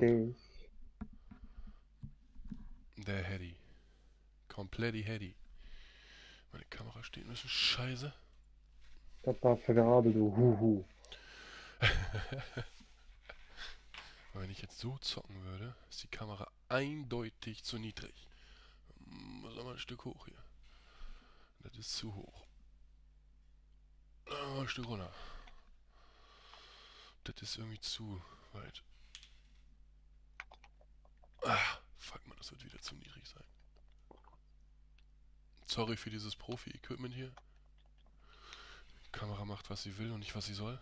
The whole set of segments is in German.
dich. Der Hedy. Komplett die Hedy. Meine Kamera steht ein bisschen scheiße. Das war gerade, du Huhu. Wenn ich jetzt so zocken würde, ist die Kamera eindeutig zu niedrig. Muss aber ein Stück hoch hier. Das ist zu hoch. Ah, ein Stück runter. Das ist irgendwie zu weit. Ah, fuck man, das wird wieder zu niedrig sein. Sorry für dieses Profi-Equipment hier. Die Kamera macht, was sie will und nicht, was sie soll.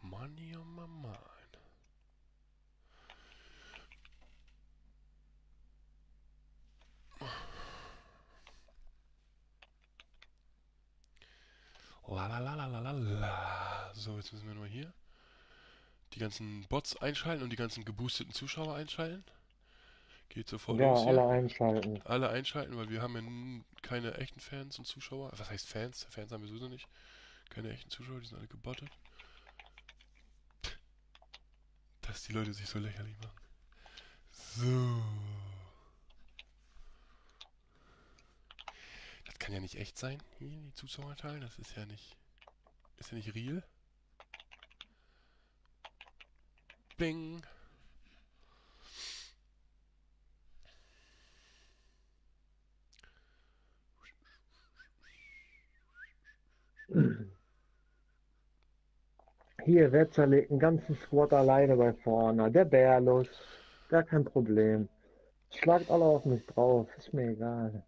Money on my mind. La la la la la la. So, jetzt müssen wir nur hier die ganzen Bots einschalten und die ganzen geboosteten Zuschauer einschalten. Geht sofort Ja, los hier. alle einschalten. Alle einschalten, weil wir haben ja nun keine echten Fans und Zuschauer. Was heißt Fans? Fans haben wir sowieso nicht. Keine echten Zuschauer, die sind alle gebottet. Dass die Leute sich so lächerlich machen. So. Das kann ja nicht echt sein, hier, die Zuschauerzahlen. Das ist ja nicht. Ist ja nicht real. Bing. Hier, wer zerlegt einen ganzen Squad alleine bei vorne? Der Bärlos. Gar kein Problem. Schlagt alle auf mich drauf, ist mir egal.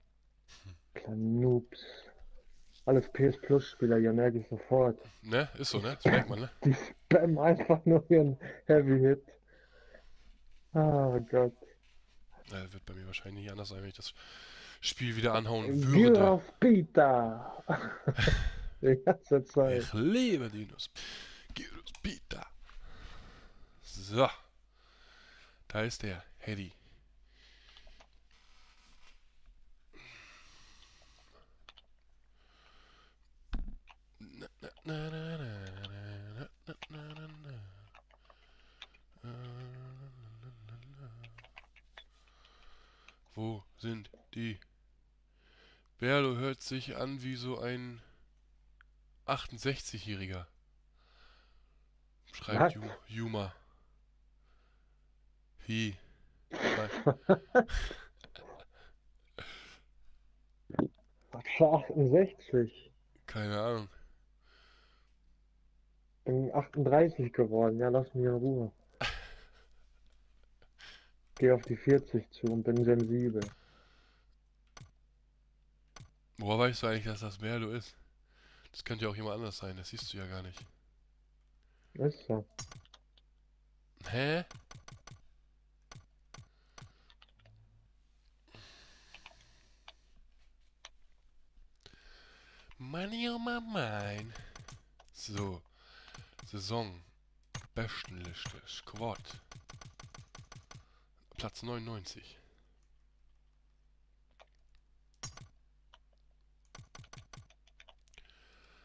Kleine Noobs. Alles PS Plus Spieler, hier merke ich sofort. Ne? Ist so, ne? Das merkt man, ne? Die spammen einfach nur ihren Heavy Hit. Oh Gott. Ja, wird bei mir wahrscheinlich nicht anders sein, wenn ich das Spiel wieder anhauen Gear würde. of Peter. Die ganze Zeit. Ich liebe Dinos. Gyros Pita. So. Da ist der Hedy. Wo sind die? Berlo hört sich an wie so ein 68-Jähriger. Schreibt Ju Juma. Wie? Was 68? Keine Ahnung. Bin 38 geworden. Ja, lass mich in Ruhe. Geh auf die 40 zu und bin sensibel. Woher weißt du eigentlich, dass das Merlo ist? Das könnte ja auch jemand anders sein, das siehst du ja gar nicht. Ist so. Hä? Money on my mind. So. Saison. Bestenliste. Squad. Platz 99.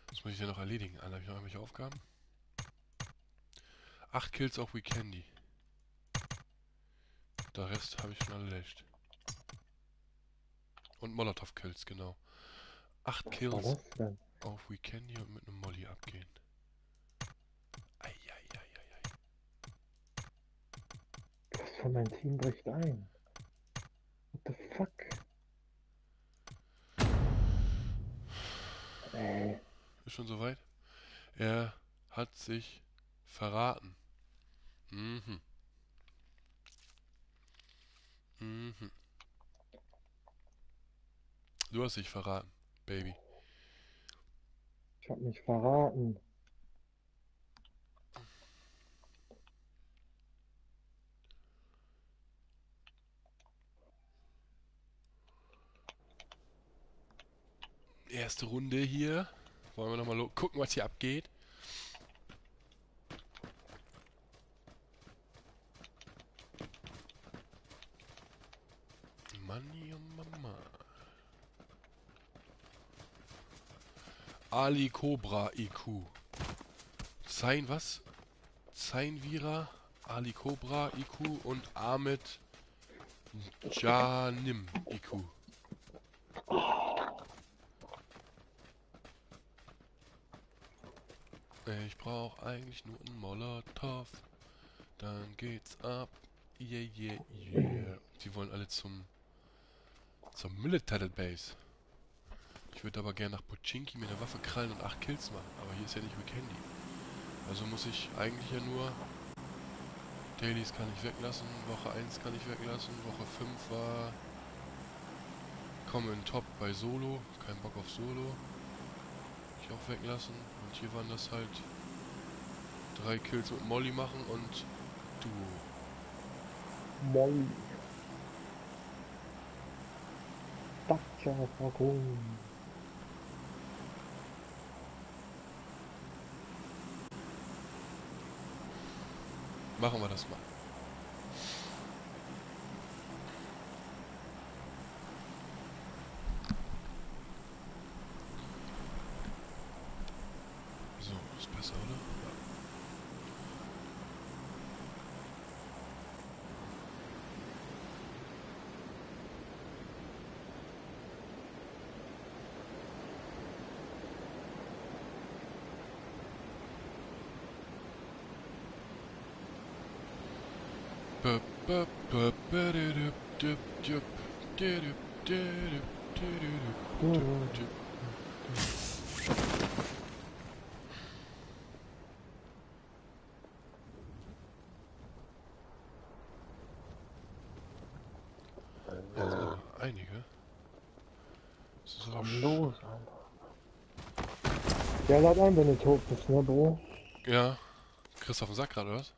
Was muss ich denn noch erledigen? Anna, habe ich noch irgendwelche Aufgaben? Acht Kills auf Weekendy. Der Rest habe ich schon erledigt. Und Molotov-Kills, genau. Acht Was war Kills das denn? auf Weekendy und mit einem Molly abgehen. Für mein Team bricht ein? What the fuck? Ey, Ist schon soweit? Er hat sich verraten. Mhm. Mhm. Du hast dich verraten, Baby. ich hab mich verraten. Erste Runde hier. Wollen wir nochmal gucken, was hier abgeht? Money on Mama. Ali Cobra IQ. Sein was? Zainvira, Ali Cobra IQ und Ahmed Janim IQ. Ich brauche eigentlich nur einen Molotow. Dann geht's ab. Yeah, yeah, yeah. Sie wollen alle zum zum Military Base. Ich würde aber gerne nach Pochinki mit der Waffe krallen und 8 Kills machen. Aber hier ist ja nicht Weekendy. Also muss ich eigentlich ja nur... Dailies kann ich weglassen, Woche 1 kann ich weglassen, Woche 5 war... Komme in Top bei Solo, kein Bock auf Solo. Ich auch weglassen. Und hier waren das halt... Drei Kills mit Molly machen und Duo. Molly. Dacia Dragon. Machen wir das mal. Aber einige. Ist Was ist sch- los? Ja, lad ein, wenn du tot bist, ne, Bro? Ja. Kriegst du auf den Sack gerade, oder was?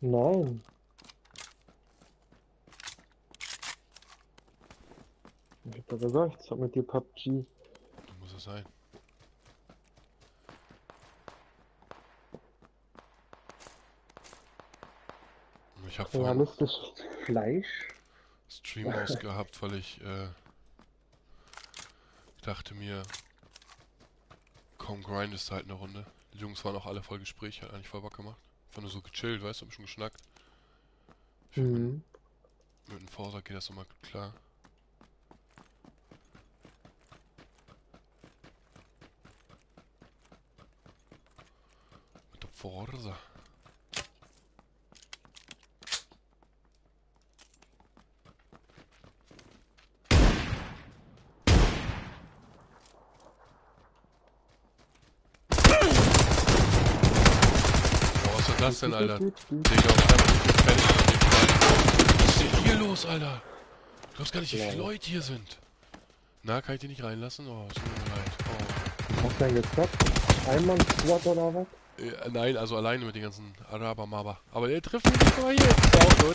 Nein. Ich hab doch gesagt, ich hab mit dir PUBG. Da muss es sein. Ich habe vorhin Realistisches Fleisch. Stream ausgehabt, weil ich äh, dachte mir, kaum grindest halt eine Runde. Die Jungs waren auch alle voll Gespräch, hat eigentlich voll Bock gemacht. Einfach nur so gechillt, weißt du, hab schon geschnackt. Mhm. Mit dem Forsa geht das nochmal klar. Ist das denn, Alter? Digga, was ist denn hier los, Alter? Du glaubst gar nicht, wie viele. Leute hier sind. Na, kann ich die nicht reinlassen? Oh, tut mir leid. Oh. Hast du denn gezockt? Einmal Squad oder was? Äh, nein, also alleine mit den ganzen Araber-Maba. Aber der trifft mich nicht mal hier Auto.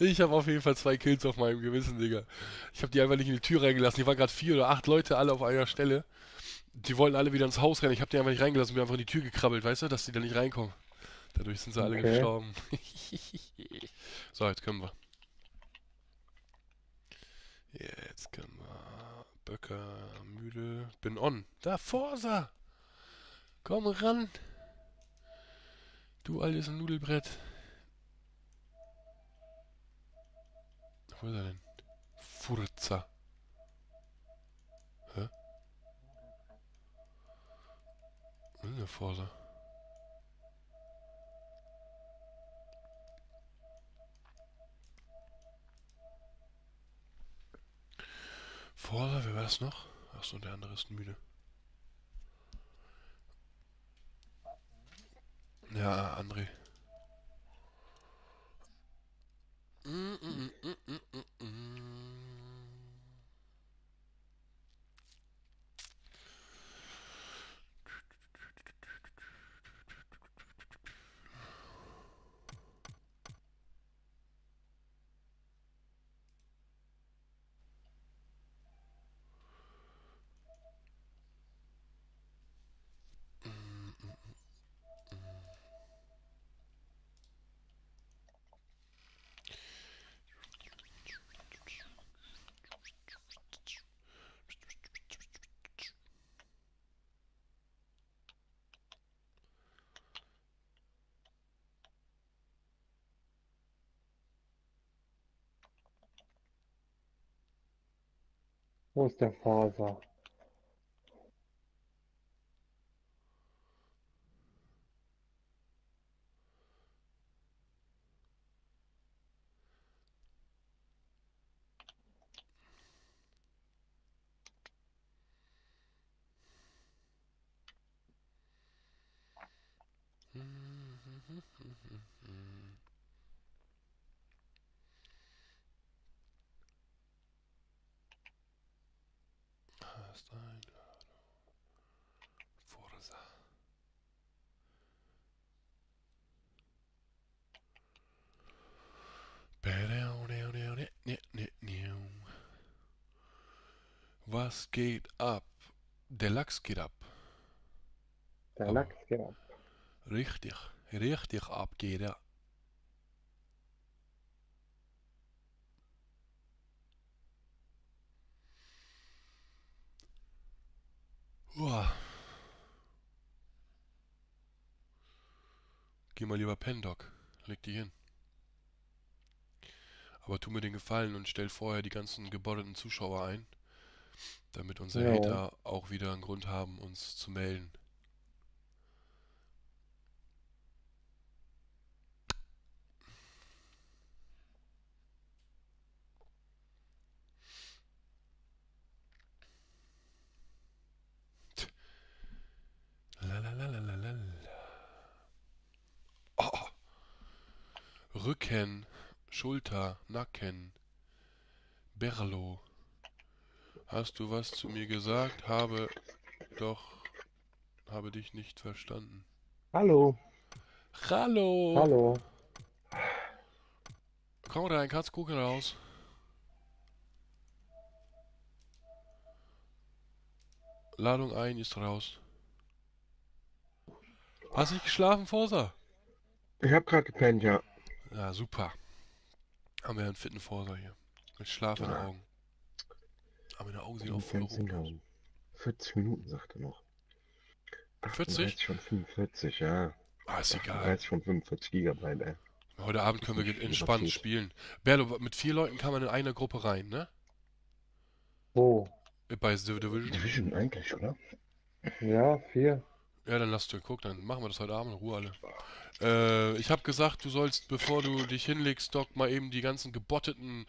Ich habe auf jeden Fall zwei Kills auf meinem Gewissen, Digga. Ich habe die einfach nicht in die Tür reingelassen. Die waren gerade vier oder acht Leute alle auf einer Stelle. Die wollten alle wieder ins Haus rennen. Ich habe die einfach nicht reingelassen. Bin einfach in die Tür gekrabbelt, weißt du, dass die da nicht reinkommen. Dadurch sind sie alle Okay. gestorben. so, jetzt können wir. Jetzt können wir. Böcker, müde. Bin on. Da, Forsa! Komm ran! Du altes Nudelbrett. Wo ist er denn? Furza. Hä? Was ist der Forsa? Forsa, wer war das noch? Achso, der andere ist müde. Ja, André. Mm, mm, mm, mm, mm, mm. Wo ist der Faser? Hast Einladung. Forsa. Was geht ab? Der Lachs geht ab. Der Lachs geht ab. Richtig, richtig ab geht er. Uah. Geh mal lieber pennen, Doc. Leg dich hin. Aber tu mir den Gefallen und stell vorher die ganzen gebotteten Zuschauer ein, damit unsere Jo. Hater auch wieder einen Grund haben, uns zu melden. Oh. Rücken, Schulter, Nacken. Berlo. Hast du was zu mir gesagt? Habe doch. Habe dich nicht verstanden. Hallo. Hallo! Hallo. Komm rein, kannst gucken raus. Ladung ein ist raus. Hast du nicht geschlafen, Forsa? Ich habe gerade gepennt, ja. Ja, super. Haben wir einen fitten Forsa hier. Mit Schlaf in den Augen. Aber meine Augen voll rot aus. 40 Minuten, sagt er noch. 40? 38 von 45, ja. Ah, ist egal. 38 von 45 Gigabyte, ey. Heute Abend können wir entspannt spielen. Berlo, mit vier Leuten kann man in eine Gruppe rein, ne? Wo? Bei The Division. Division eigentlich, oder? Ja, vier. Ja, dann lass du guck, dann machen wir das heute Abend in Ruhe alle. Äh, ich habe gesagt, du sollst, bevor du dich hinlegst, Doc, mal eben die ganzen gebotteten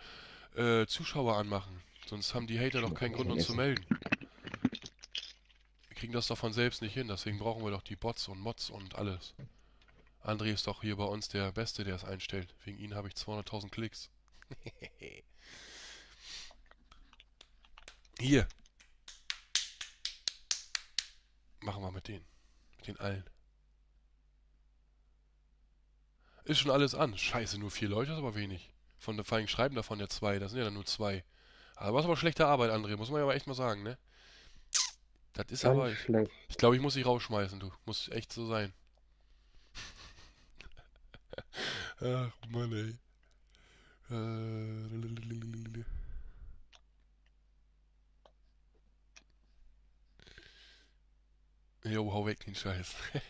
äh, Zuschauer anmachen. Sonst haben die Hater doch keinen Grund, uns zu melden. Wir kriegen das doch von selbst nicht hin, deswegen brauchen wir doch die Bots und Mods und alles. André ist doch hier bei uns der Beste, der es einstellt. Wegen ihn habe ich 200.000 Klicks. hier. Machen wir mit denen. Mit den allen. Ist schon alles an. Scheiße, nur vier Leute ist aber wenig. Von der allem schreiben davon ja zwei, das sind ja dann nur zwei. Aber was aber schlechte Arbeit, André, muss man ja aber echt mal sagen, ne? Das ist Ganz aber. Ich, schlecht. ich glaube, ich muss dich rausschmeißen, du. Muss echt so sein. Ach, Mann, ey. Äh, Jo, hau weg den Scheiß.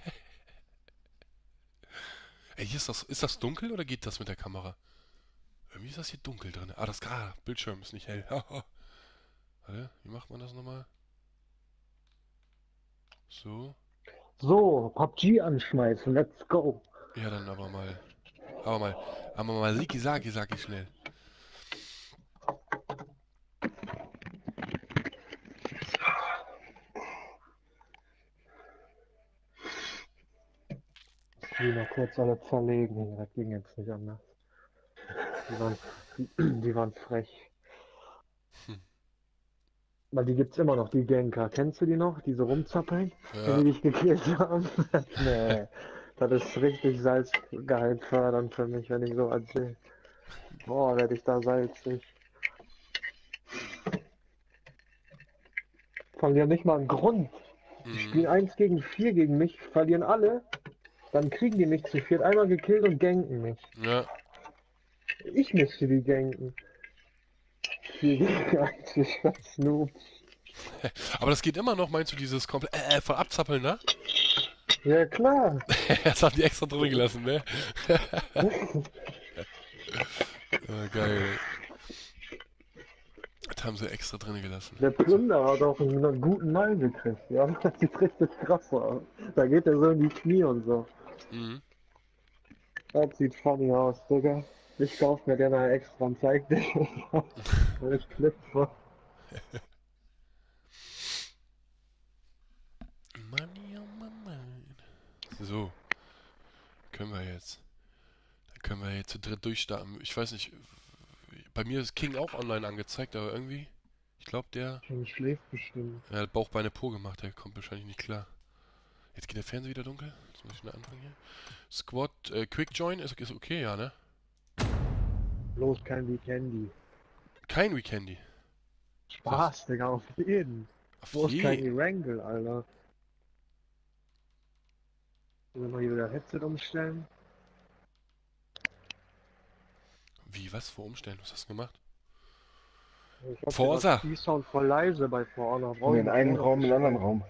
Ey, hier ist das, ist das dunkel oder geht das mit der Kamera? Irgendwie ist das hier dunkel drin. Ah, das ah, Bildschirm ist nicht hell. Warte, wie macht man das nochmal? So. So, PUBG anschmeißen, let's go. Ja, dann aber mal. Aber mal. Aber mal Siki Saki, sag ich schnell. Die noch kurz alle zerlegen das ging jetzt nicht anders. Die waren, die waren frech. Hm. Weil die gibt's immer noch, die Genker. Kennst du die noch? Diese rumzappeln? Ja, die dich gekillt haben? nee, das ist richtig Salzgehalt fördernd für mich, wenn ich so erzähle. Boah, werde ich da salzig. Verlieren nicht mal einen Grund. Die mhm. spielen 1 gegen 4 gegen mich, verlieren alle. Dann kriegen die mich zu viert einmal gekillt und ganken mich. ja. Ich müsste die ganken. 4 gegen 1, ich weiß nur. Aber das geht immer noch, meinst du, dieses komplett äh, voll abzappeln, ne? Ja klar. das haben die extra drin gelassen, ne? ja, geil. Das haben sie extra drin gelassen. Der Plunder hat auch einen guten Nall gekriegt, ja. Das sieht richtig krass aus. Da geht er so in die Knie und so. Mhm. Das sieht funny aus, Digga. Ich kauf mir den mal extra und zeig dir. ich klippe. Money on my mind. So. Können wir jetzt. Dann können wir jetzt zu dritt durchstarten. Ich weiß nicht. Bei mir ist King auch online angezeigt, aber irgendwie. Ich glaube, der. Schon schläft bestimmt. Er hat Bauchbeine Po gemacht, der kommt wahrscheinlich nicht klar. Jetzt geht der Fernseher wieder dunkel. Jetzt muss ich wieder anfangen hier. Squad, äh, Quick Join ist, ist okay, ja, ne? Bloß kein Weekendy. Kein Weekendy. Spaß, Digga, auf jeden. Auf Bloß je- kein Wrangle, Alter. Sollen wir mal hier wieder Headset umstellen? Wie, was? Vor Umstellen? Was hast du gemacht? Ich Forza. Die Sound voll leise bei. Brauch ich in einen Raum, in den anderen Raum.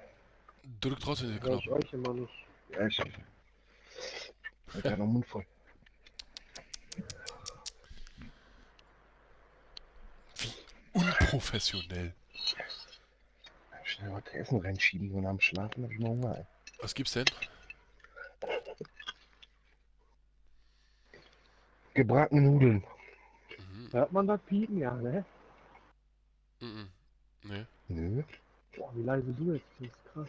Drück trotzdem den Knopf. ich euch immer nicht. Ja, ich. Ja noch Mund voll. Unprofessionell. Schnell was Essen reinschieben, so nach dem Schlafen hab ich noch Hunger. ey. Was gibt's denn? Gebratene Nudeln. Mhm. Hört man das piepen? Ja, ne? Mhm. Nee. Nö. Boah, wie leise du jetzt bist. Krass.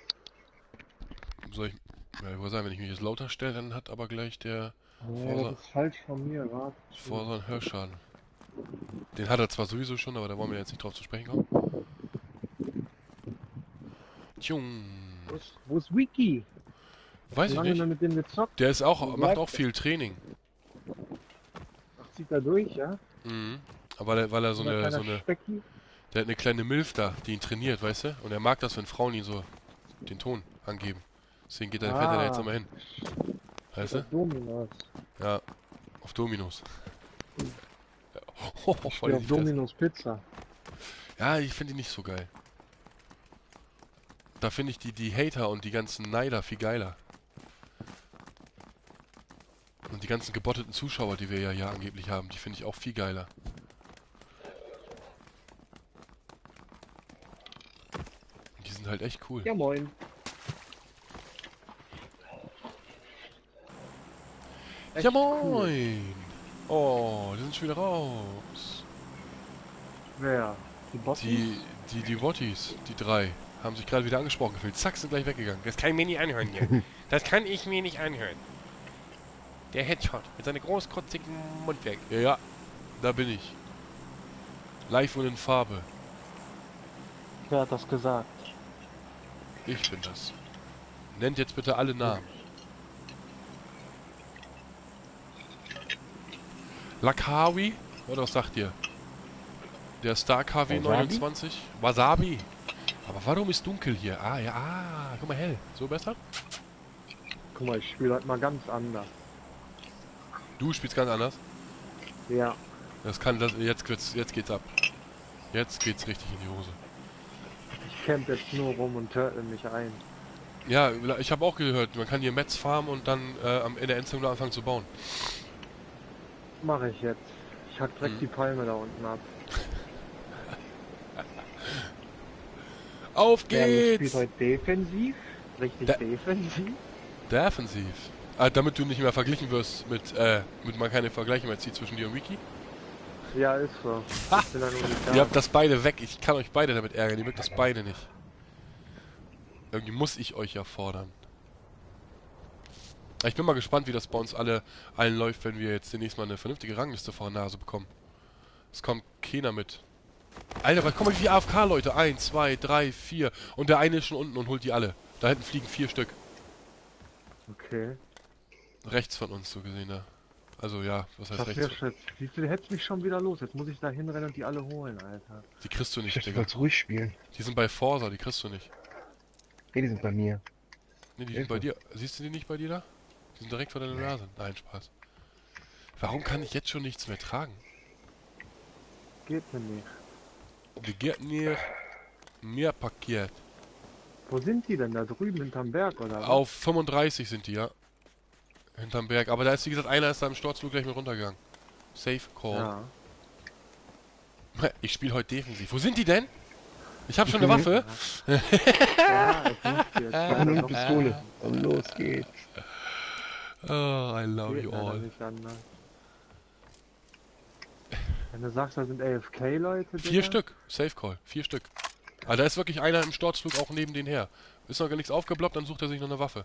Soll ich. Ja, ich wollte sagen, wenn ich mich jetzt lauter stelle, dann hat aber gleich der Nee, Forza. das ist falsch von mir, warte. Einen Hörschaden. Den hat er zwar sowieso schon, aber da wollen wir jetzt nicht drauf zu sprechen kommen. Tjung. Wo ist, wo ist Wiki? Weiß ich nicht. Der ist auch, macht auch der? viel Training. Ach, zieht er durch, ja? Mhm. Aber weil er, weil er so eine, so eine, Specki? der hat eine kleine Milf da, die ihn trainiert, weißt du? Und er mag das, wenn Frauen ihn so den Ton angeben. Deswegen geht er, fährt er da jetzt Ah. immer hin. Weißt du? Dominos. Ja. Auf Dominos. Ja. Oh, Ich voll auf. Dominos Pizza. Ja, ich finde die nicht so geil. Da finde ich die, die Hater und die ganzen Neider viel geiler. Und die ganzen gebotteten Zuschauer, die wir ja hier angeblich haben, die finde ich auch viel geiler. Die sind halt echt cool. Ja, moin. Echt Ja cool. Oh, die sind schon wieder raus. Wer? Die Bottis? Die, die, die Wotties, die drei, haben sich gerade wieder angesprochen gefühlt. Zack, sind gleich weggegangen. Das kann ich mir nicht anhören hier. Das kann ich mir nicht anhören. Der Headshot mit seinem großkotzigen Mundwerk. Ja, ja, da bin ich. Live und in Farbe. Wer hat das gesagt? Ich bin das. Nennt jetzt bitte alle Namen. Lakawi? Oder was sagt ihr? Der Star KW Wasabi? 29? Wasabi? Aber warum ist dunkel hier? Ah, ja, ah, guck mal hell. So besser? Guck mal, ich spiele halt mal ganz anders. Du spielst ganz anders. Ja. Das kann das. Jetzt geht's, jetzt geht's ab. Jetzt geht's richtig in die Hose. Ich camp jetzt nur rum und turtle mich ein. Ja, ich habe auch gehört, man kann hier Metz farmen und dann äh, am- in der Endzone anfangen zu bauen. Mache ich jetzt. Ich hack direkt Mhm. die Palme da unten ab. Auf spielt geht's! heute defensiv? Richtig Da- defensiv? Defensiv. Ah, damit du nicht mehr verglichen wirst mit, äh, mit man keine Vergleiche mehr zieht zwischen dir und Wiki. Ja, ist so. Ha! Da. Ihr habt das beide weg. Ich kann euch beide damit ärgern. Ihr mögt das beide nicht. Irgendwie muss ich euch ja fordern. Ich bin mal gespannt, wie das bei uns alle allen läuft, wenn wir jetzt demnächst mal eine vernünftige Rangliste vor der Nase bekommen. Es kommt keiner mit. Alter, was kommen wie viele AFK-Leute? Eins, zwei, drei, vier. Und der eine ist schon unten und holt die alle. Da hinten fliegen vier Stück. Okay. Rechts von uns, so gesehen, da. Also ja, was heißt Das rechts? schön. Siehst du, hetzt mich schon wieder los. Jetzt muss ich da hinrennen und die alle holen, Alter. Die kriegst du Ich nicht, du Digga. ruhig spielen. Die sind bei Forsa, die kriegst du nicht. Nee, die sind bei mir. Ne, die sind Hilfe. bei dir. Siehst du die nicht bei dir da? Die sind direkt vor deiner Nase. Nein, Spaß. Warum kann ich jetzt schon nichts mehr tragen? Geht mir nicht. Die geht mir mehr Paket. Wo sind die denn? Da drüben hinterm Berg, oder? was? Auf 35 sind die, ja. Hinterm Berg. Aber da ist, wie gesagt, einer ist da im Sturzflug gleich mit runtergegangen. Safe Call. Ja. Ich spiele heute defensiv. Wo sind die denn? Ich habe schon eine Waffe. Ja, ich muss jetzt leider eine Pistole. Und los geht's. Oh, I love Geht you all. Wenn du sagst, da sind AFK-Leute, Vier Stück. Safe Call. Vier Stück. Aber da ist wirklich einer im Sturzflug auch neben den her. Ist noch gar nichts aufgebloppt, dann sucht er sich noch eine Waffe.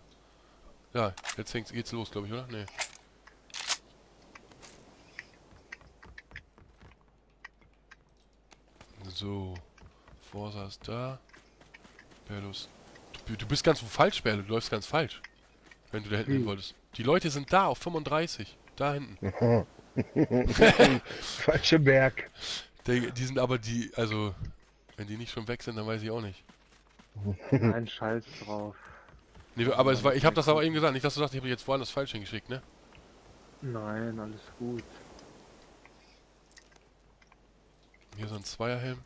Ja, jetzt geht's los, glaube ich, oder? Nee. So. Forsa ist da. Berlus. Du, du bist ganz falsch, Berlo. Du läufst ganz falsch. Wenn du da hinten hin Wie? wolltest. Die Leute sind da auf 35. Da hinten. Falscher Berg. Die, die sind aber die, also, wenn die nicht schon weg sind, dann weiß ich auch nicht. Ein Scheiß drauf. Nee, aber es war, ich habe das aber eben gesagt, nicht, dass du sagst, ich habe jetzt woanders falsch hingeschickt, ne? Nein, alles gut. Hier ist ein Zweierhelm.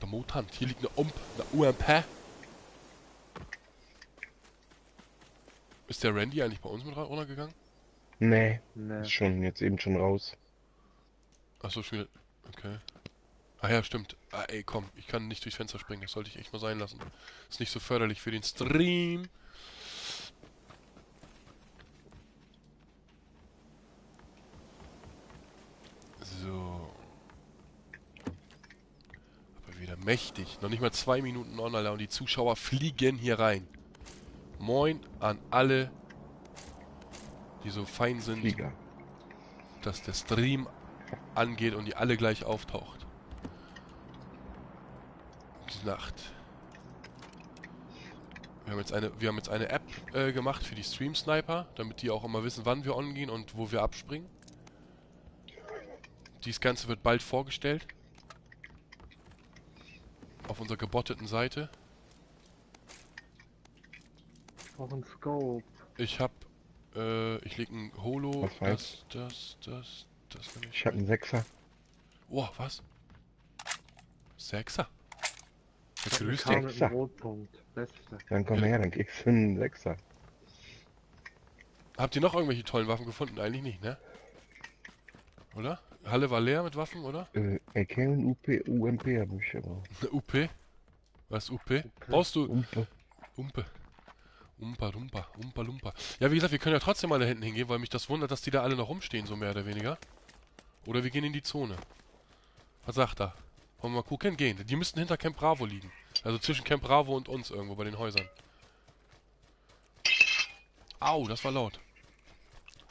Der Motant. Hier liegt eine UMP, eine UMP. Ist der Randy eigentlich bei uns mit runtergegangen? Nee, Ne. ist schon jetzt eben schon raus. Achso, schon wieder. Okay. Ah ja, stimmt. Ah, ey, komm, ich kann nicht durchs Fenster springen, das sollte ich echt mal sein lassen. Ist nicht so förderlich für den Stream. So. Aber wieder mächtig. Noch nicht mal zwei Minuten online und die Zuschauer fliegen hier rein. Moin an alle, die so fein sind Flieger. dass der Stream angeht und die alle gleich auftaucht. Die Nacht. Wir haben jetzt eine, wir haben jetzt eine App äh, gemacht für die Stream Sniper, damit die auch immer wissen, wann wir on gehen und wo wir abspringen. Dies Ganze wird bald vorgestellt. Auf unserer gebotteten Seite. Auch ein Scope. Ich hab, äh, ich leg ein Holo, Was war's? das, das, das, das nehm Ich hab einen Sechser. Oh, was? Sechser? Ich grüß einen dich. mit Sechser. einem Rotpunkt. Beste. Dann komm her, dann kriegst du einen Sechser. Habt ihr noch irgendwelche tollen Waffen gefunden? Eigentlich nicht, ne? Oder? Halle war leer mit Waffen, oder? Äh, AK und UP, UMP hab ich aber. Eine UP? Was ist UP? Brauchst du... Umpe. Umpe. Umpa, Lumpa, Umpa, Lumpa. Ja, wie gesagt, wir können ja trotzdem mal da hinten hingehen, weil mich das wundert, dass die da alle noch rumstehen, so mehr oder weniger. Oder wir gehen in die Zone. Was sagt er? Wollen wir mal gucken? Gehen. Die müssten hinter Camp Bravo liegen. Also zwischen Camp Bravo und uns irgendwo bei den Häusern. Au, das war laut.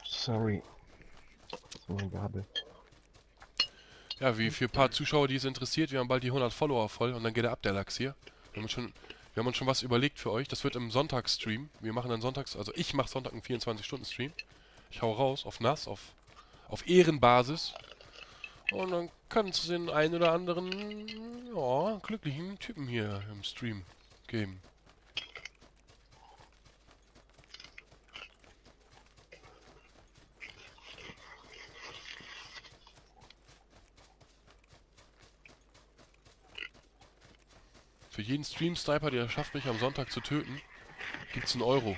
Sorry. So eine Gabel. Ja, wie für ein paar Zuschauer, die es interessiert, wir haben bald die 100 Follower voll und dann geht er ab, der Lachs hier. Wir haben schon, wir haben uns schon was überlegt für euch. Das wird im Sonntagsstream. Wir machen dann sonntags, also ich mache Sonntag einen 24-Stunden-Stream. Ich hau raus, auf nass, auf, auf Ehrenbasis. Und dann kann es den einen oder anderen, ja, glücklichen Typen hier im Stream geben. Für jeden Stream-Sniper, der schafft, mich am Sonntag zu töten, gibt's einen Euro.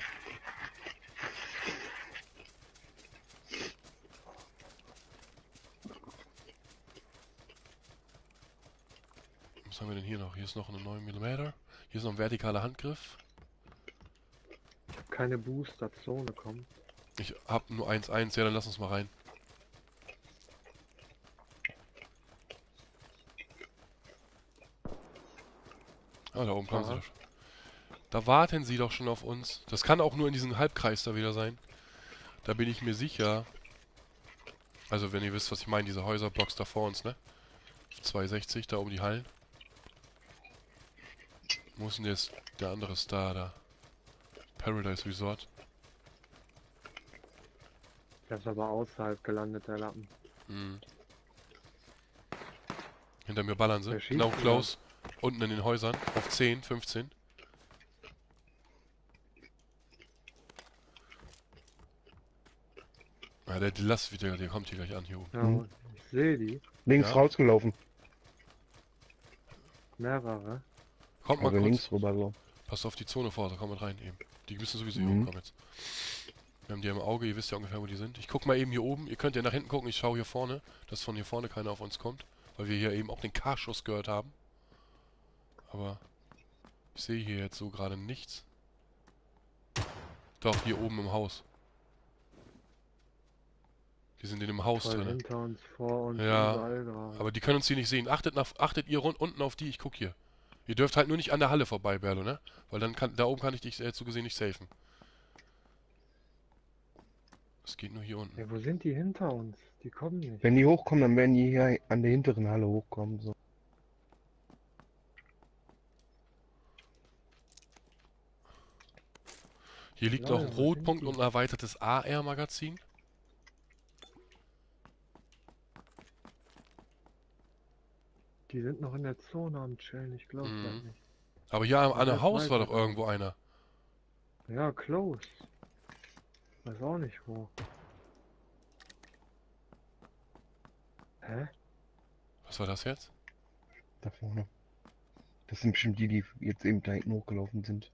Was haben wir denn hier noch? Hier ist noch eine 9 mm. Hier ist noch ein vertikaler Handgriff. Ich hab keine Booster-Zone kommt. Ich hab nur 1-1. Ja, dann lass uns mal rein. Ah, da oben kommen sie doch schon. Da warten sie doch schon auf uns. Das kann auch nur in diesem Halbkreis da wieder sein. Da bin ich mir sicher. Also, wenn ihr wisst, was ich meine, diese Häuserblocks da vor uns, ne? 260, da um die Hallen. Wo ist denn jetzt der andere Star da? Paradise Resort. Der ist aber außerhalb gelandet, der Lappen. Mhm. Hinter mir ballern sie. Genau, Klaus. Unten in den Häusern. Auf 10, 15. Ja, der, der Lass wieder, der kommt hier gleich an, hier oben. Ja, Mhm. ich sehe die. Links Ja. rausgelaufen. Mehrere. Kommt mal Also kurz. links rüber so. Passt auf die Zone vor, da kommt mit rein eben. Die müssen sowieso Mhm. hier hochkommen jetzt. Wir haben die im Auge, ihr wisst ja ungefähr, wo die sind. Ich guck mal eben hier oben. Ihr könnt ja nach hinten gucken, ich schaue hier vorne, dass von hier vorne keiner auf uns kommt. Weil wir hier eben auch den K-Schuss gehört haben. Aber ich sehe hier jetzt so gerade nichts. Doch, hier oben im Haus. Die sind in dem Haus Voll drin. hinter uns, vor uns, Ja. Aber die können uns hier nicht sehen. Achtet, nach, achtet ihr rund, unten auf die, ich guck hier. Ihr dürft halt nur nicht an der Halle vorbei, Berlo, ne? Weil dann kann, da oben kann ich dich äh, so gesehen nicht safen. Es geht nur hier unten. Ja, wo sind die hinter uns? Die kommen nicht. Wenn die hochkommen, dann werden die hier an der hinteren Halle hochkommen. So. Hier liegt auch ein Rotpunkt und ein erweitertes AR-Magazin. Die sind noch in der Zone am Chillen, ich glaube Mhm. das nicht. Aber hier an der das Haus war doch irgendwo einer. Ja, close. Weiß auch nicht wo. Hä? Was war das jetzt? Da vorne. Das sind bestimmt die, die jetzt eben da hinten hochgelaufen sind.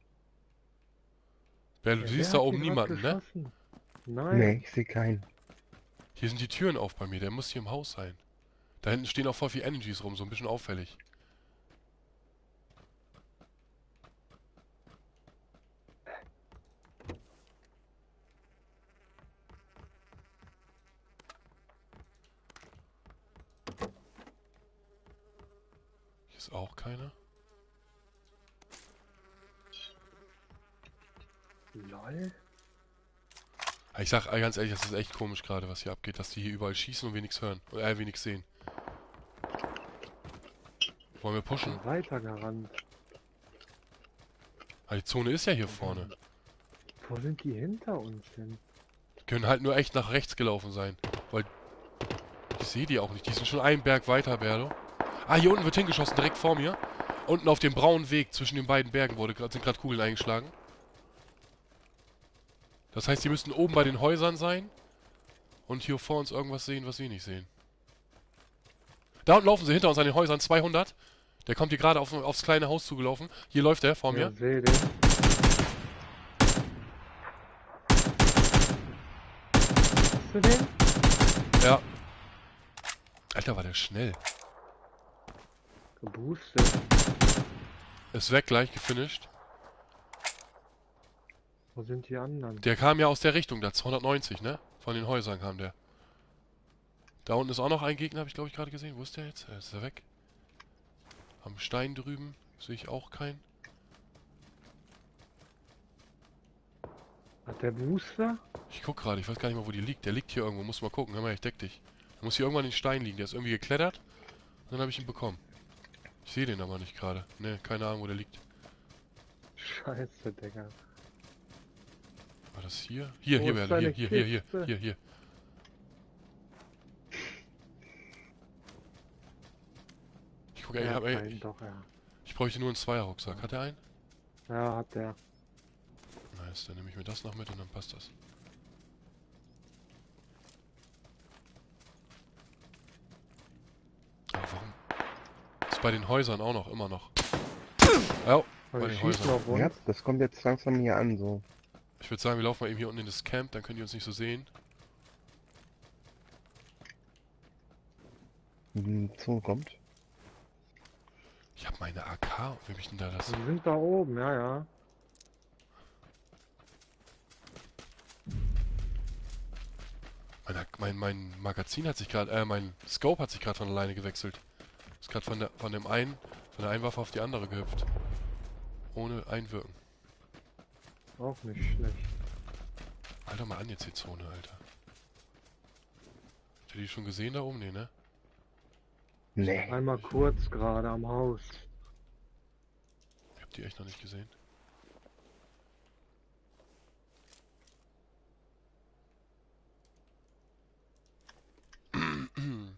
Ja, du wer siehst da oben niemanden, ne? Nein. Nee, ich sehe keinen. Hier sind die Türen auf bei mir, der muss hier im Haus sein. Da hinten stehen auch voll viel Energies rum, so ein bisschen auffällig. Hier ist auch keiner. Lol. Ich sag ganz ehrlich, das ist echt komisch gerade, was hier abgeht, dass die hier überall schießen und wir nichts hören. Oder äh, wir nichts sehen. Wollen wir pushen? Weitergerannt. Ah, die Zone ist ja hier vorne. Wo sind die hinter uns denn? Die können halt nur echt nach rechts gelaufen sein. Weil ich sehe die auch nicht. Die sind schon einen Berg weiter, Berlo. Ah, hier unten wird hingeschossen, direkt vor mir. Unten auf dem braunen Weg zwischen den beiden Bergen wurde, sind gerade Kugeln eingeschlagen. Das heißt, die müssten oben bei den Häusern sein. Und hier vor uns irgendwas sehen, was wir nicht sehen. Da unten laufen sie hinter uns an den Häusern, 200. Der kommt hier gerade auf, aufs kleine Haus zugelaufen. Hier läuft er vor Ja, mir. seh den. Hast du den? Ja. Alter, war der schnell. Geboostet. Ist weg, gleich gefinisht. Wo sind die anderen? Der kam ja aus der Richtung, da 290, ne? Von den Häusern kam der. Da unten ist auch noch ein Gegner, habe ich glaube ich gerade gesehen. Wo ist der jetzt? Äh, Ist er weg? Am Stein drüben sehe ich auch keinen. Hat der Booster? Ich guck gerade, ich weiß gar nicht mehr, wo die liegt. Der liegt hier irgendwo, muss mal gucken. Hör mal, ich deck dich. Der muss hier irgendwann in den Stein liegen. Der ist irgendwie geklettert. Und dann habe ich ihn bekommen. Ich sehe den aber nicht gerade. Ne, keine Ahnung, wo der liegt. Scheiße, Digga. War das hier? Hier, Wo hier, hier, hier, hier, hier, Kiste? hier, hier. Ich gucke, ich, hat hab, einen, ich, doch, ja. ich bräuchte nur einen Zweierrucksack. Hat er einen? Ja, hat der. Nice, dann nehme ich mir das noch mit und dann passt das. Aber warum? Ist bei den Häusern auch noch, immer noch. Ja, Bei den Häusern. Ja, das kommt jetzt langsam hier an. So. Ich würde sagen, wir laufen mal eben hier unten in das Camp, dann könnt ihr uns nicht so sehen. Die Zone kommt. Ich habe meine AK. Wer mich denn da das? Die sind da oben, ja, ja. Mein, mein, mein Magazin hat sich gerade, äh, mein Scope hat sich gerade von alleine gewechselt. Ist gerade von der, von dem einen, von der einen Waffe auf die andere gehüpft. Ohne Einwirken. Auch nicht schlecht. Alter, mal an jetzt die Zone, Alter. Habt ihr die schon gesehen da oben? Nee, ne? Nee. Einmal kurz gerade am Haus. Ich hab die echt noch nicht gesehen.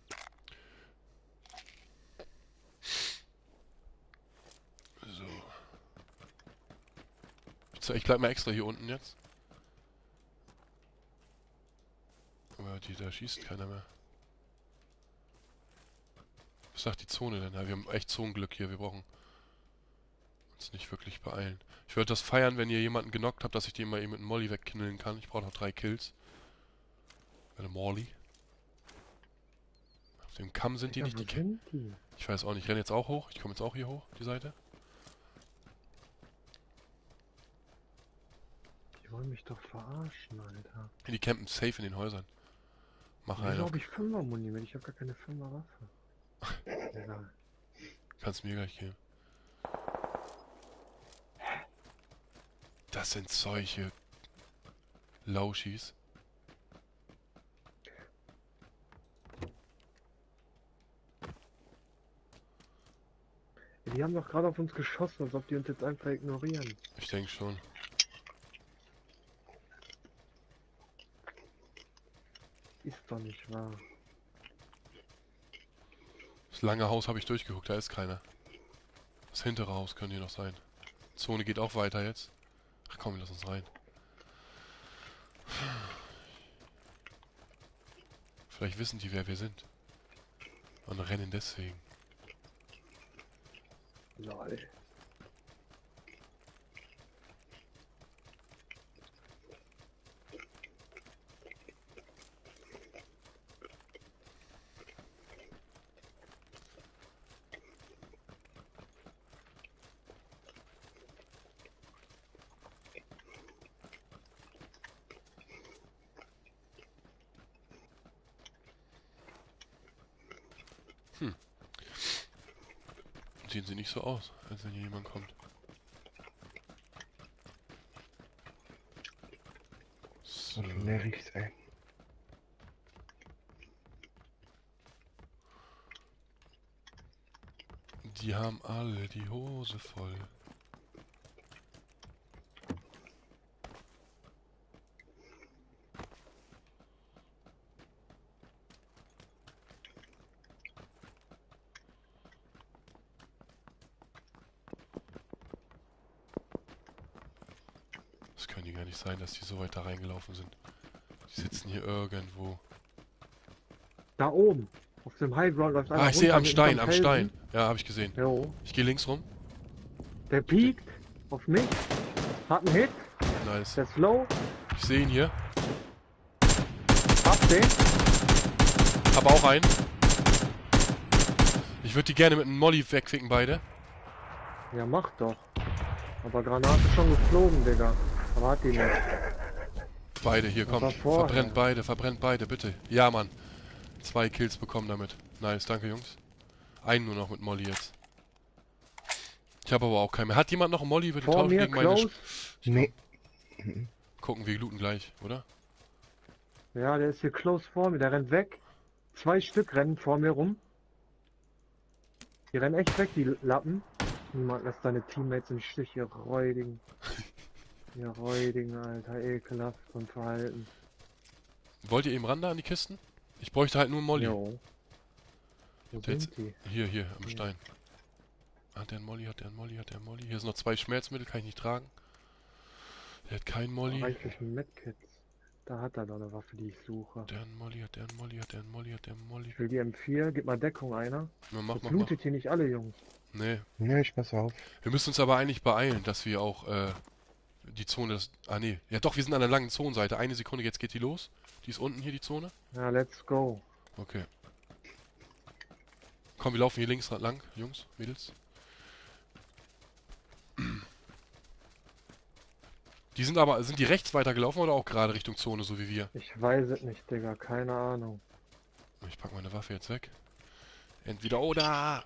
Ich ze- Ich bleib mal extra hier unten jetzt. Aber die, da schießt keiner mehr. Was sagt die Zone denn? Ja, wir haben echt Zonenglück hier. Wir brauchen Jetzt nicht wirklich beeilen. Ich würde das feiern, wenn ihr jemanden genockt habt, dass ich den mal eben mit einem Molly wegknüllen kann. Ich brauche noch drei Kills. Eine Molly. Auf dem Kamm sind die nicht. Die die? ich weiß auch nicht. Ich renne jetzt auch hoch. Ich komme jetzt auch hier hoch, die Seite. Wollen mich doch verarschen, Alter. Die campen safe in den Häusern. Mach Wieso einer. habe ich 5er Muni mit? Ich habe gar keine 5er Waffe. Egal. Kannst mir gleich geben. Das sind solche Lauschis. Die haben doch gerade auf uns geschossen, als ob die uns jetzt einfach ignorieren. Ich denke schon. Ist doch nicht wahr. Das lange Haus habe ich durchgeguckt, da ist keiner. Das hintere Haus könnte hier noch sein. Zone geht auch weiter jetzt. Ach komm, lass uns rein. Vielleicht wissen die, wer wir sind. Und rennen deswegen. Lol. Sehen sie nicht so aus, als wenn hier jemand kommt. So. Und nervig's, ey. Die haben alle die Hose voll. Das können die gar nicht sein, dass die so weit da reingelaufen sind. Die sitzen hier irgendwo. Da oben. Auf dem High Ground läuft einer Ah, ich sehe am Stein, am Stein. Ja, habe ich gesehen. Jo. Ich gehe links rum. Der piekt auf mich. Hat einen Hit. Nice. Der ist low. Ich sehe ihn hier. Hab den. Hab auch einen. Ich würde die gerne mit einem Molly wegficken, beide. Ja, mach doch. Aber Granate schon geflogen, Digga. Hat die nicht. Beide, hier, komm. Verbrennt beide, verbrennt beide, bitte. Ja, Mann. Zwei Kills bekommen damit. Nice, danke, Jungs. Einen nur noch mit Molly jetzt. Ich habe aber auch keinen mehr. Hat jemand noch einen Molly? Bitte Vor tauschen mir, gegen meine... Sch Nee. Gucken, wir looten gleich, oder? Ja, der ist hier close vor mir. Der rennt weg. Zwei Stück rennen vor mir rum. Die rennen echt weg, die Lappen. Niemand lässt deine Teammates im Stich, ihr Räudigen. Ihr Räudigen, Alter. Ekelhaft vom Verhalten. Wollt ihr eben ran da an die Kisten? Ich bräuchte halt nur einen Molly. Jo. Wo sind die? Hier, hier, am Ja. Stein. Hat der einen Molly, hat der einen Molly, hat der einen Molly. Hier sind noch zwei Schmerzmittel, kann ich nicht tragen. Der hat keinen Molly. Reichlich Medkits. Da hat er doch eine Waffe, die ich suche. Der einen Molly, hat der einen Molly, hat der einen Molly, hat der einen Molly. Ich will die M4, gib mal Deckung einer. Ja, mach, Jetzt mach, mach. lootet hier nicht alle Jungs. Nee. Nee, ich pass auf. Wir müssen uns aber eigentlich beeilen, dass wir auch, äh, die Zone des... Ah, nee. Ja doch, wir sind an der langen Zonenseite. Eine Sekunde, jetzt geht die los. Die ist unten hier, die Zone. Ja, let's go. Okay. Komm, wir laufen hier links lang, Jungs, Mädels. Die sind aber, sind die rechts weitergelaufen oder auch gerade Richtung Zone, so wie wir? Ich weiß es nicht, Digga. Keine Ahnung. Ich pack meine Waffe jetzt weg. Entweder oder.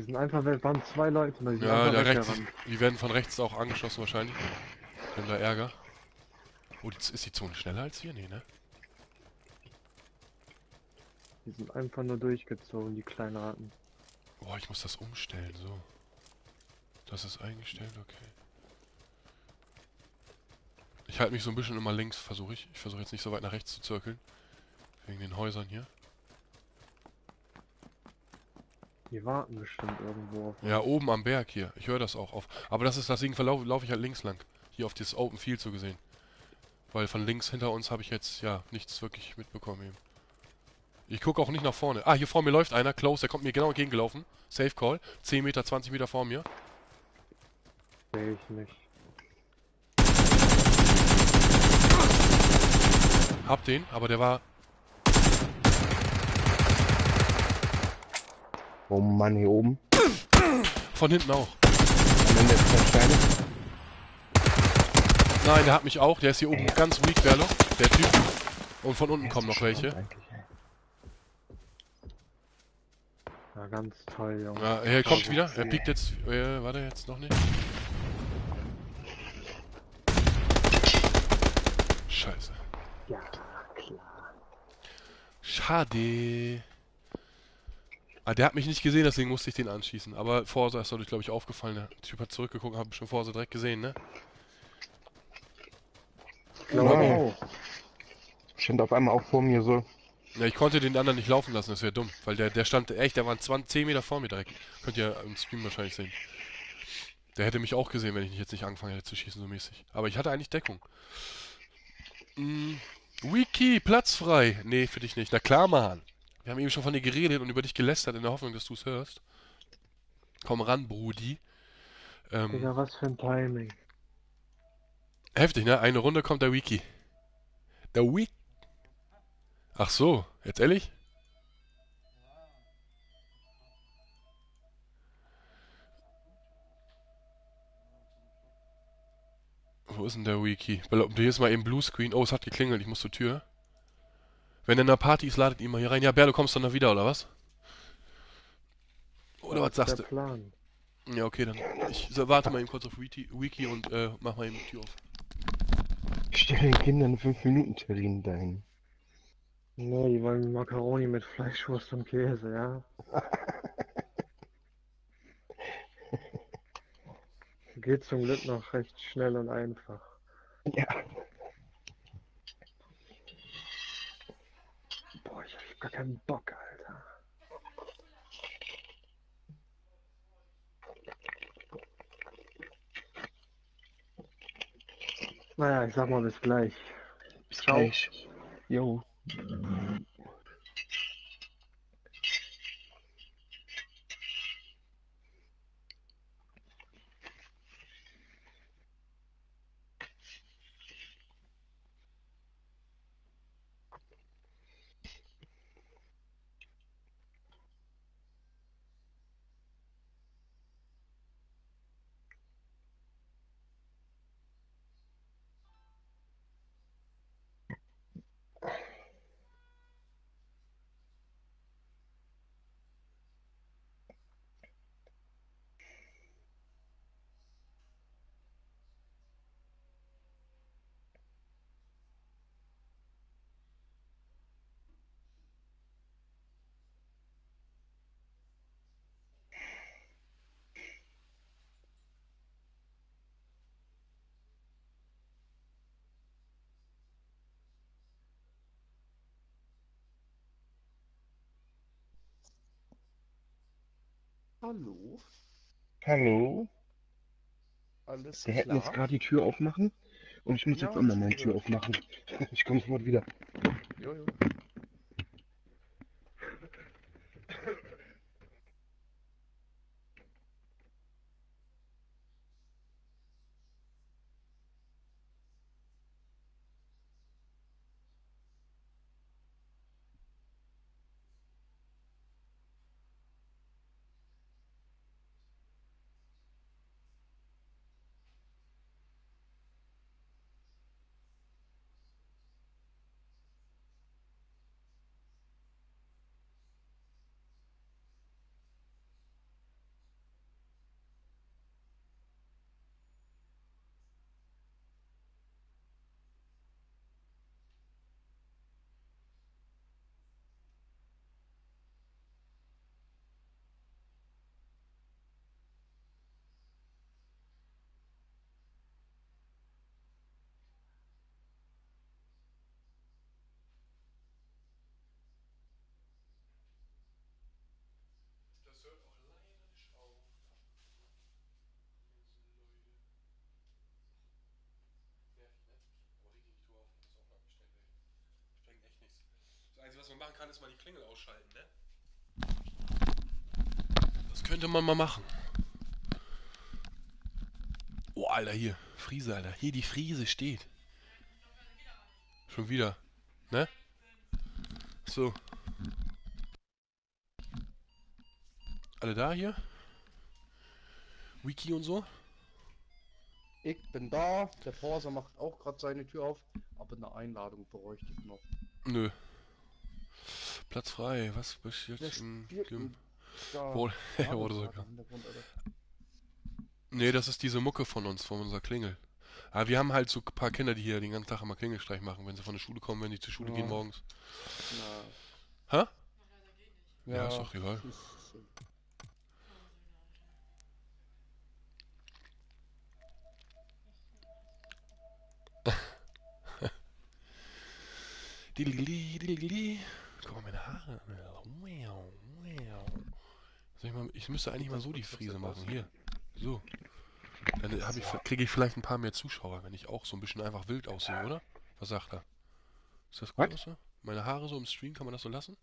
Die sind einfach, waren zwei Leute. Die Ja, der rechts, die werden von rechts auch angeschossen wahrscheinlich. Die haben da Ärger. Oh, die, ist die Zone schneller als wir? Nee, ne? Die sind einfach nur durchgezogen, die kleinen Ratten. Boah, ich muss das umstellen, so. Das ist eingestellt, okay. Ich halte mich so ein bisschen immer links, versuche ich. Ich versuche jetzt nicht so weit nach rechts zu zirkeln. Wegen den Häusern hier. Die warten bestimmt irgendwo auf Ja, oben am Berg hier. Ich höre das auch auf. Aber das ist, deswegen verlaufe laufe ich halt links lang. Hier auf dieses Open Field so gesehen. Weil von links hinter uns habe ich jetzt, ja, nichts wirklich mitbekommen eben. Ich gucke auch nicht nach vorne. Ah, hier vor mir läuft einer. Close, der kommt mir genau entgegengelaufen. Safe Call. 10 Meter, 20 Meter vor mir. Sehe ich nicht. Hab den, aber der war. Oh Mann, hier oben. Von hinten auch. Der. Nein, der hat mich auch. Der ist hier oben ganz weak, Berlo. Der Typ. Und von unten Der kommen noch welche. Ja, ganz toll, Junge. Ja, er kommt wieder. Er piekt jetzt. Äh, warte, jetzt noch nicht. Scheiße. Ja, klar. Schade. Ah, der hat mich nicht gesehen, deswegen musste ich den anschießen. Aber Forsa ist dadurch, glaube ich, aufgefallen. Der Typ hat zurückgeguckt, hat schon Forsa direkt gesehen, ne? Wow. auch. Stand auf einmal auch vor mir so. Ja, ich konnte den anderen nicht laufen lassen, das wäre dumm. Weil der, der stand echt, der war 20, 10 Meter vor mir direkt. Könnt ihr im Stream wahrscheinlich sehen. Der hätte mich auch gesehen, wenn ich jetzt nicht angefangen hätte zu schießen, so mäßig. Aber ich hatte eigentlich Deckung. Mm, Wiki, Platz frei. Nee, für dich nicht. Na klar, Mann. Wir haben eben schon von dir geredet und über dich gelästert in der Hoffnung, dass du es hörst. Komm ran, Brudi. Ähm, Digga, was für ein Timing. heftig, ne? Eine Runde kommt der Wiki. Der Wiki. Ach so, jetzt ehrlich? Wo ist denn der Wiki? Hier ist mal eben Bluescreen. Oh, es hat geklingelt, ich muss zur Tür. Wenn er in der Party ist, ladet ihn mal hier rein. Ja, Bär, du kommst dann noch wieder, oder was? Oder was Das sagst ist du? Plan. Ja, okay, dann. Ich so, warte mal eben kurz auf Wiki, Wiki und äh, mach mal eben die Tür auf. Ich stelle den Kindern 5-Minuten-Terrinen dahin. Ne, die wollen Macaroni mit Fleischwurst und Käse, ja? Geht zum Glück noch recht schnell und einfach. Ja. Boah, ich hab gar keinen Bock, Alter. Naja, ich sag mal bis gleich. Bis Ciao. gleich. Jo. Hallo, Hallo. alles Wir hätten jetzt klar? gerade die Tür aufmachen. Und ich muss Ja, jetzt auch mal meine. Tür aufmachen. Ich komme sofort wieder. Jojo. Das hört auch leider nicht auf. Nervig, ne? Aber leg die Tür auf und ist auch abgestellt, ey. Das bringt echt nichts. Das Einzige, was man machen kann, ist mal die Klingel ausschalten, ne? Das könnte man mal machen. Alter, hier. Friese, Alter. Hier, die Friese steht. Schon wieder. Ne? So. Alle da hier? Wiki und so? Ich bin da, der Forsa macht auch gerade seine Tür auf, aber eine Einladung bräuchte ich noch. Nö. Platz frei. Was bist du Der jetzt im Gym? Wohl, da- wurde sogar. Nee, das ist diese Mucke von uns, von unserer Klingel. Aber wir haben halt so ein paar Kinder, die hier den ganzen Tag immer Klingelstreich machen, wenn sie von der Schule kommen, wenn die zur Schule Ja. gehen morgens. Na, Hä? Ja, ist doch egal. dilili. Guck mal, meine Haare. Wow, wow. Soll ich, mal, ich müsste eigentlich mal so die Friese machen. Hier. So. Dann ich, kriege ich vielleicht ein paar mehr Zuschauer, wenn ich auch so ein bisschen einfach wild aussehe, oder? Was sagt er? Ist das gut so? Meine Haare so im Stream, kann man das so lassen?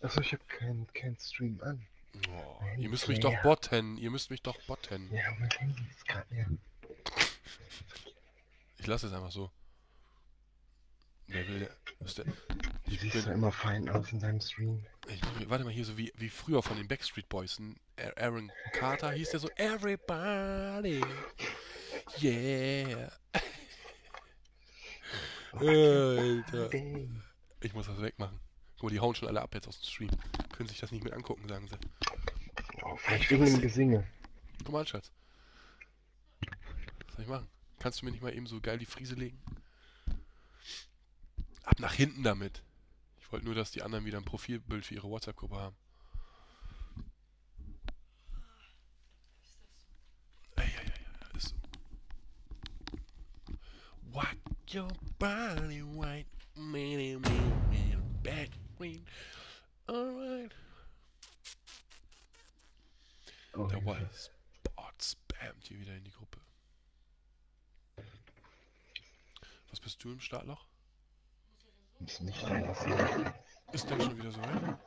Achso, ich hab keinen kein Stream an. Oh, ihr müsst mich doch botten. Ihr müsst mich doch botten. Ja, mein Handy ist gerade leer. Ich lasse es einfach so. Wer will der? Ist der Du ich siehst bin, ja immer fein aus in deinem Stream. Ich, warte mal, hier so wie, wie früher von den Backstreet Boys. Aaron Carter hieß der so, Everybody, yeah. Alter. Ey. Ich muss das wegmachen. Guck mal, die hauen schon alle ab jetzt aus dem Stream. Können sich das nicht mehr angucken, sagen sie. Oh, vielleicht wegen dem Gesinge. Guck mal Schatz. Was soll ich machen? Kannst du mir nicht mal eben so geil die Friese legen? Ab nach hinten damit. Ich wollte nur, dass die anderen wieder ein Profilbild für ihre WhatsApp-Gruppe haben. Eieiei, ist so. Walk your body white, man, man, man, back green. Alright. Oh, Der. White Spot spammt hier wieder in die Gruppe. Was bist du im Startloch? Muss nicht reinlassen. Ist denn schon wieder so weit?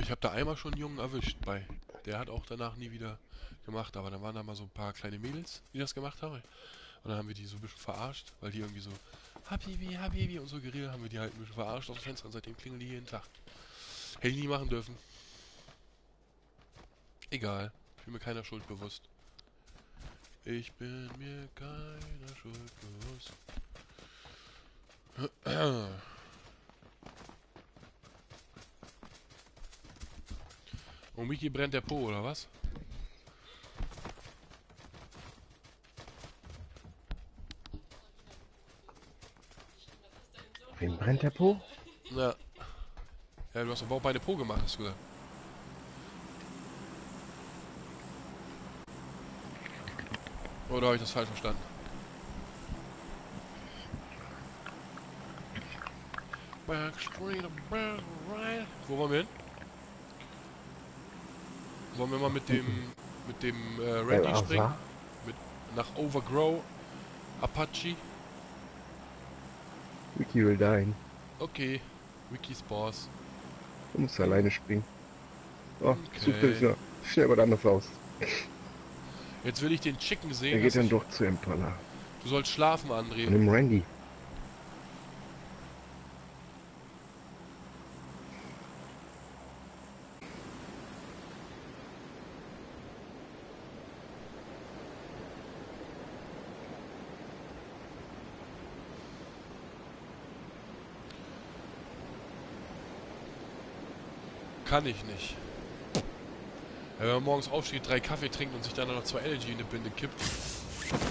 Ich habe da einmal schon einen Jungen erwischt bei. Der hat auch danach nie wieder gemacht, aber dann waren da mal so ein paar kleine Mädels, die das gemacht haben. Und dann haben wir die so ein bisschen verarscht, weil die irgendwie so Habibi, Habibi und so geredet haben wir die halt ein bisschen verarscht aus dem Fenster und seitdem klingeln die jeden Tag. Hätte ich nie machen dürfen. Egal. Ich bin mir keiner Schuld bewusst. Ich bin mir keiner Schuld bewusst. Und Miki brennt der Po, oder was? Wem brennt der Po? Na. Ja, du hast aber auch beide Po gemacht, hast du gesagt. Oder habe ich das falsch verstanden? Wo wollen wir hin? Wollen wir mal mit dem mit dem äh, Randy El springen? Azhar? Nach Overgrow Apache? Wiki will dahin. Okay. Wikis Boss. Du musst alleine springen. Oh, Okay. ja schnell was anderes aus. Jetzt will ich den Chicken Er sehen. geht dass dann ich, doch zu Impala. du sollst schlafen, Und André. dem Randy. Kann ich nicht. Wenn man morgens aufsteht, drei Kaffee trinkt und sich dann noch zwei Energy in die Binde kippt,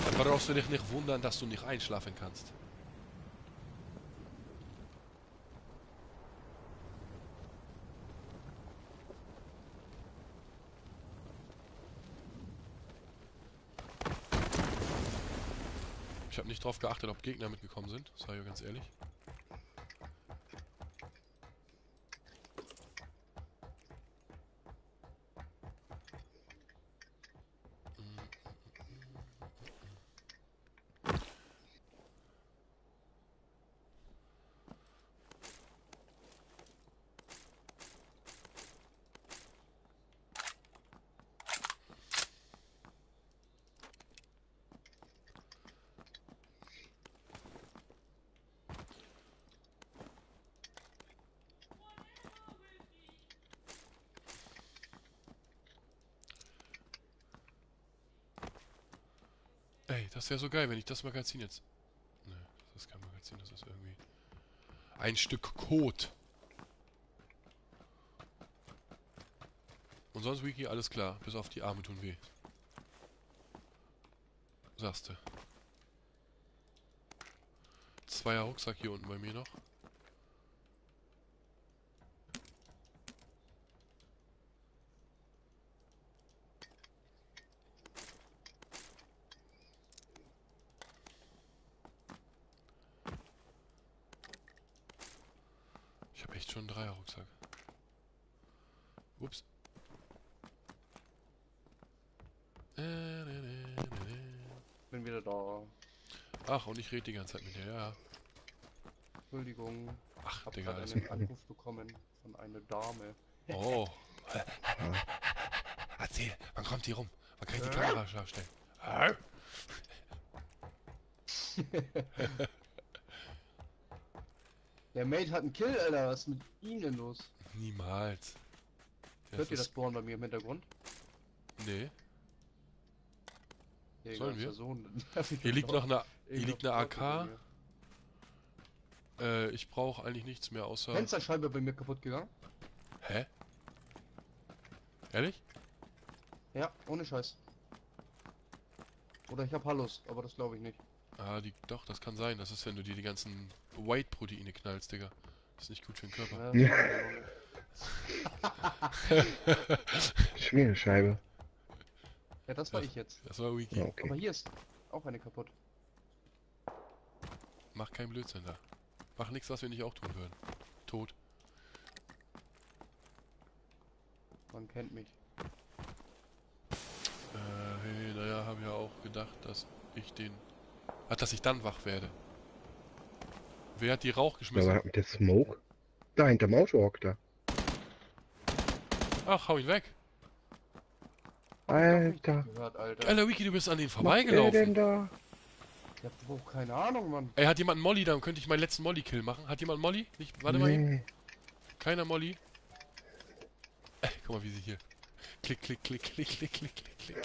dann brauchst du dich nicht wundern, dass du nicht einschlafen kannst. Ich habe nicht drauf geachtet, ob Gegner mitgekommen sind, sage ich ganz ehrlich. Ey, das wäre so geil, wenn ich das Magazin jetzt... Ne, das ist kein Magazin, das ist irgendwie... Ein Stück Kot. Und sonst, Wiki, alles klar. Bis auf die Arme tun weh. Sagst du. Zweier Rucksack hier unten bei mir noch. Ich habe echt schon einen Dreier-Rucksack. Ups. Äh, ne, ne, ne, ne. Bin wieder da. Ach, und ich rede die ganze Zeit mit dir, ja. Entschuldigung. Ach, Hab Digga, alles einen Anruf bekommen von einer Dame. Oh. Erzähl, wann kommt die rum? Wann kann ich die Kamera scharf stellen? Der Mate hat einen Kill, Alter. Was ist mit ihm denn los? Niemals. Hört ihr das Bohren bei mir im Hintergrund? Nee. Sollen wir? Hier liegt noch eine... Hier liegt eine AK. Äh, ich brauche eigentlich nichts mehr außer... Fensterscheibe bei mir kaputt gegangen. Hä? Ehrlich? Ja, ohne Scheiß. Oder ich hab Hallos, aber das glaube ich nicht. Ah, die, doch, das kann sein. Das ist, wenn du dir die ganzen White-Proteine knallst, Digga. Das ist nicht gut für den Körper. Ja, Ja. Schmierscheibe. ja das war Das- ich jetzt. Das war Wiki. Ja, Aber okay. hier ist auch eine kaputt. Mach keinen Blödsinn da. Mach nichts, was wir nicht auch tun würden. Tot. Man kennt mich. Äh, hey, naja, habe ja auch gedacht, dass ich den... Ach, dass ich dann wach werde. Wer hat die Rauch Da geschmissen? war mit der Smoke. Da hinterm Auto hockt er. Ach, hau ihn weg. Alter. Alter. Alter, Wiki, du bist an den Was macht der denn vorbeigelaufen. da? Ich hab überhaupt keine Ahnung, Mann. Ey, hat jemand einen Molly? Dann könnte ich meinen letzten Molly-Kill machen. Hat jemand einen Molly? Nicht, warte mal eben. Nee. Keiner Molly. Äh, guck mal, wie sie hier. Klick, klick, klick, klick, klick, klick, klick, klick.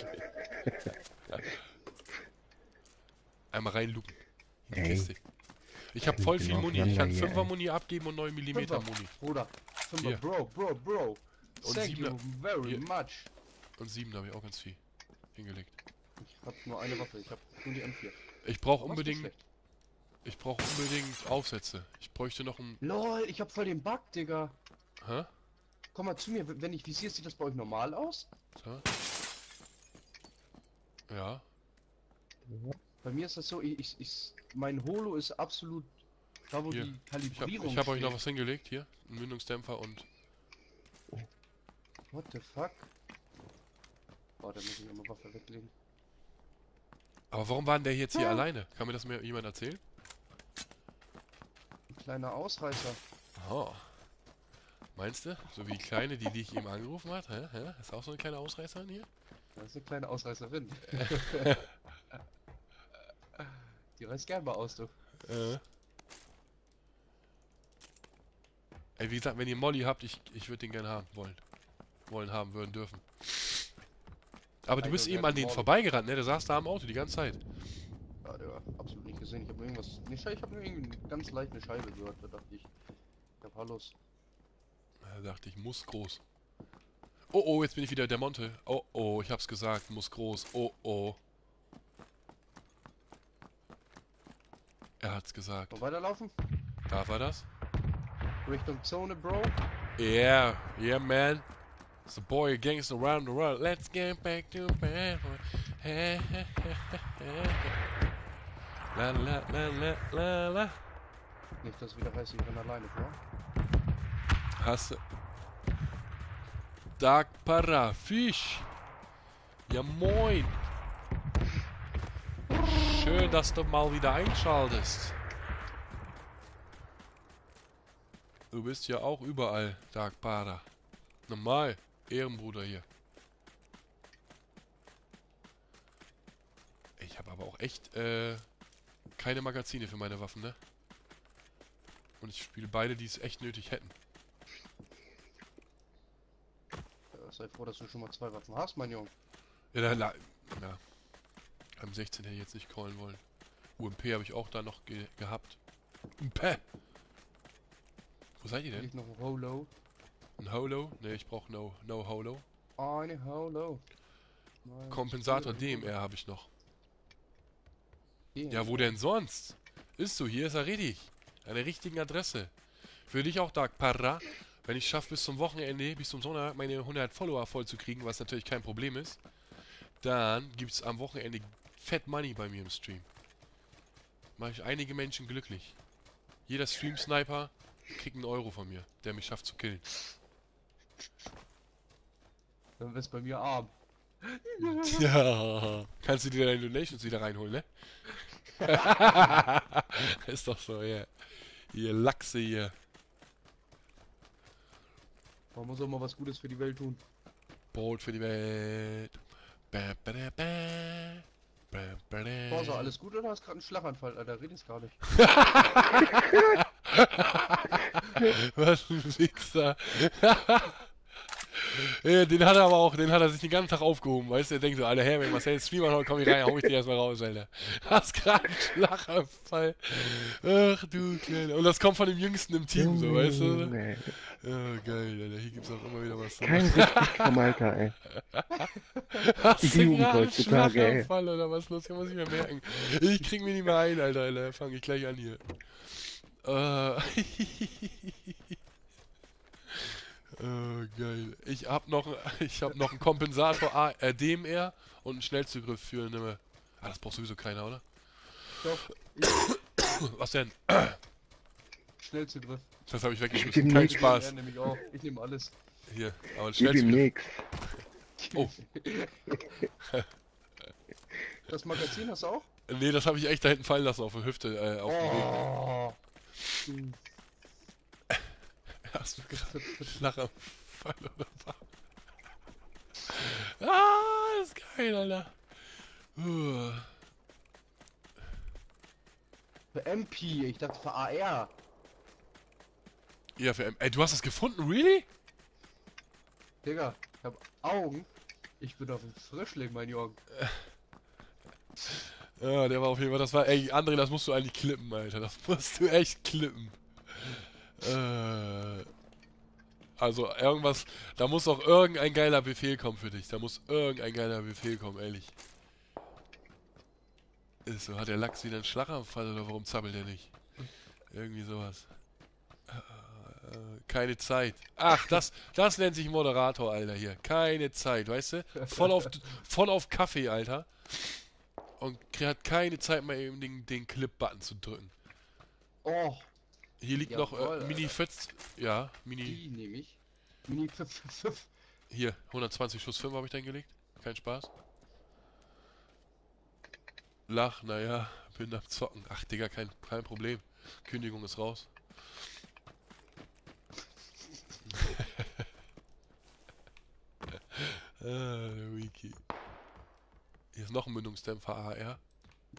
Einmal reinlupen. In die Ey. Kiste. Ich habe Die voll sind viel Muni. Ich kann aufeinander hier, 5er ey. Muni abgeben und 9 mm Fünfer. Muni. Bruder. Fünfer, Hier. Bro, Bro, Bro. Und Thank Siebener. you very Hier. much. Und 7 habe ich auch ganz viel hingelegt. Ich hab nur eine Waffe, ich hab nur die M4. Ich brauche unbedingt, ich brauche unbedingt Aufsätze. Ich bräuchte noch ein, LOL, ich hab voll den Bug, Digga. hä? Komm mal zu mir, wenn ich visiere, sieht das bei euch normal aus? So. Ja. Bei mir ist das so, ich, ich, mein Holo ist absolut da, wo Hier. die Ich habe Kalibrierung ich hab euch noch was hingelegt hier. Ein Mündungsdämpfer und What the fuck? Warte, muss ich immer Waffe weglegen. Aber warum war denn der jetzt hier alleine? Kann mir das mir jemand erzählen? Ein kleiner Ausreißer. Oh. Meinst du? So wie die Kleine, die dich eben angerufen hat? Hä? Hä? Ist auch so eine kleine Ausreißerin hier? Das ist eine kleine Ausreißerin. die reißt gern mal aus, du. Äh. Ey, wie gesagt, wenn ihr Molly habt, ich, ich würde den gerne haben wollen. Wollen, haben, würden, dürfen. Aber du bist eben an denen vorbeigerannt, ne? Der saß da am Auto die ganze Zeit. Ja, der war absolut nicht gesehen. Ich habe nur irgendwas. Ne, ich habe nur irgendwie ganz leicht eine Scheibe gehört. Da dachte ich. Ich hab Hallos. Da dachte ich, muss groß. Oh oh, jetzt bin ich wieder der Monte. Oh oh, ich hab's gesagt, muss groß. Oh oh. Er hat's gesagt. Noch weiterlaufen? Darf er das? Richtung Zone, Bro. Yeah, yeah, man. It's the boy gangster around the world. Let's get back to bed. La la la la la la. Nicht, dass wieder heißt, ich renn alleine vor. Hast du. Dark Para Fisch. Ja moin. Schön, dass du mal wieder einschaltest. Du bist ja auch überall, Dark Para. Normal. Ehrenbruder hier. Ich habe aber auch echt äh, keine Magazine für meine Waffen, ne? Und ich spiele beide, die es echt nötig hätten. Ja, sei froh, dass du schon mal zwei Waffen hast, mein Junge. Ja, da, la- ja. M16 hätte ich jetzt nicht callen wollen. UMP habe ich auch da noch ge gehabt. UMP! Wo seid ihr denn? Ich noch Holo. Ein Holo? Ne, ich brauche no, no Holo. Eine Holo. Mal Kompensator. DMR habe ich noch. Hier. Ja, wo denn sonst? Ist so, hier ist er richtig. An der richtigen Adresse. Für dich auch, Dark Parra. Wenn ich schaffe, bis zum Wochenende, bis zum Sonntag meine 100 Follower voll zu kriegen, was natürlich kein Problem ist, dann gibt es am Wochenende Fett Money bei mir im Stream. Mache ich einige Menschen glücklich. Jeder Stream-Sniper kriegt einen Euro von mir, der mich schafft zu killen. Dann wirst bei mir arm. Ja, kannst du dir deine Donations wieder reinholen, ne? ist doch so, ja. Ihr Lachse hier. Man muss auch mal was Gutes für die Welt tun. Brot für die Welt. Ba, ba, da, ba. Ba, ba, da. Forsa, alles gut oder hast gerade einen Schlaganfall? Alter, redest gar nicht. Was ein Wichser. Ja, den hat er aber auch, den hat er sich den ganzen Tag aufgehoben, weißt du? Er denkt so, Alter, Herr, wenn Marcel Streamer haut, komm ich rein, hau ich dir erstmal raus, Alter. Hast gerade einen Schlaganfall. Ach du Kleiner. Und das kommt von dem Jüngsten im Team, so, weißt du? Junge, Ja, geil, Alter. Hier gibt's auch immer wieder was Kein richtig Alter, ey. Hast Die du gerade einen heutzutage, ey. Schlaganfall oder was los? Hier muss ich mir merken. Ich krieg mir nicht mehr ein, Alter, Alter. Fange ich gleich an hier. Äh. oh, geil. Ich hab noch, ich hab noch einen Kompensator A, äh, DMR und einen Schnellzugriff für eine. Ah, das braucht sowieso keiner, oder? Doch, Was denn? Schnellzugriff. Das habe ich weggeschmissen. Ihm Kein nix. Ja, Spaß. nämlich auch. Ich nehme alles. Hier, aber ein Gib ihm Schnellzugriff. Oh. Das Magazin hast du auch? Nee, das habe ich echt da hinten fallen lassen auf der Hüfte, äh, auf dem Weg. Du- Hast du gerade Schlaganfall oder was? Ah, ist geil, Alter. Uh. Für MP, ich dachte für AR. Ja, für M Ey, du hast das gefunden, really? Digga, ich hab Augen. Ich bin auf dem Frischling, mein Junge. Ja, der war auf jeden Fall, das war, ey, André, das musst du eigentlich klippen, Alter. Das musst du echt klippen. Äh. Also, irgendwas, da muss auch irgendein geiler Befehl kommen für dich. Da muss irgendein geiler Befehl kommen, ehrlich. Ist so, hat der Lachs wieder einen Schlaganfall oder warum zappelt er nicht? Irgendwie sowas. Äh, Keine Zeit. Ach, das, das nennt sich Moderator, Alter, hier. Keine Zeit, weißt du? Voll auf, voll auf Kaffee, Alter. Und hat keine Zeit mehr eben den, den Clip-Button zu drücken. Oh, Hier liegt noch Jawohl, äh, Mini 40, ja, Mini, die nehme ich. Mini 555. hier, 120 Schuss 5 habe ich da hingelegt. Kein Spaß. Lach, naja, bin am Zocken. Ach, Digga, kein, kein Problem. Kündigung ist raus. ah, der Wiki. Hier ist noch ein Mündungsdämpfer AR.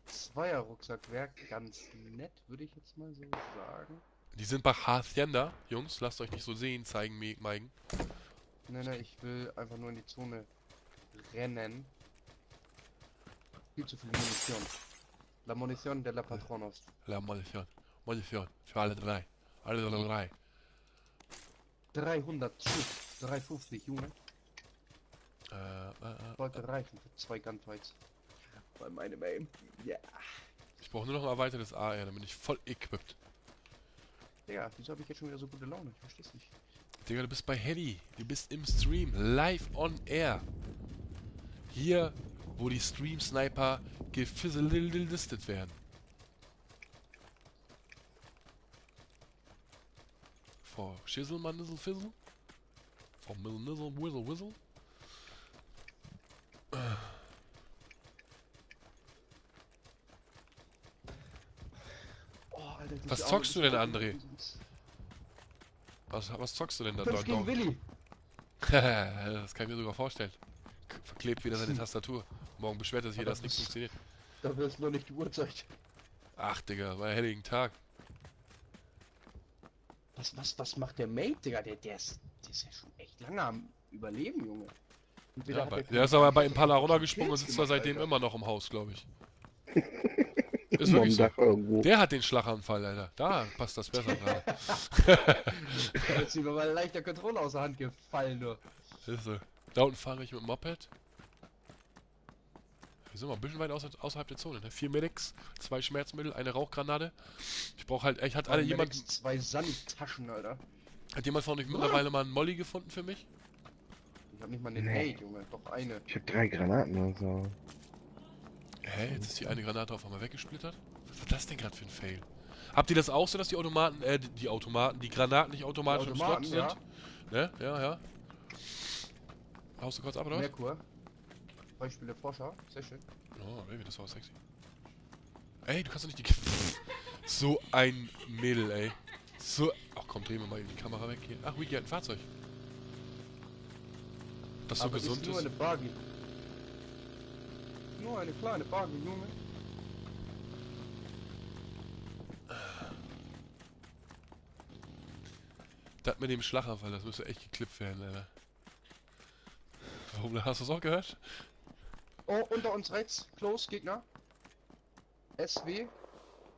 Zweier Rucksack wäre ganz nett, würde ich jetzt mal so sagen. Die sind bei Hacienda. Jungs, lasst euch nicht so sehen, zeigen, me- meigen. Nein, nein, ich will einfach nur in die Zone rennen. Viel zu viel Munition. La Munition de la Patronos. La Munition. Munition. Für alle drei. Alle drei. 300 Stück. 350, Junge. Äh, äh, äh, Sollte reichen für zwei Gunfights. Bei meinem Aim. Ja. ich brauche nur noch ein erweitertes AR, dann bin ich voll equipped. Digga, wieso habe ich jetzt schon wieder so gute Laune? Ich versteh's nicht. Digga, du bist bei Hedy. Du bist im Stream. Live on air. Hier, wo die Stream-Sniper gefizzlelistet werden. For Shizzle, Manizzle, Fizzle? For Millnizzle, Whizzle, Whizzle? Oh, Alter, diese Was zockst du denn, André? Was, was zockst du denn da? Fünf gegen Willi. das kann ich mir sogar vorstellen. Verklebt wieder seine Tastatur. Morgen beschwert er sich, dass nichts funktioniert. Da wirst nur nicht die Uhrzeit. Ach, Digga, war ein helligen Tag. Was, was, was macht der Mate, Digga? Der, der, ist, der ist ja schon echt lange am Überleben, Junge. Ja, der der ist aber bei Impala runtergesprungen und sitzt da seitdem Alter. immer noch im Haus, glaube ich. Ist wirklich so. Irgendwo. Der hat den Schlaganfall, Alter. Da passt das besser gerade. Jetzt ist mir mal leicht der Controller aus der Hand gefallen, nur. Ist so. Da unten fahre ich mit dem Moped. Wir sind mal ein bisschen weit außer, außerhalb der Zone. Ne? Vier Medics, zwei Schmerzmittel, eine Rauchgranate. Ich brauche halt echt. Hat alle jemand, Zwei Sandtaschen, Alter. hat jemand von euch mittlerweile mal einen Molly gefunden für mich? Ich hab nicht mal den Nee. Hate, Junge. Doch eine. Ich hab drei Granaten oder so. Hä, jetzt ist die eine Granate auf einmal weggesplittert? Was war das denn gerade für ein Fail? Habt ihr das auch so, dass die Automaten, äh, die- Automaten, die Granaten nicht automatisch im Slot sind? ja. Ne? Ja, ja. Haust du kurz ab, oder? Merkur. Beispiele Forscher. Sehr schön. Oh, Baby, das war sexy. Ey, du kannst doch nicht die... so ein Mädel, ey. So... Ach komm, drehen wir mal die Kamera weg hier. Ach, Wiki hat ein Fahrzeug. Das so Aber gesund ist nur ist. eine Buggy. Nur eine kleine Buggy, Junge. Das mit dem Schlaganfall, das müsste echt geklippt werden, Alter. Warum, hast du es auch gehört? Oh, unter uns rechts. Close, Gegner. SW.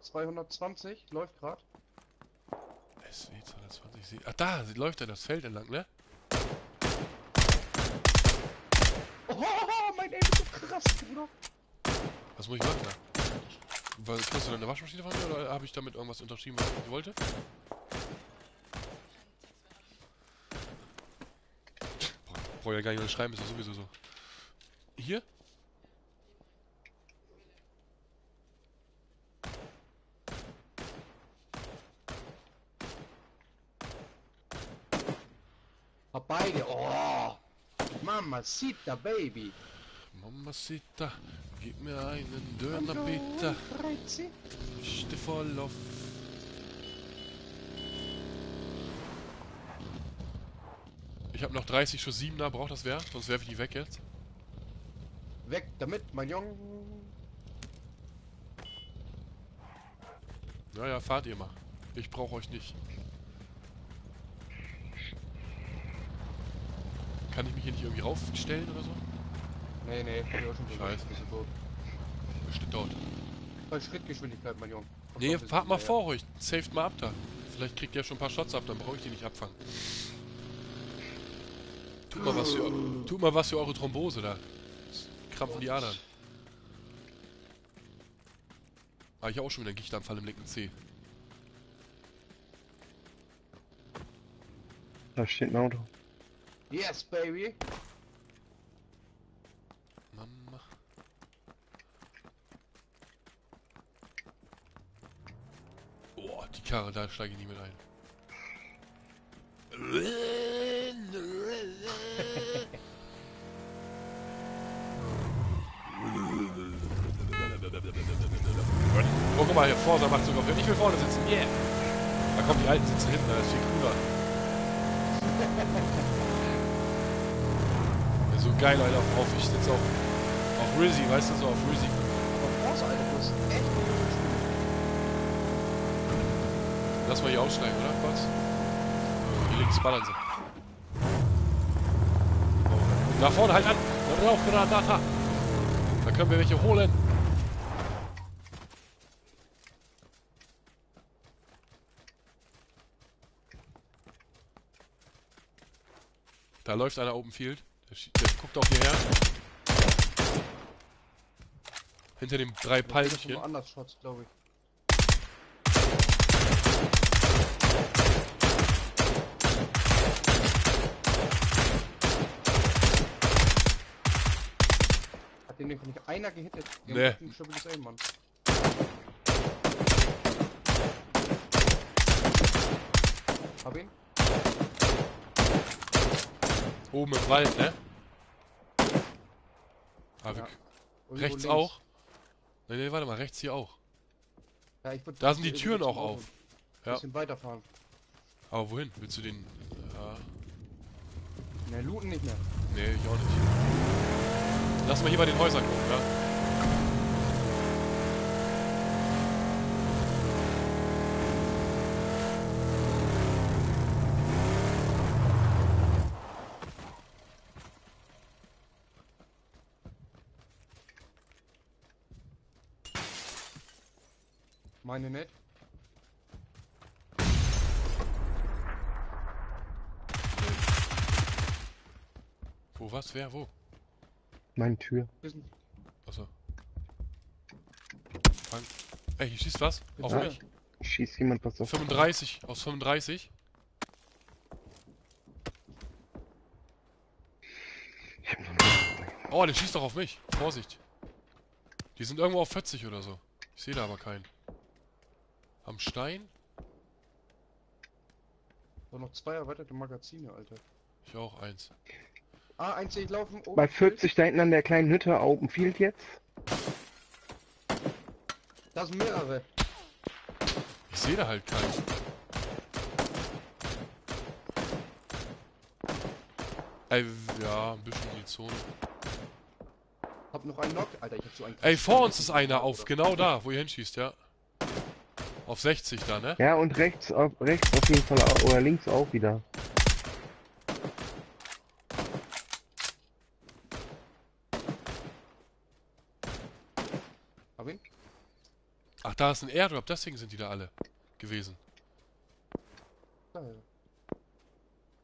220. Läuft grad. SW 220, sie- Ach, da, sie läuft ja das Feld entlang, ne? Oh, mein Aim ist so krass, Bruder. Was muss ich machen da? Was, kriegst du denn eine Waschmaschine von mir oder habe ich damit irgendwas unterschrieben, was ich wollte? Boah, Brauch ja gar nicht mehr schreiben, ist ja sowieso so. Hier? Hab beide. Oh. Mamacita, Baby. Mamacita, gib mir einen Döner bitte. Ich steh voll auf. Ich habe noch 30 Schuss 7er, braucht das wer? Sonst werfe ich die weg jetzt. Weg damit, mein Junge. Naja, fahrt ihr mal. Ich brauche euch nicht. Kann ich mich hier nicht irgendwie raufstellen oder so? Nee, nee, ich auch schon Scheiße. Bisschen doof. Steht dort. Bei Schrittgeschwindigkeit, mein Junge. Kommt Nee, fahrt mal vor euch. Saved mal ab da. Vielleicht kriegt ihr schon ein paar Shots ab, dann brauche ich die nicht abfangen. Tut mal was für, tut mal was für eure Thrombose da. Das krampfen die Adern. Ah, ich auch schon wieder einen Gichtanfall im linken C. Da steht ein Auto. Yes, baby. Die Karre, da steige ich nie mit ein. Oh, guck mal hier, Forsa macht sogar. Ich will vorne sitzen, yeah! Da kommen die alten Sitze hinten, das ist viel cooler. Ja, so geil, Alter, auf, auf ich sitze auf, auf Rizzy, weißt du, so auf Rizzy. Aber Forza, Alter, du hast echt gute Spiele. Lass mal hier aussteigen, oder? Kurz. Hier links ballern sie. Oh. Da vorne, halt an! Rauchgranata! Da können wir welche holen. Da läuft einer Open Field. Der, der guckt auch hierher. Hinter dem drei Das Palmchen. Shots, glaube ich. Den nicht einer gehittet? Nee. Ein stabiles Aim, Mann. Hab ihn? Oben im Wald, ne? Ja. Rechts links. auch? Ne, ne, warte mal, rechts hier auch. Ja, Da sind die Türen auch auf. Ja. bisschen weiterfahren. Aber wohin? Willst du den... Ja, Ne, looten nicht mehr. nee, ich auch nicht. Lass mal hier bei den Häusern gucken, ja? Meine nicht. Wo was, wer, wo? Meine Tür. Achso. Ey, hier schießt was? Auf Ja. mich? Schießt jemand was auf? 35, aus 35. Ich hab noch nicht. Oh, der schießt doch auf mich. Vorsicht. Die sind irgendwo auf 40 oder so. Ich sehe da aber keinen. Am Stein? So noch zwei erweiterte Magazine, Alter. Ich auch eins. Ah, eins sehe ich laufen. oben. Bei 40 da hinten an der kleinen Hütte, Open Field jetzt. Da sind mehrere. Ich sehe da halt keinen. Ey, ja, ein bisschen in die Zone. Hab noch einen Knock. Alter, ich hab so einen. Ey, vor uns ist einer auf, genau da, wo ihr hinschießt, ja. Auf 60 da, ne? Ja, und rechts auf, rechts auf jeden Fall auch, oder links auch wieder. Hab ihn? Ach, da ist ein Airdrop, deswegen sind die da alle gewesen. Da, ja.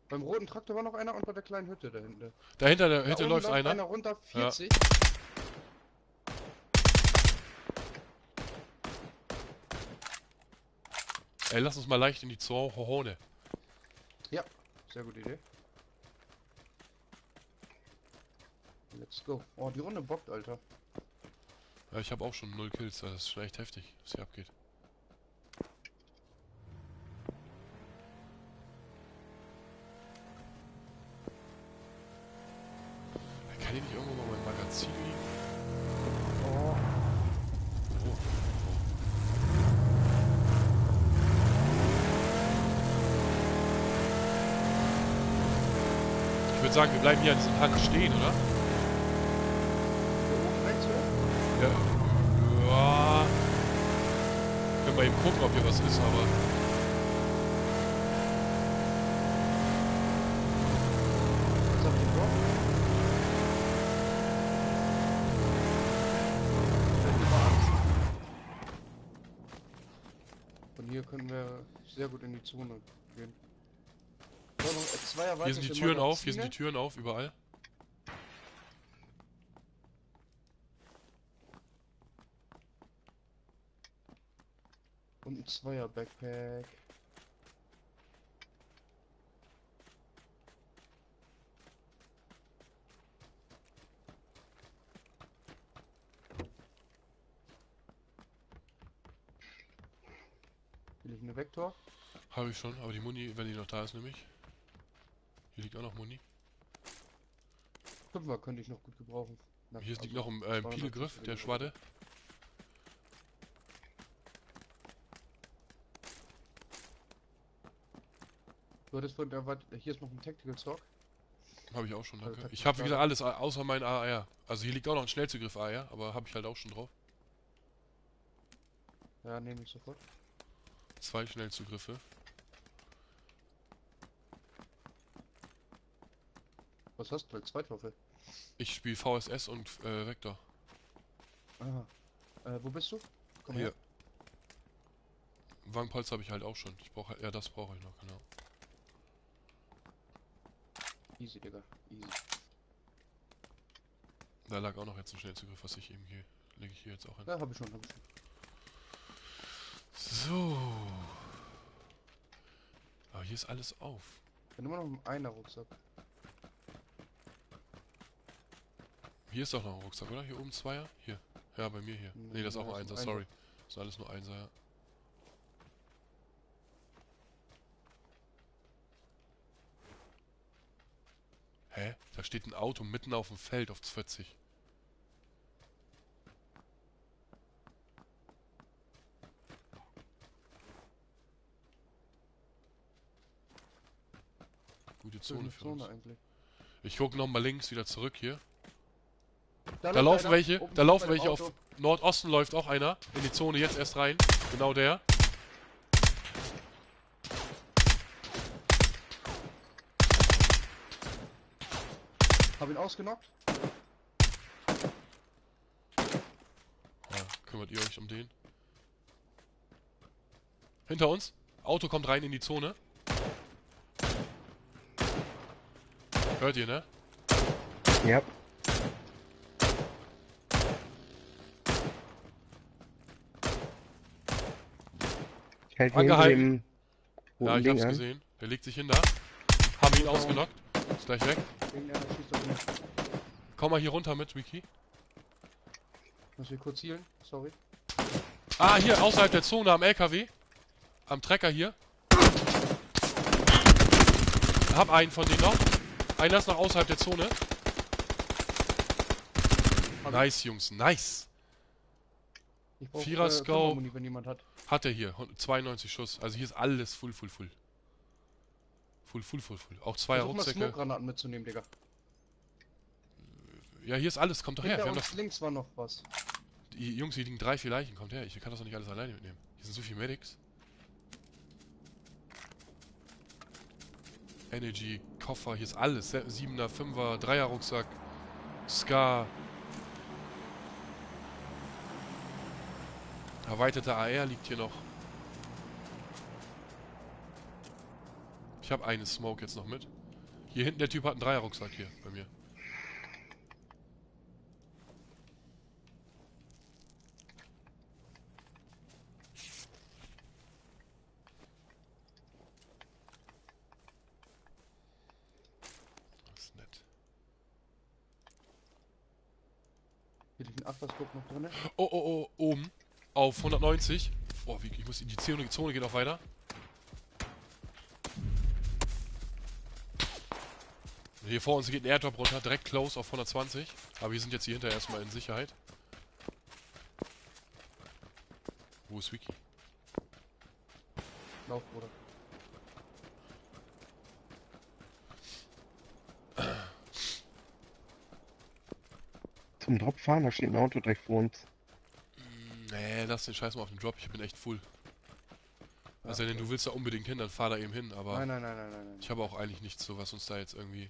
Beim roten Traktor war noch einer und bei der kleinen Hütte dahinter. Dahinter der Da Hütte läuft einer. einer runter, 40. Ey, lass uns mal leicht in die Zone. Sehr gute Idee. Let's go. Oh, die Runde bockt, Alter. Ja, ich habe auch schon null Kills, das ist schon echt heftig, was hier abgeht. Kann hier nicht irgendwo mal mein Magazin liegen? Oh. Ich würde sagen, wir bleiben hier an diesem Hang stehen, oder? Hier oben rechts, oder? Ja. ja. Können wir eben gucken, ob hier was ist, aber. Von hier können wir sehr gut in die Zone gehen. Hier sind die Türen auf, hier sind die. Türen auf, überall. Und ein Zweier Backpack. Will ich eine Vektor? Habe ich schon, aber die Muni, wenn die noch da ist, nämlich. Hier liegt auch noch Muni. Fünfer könnte ich noch gut gebrauchen. Na, Hier liegt noch ein äh, 200 Pilegriff, für der Schwadde. Du hattest vorhin hier ist noch ein Tactical Stock. Habe ich auch schon, Also danke. taktisch Ich habe, wie gesagt, alles au- außer mein AR. Also hier liegt auch noch ein Schnellzugriff AR, aber habe ich halt auch schon drauf. Ja, nehme ich sofort. Zwei Schnellzugriffe. Was hast du als Zweitwaffe? Ich spiele VSS und äh, Vector. Aha. Äh, wo bist du? Komm Hier. her. Wangpolz habe ich halt auch schon. Ich brauche ja das brauche ich noch, genau. Easy, Digga. Easy. Da lag auch noch jetzt ein Schnellzugriff, was ich eben hier lege ich hier jetzt auch hin. Ja, hab ich schon, hab ich schon. So. Aber hier ist alles auf. Ich bin immer noch im einer Rucksack. Hier ist doch noch ein Rucksack, oder? Hier oben Zweier? Hier. Ja, bei mir hier. Nee, das ist auch Nee, ein das ist Einser, ein sorry. Das sind alles nur Einser, ja. Hä? Da steht ein Auto mitten auf dem Feld auf 40. Gute Zone für uns. Eigentlich. Ich gucke nochmal links wieder zurück hier. Da läuft laufen einer. welche, Oben da laufen welche auf Auto. Nordosten läuft auch einer. In die Zone jetzt erst rein. Genau der. Ihn ausgenockt. Ja, kümmert ihr euch um den? Hinter uns. Auto kommt rein in die Zone. Hört ihr, ne? Ja. Hier hinter Angehalten. Ja, ich Ding hab's an. gesehen. Der legt sich hin da. Haben ihn ausgenockt. Ist gleich weg. Komm mal hier runter mit, Wiki. Muss ich kurz healen? Sorry. Ah, hier, außerhalb der Zone am LKW. Am Trecker hier. Hab einen von denen noch. Einer ist noch außerhalb der Zone. Nice, Jungs, nice. Ich brauch, Vierer äh, Scope. Hat. Hat er hier. 92 Schuss. Also hier ist alles full, full, full. Full, full, full, full. Auch zwei Versuch mal Rucksäcke. Smoke-Granaten mitzunehmen, Digga. Ja, hier ist alles. Kommt doch her. Wir Hinter haben uns doch, links war noch was. die Jungs, hier liegen drei, vier Leichen. Kommt her. Ich kann das doch nicht alles alleine mitnehmen. Hier sind so viele Medics. Energy, Koffer, hier ist alles. Se- Siebener, Fünfer, Dreier Rucksack, Scar. Erweiterte AR liegt hier noch. Ich habe eine Smoke jetzt noch mit. Hier hinten der Typ hat einen Dreier Rucksack hier bei mir. Das ist nett. Hier liegt ein Aquascope noch drin. Oh, oh, oh, oben. Auf 190. Oh, wie, ich muss in die Zone, die Zone geht auch weiter. Hier vor uns geht ein Airdrop runter, direkt close auf 120. Aber wir sind jetzt hier hinter erstmal in Sicherheit. Wo ist Wiki? Lauf, Bruder. Zum Drop fahren, da steht ein Auto direkt vor uns. Nee, lass den Scheiß mal auf den Drop, ich bin echt full. Also denn du willst da unbedingt hin, dann fahr da eben hin, aber Nein, nein, nein, nein, nein. nein. ich habe auch eigentlich nichts so, was uns da jetzt irgendwie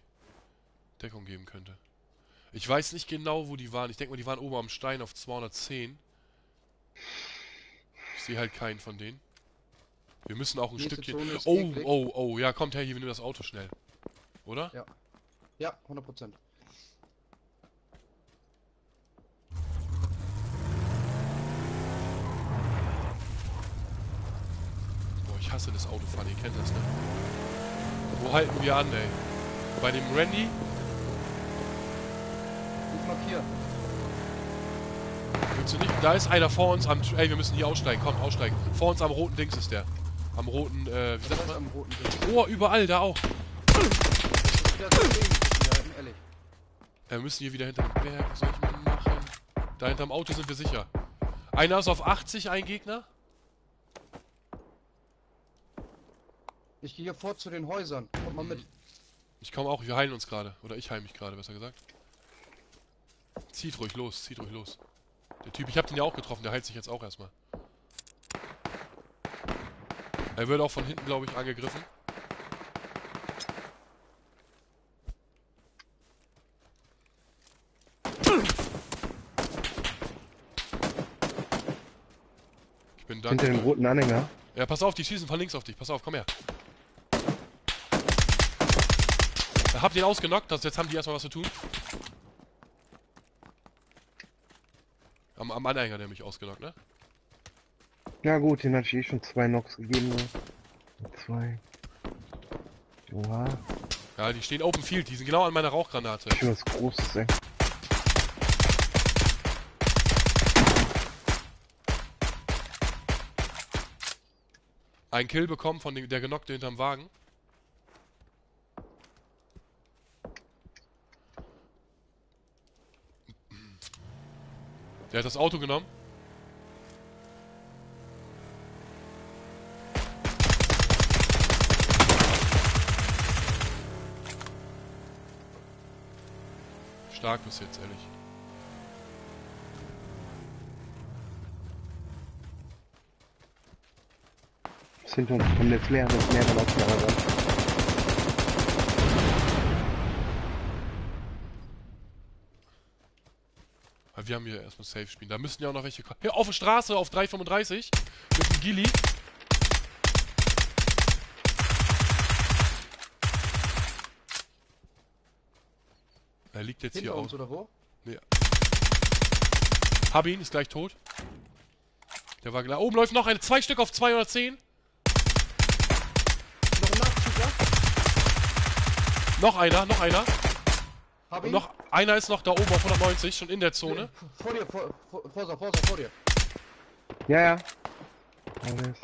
Deckung geben könnte. Ich weiß nicht genau, wo die waren. Ich denke mal, die waren oben am Stein auf 210. Ich sehe halt keinen von denen. Wir müssen auch ein Nächste Stückchen... Oh, eklig. oh, oh, ja, kommt her, hier, wir nehmen das Auto schnell. Oder? Ja. Ja, 100 Prozent. Boah, ich hasse das Autofahren, ihr kennt das, ne? Wo halten wir an, ey? Bei dem Randy? Markiere. Willst du nicht? Da ist einer vor uns am... Ey, wir müssen hier aussteigen, komm, aussteigen. Vor uns am roten Dings ist der. Am roten, äh, wie sagt man? am roten Ding. Oh, überall, da auch. Ja. Ja, wir müssen hier wieder hinter dem Berg. Was soll ich machen? Da hinterm Auto sind wir sicher. Einer ist auf 80, ein Gegner. Ich gehe hier vor zu den Häusern. Kommt mal mit. Ich komme auch, wir heilen uns gerade. Oder ich heile mich gerade, besser gesagt. Zieht ruhig los, zieht ruhig los. Der Typ, ich habe den ja auch getroffen, der heilt sich jetzt auch erstmal. Er wird auch von hinten, glaube ich, angegriffen. Ich bin Hinter dankbar. dem roten Anhänger. Ja, pass auf, die schießen von links auf dich. Pass auf, komm her. Ihr ihn ausgenockt, das, jetzt haben die erstmal was zu tun. Am, am Anhänger nämlich ausgenockt, ne? Ja gut, den hatte ich eh schon zwei Knocks gegeben. Ne? Zwei. Oha, Ja, die stehen Open Field, die sind genau an meiner Rauchgranate. ich was Großes, ey. Ein Kill bekommen von dem, der Genockte hinterm Wagen. Der hat das Auto genommen. Stark bis jetzt, ehrlich. Das hinter uns kommt jetzt mehr, das mehr Aber wir haben hier erstmal safe spielen. Da müssen ja auch noch welche kommen. Hier auf der Straße auf 335 mit dem Gilly. Er liegt jetzt Hinter hier uns auf. oder wo? Nee. Hab ihn, ist gleich tot. Der war gleich. Oben läuft noch eine. Zwei Stück auf 210. Noch ein Nachzüger. Noch einer, noch einer. Hab ihn. Und noch einer ist noch da oben auf 190, schon in der Zone. Vor dir, vor, vor, Forsa, Forsa, vor dir. Ja, ja. Alles.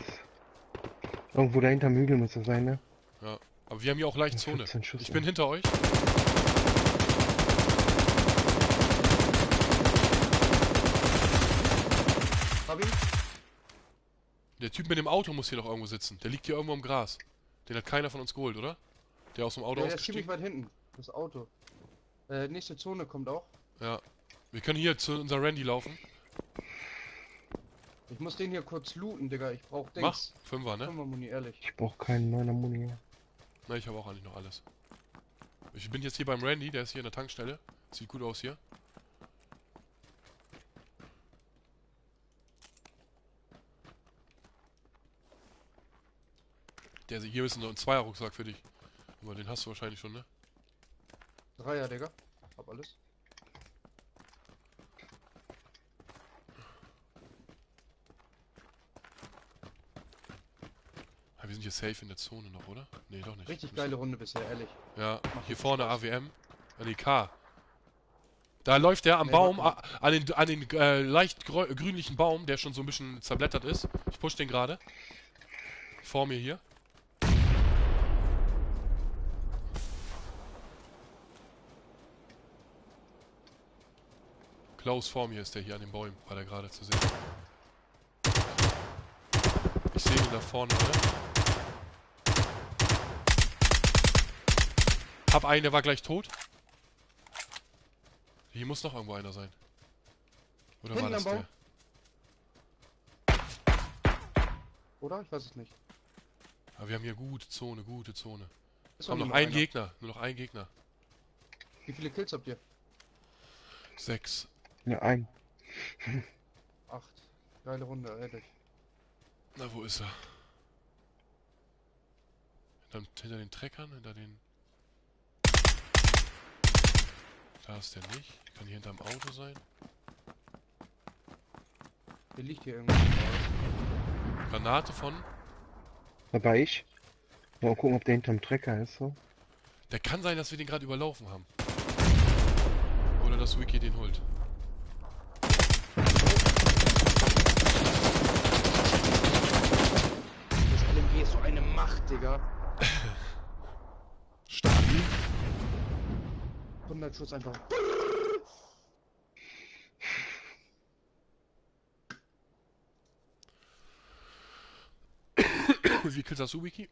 Irgendwo dahinter Hügel muss das sein, ne? Ja. Aber wir haben hier auch leicht Ja, Zone. 15 Schuss, Ich bin ja. hinter euch. Hab ihn? Der Typ mit dem Auto muss hier doch irgendwo sitzen. Der liegt hier irgendwo im Gras. Den hat keiner von uns geholt, oder? Der aus dem Auto Der, der ist ziemlich weit hinten. Das Auto. Äh, nächste Zone kommt auch. Ja. Wir können hier zu unser Randy laufen. Ich muss den hier kurz looten, Digga. Ich brauch Mach. Dings. Fünfer, ne? Fünfer Muni, ehrlich. Ich brauche keinen neuen Ammoni. Na, ich habe auch eigentlich noch alles. Ich bin jetzt hier beim Randy, der ist hier in der Tankstelle. Sieht gut aus hier. Der hier ist noch ein Zweier-Rucksack für dich. Aber den hast du wahrscheinlich schon, ne? Dreier, Digga. Hab alles. Wir sind hier safe in der Zone noch, oder? Nee, doch nicht. Richtig geile Runde bisher, ehrlich. Ja, Macht hier vorne. AWM. An die K. Da läuft der am Nee, Baum, a- an den, an den äh, leicht grünlichen Baum, der schon so ein bisschen zerblättert ist. Ich push den gerade. Vor mir hier. Klaus vor mir ist der hier an den Bäumen, war der gerade zu sehen. Ich sehe ihn da vorne, ne? Hab einen, der war gleich tot. Hier muss noch irgendwo einer sein. Oder war Hinten das am der? Oder? Ich weiß es nicht. Aber wir haben hier gute Zone, gute Zone. Ist Komm, noch ein einer. Gegner. Nur noch ein Gegner. Wie viele Kills habt ihr? Sechs. Ja, ein. Acht. Geile Runde, ehrlich. Na, wo ist er? Dann hinter den Treckern, hinter den... Da ist der nicht. Kann hier hinterm Auto sein. Der liegt hier irgendwo. Granate von... Dabei ich. Mal gucken, ob der hinterm Trecker ist, so. Der kann sein, dass wir den gerade überlaufen haben. Oder dass Wiki den holt. Das LMG ist so eine Macht, Digga. Stabil. 100 Schuss einfach. Wie Kills hast du, Wiki?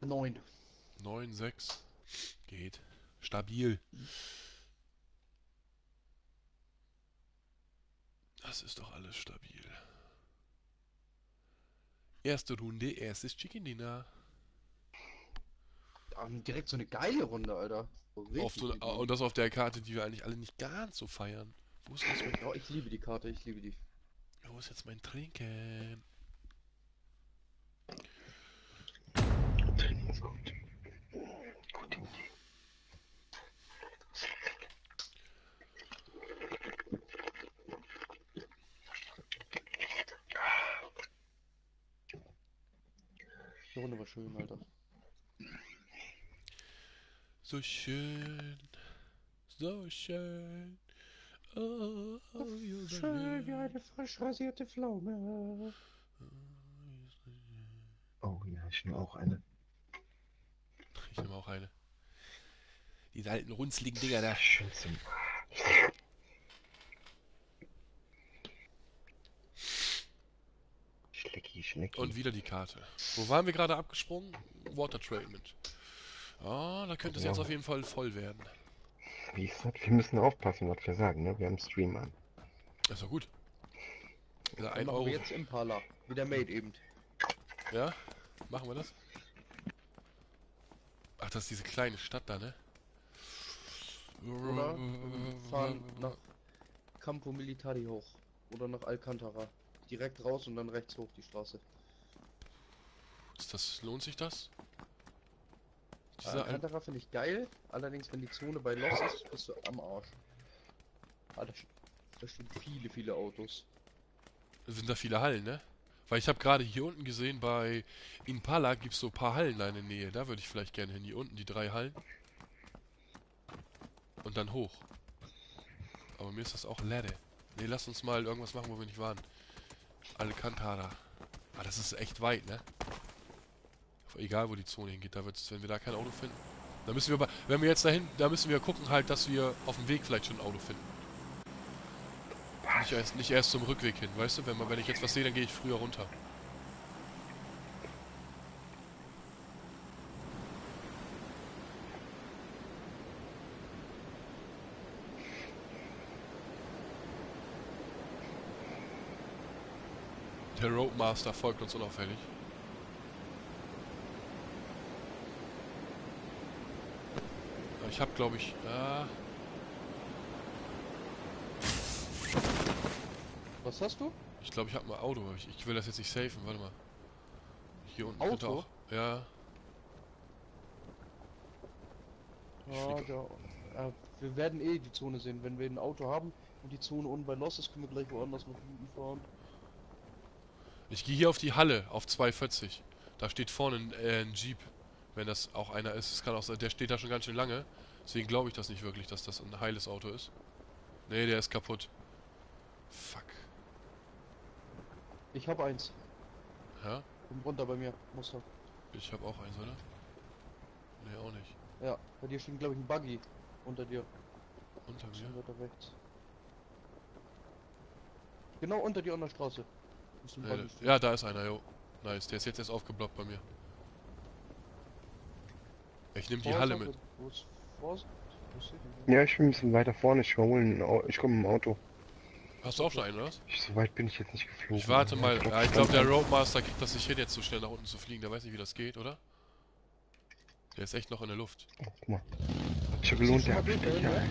9. 9, 6. Geht. Stabil. Das ist doch alles stabil. Erste Runde, erstes Chicken Dinner. Direkt so eine geile Runde, Alter. So und das auf der Karte, die wir eigentlich alle nicht ganz so feiern. Wo ist jetzt mein, Ja, ich liebe die Karte, ich liebe die. wo ist jetzt mein Trinken? Trinken ist gut. Gute Idee. Die Runde war schön, Alter. So schön. So schön. Oh, you're the man. frisch rasierte Pflaume. Oh ja, ich nehme auch eine. Ich nehme auch eine. Diese alten runzligen Dinger da. Schön zum. Schlecki, schlecki. Und wieder die Karte. Wo waren wir gerade abgesprungen? Water Treatment. Ah, da könnte es jetzt Ja. auf jeden Fall voll werden. Wie gesagt, wir müssen aufpassen, was wir sagen, ne? Wir haben Stream an. Ist doch gut. Ja, ein machen Euro. wir jetzt Impala. Wie der Mate eben. Ja? Machen wir das? Ach, das ist diese kleine Stadt da, ne? Oder wir fahren nach Campo Militari hoch. Oder nach Alcantara. Direkt raus und dann rechts hoch die Straße. Ist das, lohnt sich das? Dieser Al Alcantara finde ich geil, allerdings wenn die Zone bei Lost ist, bist du am Arsch. Ah, da, da stehen viele, viele Autos. sind da viele Hallen, ne? Weil ich habe gerade hier unten gesehen, bei Impala gibt es so ein paar Hallen in der Nähe. Da würde ich vielleicht gerne hin. Hier unten die drei Hallen. Und dann hoch. Aber mir ist das auch Lade. Ne, lass uns mal irgendwas machen, wo wir nicht waren. Alcantara. Ah, das ist echt weit, ne? Egal, wo die Zone hingeht, da wird's, wenn wir da kein Auto finden. Da müssen wir aber, wenn wir jetzt dahin, da müssen wir gucken halt, dass wir auf dem Weg vielleicht schon ein Auto finden. Nicht erst, nicht erst zum Rückweg hin, weißt du? Wenn, man, wenn ich jetzt was sehe, dann gehe ich früher runter. Der Roadmaster folgt uns unauffällig. Ich habe, glaube ich, ah, Was hast du? Ich glaube, ich habe mal Auto. Ich, ich will das jetzt nicht safen. Warte mal. Hier unten Auto? auch. Ja. Ja, ja, äh, wir werden eh die Zone sehen. Wenn wir ein Auto haben und die Zone unten bei Lost ist, können wir gleich woanders noch hinfahren. Ich gehe hier auf die Halle, auf 240. Da steht vorne ein, äh, ein Jeep. Wenn das auch einer ist. Es kann auch sein, der steht da schon ganz schön lange. Deswegen glaube ich das nicht wirklich, dass das ein heiles Auto ist. Nee, der ist kaputt. Fuck. Ich habe eins. Ja? Kommt runter bei mir. Muster. Ich habe auch eins, oder? Nee, auch nicht. Ja, bei dir steht glaube ich ein Buggy unter dir. Unter mir. Genau unter dir an der Straße. Muss da- stehen. ja, da ist einer, jo. Nice. Der ist jetzt erst aufgeblockt bei mir. Ich nehme die Vorsicht, Halle mit. Vorsicht? Ja, ich bin ein bisschen weiter vorne. Ich komme im Auto. Hast du auch schon einen, oder was? Ich, so weit bin ich jetzt nicht geflogen. Ich warte mal. Ja, ich glaube, der Roadmaster kriegt das nicht hin, jetzt so schnell nach unten zu fliegen. Der weiß nicht, wie das geht, oder? Der ist echt noch in der Luft. Oh, guck mal. Hat schon gelohnt, der. Bilder, ey. Geil.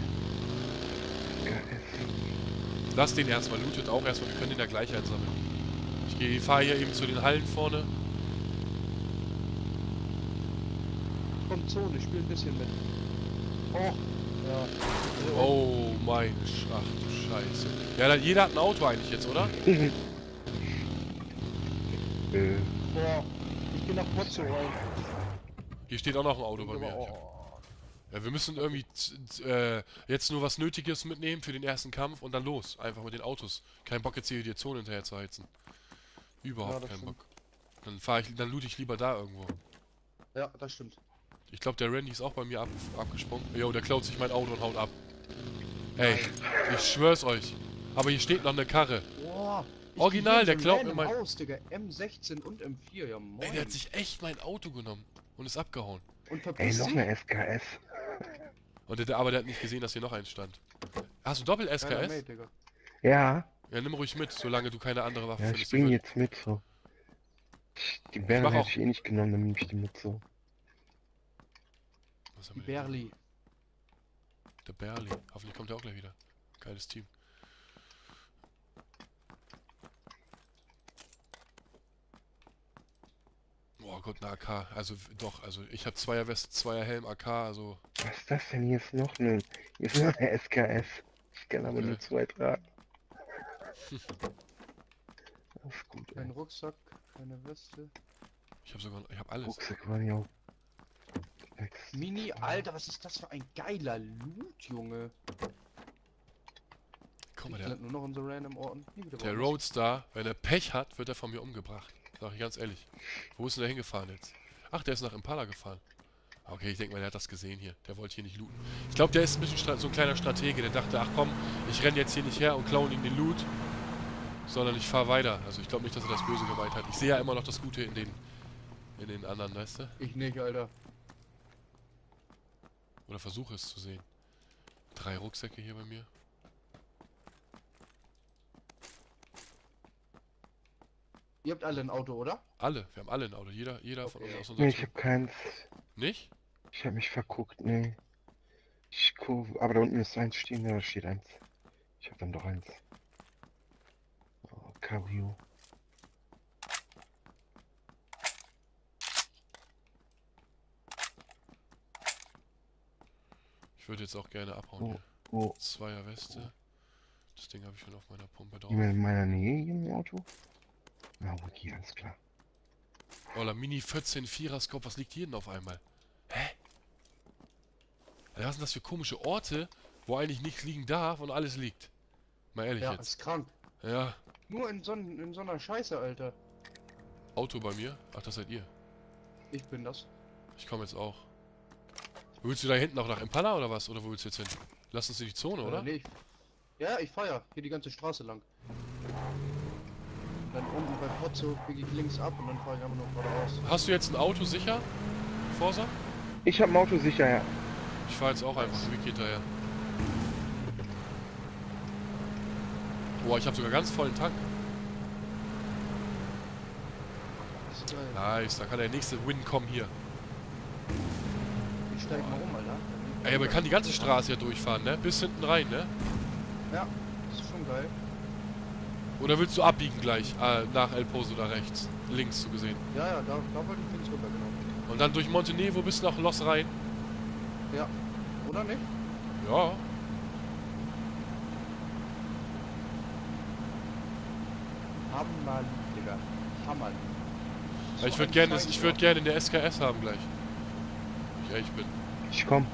Lass den erstmal, lootet auch erstmal. Wir können den ja gleich einsammeln. Ich fahre hier eben zu den Hallen vorne. Komm, Zone, spiel ein bisschen mit. Oh, ja. Oh mein Sch Ach du Scheiße. Ja, dann, jeder hat ein Auto eigentlich jetzt, oder? Äh, Boah, ich geh nach Pozzo rein. Hier steht auch noch ein Auto bei mir. Ich oh. Ja, wir müssen irgendwie äh, jetzt nur was Nötiges mitnehmen für den ersten Kampf und dann los. Einfach mit den Autos. Kein Bock jetzt hier die Zone hinterher zu heizen. Ja, Überhaupt das keinen stimmt. Bock. Dann fahre ich, dann loot ich lieber da irgendwo. Ja, das stimmt. Ich glaube, der Randy ist auch bei mir ab, abgesprungen. Jo, der klaut sich mein Auto und haut ab. Ey, ich schwör's euch. Aber hier steht noch eine Karre. Boah. ich Original, der klaut mir mein- Aus, Digga. M16 und M4, ja moin. Ey, der hat sich echt mein Auto genommen und ist abgehauen. und ey, noch eine SKS. Und der, aber der hat nicht gesehen, dass hier noch eins stand. Hast du Doppel Keiner SKS? Mate, Digga. Ja, Ja, nimm ruhig mit, solange du keine andere Waffe ja, ich findest. bring Die wird- jetzt mit so. Ich- Die Bären hätte ich eh nicht genommen, dann nehme ich die mit so. Was haben Die wir? Berli. Der Berli. Hoffentlich kommt er auch gleich wieder. Geiles Team. Boah Gott, eine AK. Also doch, also ich habe Zweier West, Zweier Helm AK, also Was ist das denn? Hier ist noch eine, hier ist noch eine SKS. Ich kann aber Okay. nur zwei tragen. Ist gut, Kein ey. Rucksack, keine Weste. ich habe sogar, ich habe alles. Rucksack waren ja auch. Mini, Alter, was ist das für ein geiler Loot, Junge? Guck mal, der, nur noch in so random Orten. Der. Roadstar, wenn er Pech hat, wird er von mir umgebracht. Sag ich ganz ehrlich. Wo ist denn der hingefahren jetzt? Ach, der ist nach Impala gefahren. Okay, ich denke mal, der hat das gesehen hier. Der wollte hier nicht looten. Ich glaube, der ist ein bisschen so ein kleiner Stratege. Der dachte, ach komm, ich renne jetzt hier nicht her und klaue ihm den Loot, sondern ich fahre weiter. Also ich glaube nicht, dass er das Böse gemeint hat. Ich sehe ja immer noch das Gute in den, in den anderen, weißt du? Ich nicht, Alter. Oder versuche es zu sehen. Drei Rucksäcke hier bei mir. Ihr habt alle ein Auto, oder? Alle, wir haben alle ein Auto. Jeder, jeder von uns Okay. aus Nee, unserem ich hab keins. Nicht? Ich hab mich verguckt, nee. Ich guck, aber da unten ist eins stehen, ja, da steht eins. Ich hab dann doch eins. Oh, Cabrio. Ich würde jetzt auch gerne abhauen Oh. hier. Wo? Zweier Weste. Das Ding habe ich schon auf meiner Pumpe drauf. Jemand in meiner Nähe hier im Auto? Na, okay, alles klar. Oh, der Mini 14 4er Scope, was liegt hier denn auf einmal? Hä? Was sind das für komische Orte, wo eigentlich nichts liegen darf und alles liegt? Mal ehrlich Ja, jetzt. ist krank. Ja, Nur in so, in so einer Scheiße, Alter. Auto bei mir. Ach, das seid ihr. Ich bin das. Ich komme jetzt auch. Willst du da hinten auch nach Impala oder was? Oder wo willst du jetzt hin? Lass uns in die Zone, oder? Äh, nee, ich, ja, ich feier. Hier die ganze Straße lang. Dann unten bei Pozzo biege ich links ab und dann fahre ich einfach nur geradeaus. Hast du jetzt ein Auto sicher? Forsa? Ich habe ein Auto sicher, ja. Ich fahre jetzt auch einfach dem Wiki hinterher. Boah, ich habe sogar ganz vollen Tank. Nice, da kann der nächste Win kommen hier. Ich steig mal um, Alter. Ey, aber man kann die ganze Straße hier durchfahren, ne? Bis hinten rein, ne? Ja, das ist schon geil. Oder willst du abbiegen gleich? Äh, nach El Poso da rechts. Links so gesehen. Ja, ja, da, da wollte ich links rüber, genau. Und dann durch Montenegro bis nach Los rein. Ja. Oder nicht? Ja. Hammer, Digga. Hammer. Aber ich würde gerne, ich würde gerne in der SKS haben gleich. Wenn ich ehrlich bin. Ich komm.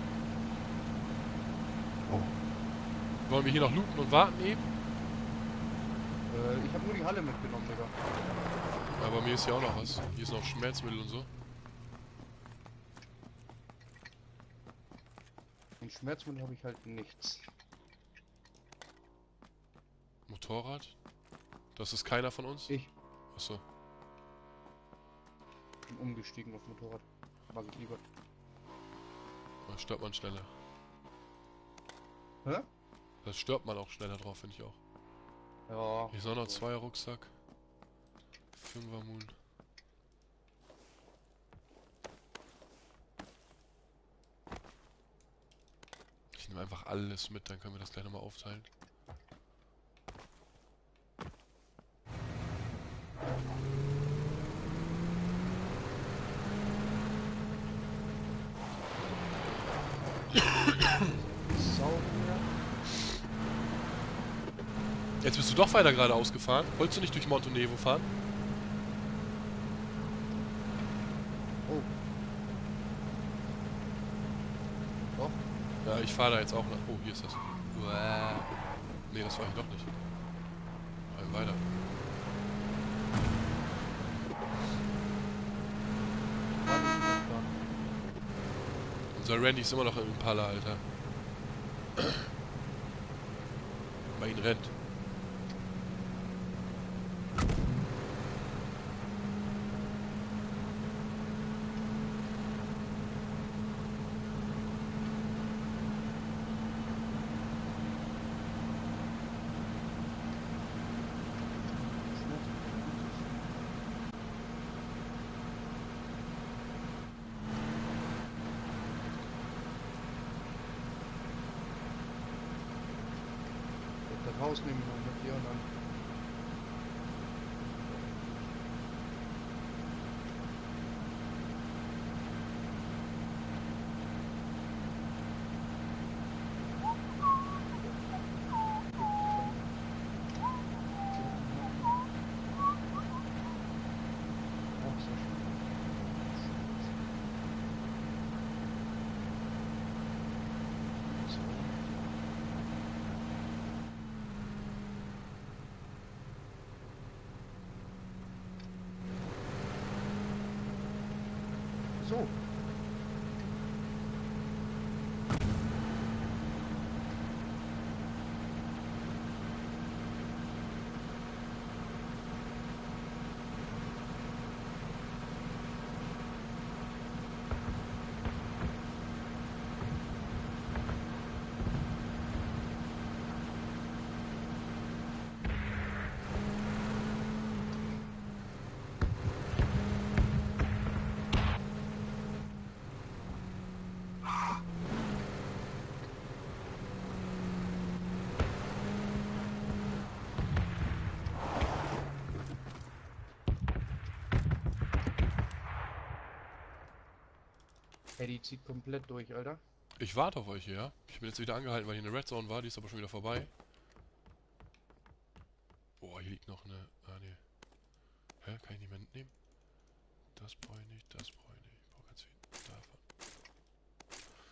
Wollen wir hier noch looten und warten eben? Äh, ich habe nur die Halle mitgenommen, Digga. Aber mir ist hier auch noch was. Hier ist noch Schmerzmittel und so. In Schmerzmittel habe ich halt nichts. Motorrad. Das ist keiner von uns? Ich Achso. bin umgestiegen auf Motorrad. Mag ich lieber. Da stirbt man schneller. Hä? Da stirbt man auch schneller drauf, finde ich auch. Ja. Hier ist auch noch zweier Rucksack. Fünfer Moon. Ich nehme einfach alles mit, dann können wir das gleich nochmal aufteilen. Jetzt bist du doch weiter geradeaus gefahren. Wolltest du nicht durch Montenegro fahren? Oh. Doch. Ja, ich fahre da jetzt auch nach. Oh, hier ist das. Uah. Nee, das war ich doch nicht. Fahren weiter. War nicht mehr klar. Unser Randy ist immer noch im Impala, Alter. Bei ihn rennt. So. Eddie zieht komplett durch, Alter. Ich warte auf euch hier, ja? Ich bin jetzt wieder angehalten, weil hier eine Red Zone war, die ist aber schon wieder vorbei. Boah, hier liegt noch eine... Ah, nee. Hä, kann ich nicht mehr mitnehmen? Das brauche ich nicht, das brauche ich nicht. Ich brauche ganz viel davon.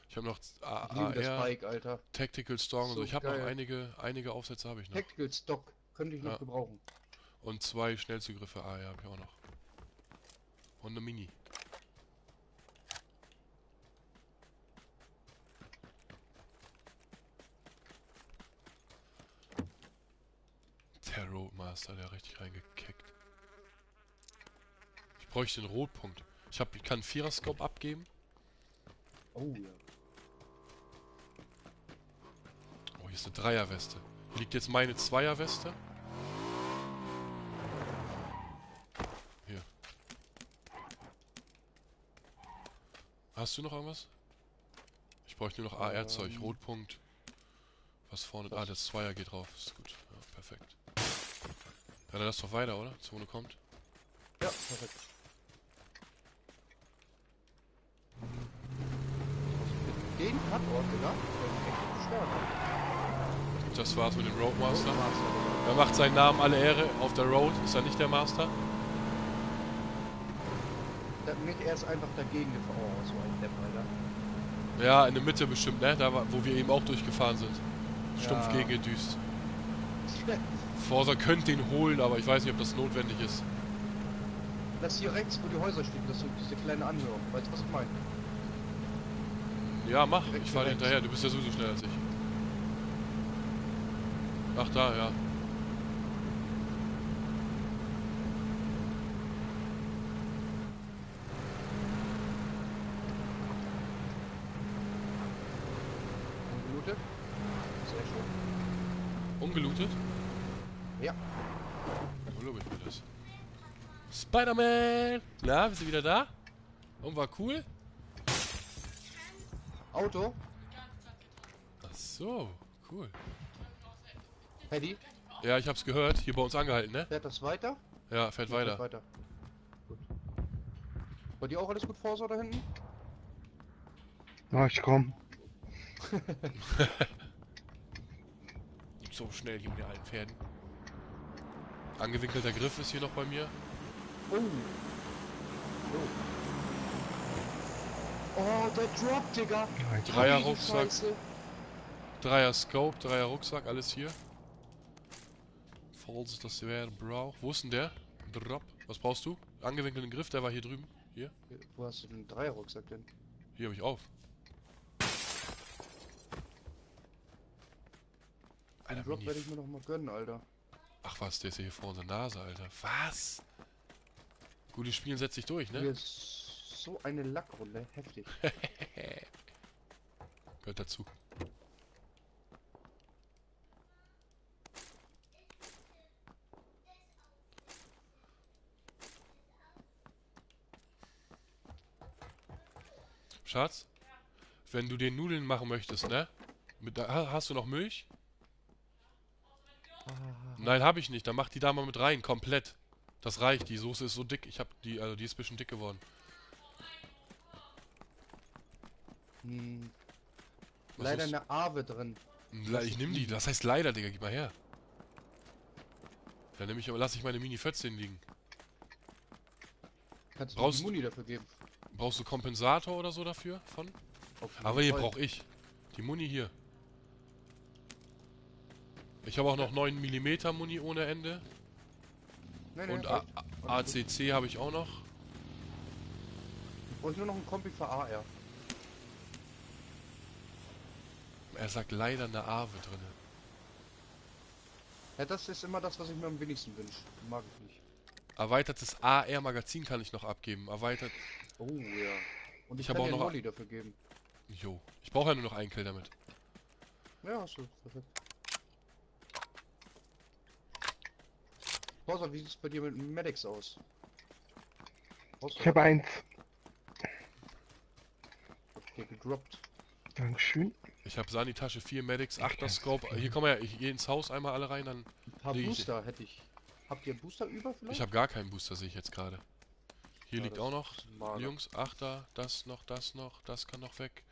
Ich habe noch AR, Bike, Alter. Tactical Storm und so. So Ich habe noch einige, einige Aufsätze habe ich noch. Tactical Stock. Könnte ich noch Ja. gebrauchen. Und zwei Schnellzugriffe AR habe ich auch noch. Und eine Mini. Der Roadmaster, der hat richtig reingekickt. Ich bräuchte den Rotpunkt. Ich, hab, ich kann einen Vierer-Scope abgeben. Oh ja. Oh, hier ist eine Dreierweste. Hier liegt jetzt meine Zweierweste. Hier. Hast du noch irgendwas? Ich bräuchte nur noch AR-Zeug. Ähm. Rotpunkt. Was vorne... Ah, das Zweier geht drauf. Ist gut. Ja, perfekt. Ja, dann lass doch weiter, oder? Zone kommt. Ja, perfekt. Mit den Tatort, Digga. Das stark. Das war's mit dem Roadmaster. Er macht seinen Namen alle Ehre. Auf der Road ist er nicht der Master. Nicht, er ist einfach dagegen gefahren. Oh, so ein Depp, Alter. Ja, in der Mitte bestimmt, ne? Da, wo wir eben auch durchgefahren sind. Stumpf Ja. gegengedüst. Forsa könnte ihn holen, aber ich weiß nicht, ob das notwendig ist. Lass hier rechts, wo die Häuser stehen, das ist diese kleine Anhörung. Weißt du, was ich meine? Ja, mach. Direkt Ich fahre hinterher. Du bist ja sowieso schneller als ich. Ach, da, ja. Ungelootet. Sehr schön. Ungelootet? Ja. Wo lobe ich mir das? Spider-Man! Na, bist du wieder da? Und war cool? Auto. Ach so, cool. Paddy. Ja, ich hab's gehört. Hier bei uns angehalten, ne? Fährt das weiter? Ja, fährt Ja, weiter. weiter. Gut. Bei dir auch alles gut vor, so da hinten? Ja, ich komm. So schnell hier mit den alten Pferden. Angewinkelter Griff ist hier noch bei mir. Oh. Oh. Oh, der Drop, Digga. Ja, Dreier Rucksack. Scheiße. Dreier Scope, Dreier Rucksack, alles hier. Falls das wer braucht. Wo ist denn der? Drop. Was brauchst du? Angewinkelten Griff, der war hier drüben. Hier. Wo hast du den Dreier-Rucksack denn? Hier habe ich auf. Den Alter, Drop werde ich mir noch mal gönnen, Alter. Ach was, der ist ja hier vor unserer Nase, Alter. Was? Gutes Spiel setzt sich durch, Hier ne? ist so eine Lackrunde. Heftig. Gehört dazu. Schatz, wenn du dir Nudeln machen möchtest, ne? Mit, ha- hast du noch Milch? Nein, habe ich nicht. Dann mach die da mal mit rein, komplett. Das reicht. Die Soße ist so dick. Ich habe die, also die ist ein bisschen dick geworden. Hm, Was leider ist- eine Awe drin. Le- Ich nehme die. Das heißt leider, Digga. Gib mal her. Dann nehme ich, aber lasse ich meine Mini 14 liegen. Kannst du Brauchst Muni dafür geben? Brauchst du Kompensator oder so dafür? Von? Aber hier brauche ich. Die Muni hier. Ich habe auch noch 9 mm Muni ohne Ende. Nein, nein, Und. ACC habe ich auch noch. Brauche nur noch einen Kompi für AR. Er sagt leider eine Awe drin. Ja, das ist immer das, was ich mir am wenigsten wünsche. Mag ich nicht. Erweitertes AR-Magazin kann ich noch abgeben. Erweitert. Oh ja. Und ich, Ich hab kann auch noch- Molly dafür geben. Jo. Ich brauche ja nur noch einen Kill damit. Ja, hast du. Perfekt. Bowser, wie sieht's bei dir mit Medics aus? Du Ich habe eins. dir gedroppt. Dankeschön. Ich habe Sani-Tasche 4 Medics, 8er Scope. Hier komm her, ich gehe ins Haus einmal alle rein, dann. Ein paar Nee, ich- Booster hätte ich. Habt ihr Booster über vielleicht? Ich habe gar keinen Booster, sehe ich jetzt gerade. Hier Ja, liegt auch noch. Jungs, Achter, das noch, das noch, das kann noch weg.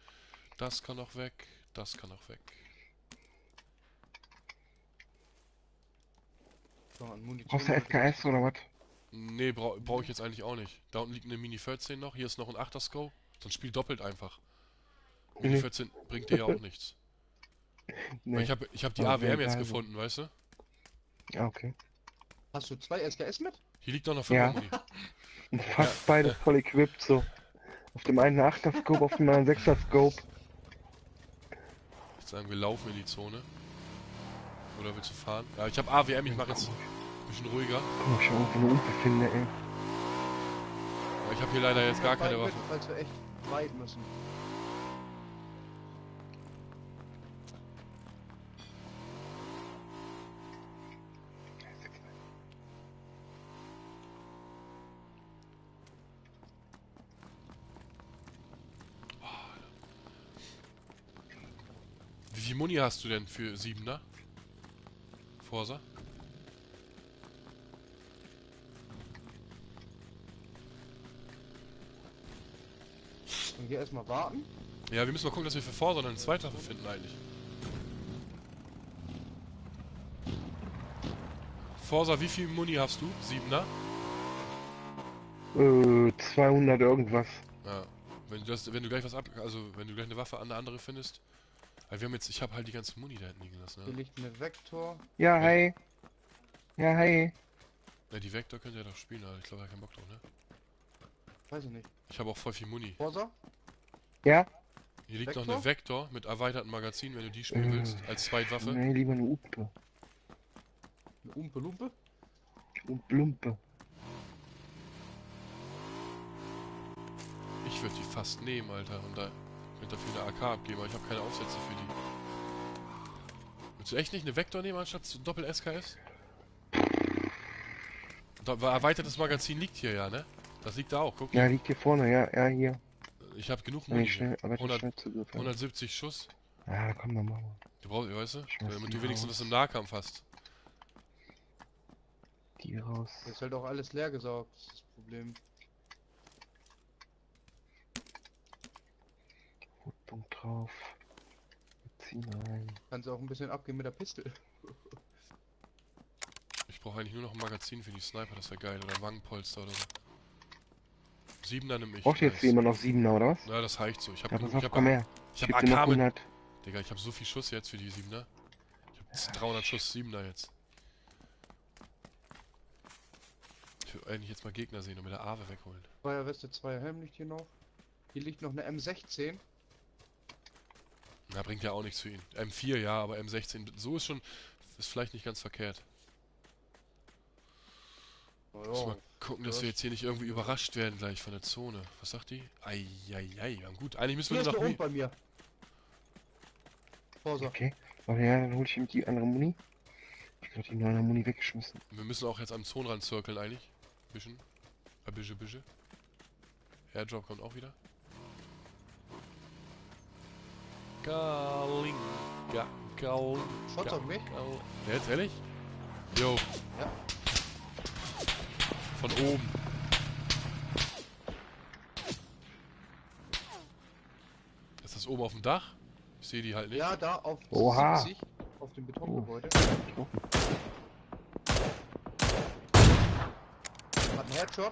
Das kann noch weg. Das kann noch weg. So, an Munition Brauchst du SKS oder was? Nee, brauche brauch ich jetzt eigentlich auch nicht. Da unten liegt eine Mini 14 noch. Hier ist noch ein 8er Scope. Sonst spiel doppelt einfach. Mini Mhm. 14 bringt dir ja auch nichts. Nee. Ich habe ich hab die Aber AWM jetzt gefunden, weißt du? Ah, okay. Hast du zwei SKS mit? Hier liegt noch eine Ja. 5er Muni. Und fast beide voll equipped, so. Auf dem einen 8er Scope, auf dem anderen 6er Scope. Ich würde sagen, wir laufen in die Zone. Oder willst du fahren? Ja, ich habe AWM, ich mache jetzt ein bisschen ruhiger. Guck ich irgendwo eine Umpe finde, ey. Aber ich habe hier leider jetzt gar hab keine Waffe. mit, Falls wir echt weit müssen. Wie viel Muni hast du denn für 7er? Forsa? Und hier erstmal warten. Ja, wir müssen mal gucken, dass wir für Forsa noch eine Zweitwaffe finden eigentlich. Forsa, wie viel Muni hast du? 7er? Äh, 200 irgendwas. Ja. Wenn du, das, wenn du gleich was ab... Also, wenn du gleich eine Waffe an eine andere findest... Weil wir haben jetzt... Ich habe halt die ganze Muni da hinten liegen lassen, Hier ne? liegt eine Vektor. Ja, hi. Ja, hi. Ja, die Vector könnt ihr doch spielen, aber ich glaube, da hat keinen Bock drauf, ne? Weiß ich nicht. Ich habe auch voll viel Muni. Forsa? Ja? Hier liegt noch Vector? eine Vector mit erweitertem Magazin, wenn du die spielen Äh, willst, als Zweitwaffe. Nee, lieber eine Umpe. Eine Umpe Lumpe? Umpe Lumpe. Ich würde die fast nehmen, Alter, und da mit dafür eine AK abgeben, aber ich habe keine Aufsätze für die. Willst du echt nicht eine Vector nehmen anstatt zu Doppel SKS? Da, weil erweitertes Magazin liegt hier ja, ne? Das liegt da auch, guck. Ja, liegt hier vorne, ja, ja, hier. Ich habe genug Muni. ich schnell, aber ich 100 schnell Zugriff habe. 170 Schuss. Ja, komm, dann machen wir. Du brauchst, weißt du? Damit du wenigstens raus. was im Nahkampf hast. Die raus. Hier ist halt auch alles leer gesaugt. Das ist das Problem. Rotpunkt drauf. Ziehen rein. Kannst auch ein bisschen abgehen mit der Pistole. Ich brauche eigentlich nur noch ein Magazin für die Sniper, das wäre geil. Oder ein Wangenpolster oder so. Siebener nimm ich. Braucht ihr jetzt immer noch 7er oder was? Ja, das reicht so. Ich Ja, habe pass ich hab, komm her. ich hab Gib dir noch AK mit, 100. Digga, ich habe so viel Schuss jetzt für die Siebener. Ich habe 300 Schuss Siebener jetzt. Ich will eigentlich jetzt mal Gegner sehen und mit der Awe wegholen. Zweier Weste, Zweier Helm liegt hier noch. Hier liegt noch eine M16. Na, bringt ja auch nichts für ihn. M4 ja, aber M16, so ist schon, ist vielleicht nicht ganz verkehrt. Oh, Muss mal gucken, dass das- wir jetzt hier nicht irgendwie überrascht werden gleich von der Zone. Was sagt die? Eieiei, ja gut. Eigentlich müssen Hier wir nur noch... Ump bei mir. Forsa. Okay. Warte, ja, dann hol ich ihm die andere Muni. Ich hab grad die neue Muni weggeschmissen. Wir müssen auch jetzt am Zonenrand zirkeln eigentlich. Bisschen. Ein bisschen, bisschen. Airdrop kommt auch wieder. Galinga. Shots auf mich? Gal Jetzt, ehrlich? Jo. Ja. Von oben. Ist das oben auf dem Dach? Ich sehe die halt nicht. Ja, da auf Oha. 70. Auf dem Betongebäude. Oh. Hat einen Headshot.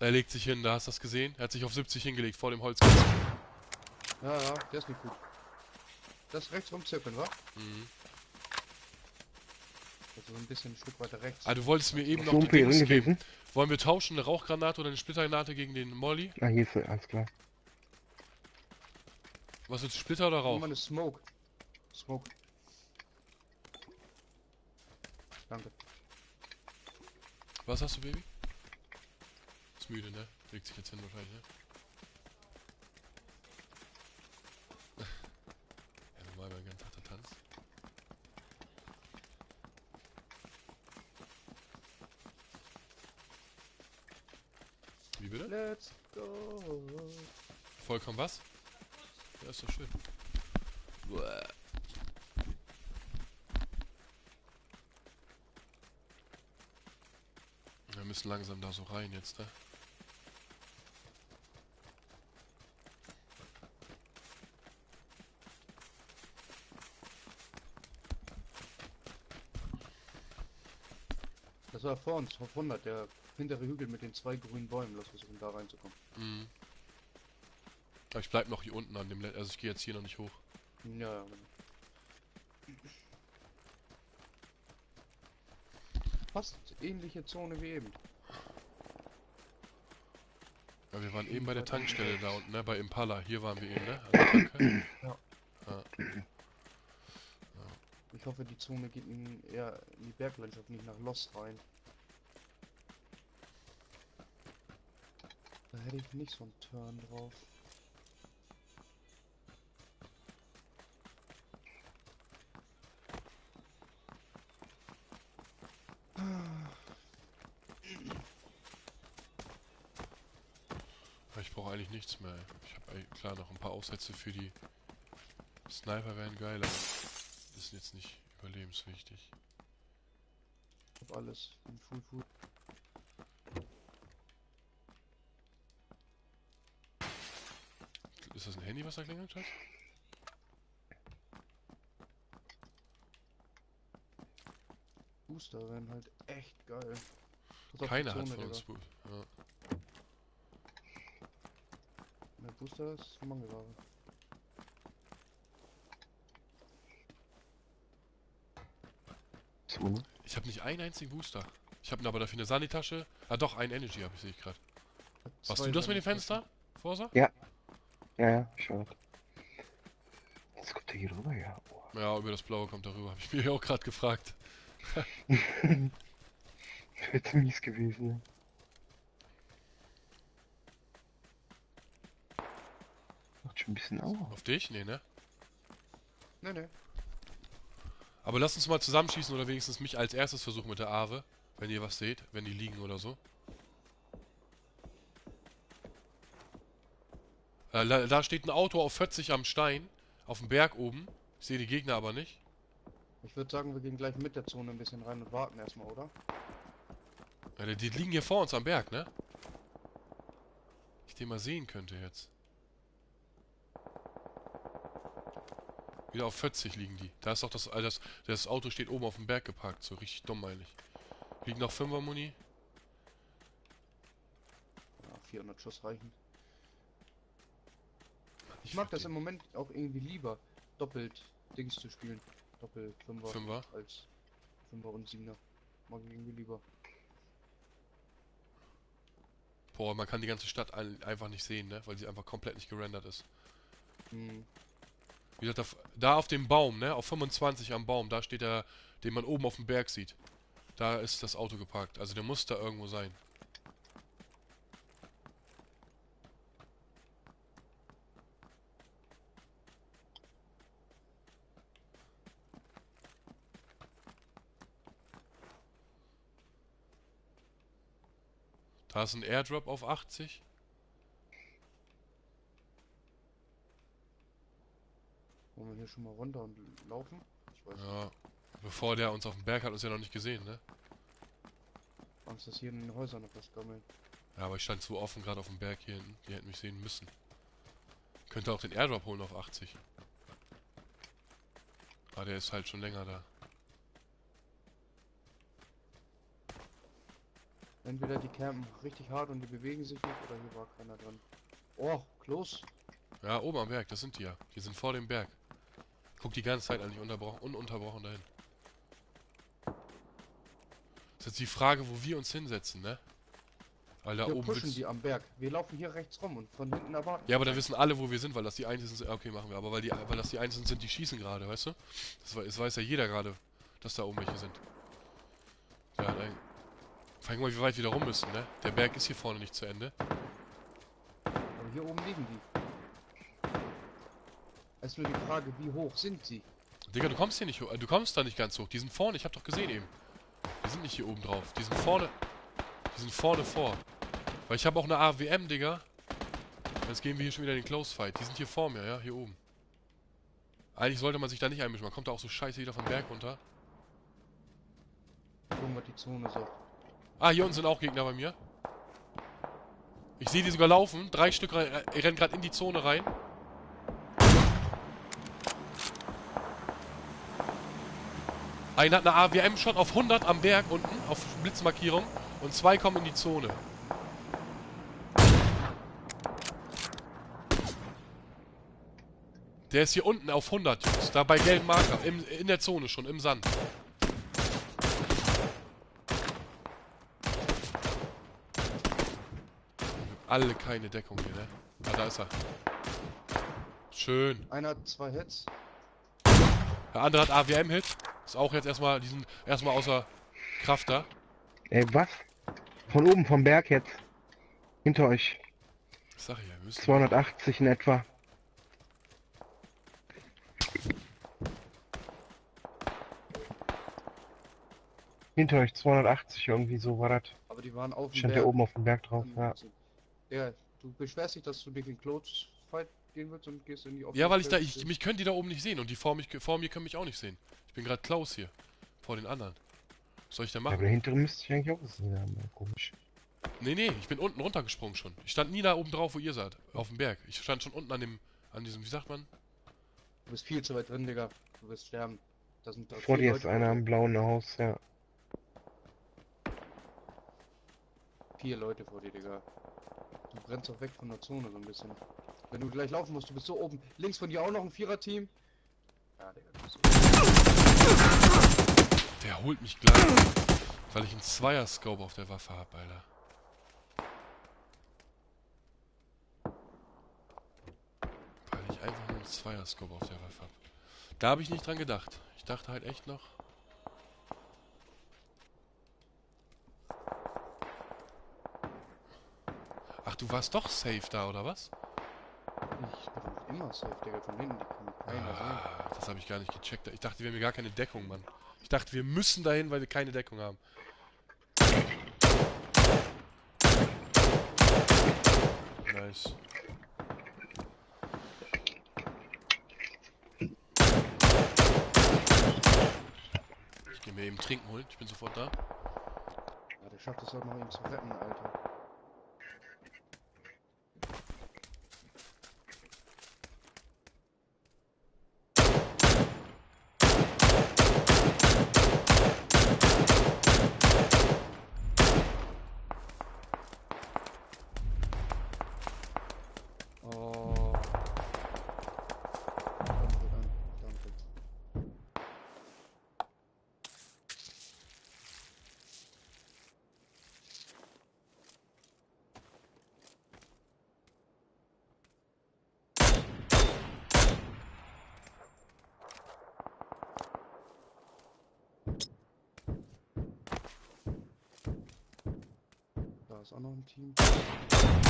Er legt sich hin, da hast du das gesehen? Er hat sich auf 70 hingelegt vor dem Holz. Ja, ja, der ist nicht gut. Das rechts rumzirkeln, wa? Mhm. Also so ein bisschen ein Stück weiter rechts. Ah, du wolltest mir eben noch drin Dings geben. Wollen wir tauschen, eine Rauchgranate oder eine Splittergranate gegen den Molly? Ah, hier ist er, alles klar. Was willst du, Splitter oder Rauch? Immer eine Smoke. Smoke. Danke. Was hast du, Baby? Ist müde, ne? Legt sich jetzt hin wahrscheinlich, ne? ja, normal beim ganzen Tag der Tanz. Wie bitte? Let's go. Vollkommen was? Ja, ist doch schön. Uäh. Wir müssen langsam da so rein jetzt, ne? War vor uns, auf 100, der hintere Hügel mit den zwei grünen Bäumen. Lass versuchen, da reinzukommen. Mhm. Aber ich bleib noch hier unten an dem Let Also ich gehe jetzt hier noch nicht hoch. Ja, ja. genau. Fast ähnliche Zone wie eben. Ja, wir waren eben bei der Tankstelle da unten, ne? Bei Impala. Hier waren wir eben, ne? Ja. Ja. Ich hoffe, die Zone geht in, eher in die Berglandschaft, nicht nach Lost rein. Hätte ich nicht so einen Turn drauf. Ich brauche eigentlich nichts mehr. Ich habe klar noch ein paar Aufsätze für die Sniper wären geil, aber ist jetzt nicht überlebenswichtig. Ich hab alles. Bin full, full. Ist das ein Handy, was da klingelt hat? Booster wären halt echt geil. Keiner hat von uns. Boot. Ja. Der Booster ist Mangelware. Ich habe nicht einen einzigen Booster. Ich habe aber dafür eine Sanitasche. Ah doch, ein Energy habe ich, sehe ich gerade. Warst du das mit dem. Fenster? Forsa? Ja, ja, schaut. Jetzt kommt der hier rüber, ja. Oh. Ja, über das Blaue kommt darüber. Habe ich mir auch gerade gefragt. Hätte mies gewesen. ne? Macht schon ein bisschen auf. Auf dich? Nee, ne? Nee, nee. Aber lasst uns mal zusammenschießen oder wenigstens mich als erstes versuchen mit der Aave. Wenn ihr was seht, wenn die liegen oder so. Da, da steht ein Auto auf 40 am Stein. Auf dem Berg oben. Ich sehe die Gegner aber nicht. Ich würde sagen, wir gehen gleich mit der Zone ein bisschen rein und warten erstmal, oder? Ja, die, die liegen hier vor uns am Berg, ne? Ich den mal sehen könnte jetzt. Wieder auf 40 liegen die. Da ist doch das, äh, das, das Auto steht oben auf dem Berg geparkt. So richtig dumm, meine ich. Liegen noch 5er Muni. Ja, 400 Schuss reichen. Ich mag das im Moment auch irgendwie lieber, doppelt Dings zu spielen. Doppelt Fünfer Fünfer. als Fünfer und Siebener. Mag ich irgendwie lieber. Boah, man kann die ganze Stadt ein, einfach nicht sehen, ne? Weil sie einfach komplett nicht gerendert ist. Hm. Wie gesagt, da, da auf dem Baum, ne? Auf 25 am Baum, da steht der, den man oben auf dem Berg sieht. Da ist das Auto geparkt. Also der muss da irgendwo sein. Da ist ein Airdrop auf 80. Wollen wir hier schon mal runter und laufen? Ich weiß nicht. Ja. Bevor der uns auf dem Berg hat, uns ja noch nicht gesehen, ne? Angst, dass hier in den Häusern noch was gammeln. Ja, aber ich stand zu offen gerade auf dem Berg hier hinten. Die hätten mich sehen müssen. Könnte auch den Airdrop holen auf 80. Aber der ist halt schon länger da. Entweder die campen richtig hart und die bewegen sich nicht, oder hier war keiner dran. Oh, close. Ja, oben am Berg, das sind die ja. Die sind vor dem Berg. Guck die ganze Zeit eigentlich unterbrochen, ununterbrochen dahin. ist jetzt die Frage, wo wir uns hinsetzen, ne? Weil da wir oben pushen willst- die am Berg. Wir laufen hier rechts rum und von hinten erwarten. Ja, aber da wissen alle, wo wir sind, weil das die Einzigen sind. Okay, machen wir. Aber weil, die, weil das die Einzigen sind, die schießen gerade, weißt du? Das, das weiß ja jeder gerade, dass da oben welche sind. Ja, nein. Frag mal, wie weit wir da rum müssen, ne? Der Berg ist hier vorne nicht zu Ende. Aber hier oben liegen die. Es ist nur die Frage, wie hoch sind sie? Digga, du kommst hier nicht hoch. äh, Du kommst da nicht ganz hoch. Die sind vorne, ich hab doch gesehen eben. Die sind nicht hier oben drauf. Die sind vorne. Die sind vorne vor. Weil ich habe auch eine AWM, Digga. Jetzt gehen wir hier schon wieder in den Close Fight. Die sind hier vor mir, ja, hier oben. Eigentlich sollte man sich da nicht einmischen. Man kommt da auch so scheiße wieder vom Berg runter. Gucken wir die Zone so. Ah, hier unten sind auch Gegner bei mir. Ich sehe die sogar laufen. Drei Stück äh, rennen gerade in die Zone rein. Einer hat eine AWM schon auf 100 am Berg unten, auf Blitzmarkierung. Und zwei kommen in die Zone. Der ist hier unten auf 100, Jungs. Da bei gelben Marker. Im, in der Zone schon, im Sand. Alle keine Deckung hier, ne? Ah, da ist er. Schön. Einer hat zwei Hits. Der andere hat AWM-Hit. Ist auch jetzt erstmal diesen erstmal außer Kraft da. Ey, was? Von oben vom Berg jetzt. Hinter euch. Ich sag ja, wir müssen. 280 in etwa. Hinter euch 280 irgendwie so war das. Aber die waren auf dem Stand Berg. der oben auf dem Berg drauf, ja. Ja, du beschwerst dich, dass du durch den Close Fight gehen willst und gehst in die Ja, weil ich da, Offensive. ich, mich können die da oben nicht sehen und die vor, mich, vor mir können mich auch nicht sehen. Ich bin gerade close hier. Vor den anderen. Was soll ich da Ja, aber machen? der hintere müsste ich eigentlich auch gesehen haben, ja, komisch. Nee, nee, ich bin unten runtergesprungen schon. Ich stand nie da oben drauf, wo ihr seid. Auf dem Berg. Ich stand schon unten an dem, an diesem, wie sagt man? Du bist viel zu weit drin, Digga. Du wirst sterben. Da sind da Vor dir ist einer am blauen Haus, ja. Vier Leute vor dir, Digga. Du brennst auch weg von der Zone so ein bisschen. Wenn du gleich laufen musst, du bist so oben. Links von dir auch noch ein Vierer-Team. Ja, Digga, du bist so. Der holt mich gleich. Weil ich einen Zweier-Scope auf der Waffe hab, Alter. Weil ich einfach nur einen Zweier-Scope auf der Waffe hab. Da habe ich nicht dran gedacht. Ich dachte halt echt noch. Du warst doch safe da, oder was? Ich bin doch immer safe, Digga. Von hinten, die kann keiner sehen. Ah, das habe ich gar nicht gecheckt. Ich dachte, wir haben hier gar keine Deckung, Mann. Ich dachte, wir müssen dahin, weil wir keine Deckung haben. Nice. Ich gehe mir eben trinken holen. Ich bin sofort da. Ja, der schafft es auch noch, ihn zu retten, Alter. Oh. Danke, danke. Da ist auch noch ein Team.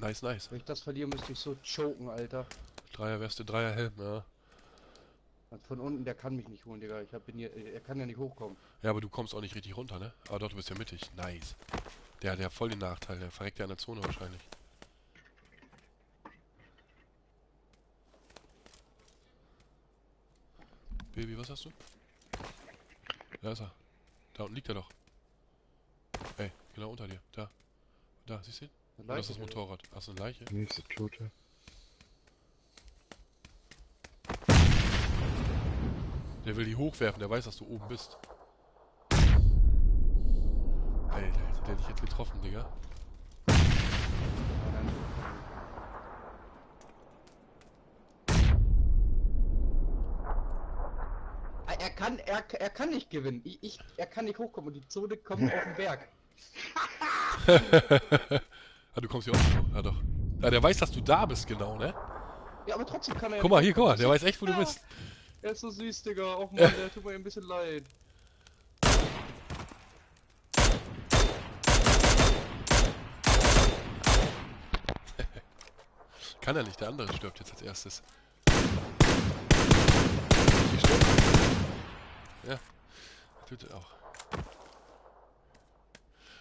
Nice, nice. Wenn ich das verliere, müsste ich so choken, Alter. Dreier Weste, Dreier Helm, ja. Und von unten, der kann mich nicht holen, Digga. Ich hab bin hier, er kann ja nicht hochkommen. Ja, aber du kommst auch nicht richtig runter, ne? Aber doch, du bist ja mittig. Nice. Der hat ja voll den Nachteil. Der verreckt ja in der Zone wahrscheinlich. Baby, was hast du? Da ist er. Da unten liegt er doch. Ey, genau unter dir. Da. Da, siehst du ihn? Eine Oder ist das Leiche, Motorrad? Hast du eine Leiche? Nächste Tote. Der will die hochwerfen, der weiß, dass du oben bist. Alter, hätte der dich jetzt getroffen, Digga. Ah, Er kann, er, er kann nicht gewinnen. Ich, ich, er kann nicht hochkommen und die Zone kommt auf den Berg. ah, du kommst hier auch nicht hoch. Ja, doch. Ja, der weiß, dass du da bist, genau, ne? Ja, aber trotzdem kann er ja Guck mal, hier, guck mal, der weiß echt, wo du Ja. bist. Er ist so süß, Digga. Auch mal, der tut mir ein bisschen leid. Kann er nicht, der andere stirbt jetzt als erstes. Hier stirbt. Ja, tut er auch.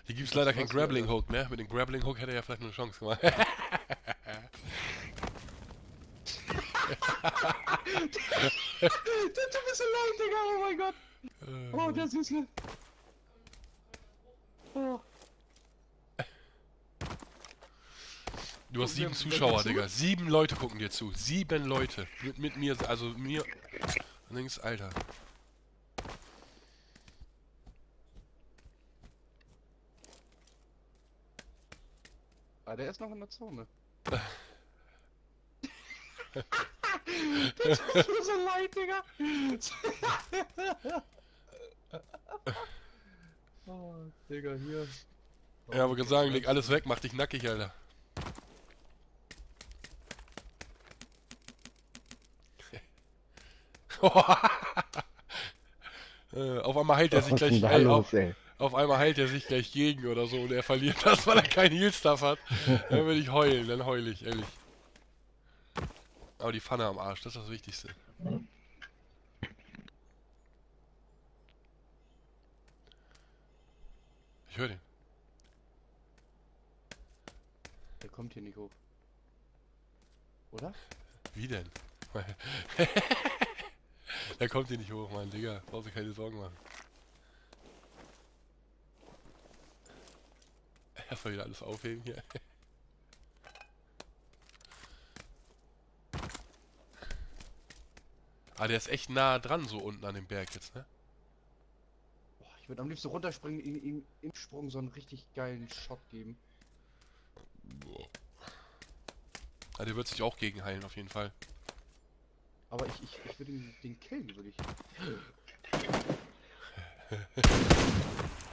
Hier gibt es leider keinen Grappling? Hook mehr. Mit dem Grappling Hook hätte er ja vielleicht eine Chance gemacht. Der tut ein bisschen leid, Digga. Oh mein Gott. Oh, der Süße. Oh. Du hast sieben Zuschauer, Digga. Sieben Leute gucken dir zu. Sieben Leute. Mit, mit mir, also mir. Links, Alter. Ah, der ist noch in der Zone. der tut mir so leid, Digga. oh, Digga, hier. Ja, aber gerade sagen, leg alles weg, mach dich nackig, Alter. Äh, auf einmal heilt er sich gleich. los, auf, ey? Auf einmal heilt er sich gleich gegen oder so und er verliert das, weil er keinen Heal-Stuff hat. Dann würde ich heulen, dann heul ich, ehrlich. Aber die Pfanne am Arsch, das ist das Wichtigste. Ich höre den. Der kommt hier nicht hoch. Oder? Wie denn? Der kommt hier nicht hoch, mein Digga. Brauchst du keine Sorgen machen. Erstmal wieder alles aufheben hier. Ah, der ist echt nah dran, so unten an dem Berg jetzt, ne? Boah, ich würde am liebsten runterspringen, ihm, ihm im Sprung so einen richtig geilen Shot geben. Ah, der wird sich auch gegen heilen, auf jeden Fall. Aber ich, ich, ich würde ihn, den killen, würde ich.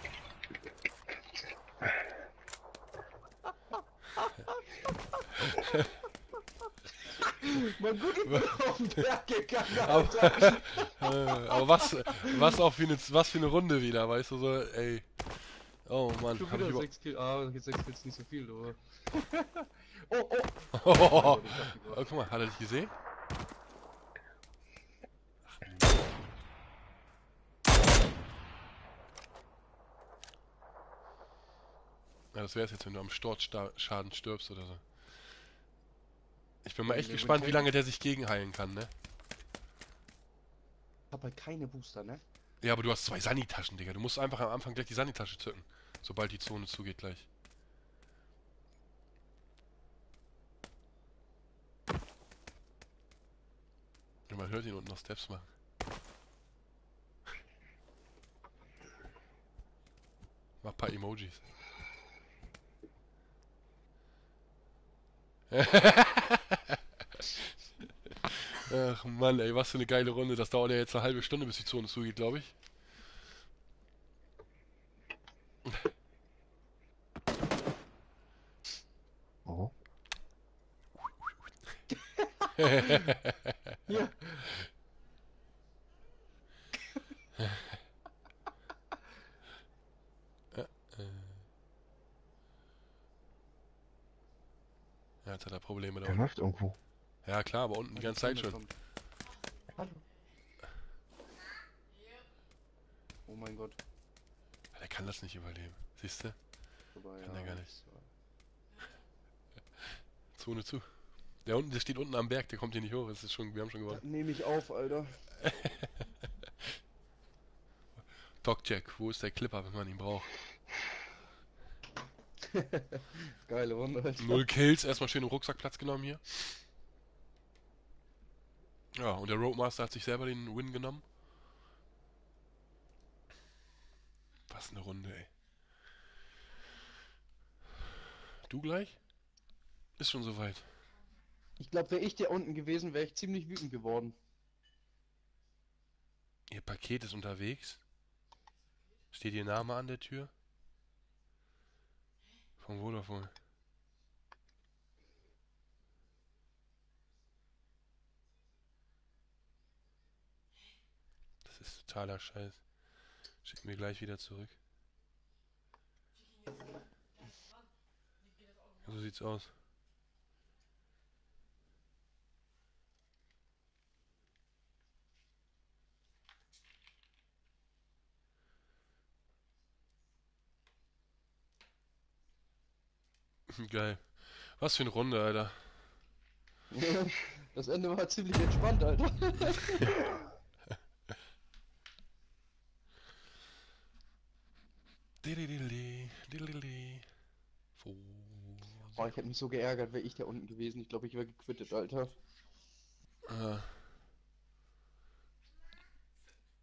Mal gut ich bin auf den Berg gegangen, Alter. Äh, aber was, was auch für eine, was für eine Runde wieder, weißt du, so, ey. Oh Mann, Schon hab ich über... 6 Kills. Ah, 6 Kills nicht so viel, aber. oh, oh! Oh, Oh, oh, gerade. guck mal, hat er dich gesehen? Ja, das wär's jetzt, wenn du am Sturzschaden stirbst oder so. Ich bin mal echt gespannt, wie lange der sich gegenheilen kann, ne? Ich hab halt keine Booster, ne? Ja, aber du hast zwei Sanitaschen, Digga. Du musst einfach am Anfang gleich die Sanitasche zücken. Sobald die Zone zugeht gleich. Ja, man hört ihn unten noch Steps machen. Mach ein paar Emojis. Ach Mann, ey, was für eine geile Runde. Das dauert ja jetzt eine halbe Stunde, bis die Zone zugeht, glaube ich. Oh. Hier! Ja, jetzt hat er Probleme da Der unten. läuft irgendwo. Ja klar, aber unten die ganze Zeit schon. Kommt. Hallo. Oh mein Gott. Der kann das nicht überleben. Siehst du? Kann er gar nicht. Zone zu. Der unten, der steht unten am Berg, der kommt hier nicht hoch. Das ist schon, wir haben schon gewonnen. Nehme ich auf, Alter. Doc Jack, wo ist der Clipper, wenn man ihn braucht? Geile Runde. Null Kills, erstmal schön im Rucksack Platz genommen hier. Ja, und der Roadmaster hat sich selber den Win genommen. Was eine Runde, ey. Du gleich? Ist schon soweit. Ich glaube, wäre ich der unten gewesen, wäre ich ziemlich wütend geworden. Ihr Paket ist unterwegs. Steht Ihr Name an der Tür? Von Vodafone. Das ist totaler Scheiß. Schick mir gleich wieder zurück. So sieht's aus. Geil. Was für eine Runde, Alter. Das Ende war ziemlich entspannt, Alter. Oh, ich hätte mich so geärgert, wäre ich der unten gewesen. Ich glaube, ich wäre gequittet, Alter. Ah,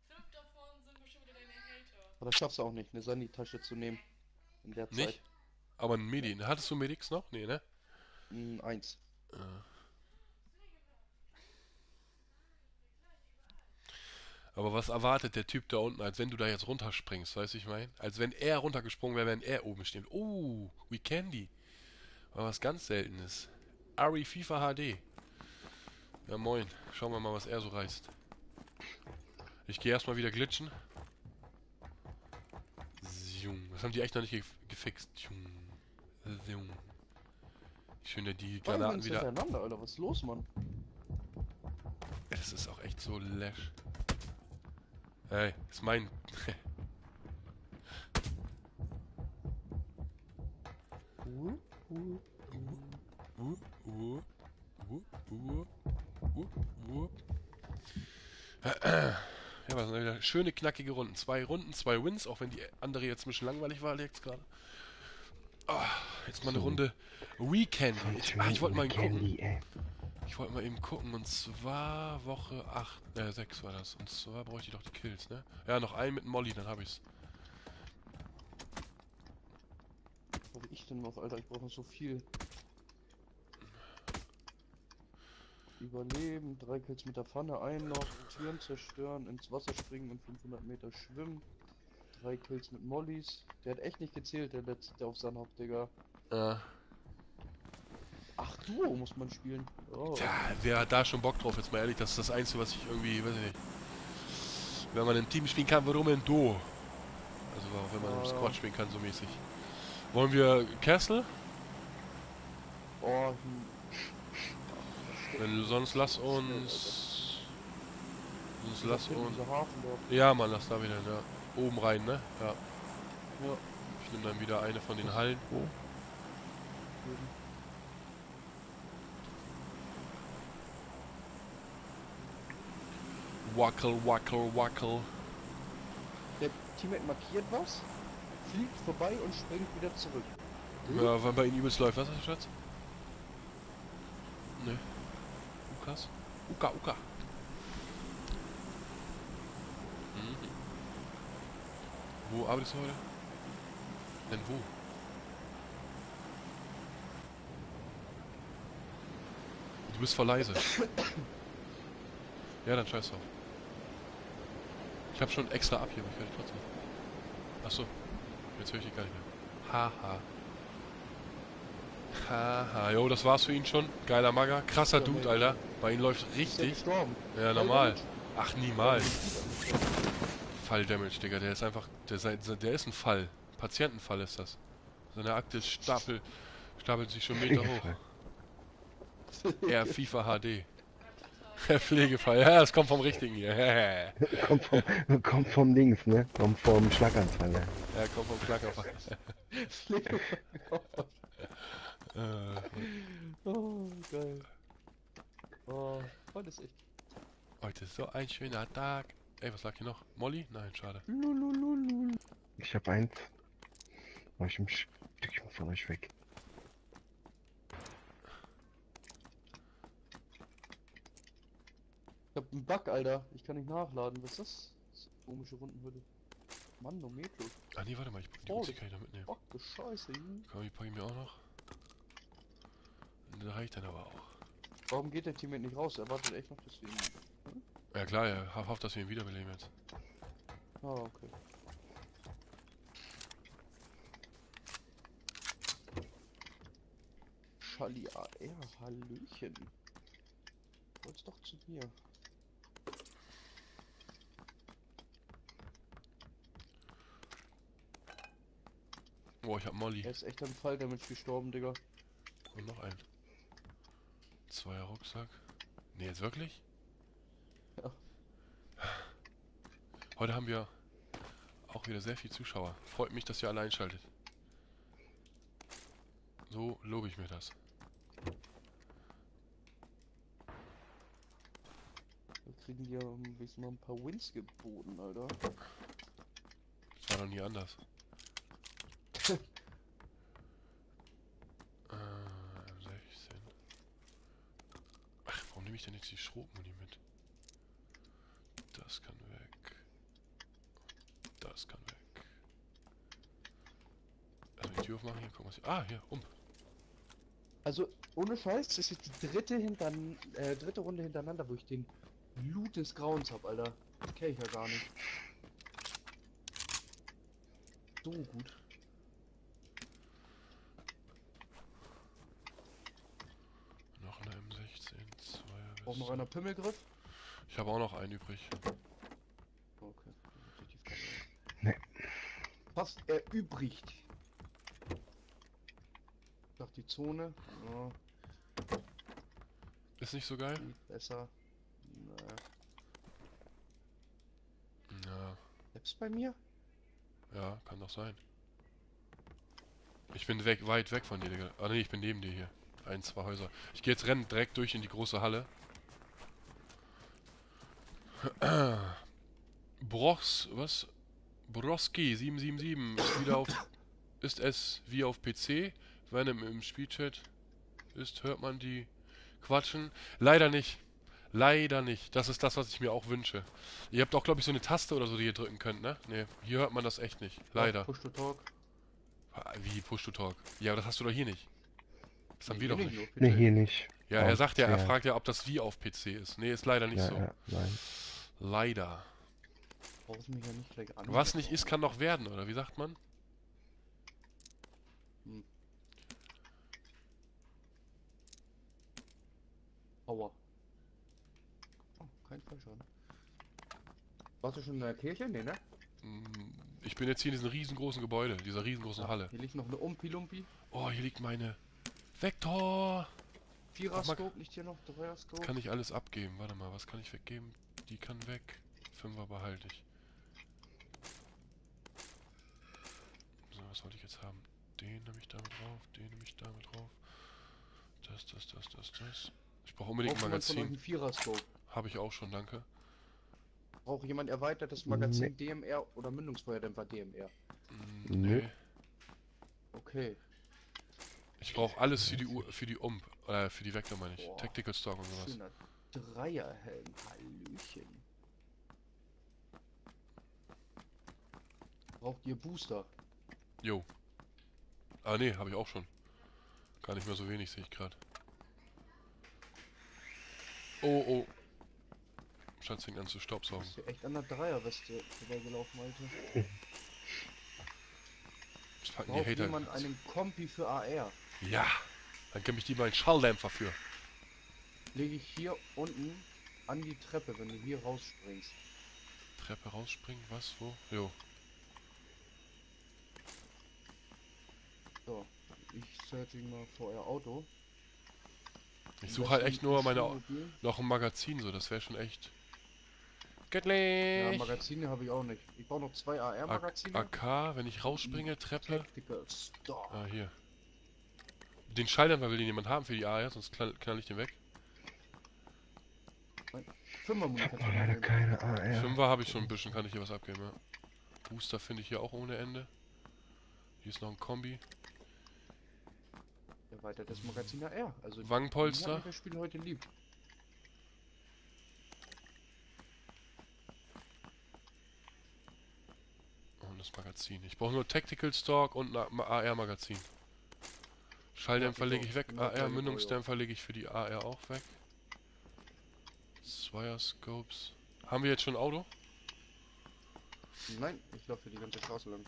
Fünf davon sind bestimmt wieder deine Hater. Aber das schaffst du auch nicht, eine Sandy-Tasche zu nehmen. In der Zeit. Nicht? Aber ein Medi. Hattest du Medix noch? Nee, ne? Mm, eins. Ah. Aber was erwartet der Typ da unten, als wenn du da jetzt runterspringst, weißt du, ich mein? Als wenn er runtergesprungen wäre, wenn er oben steht. Oh, We Candy. War was ganz Seltenes. Ari FIFA HD. Ja, moin. Schauen wir mal, was er so reißt. Ich gehe erstmal wieder glitschen. Das haben die echt noch nicht gef gefixt. Zjung. Schön, der die Granaten wieder hintereinander, Alter. Was ist los, Mann? Das ist auch echt so lash. Ey, ist mein. Uh, uh. Uh, uh, uh, uh, uh, uh. Ja, was sind wieder schöne knackige Runden. Zwei Runden, zwei Wins, auch wenn die andere jetzt ein bisschen langweilig war, jetzt gerade. Ah, jetzt mal eine So. Runde Weekend. Ich, ah, ich wollte mal gucken. Ich wollte mal eben gucken, und zwar Woche 8, äh, 6 war das. Und zwar bräuchte ich doch die Kills, ne? Ja, noch einen mit Molly, dann habe ich's. Was habe ich denn noch, Alter? Ich brauche noch so viel. Überleben, drei Kills mit der Pfanne einloggen, Türen zerstören, ins Wasser springen und 500 Meter schwimmen. Drei Kills mit Mollys. Der hat echt nicht gezählt, der letzte, der auf Sanhop, Digga. Ja. Ach, Duo muss man spielen. Oh. Tja, wer hat da schon Bock drauf, jetzt mal ehrlich, das ist das Einzige, was ich irgendwie, weiß ich nicht. Wenn man im Team spielen kann, warum in Duo? Also auch wenn man im Ja. Squad spielen kann, so mäßig. Wollen wir Castle? Oh, hm. Wenn du sonst lass uns. Sonst lass uns. Ja, Mann, lass da wieder, ja. Oben rein, ne? Ja. Ja. Ich nehme dann wieder eine von den Hallen. Wackel, wackel, wackel. Der Teammate markiert was, fliegt vorbei und springt wieder zurück. Ja, wann bei Ihnen übelst läuft, was ist das, Schatz? Ne. Ukas? Uka, Uka. Mhm. Wo arbeitest du heute? Denn wo? Du bist voll leise. ja, dann scheiß drauf. Ich hab schon extra ab hier, aber ich dich trotzdem. Achso. Jetzt höre ich dich gar nicht mehr. Haha. Haha, jo, das war's für ihn schon. Geiler Magger. Krasser Dude. Alter. Bei ihm läuft richtig. Ja, normal. Ach, niemals. Fall Damage, Digga. Der ist einfach. Der, der ist ein Fall. Patientenfall ist das. Seine Akte stapel, stapelt sich schon Meter hoch. Eher FIFA HD. Pflegefall, ja, das kommt vom richtigen hier. ja, kommt, vom, kommt vom Dings, ne? Kommt vom Schlaganfall, ne? kommt vom Schlaganfall. Oh, geil. Oh, heute ist echt. heute ist so ein schöner Tag. Ey, was lag hier noch? Molly? Nein, schade. Lulululul. Ich hab eins. Aber ich ein Stückchen von euch weg. Ich hab einen Bug, Alter. Ich kann nicht nachladen. Was ist das? das ist eine komische Rundenhülle. Mann, no Metro. Ah nee, warte mal, ich, die Oh, Musik kann ich noch mitnehmen. Fuck, du Scheiße. Junge. Komm, die packe ich mir auch noch. Da reicht dann aber auch. Warum geht der Teammate nicht raus? Er wartet echt noch, dass wir ihn... Ja klar, ja, ho- hofft, dass wir ihn wiederbeleben jetzt. Ah, okay. Charlie AR, Hallöchen. Wollt's doch zu mir. Boah, ich hab Molly. Er ist echt am Fall damit gestorben, Digga. Und noch ein. Zweier Rucksack. Nee, jetzt wirklich? Heute haben wir auch wieder sehr viel Zuschauer. Freut mich, dass ihr alle einschaltet. So lobe ich mir das. Wir kriegen um, wenigstens mal ein paar Wins geboten, Alter. Das war noch nie anders. äh, M16. Ach, warum nehme ich denn jetzt die Schrotmuni mit? Das kann weg. Das kann weg. Also die Tür aufmachen hier, gucken hier. Ah, hier, um. Also, ohne Scheiß, das ist jetzt die dritte, hintern, äh, dritte Runde hintereinander, wo ich den Loot des Grauens hab, Alter. Das kenn ich ja gar nicht. So gut. Noch eine M16, Zweier. Braucht noch einer Pimmelgriff? Ich habe auch noch einen übrig. Okay. Nee. Fast erübrigt. Die Zone. Ja, Ist nicht so geil? sieht besser. Naja. Ja, Selbst bei mir? ja, kann doch sein. Ich bin weg, weit weg von dir, Digga. Ah nee, ich bin neben dir hier. Ein, zwei Häuser. Ich gehe jetzt rennen direkt durch in die große Halle. Brox, was? Broski 777 ist wieder auf ist es wie auf PC, wenn im, im Spielchat ist, hört man die quatschen. Leider nicht. Leider nicht. Das ist das, was ich mir auch wünsche. Ihr habt auch, glaube ich, so eine Taste oder so, die ihr drücken könnt, ne? Ne, hier hört man das echt nicht. Leider. Push to talk. Ah, Wie Push to Talk? Ja, aber das hast du doch hier nicht. Das haben Nee, wir doch hier nicht. Ne, hier nicht. Ja, er sagt ja, er der- fragt ja, ob das wie auf PC ist. Nee, ist leider nicht ja, so. ja, nein. Leider. Brauchst mich ja nicht gleich an. Was nicht ist, kann noch werden, oder wie sagt man? Aua. Oh, kein Fallschaden. Warst du schon in der Kirche? Nee, ne? Hm, Ich bin jetzt hier in diesem riesengroßen Gebäude, dieser riesengroßen Halle. Hier liegt noch eine Umpi-Lumpi. Oh, hier liegt meine Vektor. Vierer-Scope liegt hier noch, Dreier-Scope. Kann ich alles abgeben? Warte mal, was kann ich weggeben? Die kann weg. Fünfer behalte ich. So, was wollte ich jetzt haben? Den nehme ich damit drauf, den nehme ich damit drauf. Das, das, das, das, das. Ich brauche unbedingt ein Braucht euch Magazin. Habe ich auch schon, danke. Braucht jemand erweitertes Magazin DMR oder Mündungsfeuerdämpfer DMR? Mm, Nö. Nee. Okay. Ich brauche alles für die Uhr, für die Ump, äh, für die Vector meine ich. Boah. Tactical Stock und sowas. Dreierhelm. Hallöchen. Braucht ihr Booster? Jo. Ah nee, habe ich auch schon. Gar nicht mehr so wenig, sehe ich gerade. Oh, oh. Schatz fängt an zu staubsaugen. Bist du echt an der Dreierweste vorbeigelaufen, Alter? Das packen die Braucht Hater. jemand einen Kompi für AR? Ja. Dann gebe ich die mal einen Schalldämpfer für. Lege ich hier unten an die Treppe, wenn du hier rausspringst. Treppe rausspringen, was, wo? Jo. So, ich searching mal vor euer Auto. Ich suche halt echt nur meine noch ein Magazin, so das wäre schon echt. Ja, Göttlich! Magazine habe ich auch nicht. Ich brauche noch zwei AR-Magazine. AK, wenn ich rausspringe, Treppe. Ah, hier. Den Schalldämpfer will den jemand haben für die AR, sonst knall, knall ich den weg. Fünfer Ich hab leider keine AR. Fünfer habe ich schon ein bisschen, kann ich hier was abgeben, ja. Booster finde ich hier auch ohne Ende. Hier ist noch ein Kombi. Erweitertes Magazin AR. Also Wangenpolster. die das Spiel heute lieb. Und das Magazin. Ich brauche nur Tactical Stock und ein AR-Magazin. Schalldämpfer lege ich weg. AR-Mündungsdämpfer lege ich für die AR auch weg. Zweier Scopes. Haben wir jetzt schon ein Auto? Nein, ich laufe hier die ganze Straße lang.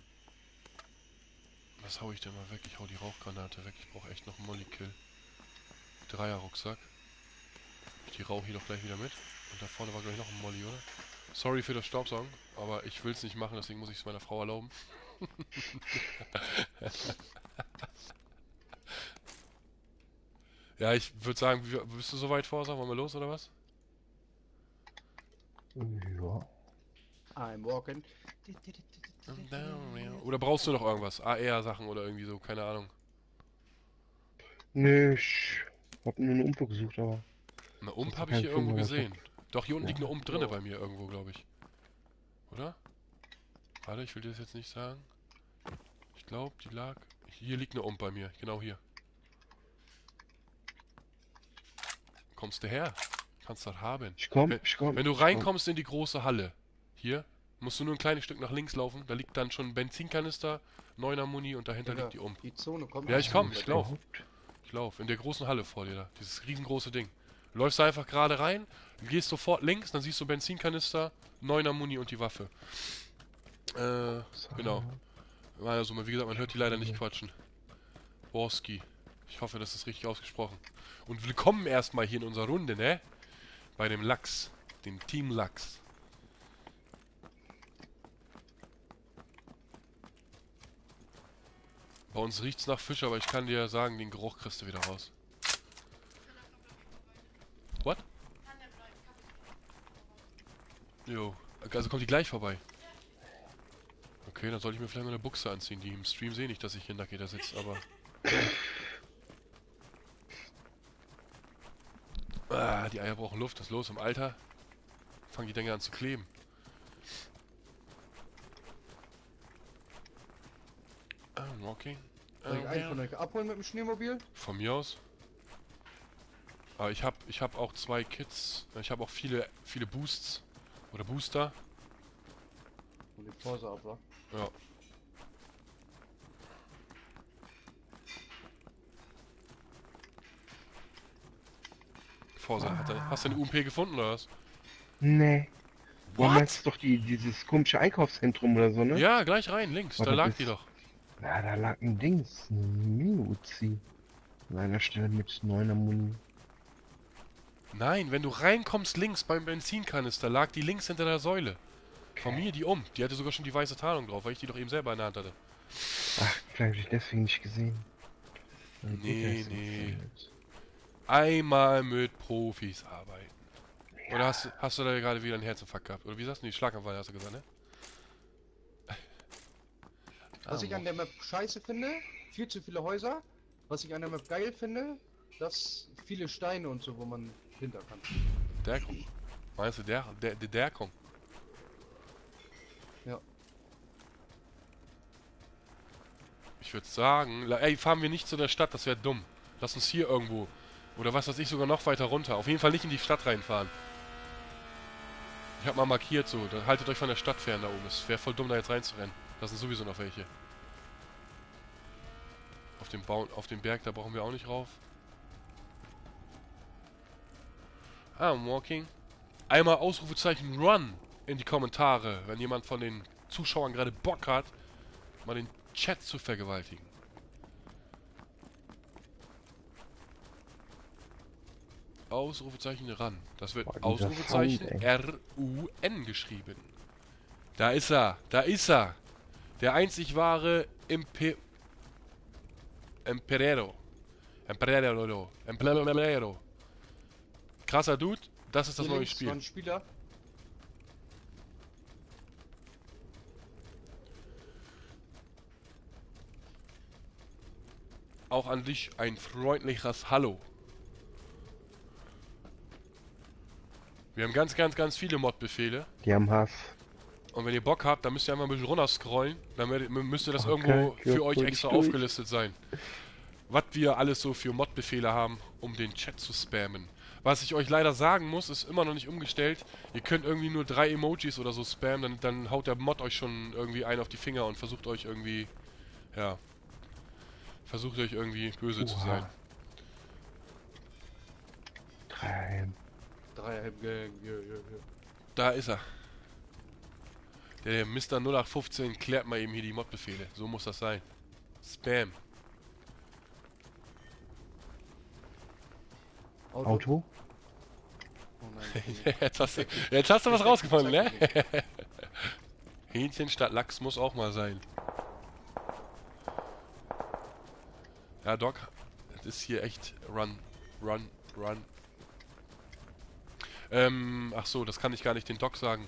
Was hau ich denn mal weg? Ich hau die Rauchgranate weg. Ich brauche echt noch einen Molly-Kill. Dreier-Rucksack. Ich die rauche hier doch gleich wieder mit. Und da vorne war gleich noch ein Molly, oder? Sorry für das Staubsaugen, aber ich will es nicht machen, deswegen muss ich es meiner Frau erlauben. ja, ich würde sagen, bist du soweit, Forsa? Wollen wir los, oder was? Ja. I'm walking. Oder brauchst du noch irgendwas? AR-Sachen oder irgendwie so, keine Ahnung. Nö, ich hab nur eine Umflug gesucht, aber. Eine Ump du habe ich hier irgendwo gesehen. Doch, hier unten Ja. liegt eine Ump drinne bei mir irgendwo, glaube ich. Oder? Warte, ich will dir das jetzt nicht sagen. Ich glaube, die lag... Hier liegt eine Ump bei mir, genau hier. Kommst du her? Kannst das haben. Ich komm, Wenn- ich komm. Wenn du reinkommst in die große Halle, hier, musst du nur ein kleines Stück nach links laufen. Da liegt dann schon ein Benzinkanister, 9er Muni und dahinter Digga, liegt die Ump. Die Zone kommt. Ja, ich komm, ich glaub. Ich lauf in der großen Halle vor dir da. Dieses riesengroße Ding. Du läufst da einfach gerade rein, gehst sofort links, dann siehst du Benzinkanister, 9er Muni und die Waffe. Äh, genau. Also, wie gesagt, man hört die leider nicht quatschen. Borski. Ich hoffe, das ist richtig ausgesprochen. Und willkommen erstmal hier in unserer Runde, ne? Bei dem Lachs. Dem Team Lachs. Bei uns riecht's nach Fisch, aber ich kann dir sagen, den Geruch kriegst du wieder raus. What? Jo. Also kommt die gleich vorbei. Okay, dann sollte ich mir vielleicht mal eine Buchse anziehen. Die im Stream sehen nicht, dass ich hier nackig da sitze, aber... ah, die Eier brauchen Luft. Was ist los im Alter? Fangen die Dinger an zu kleben. Ah, walking. Soll ich Ah, einen von euch abholen mit dem Schneemobil? Von mir aus. Aber ich habe ich hab auch zwei Kits. Ich habe auch viele viele Boosts oder Booster. Und die Pause ab, wa? Ja. Vorsicht, er, hast du eine UMP gefunden oder was? Nee. Du What? meinst doch die, dieses komische Einkaufszentrum oder so, ne? Ja, gleich rein, links, Oh, da lag die doch. Ja, da lag ein Dings, ein Mini-Uzi. An einer Stelle mit 9er Muni. Nein, wenn du reinkommst links beim Benzinkanister, lag die links hinter der Säule. Von mir die um. Die hatte sogar schon die weiße Tarnung drauf, weil ich die doch eben selber in der Hand hatte. Ach, vielleicht hab ich deswegen nicht gesehen. Gut, Nee, nee. Einmal mit Profis arbeiten. Ja, Oder hast, hast du da gerade wieder einen Herzinfarkt gehabt? Oder wie sagst du? Nee, Schlaganfall hast du gesagt, ne? Was Ah, ich an der Map scheiße finde, viel zu viele Häuser. Was ich an der Map geil finde, dass viele Steine und so, wo man hinter kann. Deckung. Meinst du der, der, der Deckung? Ja. Ich würde sagen, ey, fahren wir nicht zu der Stadt, das wäre dumm. Lass uns hier irgendwo. Oder was weiß ich, sogar noch weiter runter. Auf jeden Fall nicht in die Stadt reinfahren. Ich hab mal markiert so, dann haltet euch von der Stadt fern da oben. Es wäre voll dumm, da jetzt reinzurennen. Da sind sowieso noch welche. Auf dem, Bau auf dem Berg, da brauchen wir auch nicht rauf. Ah, I'm walking. Einmal Ausrufezeichen Run in die Kommentare, wenn jemand von den Zuschauern gerade Bock hat, mal den Chat zu vergewaltigen. Ausrufezeichen ran. Das wird Ausrufezeichen R-U-N geschrieben. Da ist er, da ist er. Der einzig wahre Impe... Emperero. Emperero. Emperero. Krasser Dude, das ist das Hier neue Spiel. ein Spieler. Auch an dich ein freundliches Hallo. Wir haben ganz, ganz, ganz viele Mod-Befehle. Die haben Hass. Und wenn ihr Bock habt, dann müsst ihr einfach ein bisschen runterscrollen. Dann werdet- müsste das Okay, irgendwo für euch extra durch. aufgelistet sein. Was wir alles so für Mod-Befehle haben, um den Chat zu spammen. Was ich euch leider sagen muss, ist immer noch nicht umgestellt. Ihr könnt irgendwie nur drei Emojis oder so spammen, dann, dann haut der Mod euch schon irgendwie einen auf die Finger und versucht euch irgendwie, ja, versucht euch irgendwie böse zu Oha. sein. Drei. Dreierhalb Gang. Ja, ja, ja. Da ist er. Der Mr. 0815 klärt mal eben hier die Mod-Befehle. So muss das sein. Spam. Auto. Auto? Oh nein. Jetzt hast du, jetzt hast du was rausgefunden, ne? Hähnchen statt Lachs muss auch mal sein. Ja, Doc, es ist hier echt Run, Run, Run. Ähm, ach so, das kann ich gar nicht den Doc sagen.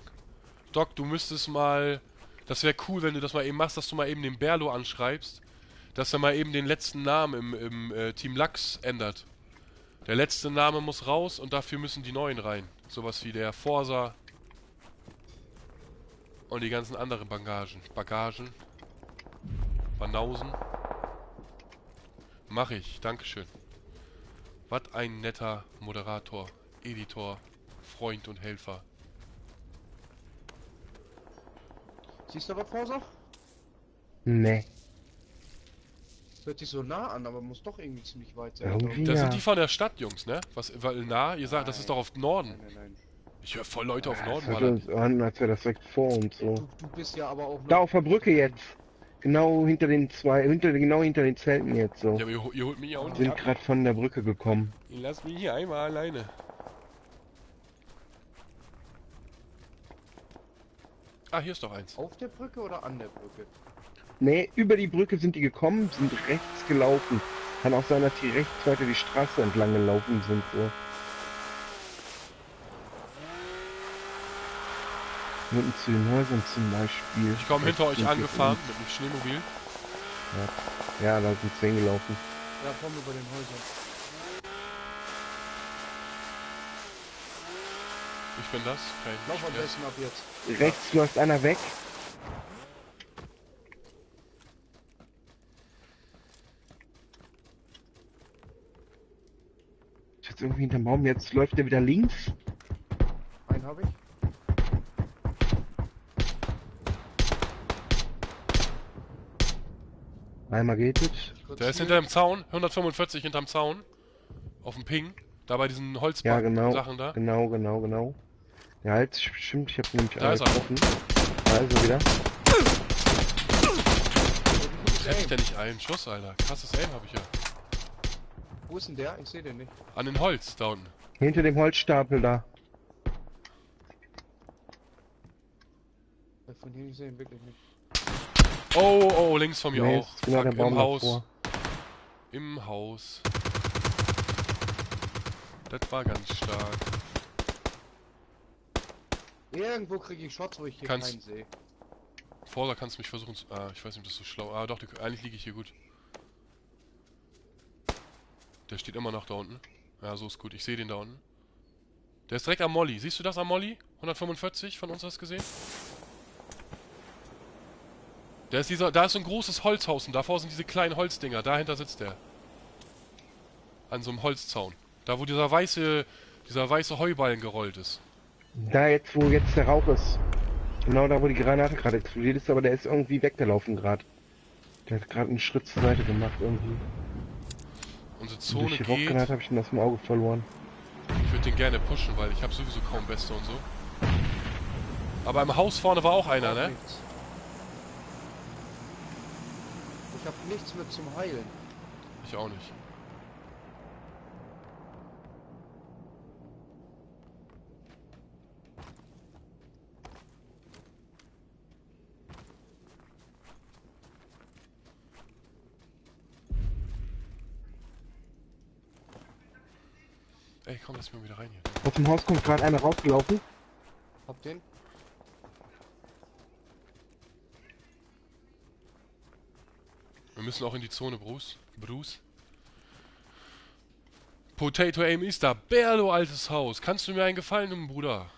Doc, du müsstest mal, das wäre cool, wenn du das mal eben machst, dass du mal eben den Berlo anschreibst, dass er mal eben den letzten Namen im, im äh, Team Lachs ändert. Der letzte Name muss raus und dafür müssen die neuen rein. Sowas wie der Forsa und die ganzen anderen Bagagen. Bagagen. Banausen. Mach ich, Dankeschön. Was ein netter Moderator, Editor, Freund und Helfer. Siehst du was, Forsa? Nee. Hört sich so nah an, aber muss doch irgendwie ziemlich weit sein. Irgendwie. Das Ja. sind die von der Stadt, Jungs, ne? Was, weil nah, ihr sagt, das ist doch auf Norden. Nein, nein, nein. Ich höre voll Leute auf Norden hört ballern. uns an, als wäre das direkt vor uns so. Du, du bist ja aber auch Da noch. auf der Brücke jetzt. Genau hinter den zwei, hinter, genau hinter den Zelten jetzt so. Ja, aber ihr, ihr holt mich ja auch nicht Sind gerade von der Brücke gekommen. Ihr lasst mich hier einmal alleine. Ah, hier ist doch eins. Auf der Brücke oder an der Brücke? Nee, über die Brücke sind die gekommen, sind rechts gelaufen. Kann auch sein, dass die rechts weiter die Straße entlang gelaufen sind so. Unten zu den Häusern zum Beispiel. Ich komme hinter euch angefahren mit dem Schneemobil. die- Ja, da sind zehn gelaufen. Ja, komm über den Häusern. Ich bin das. Kein Lauf am besten ab jetzt. Rechts läuft einer weg. Ist Jetzt irgendwie hinterm Baum, jetzt läuft der wieder links. Einen habe ich. Einmal geht es. Der ist hinter dem Zaun, 145 hinterm Zaun. Auf dem Ping. Da bei diesen Ja, Holzbanken genau. Sachen da. Genau, genau, genau. Der Halt, stimmt, ich habe nämlich Da er. getroffen. Da ist er wieder. Treffe ich denn nicht einen Schuss, Alter? Krasses Aim habe ich ja. Wo ist denn der? Ich sehe den nicht. An den Holz da unten. Hinter dem Holzstapel da. Ja, Von hier nicht sehen, wirklich nicht. Oh, oh, links von mir Nee, auch. genau der Fuck, Baum Im Haus. davor. Im Haus. Das war ganz stark. Irgendwo kriege ich Shots, wo ich hier Kannst- keinen sehe. Vorder kannst du mich versuchen zu... Ah, ich weiß nicht, ob das so schlau... Ah, doch, du, eigentlich liege ich hier gut. Der steht immer noch da unten. Ja, so ist gut. Ich sehe den da unten. Der ist direkt am Molly. Siehst du das am Molly? 145 von uns hast du gesehen? Der ist dieser, da ist so ein großes Holzhaus und davor sind diese kleinen Holzdinger. Dahinter sitzt der. An so einem Holzzaun. Da, wo dieser weiße, dieser weiße Heuballen gerollt ist. Da jetzt, wo jetzt der Rauch ist. Genau da, wo die Granate gerade explodiert ist, aber der ist irgendwie weggelaufen gerade. Der hat gerade einen Schritt zur Seite gemacht irgendwie. Unsere Und Zone durch die geht. Rauchgranate habe ich ihn aus dem Auge verloren. Ich würde den gerne pushen, weil ich habe sowieso kaum Beste und so. Aber im Haus vorne war auch einer, ne? nichts. Ich habe nichts mit zum Heilen. Ich auch nicht. Ey, komm, lass mich mal wieder rein hier. Aus dem Haus kommt gerade einer rausgelaufen. Hab den. Wir müssen auch in die Zone, Bruce. Bruce. Potato Aim ist da. Berlo, altes Haus. Kannst du mir einen Gefallen tun, Bruder?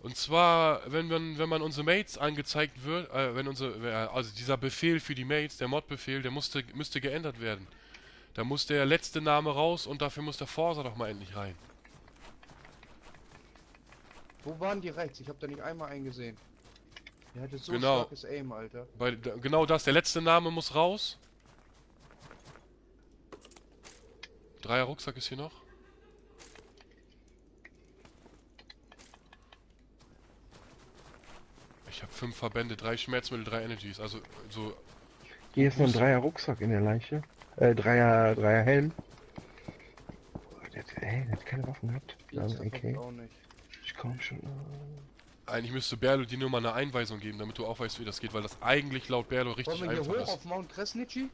Und zwar, wenn man, wenn man unsere Mates angezeigt wird, äh, wenn unsere, äh, also dieser Befehl für die Mates, der Mod-Befehl, der musste, müsste geändert werden. Da muss der letzte Name raus und dafür muss der Forsa doch mal endlich rein. Wo waren die rechts? Ich hab da nicht einmal eingesehen. Der hatte so Genau. starkes Aim, Alter. Bei, da- genau das, der letzte Name muss raus. Dreier Rucksack ist hier noch. Ich habe fünf Verbände, drei Schmerzmittel, drei Energies. Also so. Hier ist noch ein Dreier Rucksack in der Leiche. Äh, Dreier, Dreier Helm. Oh, Der hat, ey, der hat keine Waffen gehabt. Also, okay. ich komm schon. Eigentlich müsste Berlo dir nur mal eine Einweisung geben, damit du auch weißt, wie das geht, weil das eigentlich laut Berlo Wollen richtig wir hier einfach hoch ist. auf Mount Kresnitschi?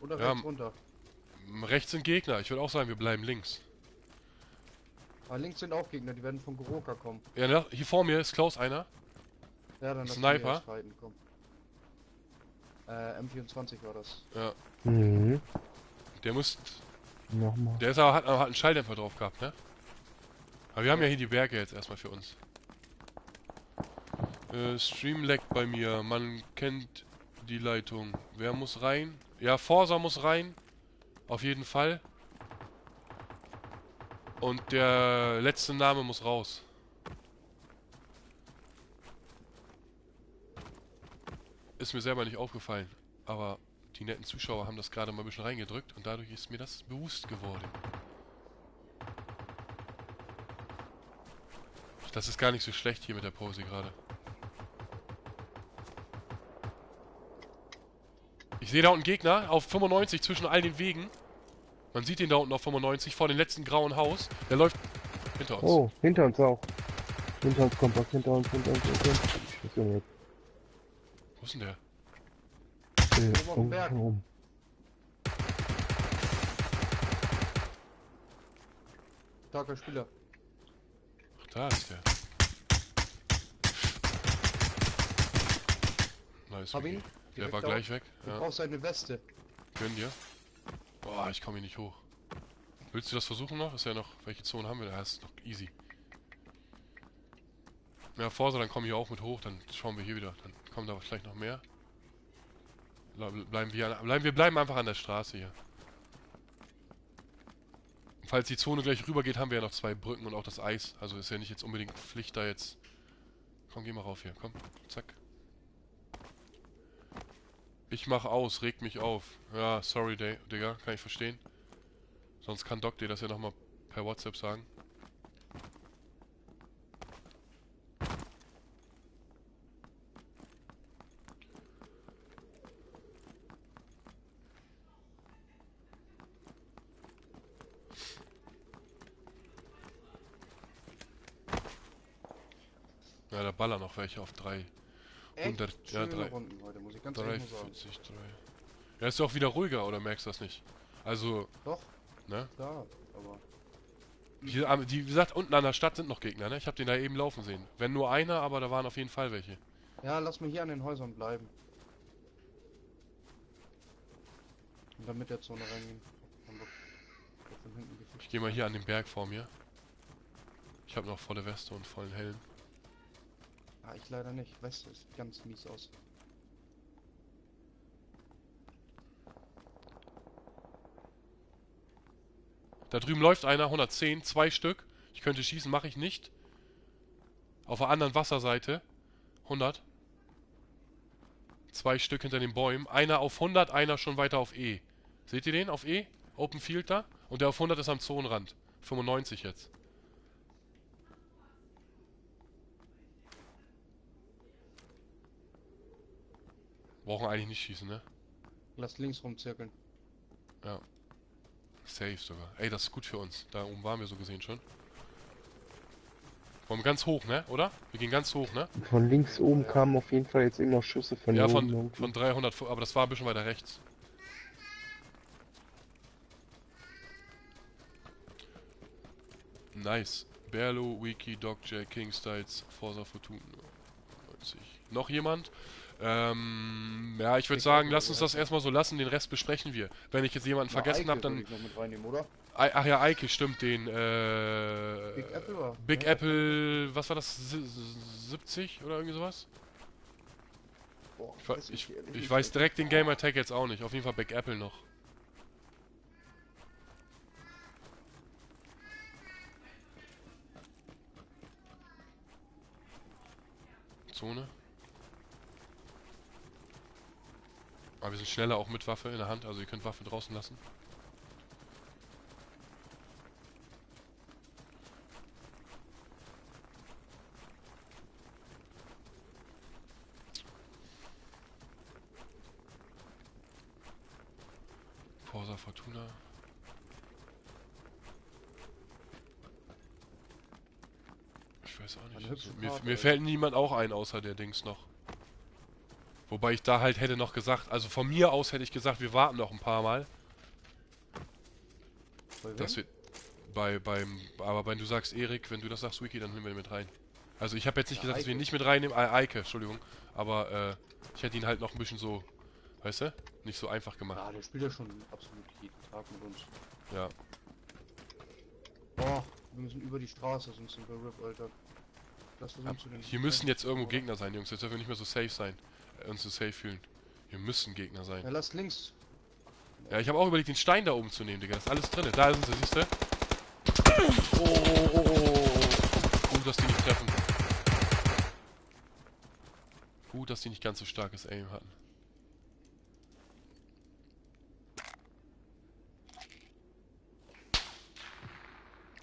Oder Ja, rechts runter? Rechts sind Gegner. Ich würde auch sagen, wir bleiben links. Aber links sind auch Gegner, die werden von Goroka kommen. Ja, ne, hier vor mir ist Klaus einer. Ja, dann Sniper? komm. Äh, M24 war das. Ja, Mhm. der muss. Nochmal. Der ist aber, hat, hat einen Schalldämpfer drauf gehabt, ne? Aber wir haben ja hier die Berge jetzt erstmal für uns. Äh, Stream lag bei mir. Man kennt die Leitung. Wer muss rein? Ja, Forsa muss rein. Auf jeden Fall. Und der letzte Name muss raus. Ist mir selber nicht aufgefallen. Aber die netten Zuschauer haben das gerade mal ein bisschen reingedrückt und dadurch ist mir das bewusst geworden. Das ist gar nicht so schlecht hier mit der Pose gerade. Ich sehe da unten Gegner auf 95 zwischen all den Wegen. Man sieht ihn da unten auf 95 vor dem letzten grauen Haus. Der läuft hinter uns. Oh, hinter uns auch. Hinter uns kommt was, hinter uns, hinter uns, hinter uns. Ich weiß nicht, Wo ist denn der? äh, auf dem Berg. oben. Starker Spieler. Ach, da ist der. Nice. Hab ihn. Der war gleich weg. Du Ja. brauchst eine Weste. Gönn dir. Boah, ich komme hier nicht hoch. Willst du das versuchen noch? Ist ja noch. Welche Zonen haben wir da? Das ist noch easy. Ja, Forsa, dann wir hier auch mit hoch, dann schauen wir hier wieder. Dann kommen da vielleicht noch mehr. Ble- Bleiben wir, bleiben, wir bleiben einfach an der Straße hier. Falls die Zone gleich rüber geht, haben wir ja noch zwei Brücken und auch das Eis. Also ist ja nicht jetzt unbedingt Pflicht da jetzt. Komm, geh mal rauf hier. Komm, zack. Ich mach aus, regt mich auf. Ja, sorry, Digga, kann ich verstehen. Sonst kann Doc dir das ja nochmal per WhatsApp sagen. Ballern noch welche auf drei. Echt 100, ja, schöne drei- Runden heute, muss ich ganz ehrlich mal sagen. 340, 3. Ja, ist ja auch wieder ruhiger, oder merkst du das nicht? Also, Doch, ne? klar, aber... Am- die, wie gesagt, unten an der Stadt sind noch Gegner, ne? Ich habe den da eben laufen sehen. Wenn nur einer, aber da waren auf jeden Fall welche. Ja, lass mal hier an den Häusern bleiben. Und dann mit der Zone reingehen. Ich gehe mal hier an den Berg vor mir. Ich habe noch volle Weste und vollen Helm. Ah, ich leider nicht. Weste sieht ganz mies aus. Da drüben läuft einer, 110, zwei Stück. Ich könnte schießen, mache ich nicht. Auf der anderen Wasserseite. 100. Zwei Stück hinter den Bäumen. Einer auf 100, einer schon weiter auf E. Seht ihr den auf E? Open Field da? Und der auf 100 ist am Zonenrand. 95 jetzt. Brauchen eigentlich nicht schießen, ne? Lass links rumzirkeln. Safe sogar. Ey, das ist gut für uns. Da oben waren wir so gesehen schon. Wollen wir ganz hoch, ne? Oder? Wir gehen ganz hoch, ne? Von links oben kamen auf jeden Fall jetzt noch Schüsse von ja, oben von, irgendwie. von 300, fu- aber das war ein bisschen weiter rechts. Nice. Berlo, Wiki, Doc Jack, King Styles, Forza Fortuna. 90. Noch jemand? Ähm, ja, ich würde sagen, lass uns das erstmal so lassen, den Rest besprechen wir. Wenn ich jetzt jemanden Na, vergessen habe, dann. würde ich noch mit reinnehmen, oder? Ei- Ach ja, Eike, stimmt, den, äh. Big Apple war. Big Ja. Apple, was war das? Si- 70 oder irgendwie sowas? Boah, Ich, ich, ich weiß direkt den Gamer Tag jetzt auch nicht. Auf jeden Fall Big Apple noch. Zone. Aber wir sind schneller auch mit Waffe in der Hand, also ihr könnt Waffe draußen lassen. Forza Fortuna. Ich weiß auch nicht. Also, mir, mir fällt niemand auch ein, außer der Dings noch. Wobei ich da halt hätte noch gesagt, also von mir aus hätte ich gesagt, wir warten noch ein paar Mal. Bei Das wem? wird bei beim aber wenn du sagst Erik, wenn du das sagst Wiki, dann nehmen wir ihn mit rein. Also ich habe jetzt nicht Ja, gesagt, dass wir ihn Eike. nicht mit reinnehmen, äh, Eike, Entschuldigung, aber äh, ich hätte ihn halt noch ein bisschen so, weißt du, nicht so einfach gemacht. Ah, der spielt ja schon absolut jeden Tag mit uns. Ja. Boah, wir müssen über die Straße, sonst sind wir RIP, Alter. Uns zu den Hier müssen jetzt irgendwo? Gegner sein, Jungs. Jetzt dürfen wir nicht mehr so safe sein, uns so safe fühlen. Hier müssen Gegner Ja, sein. lass links. Ja, ich habe auch überlegt, den Stein da oben zu nehmen, Digga. Das ist alles drin. Da sind sie, siehst du? Oh, oh, oh, oh. Gut, dass die nicht treffen. Gut, dass die nicht ganz so starkes Aim hatten.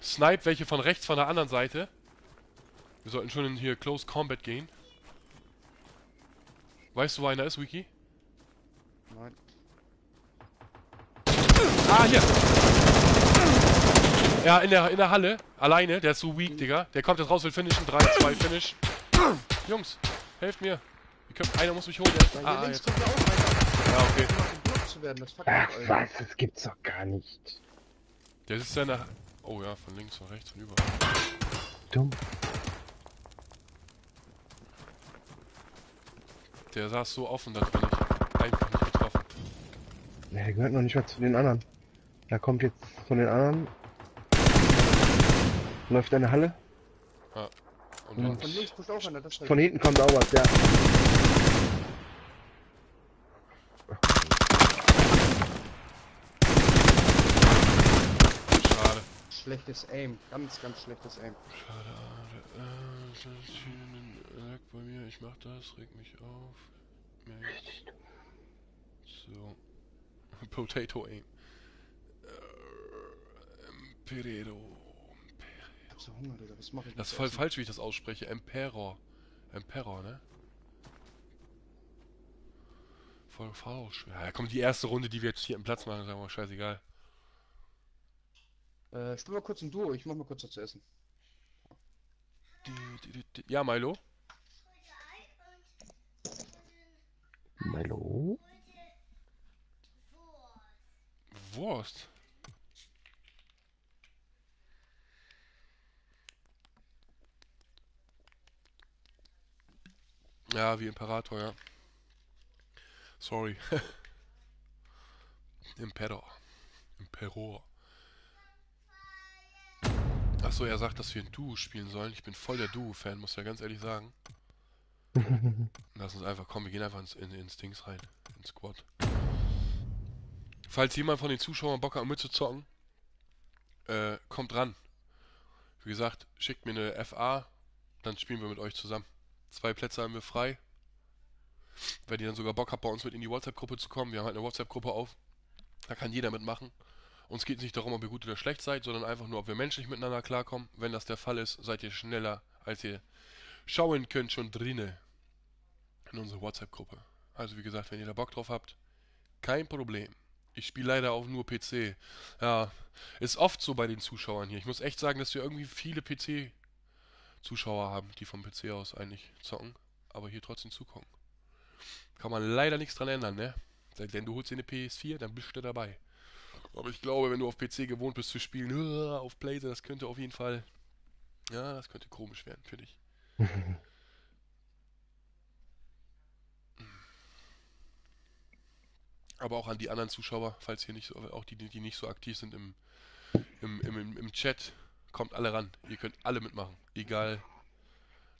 Snipe welche von rechts von der anderen Seite. Wir sollten schon in hier Close Combat gehen. Weißt du, wo einer ist, Wiki? Nein. Ah, hier! Ja, in der, in der Halle. Alleine. Der ist so weak, Digga. Der kommt jetzt raus, will finishen. 3, 2, finish. Jungs, helft mir. Könnt, einer muss mich holen. Der, ah, links jetzt. kommt ja auch einer. Ja, okay. Zu werden, das Ach was, das gibt's doch gar nicht. Der sitzt ja in der... Oh ja, von links, von rechts, von überall. Dumm. Der saß so offen, dass wir nicht einfach nicht getroffen. Ja, der gehört noch nicht mal zu den anderen. Da kommt jetzt von den anderen. Läuft eine Halle. Und Mhm. dann, Von links pusht auch einer, das Von hinten kommt auch was, ja. schade. Schlechtes Aim, ganz, ganz schlechtes Aim. Schade. Äh, das ist hier ein Lag bei mir. Ich mach das, reg mich auf. Mensch. So. Potato Aim. Äh, Imperedo. Ich hab so Hunger, Digga, was mach ich Das ist voll falsch, wie ich das ausspreche. Emperor. Emperor, ne? Voll falsch. Ja, komm, die erste Runde, die wir jetzt hier im Platz machen, sagen wir mal scheißegal. Äh, spiel mal kurz ein Duo, ich mach mal kurz was zu essen. Die- die- die- die- Ja, Milo? Milo? Wurst. Ja, wie Imperator, ja. Sorry. Imperor. Imperor. Achso, er sagt, dass wir ein Duo spielen sollen. Ich bin voll der Duo-Fan, muss ja ganz ehrlich sagen. Lass uns einfach, komm, wir gehen einfach ins, in, ins Dings rein. Ins Squad. Falls jemand von den Zuschauern Bock hat mitzuzocken, äh, kommt ran. Wie gesagt, schickt mir eine FA, dann spielen wir mit euch zusammen. Zwei Plätze haben wir frei. Wenn ihr dann sogar Bock habt, bei uns mit in die WhatsApp-Gruppe zu kommen, wir haben halt eine WhatsApp-Gruppe auf. Da kann jeder mitmachen. Uns geht es nicht darum, ob ihr gut oder schlecht seid, sondern einfach nur, ob wir menschlich miteinander klarkommen. Wenn das der Fall ist, seid ihr schneller, als ihr schauen könnt, schon drinne in unsere WhatsApp-Gruppe. Also wie gesagt, wenn ihr da Bock drauf habt, kein Problem. Ich spiele leider auch nur PC. Ja, ist oft so bei den Zuschauern hier. Ich muss echt sagen, dass wir irgendwie viele PC-Zuschauer haben, die vom PC aus eigentlich zocken, aber hier trotzdem zugucken. Kann man leider nichts dran ändern, ne? Denn du holst dir eine PS4, dann bist du dabei. Aber ich glaube, wenn du auf PC gewohnt bist zu spielen, auf Blazer, das könnte auf jeden Fall. Ja, das könnte komisch werden für dich. Aber auch an die anderen Zuschauer, falls hier nicht so, auch die, die nicht so aktiv sind im, im, im, im, im Chat, kommt alle ran. Ihr könnt alle mitmachen. Egal.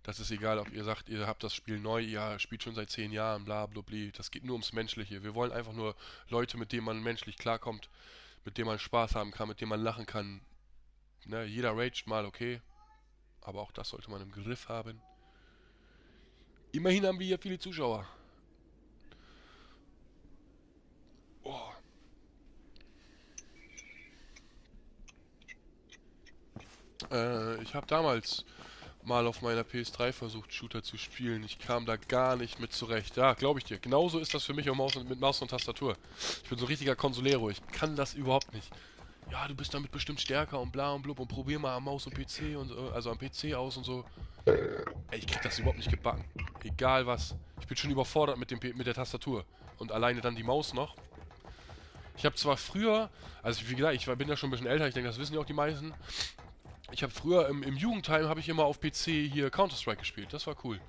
Das ist egal, ob ihr sagt, ihr habt das Spiel neu, ihr spielt schon seit zehn Jahren, bla bla bla. Das geht nur ums Menschliche. Wir wollen einfach nur Leute, mit denen man menschlich klarkommt, mit denen man Spaß haben kann, mit denen man lachen kann. Ne, jeder raged mal, okay. Aber auch das sollte man im Griff haben. Immerhin haben wir hier viele Zuschauer. Oh. Äh, ich habe damals mal auf meiner PS3 versucht, Shooter zu spielen. Ich kam da gar nicht mit zurecht. Ja, glaube ich dir. Genauso ist das für mich Maus und, mit Maus und Tastatur. Ich bin so ein richtiger Consolero. Ich kann das überhaupt nicht. Ja, du bist damit bestimmt stärker und bla und blub und probier mal am Maus und PC und äh, also am PC aus und so. Ey, ich krieg das überhaupt nicht gebacken. Egal was. Ich bin schon überfordert mit, dem, mit der Tastatur. Und alleine dann die Maus noch. Ich habe zwar früher, also wie gesagt, ich bin ja schon ein bisschen älter, ich denke, das wissen ja auch die meisten. Ich habe früher im, im Jugendtime habe ich immer auf PC hier Counter-Strike gespielt. Das war cool.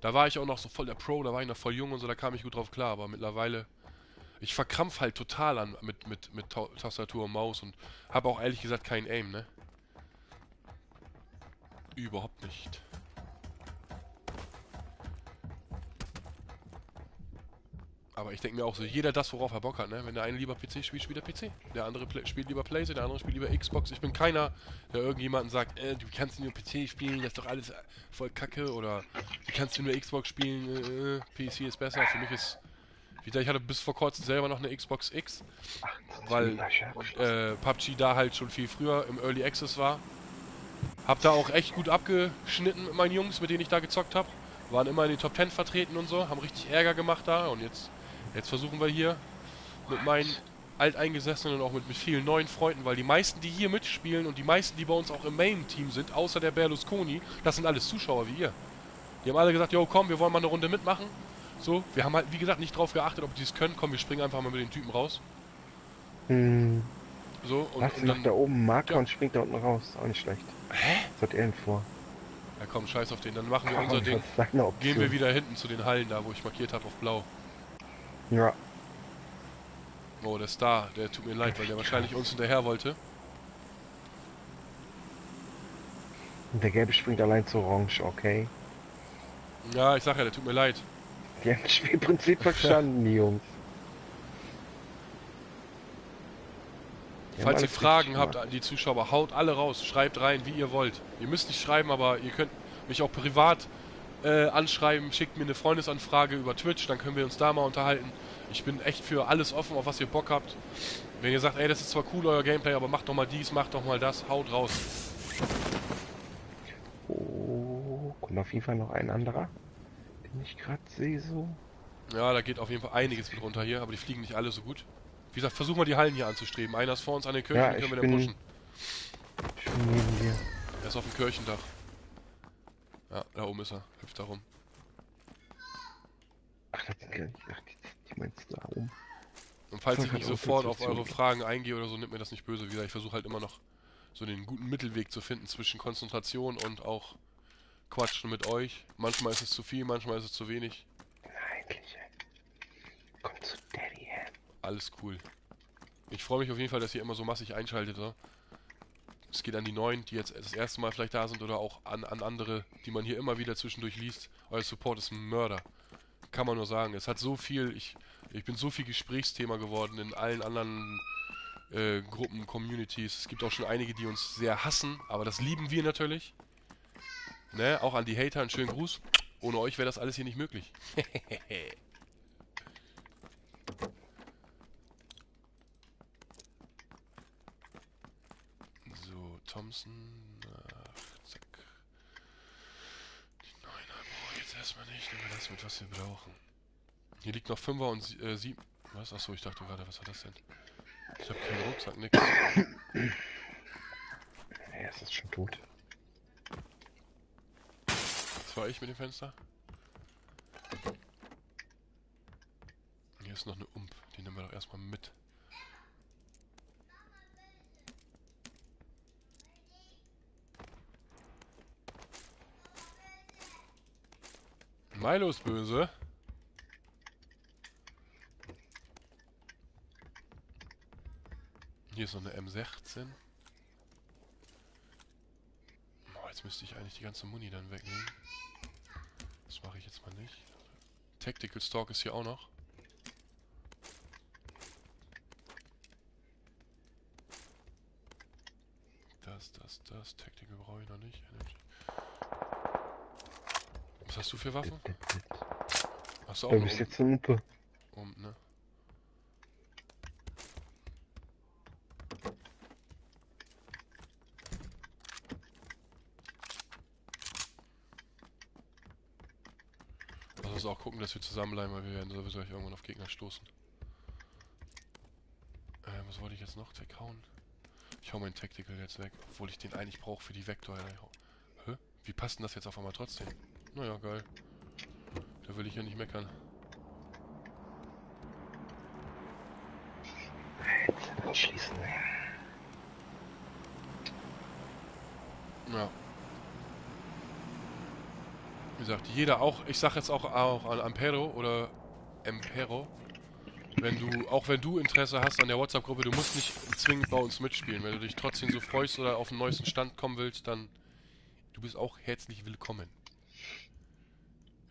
Da war ich auch noch so voll der Pro, da war ich noch voll jung und so, da kam ich gut drauf klar. Aber mittlerweile, ich verkrampf halt total an mit, mit, mit Ta Tastatur und Maus und habe auch ehrlich gesagt keinen Aim, ne? Überhaupt nicht. Aber ich denke mir auch so, jeder das, worauf er Bock hat, ne? Wenn der eine lieber PC spielt, spielt er PC. Der andere spielt lieber Playstation, der andere spielt lieber Xbox. Ich bin keiner, der irgendjemanden sagt, äh, du kannst nur PC spielen, das ist doch alles äh, voll kacke. Oder du kannst nur Xbox spielen, äh, PC ist besser. Für mich ist, wie gesagt, ich hatte bis vor kurzem selber noch eine Xbox X, weil äh, PUBG da halt schon viel früher im Early Access war. Hab da auch echt gut abgeschnitten mit meinen Jungs, mit denen ich da gezockt habe. Waren immer in den Top 10 vertreten und so, haben richtig Ärger gemacht da und jetzt Jetzt versuchen wir hier mit meinen Alteingesessenen und auch mit, mit vielen neuen Freunden, weil die meisten, die hier mitspielen und die meisten, die bei uns auch im Main-Team sind, außer der Berlusconi, das sind alles Zuschauer wie ihr. Die haben alle gesagt, jo komm, wir wollen mal eine Runde mitmachen. So, wir haben halt, wie gesagt, nicht drauf geachtet, ob die es können. Komm, wir springen einfach mal mit den Typen raus. Hm, So, und, Lass ihn dann... da oben Marker Ja. und springt da unten raus. Auch nicht schlecht. Hä? Was hat er denn vor? Ja komm, scheiß auf den. Dann machen wir Ach, unser Ding. Gehen wir wieder hinten zu den Hallen da, wo ich markiert habe auf blau. Ja, Oh, der Star, der tut mir leid, weil der wahrscheinlich uns hinterher wollte. und der Gelbe springt allein zu Orange, okay. Ja, ich sag ja, der tut mir leid. Die haben das Spielprinzip verstanden, die Jungs. Die Falls ihr Fragen habt an die Zuschauer, haut alle raus, schreibt rein, wie ihr wollt. Ihr müsst nicht schreiben, aber ihr könnt mich auch privat äh, anschreiben, schickt mir eine Freundesanfrage über Twitch, dann können wir uns da mal unterhalten. Ich bin echt für alles offen, auf was ihr Bock habt. Wenn ihr sagt, ey, das ist zwar cool, euer Gameplay, aber macht doch mal dies, macht doch mal das, haut raus. Oh, kommt auf jeden Fall noch ein anderer, den ich gerade sehe so. Ja, da geht auf jeden Fall einiges mit runter hier, aber die fliegen nicht alle so gut. Wie gesagt, versuchen wir die Hallen hier anzustreben. Einer ist vor uns an den Kirchen, Ja, den können wir bin- pushen. Ich bin neben dir. Er ist auf dem Kirchendach. Ja, da oben ist er. Hüpft da rum. Ach, das sind gar nicht. Ach, die, die meinst du da oben. Und falls ich nicht sofort auf eure Fragen eingehe oder so, nimmt mir das nicht böse. Wie gesagt, ich versuche halt immer noch so den guten Mittelweg zu finden zwischen Konzentration und auch Quatschen mit euch. Manchmal ist es zu viel, manchmal ist es zu wenig. Eigentlich. Komm zu Daddy her. Alles cool. Ich freue mich auf jeden Fall, dass ihr immer so massig einschaltet. So. Es geht an die Neuen, die jetzt das erste Mal vielleicht da sind oder auch an, an andere, die man hier immer wieder zwischendurch liest. Euer Support ist ein Mörder. Kann man nur sagen. Es hat so viel, ich, ich bin so viel Gesprächsthema geworden in allen anderen äh, Gruppen, Communities. Es gibt auch schon einige, die uns sehr hassen, aber das lieben wir natürlich. Ne? Auch an die Hater einen schönen Gruß. Ohne euch wäre das alles hier nicht möglich. So, Thompson. Ach, zack. Die Neuner brauche ich jetzt erstmal nicht. Nehmen wir das mit, was wir brauchen. Hier liegt noch Fünfer und sie- äh, sieben. Was? Achso, ich dachte gerade, was war das denn? Ich habe keinen Rucksack, nix. Er ist jetzt schon tot. Das war ich mit dem Fenster. Hier ist noch eine Ump. Die nehmen wir doch erstmal mit. Milo ist böse. Hier ist noch eine M16. Oh, jetzt müsste ich eigentlich die ganze Muni dann wegnehmen. Das mache ich jetzt mal nicht. Tactical Stalk ist hier auch noch. Das, das, das. Tactical brauche ich noch nicht. Was hast du für Waffen? Hast du auch bist um, jetzt eine Upe. um, ne? Lass uns auch gucken, dass wir zusammenbleiben, weil wir werden sowieso irgendwann auf Gegner stoßen. Äh, was wollte ich jetzt noch? Tech hauen? Ich hau meinen Tactical jetzt weg, obwohl ich den eigentlich brauche für die Vektor. Hä? Wie passt denn das jetzt auf einmal trotzdem? Naja, geil. Da will ich ja nicht meckern. Jetzt anschließen. Ja. Wie gesagt, jeder auch, ich sag jetzt auch, auch an Ampero oder Empero, wenn du, auch wenn du Interesse hast an der WhatsApp-Gruppe, du musst nicht zwingend bei uns mitspielen. Wenn du dich trotzdem so freust oder auf den neuesten Stand kommen willst, dann du bist auch herzlich willkommen.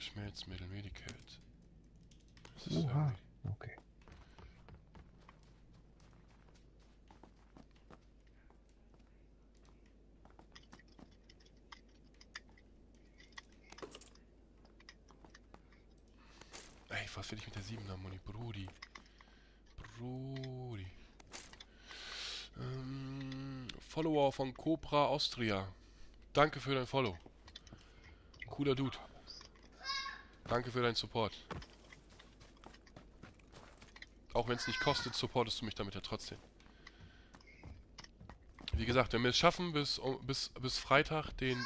Schmerzmittel, ist Oha. Okay. Ey, was will ich mit der 7er Muni? Brudi. Brudi. Ähm, Follower von Cobra Austria. Danke für dein Follow. Cooler Dude. Danke für deinen Support. Auch wenn es nicht kostet, supportest du mich damit ja trotzdem. Wie gesagt, wenn wir es schaffen, bis, bis, bis Freitag, den,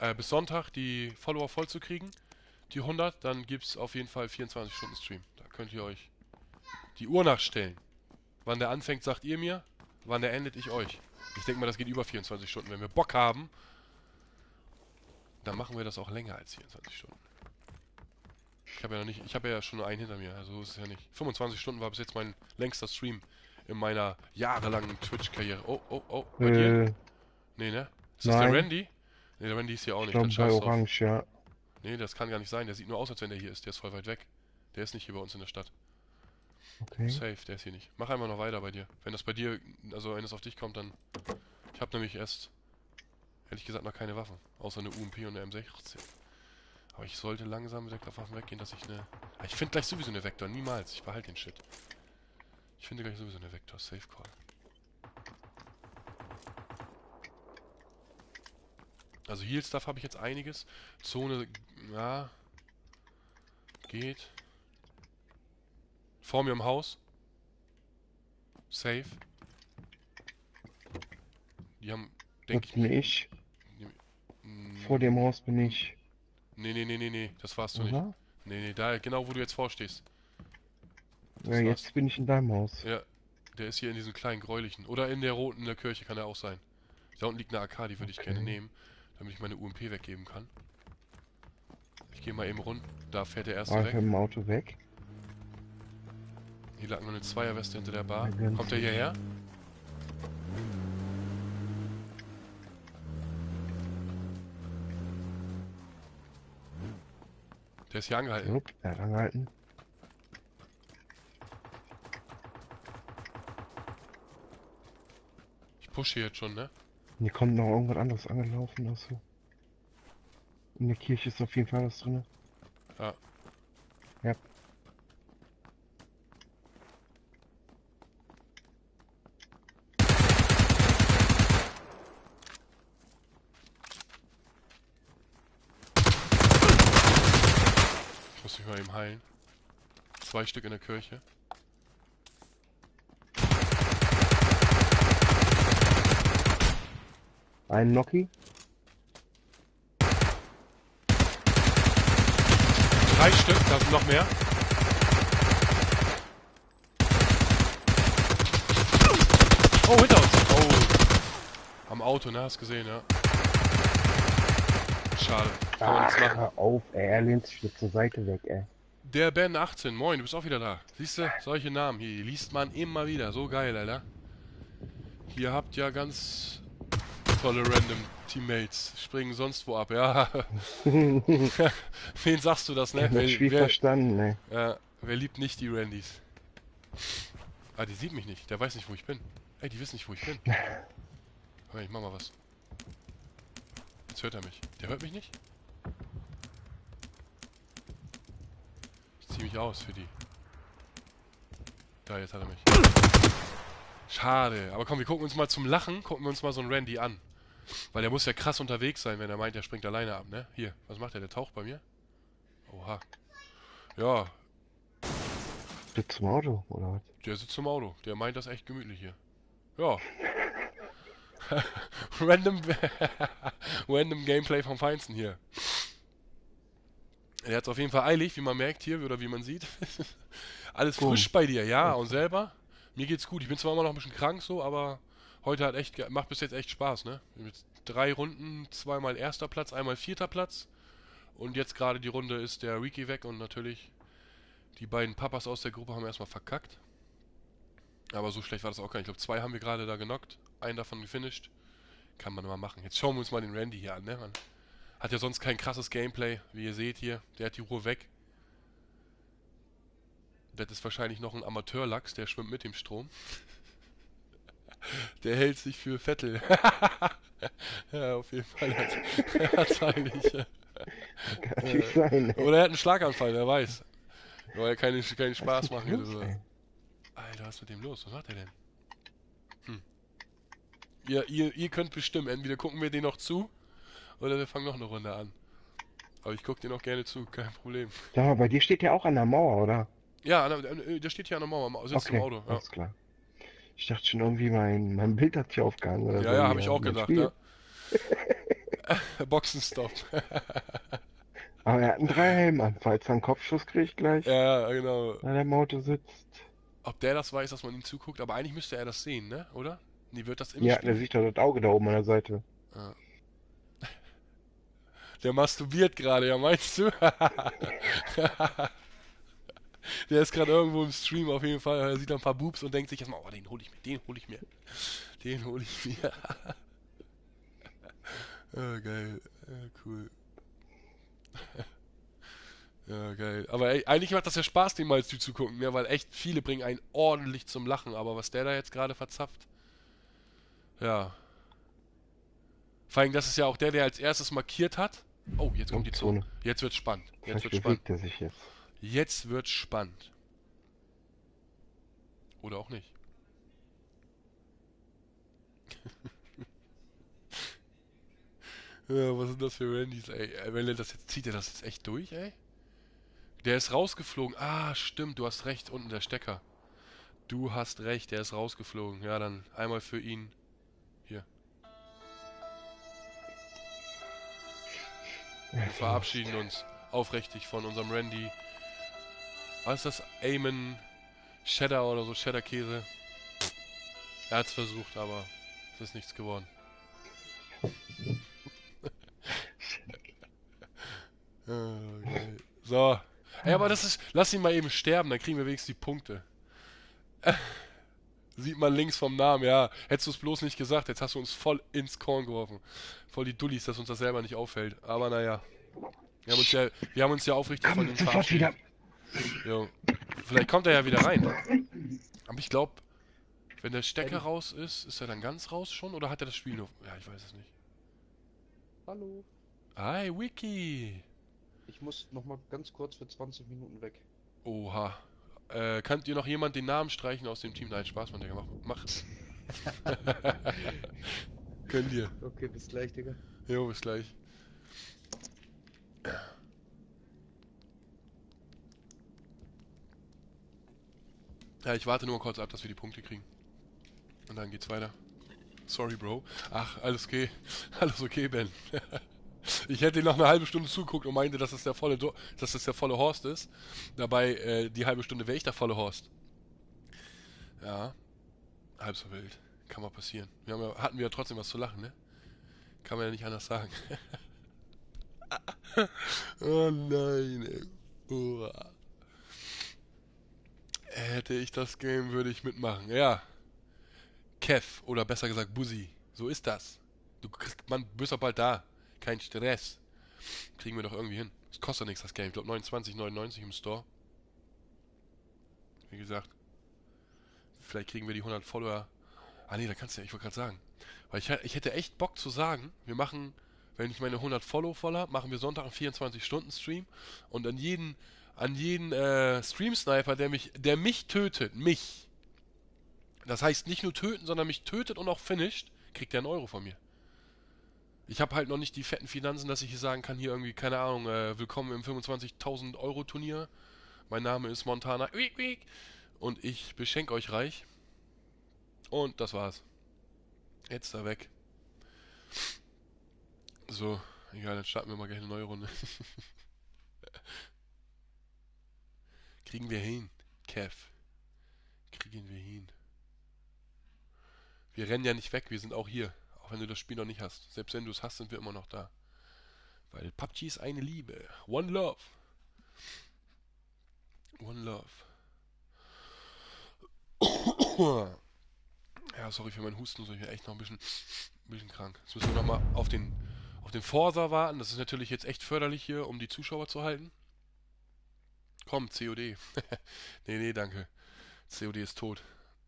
äh, bis Sonntag die Follower voll zu kriegen, die 100, dann gibt es auf jeden Fall 24 Stunden Stream. Da könnt ihr euch die Uhr nachstellen. Wann der anfängt, sagt ihr mir. Wann der endet, ich euch. Ich denke mal, das geht über 24 Stunden. Wenn wir Bock haben, dann machen wir das auch länger als 24 Stunden. Ich habe ja noch nicht, ich habe ja schon einen hinter mir, also so ist es ja nicht. 25 Stunden war bis jetzt mein längster Stream in meiner jahrelangen Twitch-Karriere. Oh, oh, oh, bei dir? Äh, Nee, ne? Ist das der nein. Randy? Ne, der Randy ist hier auch ich nicht. glaube Dann bei. Orange, ja. Nee, das kann gar nicht sein. Der sieht nur aus, als wenn der hier ist. Der ist voll weit weg. Der ist nicht hier bei uns in der Stadt. Okay. Safe, der ist hier nicht. Mach einfach noch weiter bei dir. Wenn das bei dir, also wenn es auf dich kommt, dann... Ich habe nämlich erst, ehrlich gesagt, noch keine Waffen. Außer eine UMP und eine M16. Aber ich sollte langsam mit der Waffen weggehen, dass ich eine... Ah, Ich finde gleich sowieso eine Vektor. Niemals. Ich behalte den Shit. Ich finde gleich sowieso eine Vektor. Safe Call. Also Heal Stuff habe ich jetzt einiges. Zone, ja... Geht. Vor mir im Haus. Safe. Die haben, denke ich, bin ich. Vor dem Haus bin ich. Nee, nee, nee, nee, nee, das warst du nicht. Oder? Nee, nee, da, genau wo du jetzt vorstehst. Das Ja, war's. jetzt bin ich in deinem Haus. Ja, der ist hier in diesem kleinen gräulichen. Oder in der roten in der Kirche kann er auch sein. Da unten liegt eine AK, die würde ich gerne Okay. nehmen, damit ich meine UMP weggeben kann. Ich gehe mal eben rund. Da fährt der erste Einfach weg. im Auto weg. Hier lag noch eine Zweierweste hinter der Bar. Kommt der hierher? Der ist hier angehalten. Jupp, er hat angehalten. Ich pushe jetzt schon, ne? Hier kommt noch irgendwas anderes angelaufen. Achso. In der Kirche ist auf jeden Fall was drin. Ja. Ja. Ich muss mich mal eben heilen. Zwei Stück in der Kirche. Ein Noki. Drei Stück, da sind noch mehr. Oh, hinter uns. Oh. Am Auto, ne? Hast gesehen, ja. Schade. Kann man nichts machen. hör auf, ey. Er lehnt sich zur Seite weg, ey. Der Ben 18, moin, du bist auch wieder da. Siehst du, solche Namen hier, die liest man immer wieder. So geil, Alter. Ihr habt ja ganz tolle random Teammates. Springen sonst wo ab, ja. Wen sagst du das, ne? Ich Wer, wer, verstanden, ey. ja, wer liebt nicht die Randys? Ah, die sieht mich nicht. Der weiß nicht, wo ich bin. Ey, die wissen nicht, wo ich bin. Ich mach mal was. Jetzt hört er mich. Der hört mich nicht? Ich mich aus für die. Da, jetzt hat er mich. Schade. Aber komm, wir gucken uns mal zum Lachen, gucken wir uns mal so einen Randy an. Weil der muss ja krass unterwegs sein, wenn er meint, er springt alleine ab, ne? Hier, was macht er? Der taucht bei mir? Oha. Ja, Sitzt zum Auto, oder was? der sitzt im Auto. Der meint das echt gemütlich hier. Ja. Random, Random Gameplay vom Feinsten hier. Er hat es auf jeden Fall eilig, wie man merkt hier, oder wie man sieht. Alles Boom. frisch bei dir, ja. Und selber? Mir geht's gut. Ich bin zwar immer noch ein bisschen krank so, aber heute hat echt, macht bis jetzt echt Spaß, ne? Mit drei Runden, zweimal erster Platz, einmal vierter Platz. Und jetzt gerade die Runde ist der Wiki weg und natürlich die beiden Papas aus der Gruppe haben erstmal verkackt. Aber so schlecht war das auch gar nicht. Ich glaube, zwei haben wir gerade da genockt. Einen davon gefinisht. Kann man mal machen. Jetzt schauen wir uns mal den Randy hier an, ne? Man hat ja sonst kein krasses Gameplay, wie ihr seht hier. Der hat die Ruhe weg. Das ist wahrscheinlich noch ein Amateurlachs, der schwimmt mit dem Strom. Der hält sich für Vettel. ja, auf jeden Fall. Eigentlich. äh, Kann natürlich sein, ey. Oder er hat einen Schlaganfall, wer weiß. Soll ja keinen, keinen Spaß machen. Los, so. Alter, was ist mit dem los? Was macht er denn? Hm. Ihr, ihr, ihr könnt bestimmen, entweder gucken wir den noch zu oder wir fangen noch eine Runde an. Aber ich guck dir noch gerne zu, kein Problem. Mal, bei dir steht der auch an der Mauer, oder? Ja, äh, der steht hier an der Mauer, sitzt okay, im Auto. Ja, alles klar. Ich dachte schon irgendwie, mein, mein Bild hat sich aufgehangen oder so. ja, ja wie habe ich auch gedacht, ja. Boxenstopp. Aber er hat einen Dreihelm an, falls er einen Kopfschuss kriegt gleich, ja, genau. wenn er im Auto sitzt. Ob der das weiß, dass man ihm zuguckt, aber eigentlich müsste er das sehen, ne? Oder? Nee, wird das im Ja, der sieht doch das Auge da oben an der Seite. Der masturbiert gerade, ja, meinst du? Der ist gerade irgendwo im Stream auf jeden Fall. Er sieht ein paar Boobs und denkt sich erstmal, oh, den hole ich mir, den hole ich mir. Den hole ich mir. oh, geil. Ja, cool. ja, geil. Aber ey, eigentlich macht das ja Spaß, dem mal zuzugucken, ja, weil echt viele bringen einen ordentlich zum Lachen. Aber was der da jetzt gerade verzapft, ja. Vor allem, das ist ja auch der, der als erstes markiert hat. Oh, jetzt kommt die Zone. Jetzt wird's spannend. Jetzt wird's spannend. er sich jetzt. Jetzt wird's spannend. Oder auch nicht. ja, was sind das für Randys, ey? Ey, Wenn er das jetzt zieht, er das jetzt echt durch, ey? Der ist rausgeflogen. Ah, stimmt, du hast recht, unten der Stecker. Du hast recht, der ist rausgeflogen. Ja, dann einmal für ihn. Wir verabschieden uns aufrichtig von unserem Randy. Was ist das? Eamon Cheddar oder so, Cheddar-Käse. Er hat's versucht, aber es ist nichts geworden. Geil. so. Ey, aber das ist. Lass ihn mal eben sterben, dann kriegen wir wenigstens die Punkte. Sieht man links vom Namen, ja. Hättest du es bloß nicht gesagt, jetzt hast du uns voll ins Korn geworfen. Voll die Dullis, dass uns das selber nicht auffällt. Aber naja. Wir haben uns ja, wir haben uns ja aufrichtig von Komm, ihm sofort wieder. Jo. Vielleicht kommt er ja wieder rein. Aber ich glaube, wenn der Stecker raus ist, ist er dann ganz raus schon oder hat er das Spiel nur. Ja, ich weiß es nicht. Hallo. Hi, Wiki! Ich muss noch mal ganz kurz für 20 Minuten weg. Oha. Äh, könnt ihr noch jemand den Namen streichen aus dem Team? Nein, Spaß, Mann, Digga. Mach. mach. Könnt ihr. Okay, bis gleich, Digga. Jo, bis gleich. Ja, ich warte nur kurz ab, dass wir die Punkte kriegen. Und dann geht's weiter. Sorry, Bro. Ach, alles okay. Alles okay, Ben. Ich hätte ihm noch eine halbe Stunde zuguckt und meinte, dass es der volle, Do dass es der volle Horst ist. Dabei, äh, die halbe Stunde wäre ich der volle Horst. Ja. Halb so wild. Kann mal passieren. Wir ja, hatten wir ja trotzdem was zu lachen, ne? Kann man ja nicht anders sagen. oh nein, ey. Uah. Hätte ich das Game, würde ich mitmachen. Ja. Kev, oder besser gesagt Busi. So ist das. Du kriegst, man, bist doch bald da. Kein Stress. Kriegen wir doch irgendwie hin. Es kostet nichts, das Game. Ich glaube 29,99 im Store. Wie gesagt. Vielleicht kriegen wir die 100 Follower. Ah nee, da kannst du ja, ich wollte gerade sagen. Weil ich, ich hätte echt Bock zu sagen, wir machen, wenn ich meine 100 Follow voll habe, machen wir Sonntag einen 24-Stunden-Stream und an jeden, an jeden äh, Stream-Sniper, der mich, der mich tötet, mich, das heißt nicht nur töten, sondern mich tötet und auch finisht, kriegt er einen Euro von mir. Ich habe halt noch nicht die fetten Finanzen, dass ich hier sagen kann, hier irgendwie, keine Ahnung, äh, willkommen im 25.000 Euro Turnier. Mein Name ist Montana. Und ich beschenke euch reich. Und das war's. Jetzt da weg. So, egal, dann starten wir mal gleich eine neue Runde. Kriegen wir hin, Kev. Kriegen wir hin. Wir rennen ja nicht weg, wir sind auch hier. Auch wenn du das Spiel noch nicht hast. Selbst wenn du es hast, sind wir immer noch da. Weil PUBG ist eine Liebe. One Love. One Love. Ja, sorry für meinen Husten, so ich bin echt noch ein bisschen, ein bisschen krank. Jetzt müssen wir nochmal auf den, auf den Forsa warten. Das ist natürlich jetzt echt förderlich hier, um die Zuschauer zu halten. Komm, COD. nee, nee, danke. COD ist tot.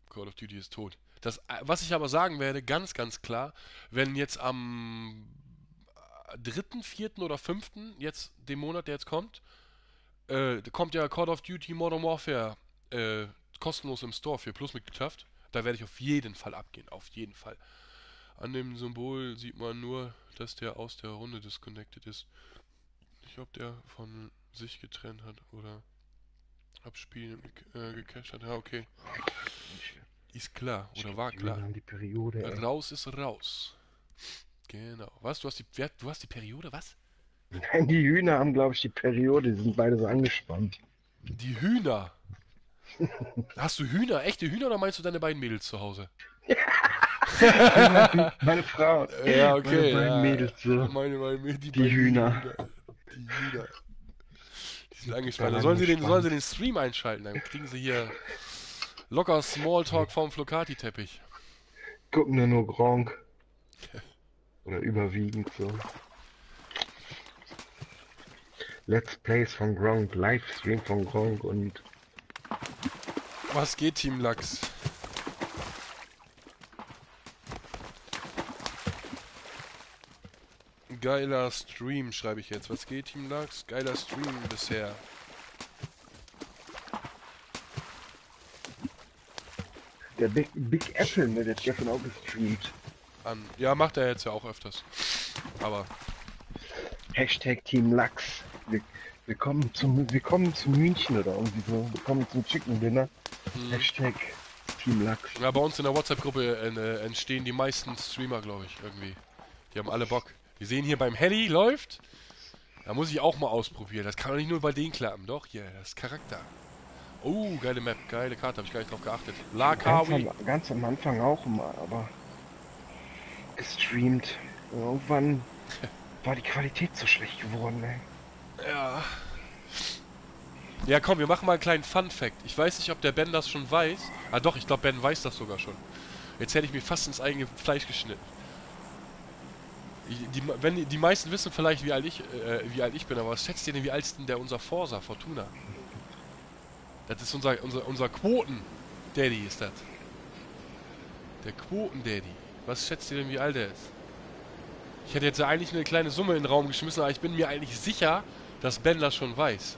Call of Duty ist tot. Das, was ich aber sagen werde, ganz, ganz klar, wenn jetzt am 3., 4. oder 5. jetzt, dem Monat, der jetzt kommt, äh, kommt ja Call of Duty Modern Warfare äh, kostenlos im Store für Plusmitgliedschaft. Da werde ich auf jeden Fall abgehen, auf jeden Fall. An dem Symbol sieht man nur, dass der aus der Runde disconnected ist. Nicht, ob der von sich getrennt hat oder abspielen äh, gecached hat. Ja, okay. Ist klar, oder war klar. Die Periode. Raus ist raus. Genau. Was? Du hast die, wer, du hast die Periode, was? Nein, die Hühner haben, glaube ich, die Periode. Die sind beide so angespannt. Die Hühner. Hast du Hühner? Echte Hühner oder meinst du deine beiden Mädels zu Hause? Meine Frau. Ja, okay. Meine beiden ja. Mädels so. Meine, meine, die, Die beiden Hühner. Die Hühner. Die sind angespannt. Sollen sie, den, sollen sie den Stream einschalten, dann kriegen sie hier locker Smalltalk vom Flocati-Teppich. Gucken nur nur Gronk. Oder überwiegend so. Let's Plays von Gronk, Livestream von Gronk und Was geht, Team Lachs? Geiler Stream, schreibe ich jetzt. Was geht, Team Lachs? Geiler Stream bisher. Der Big, Big Apple, ne, der hat gestern auch gestreamt. An. Ja, macht er jetzt ja auch öfters. Aber Hashtag Team Lachs. Wir, wir, kommen zum, wir kommen zu München oder irgendwie so. Wir kommen zum Chicken Dinner. hm. Hashtag Team Lachs. ja, bei uns in der WhatsApp-Gruppe äh, entstehen die meisten Streamer, glaube ich, irgendwie. Die haben alle Bock. Die sehen hier beim Heli läuft. Da muss ich auch mal ausprobieren. Das kann doch nicht nur bei denen klappen. Doch, hier, das ist Charakter. Oh, geile Map, geile Karte, habe ich gar nicht drauf geachtet. La Ganz am, ganz am Anfang auch mal, aber gestreamt. Irgendwann war die Qualität so schlecht geworden, ey. Ja. Ja, komm, wir machen mal einen kleinen Fun-Fact. Ich weiß nicht, ob der Ben das schon weiß. Ah, doch, ich glaube, Ben weiß das sogar schon. Jetzt hätte ich mir fast ins eigene Fleisch geschnitten. Die, wenn, die- die meisten wissen vielleicht, wie alt, ich, äh, wie alt ich bin, aber was schätzt ihr denn, wie alt ist denn der unser Forsa, Fortuna? Das ist unser, unser, unser Quoten-Daddy, ist das. Der Quoten-Daddy. Was schätzt ihr denn, wie alt er ist? Ich hätte jetzt ja eigentlich eine kleine Summe in den Raum geschmissen, aber ich bin mir eigentlich sicher, dass Ben das schon weiß.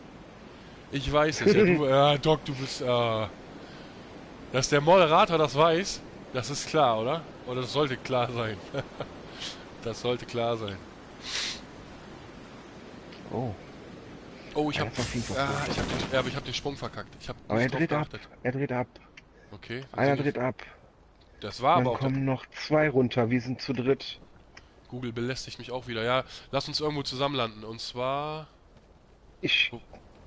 Ich weiß es. Ja, du, ja Doc, du bist. Äh, dass der Moderator das weiß, das ist klar, oder? Oder das sollte klar sein. das sollte klar sein. Oh, Oh, ich hab. gut. ich hab den, ja, aber ich hab den Sprung verkackt. Ich hab aber er dreht ab. Er dreht ab. Okay. Einer dreht ab. Das war Dann aber auch. Kommen noch zwei runter. Wir sind zu dritt. Google belästigt mich auch wieder. Ja, lass uns irgendwo zusammen landen. Und zwar. Ich Wo-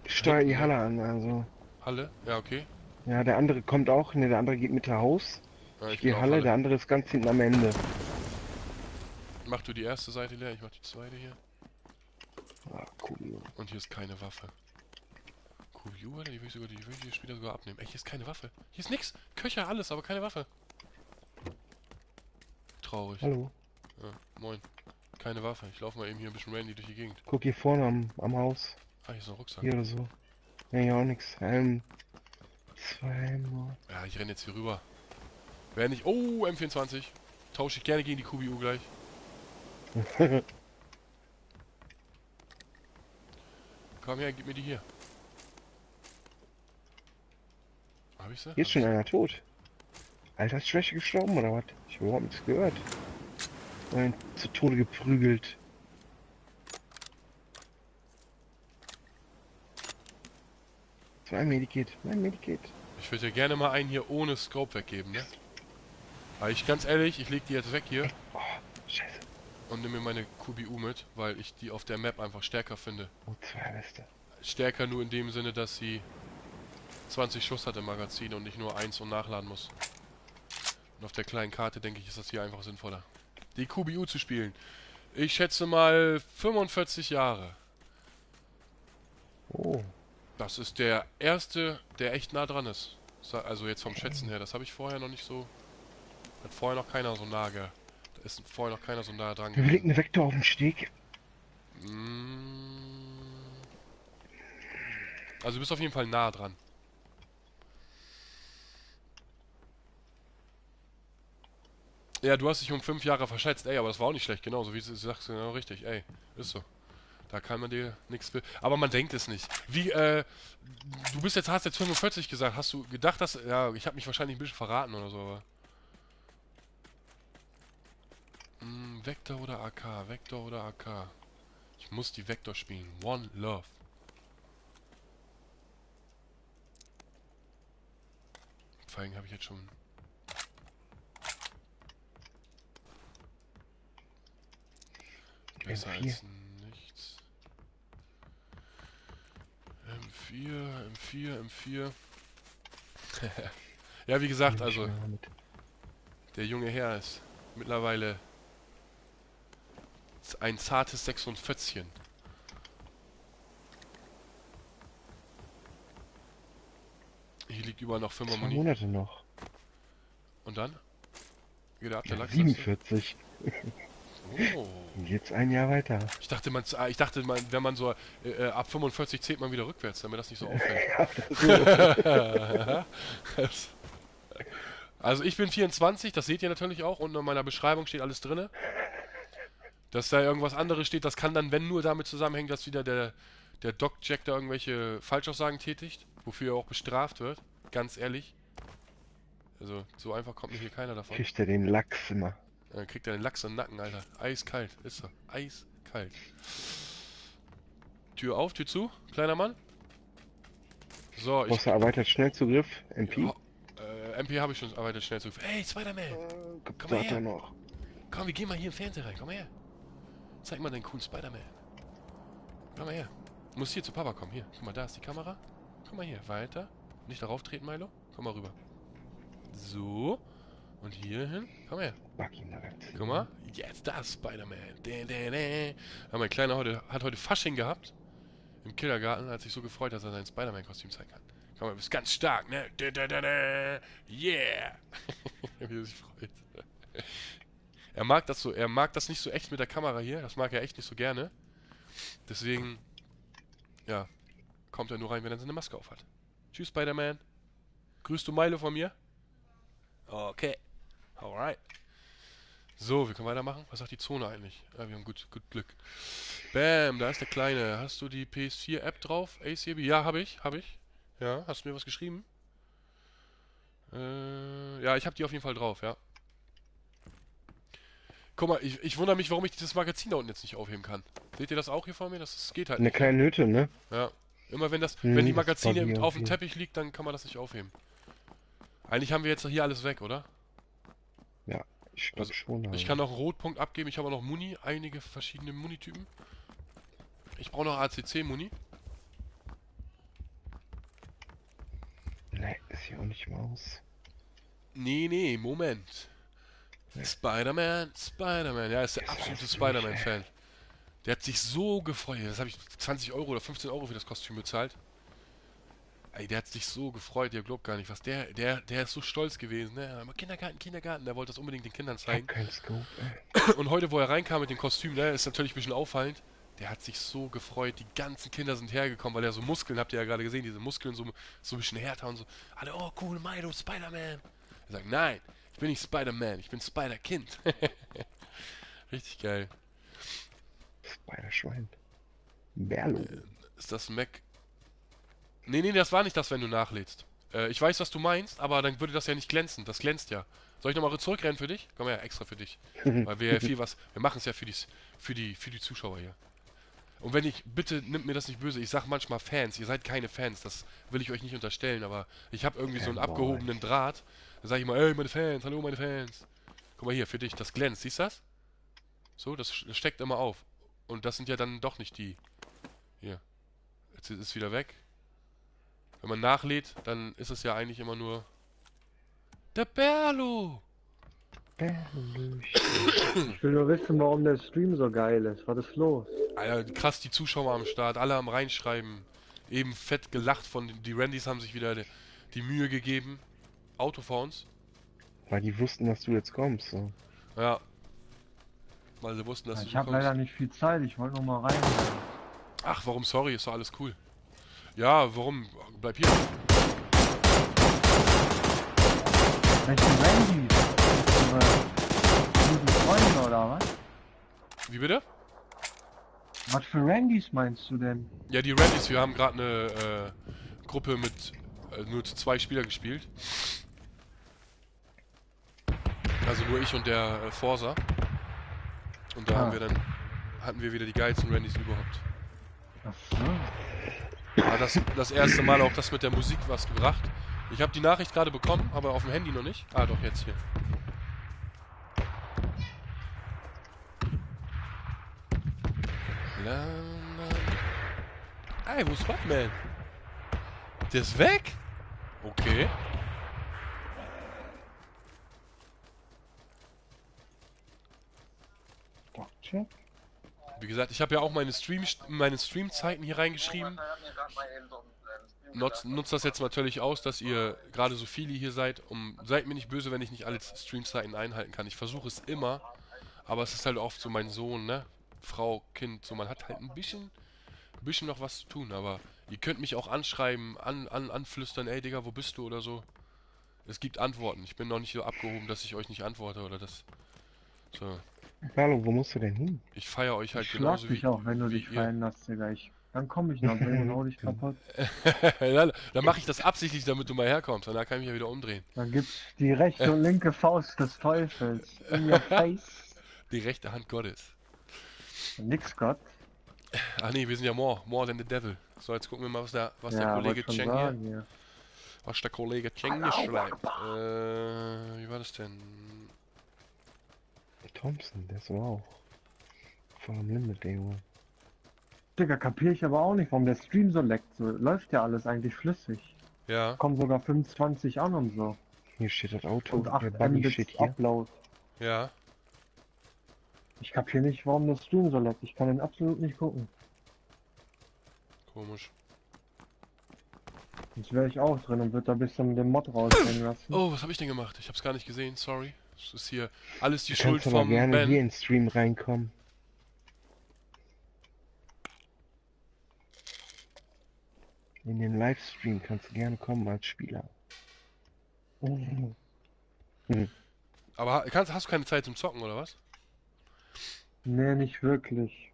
steuere die Halle an, also. Halle. Ja, okay. Ja, der andere kommt auch. Ne, der andere geht mit der Haus. Ja, Ich gehe auf Halle, der andere ist ganz hinten am Ende. Mach du die erste Seite leer, ich mach die zweite hier. Ah. Und hier ist keine Waffe. Alter, die will ich sogar, die will ich später sogar abnehmen. Ey, hier ist keine Waffe. Hier ist nix. Köcher, alles, aber keine Waffe. Traurig. Hallo. Ja, moin. Keine Waffe. Ich laufe mal eben hier ein bisschen randy durch die Gegend. Guck hier vorne am, am Haus. Ah, hier ist ein Rucksack. Hier oder so. Ja, hier auch nix. Ähm, zweimal. Ja, ich renne jetzt hier rüber. Wer nicht... Oh, M24. Tausche ich gerne gegen die QBU gleich. Komm her, gib mir die hier. Hab ich sie? Hier ist schon einer tot. Alter, ist Schwäche gestorben oder was? Ich habe überhaupt nichts gehört. Nein, zu Tode geprügelt. Ein Medikit, mein Medikit. Ich würde dir gerne mal einen hier ohne Scope weggeben, ne? Aber ich, ganz ehrlich, ich leg die jetzt weg hier Oh. Und nehme mir meine QBU mit, weil ich die auf der Map einfach stärker finde. Stärker nur in dem Sinne, dass sie 20 Schuss hat im Magazin und nicht nur eins und nachladen muss. Und auf der kleinen Karte, denke ich, ist das hier einfach sinnvoller. Die QBU zu spielen. Ich schätze mal 45 Jahre. Oh, Das ist der erste, der echt nah dran ist. Also jetzt vom Schätzen her. Das habe ich vorher noch nicht so... Hat vorher noch keiner so nah ge... Ist vorher noch keiner so nah dran mir liegt gewesen. eine Vektor auf dem Steg. Mm. Also du bist auf jeden Fall nah dran. Ja, du hast dich um fünf Jahre verschätzt, ey, aber das war auch nicht schlecht, genau, so wie du sagst, genau richtig, ey, ist so. Da kann man dir nichts für. Aber man denkt es nicht. Wie, äh, du bist jetzt, hast jetzt 45 gesagt, hast du gedacht, dass. Ja, ich habe mich wahrscheinlich ein bisschen verraten oder so, aber. Hm, Vector oder AK? Vector oder AK? Ich muss die Vector spielen. One Love. Allem habe ich jetzt schon. Besser M4. als nichts. M4, M4, M4. ja, wie gesagt, also der junge Herr ist mittlerweile ein zartes 46. Hier liegt überall noch 5 Zwei Muni. Monate noch. Und dann? Geht er ab der Ja, Lachs? 47. Oh. Jetzt ein Jahr weiter. Ich dachte, man, ah, ich dachte, man, wenn man so äh, äh, ab 45 zählt man wieder rückwärts, damit das nicht so auffällt. Also ich bin 24, das seht ihr natürlich auch. Und in meiner Beschreibung steht alles drinne. Dass da irgendwas anderes steht, das kann dann, wenn nur damit zusammenhängen, dass wieder der, der Doc Jack da irgendwelche Falschaussagen tätigt, wofür er auch bestraft wird. Ganz ehrlich. Also so einfach kommt mir hier keiner davon. Kriegt er den Lachs immer. Dann kriegt er den Lachs im Nacken, Alter. Eiskalt, ist er. Eiskalt. Tür auf, Tür zu, kleiner Mann. So, ich. Brauchst du erweitert Schnellzugriff? MP? Oh, äh, MP habe ich schon erweitert schnell zu. Hey, Spider-Man! Äh, Komm mal her. er noch. Komm, wir gehen mal hier im Fernseher rein. Komm her. Zeig mal deinen coolen Spider-Man. Komm mal her. Du musst hier zu Papa kommen. Hier, guck mal, da ist die Kamera. Komm mal hier, weiter. Nicht darauf treten, Milo. Komm mal rüber. So. Und hier hin. Komm her. Guck mal, jetzt das Spider-Man. Ja, mein Kleiner heute, hat heute Fasching gehabt. Im Kindergarten, hat sich so gefreut, dass er sein Spider-Man-Kostüm zeigen kann. Komm mal, du bist ganz stark, ne? Dä. Yeah! Wie er sich freut. Er mag das so, er mag das nicht so echt mit der Kamera hier. Das mag er echt nicht so gerne. Deswegen, ja, kommt er nur rein, wenn er seine Maske auf hat. Tschüss, Spider-Man. Grüßt du Milo von mir? Okay. Alright. So, wir können weitermachen. Was sagt die Zone eigentlich? Ja, wir haben gut, gut Glück. Bam, da ist der Kleine. Hast du die PS4-App drauf? ACB? Ja, habe ich, habe ich. Ja, hast du mir was geschrieben? Äh, ja, ich habe die auf jeden Fall drauf, ja. Guck mal, ich, ich wundere mich, warum ich dieses Magazin da unten jetzt nicht aufheben kann. Seht ihr das auch hier vor mir? Das, das geht halt Eine nicht. kleine Hütte, ne? Ja. Immer wenn das, Hm, wenn die Magazine im- auf dem. Teppich liegt, dann kann man das nicht aufheben. Eigentlich haben wir jetzt hier alles weg, oder? Ich glaube Also, schon. Ich kann noch einen Rotpunkt abgeben. Ich habe auch noch Muni, einige verschiedene Muni-Typen. Ich brauche noch ACC-Muni. Nee, ist hier auch nicht Maus. Nee, nee, Moment. Spider-Man, Spider-Man. Ja, ist der absolute Spider-Man-Fan. Der hat sich so gefreut. Das habe ich 20 Euro oder 15 Euro für das Kostüm bezahlt. Ey, der hat sich so gefreut, ihr glaubt gar nicht, was der, der, der ist so stolz gewesen, ne? Kindergarten, Kindergarten, der wollte das unbedingt den Kindern zeigen. keinen Scope, ey. Und heute, wo er reinkam mit dem Kostüm, ne, ist natürlich ein bisschen auffallend. Der hat sich so gefreut, die ganzen Kinder sind hergekommen, weil er so Muskeln, habt ihr ja gerade gesehen, diese Muskeln so, so ein bisschen härter und so. Alle, oh cool, Milo, Spider-Man. Er sagt, nein, ich bin nicht Spider-Man, ich bin Spider-Kind. Richtig geil. Spider-Schwein. Berlo. Ist das Mac? Nee, nee, das war nicht das, wenn du nachlädst. Äh, ich weiß, was du meinst, aber dann würde das ja nicht glänzen. Das glänzt ja. Soll ich nochmal zurückrennen für dich? Komm her, extra für dich. Weil wir ja viel was. Wir machen es ja für die, für die, für die Zuschauer hier. Und wenn ich, bitte nimmt mir das nicht böse, ich sag manchmal Fans, ihr seid keine Fans, das will ich euch nicht unterstellen, aber ich habe irgendwie so einen abgehobenen Draht. Da sage ich mal, ey, meine Fans, hallo meine Fans. Guck mal hier, für dich, das glänzt, siehst du das? So, das, steckt immer auf. Und das sind ja dann doch nicht die. Hier. Jetzt ist es wieder weg. Wenn man nachlädt, dann ist es ja eigentlich immer nur. Der Berlo! Berlo. Ich will nur wissen, warum der Stream so geil ist. Was ist los? Alter, krass, die Zuschauer am Start, alle am reinschreiben. Eben fett gelacht von den- die Randys haben sich wieder die Mühe gegeben. Auto vor uns. Weil die wussten, dass du jetzt kommst. So. Ja. Weil sie wussten, dass ich du habe kommst. leider nicht viel Zeit. Ich wollte nur mal rein. Ach, warum sorry, ist doch alles cool. Ja, warum? Bleib hier. Welche Randy? Ihre guten Freunde oder was? Wie bitte? Was für Randys meinst du denn? Ja, die Randys, wir haben gerade eine äh, Gruppe mit äh, nur zu zwei Spieler gespielt. Also nur ich und der äh, Forsa. Und da Ah. haben wir dann hatten wir wieder die geilsten Randys überhaupt. Ach so. War das das erste Mal auch das mit der Musik was gebracht. Ich habe die Nachricht gerade bekommen, aber auf dem Handy noch nicht. Ah, doch jetzt hier. Ey, wo ist Batman? Der ist weg? Okay. Stockcheck? Wie gesagt, ich habe ja auch meine Stream meine Streamzeiten hier reingeschrieben. Nutzt, nutzt das jetzt natürlich aus, dass ihr gerade so viele hier seid. Um, seid mir nicht böse, wenn ich nicht alle Streamzeiten einhalten kann. Ich versuche es immer, aber es ist halt oft so mein Sohn, ne? Frau, Kind, so man hat halt ein bisschen, ein bisschen noch was zu tun, aber ihr könnt mich auch anschreiben, an, an, anflüstern, ey Digga, wo bist du oder so. Es gibt Antworten. Ich bin noch nicht so abgehoben, dass ich euch nicht antworte oder das. So. Berlo, wo musst du denn hin? Ich feiere euch halt Ich schlag genauso dich wie, auch, wenn du dich fallen lässt, Digga. Ich, dann komm ich noch und hau dich kaputt. dann dann mache ich das absichtlich, damit du mal herkommst. Danach kann ich mich ja wieder umdrehen. Dann gibt's die rechte und linke Faust des Teufels. In your face. Die rechte Hand Gottes. Nix Gott. Ach nee, wir sind ja more, more than the devil. So, jetzt gucken wir mal, was der, was der ja, Kollege wollte schon Cheng hier, ja. was der Kollege Cheng hier schreibt. Äh, wie war das denn? Thompson, der ist aber auch. Voll am Limit, der Junge. Digga, kapier ich aber auch nicht, warum der Stream so leckt. So, läuft ja alles eigentlich flüssig. Ja, Kommen sogar 25 an und so. Hier steht das Auto, Und 8 der Mbits steht hier. Upload. ja. Ich kapier nicht, warum der Stream so leckt. Ich kann den absolut nicht gucken. Komisch. Sonst wäre ich auch drin und würde da ein bisschen den Mod rausgehen lassen. Oh, was habe ich denn gemacht? Ich habe es gar nicht gesehen, sorry. Es ist hier alles die Du Schuld kannst aber vom gerne hier in den Stream reinkommen. In den Livestream kannst du gerne kommen als Spieler. Aber ha- kannst, hast du keine Zeit zum Zocken, oder was? Nee, nicht wirklich.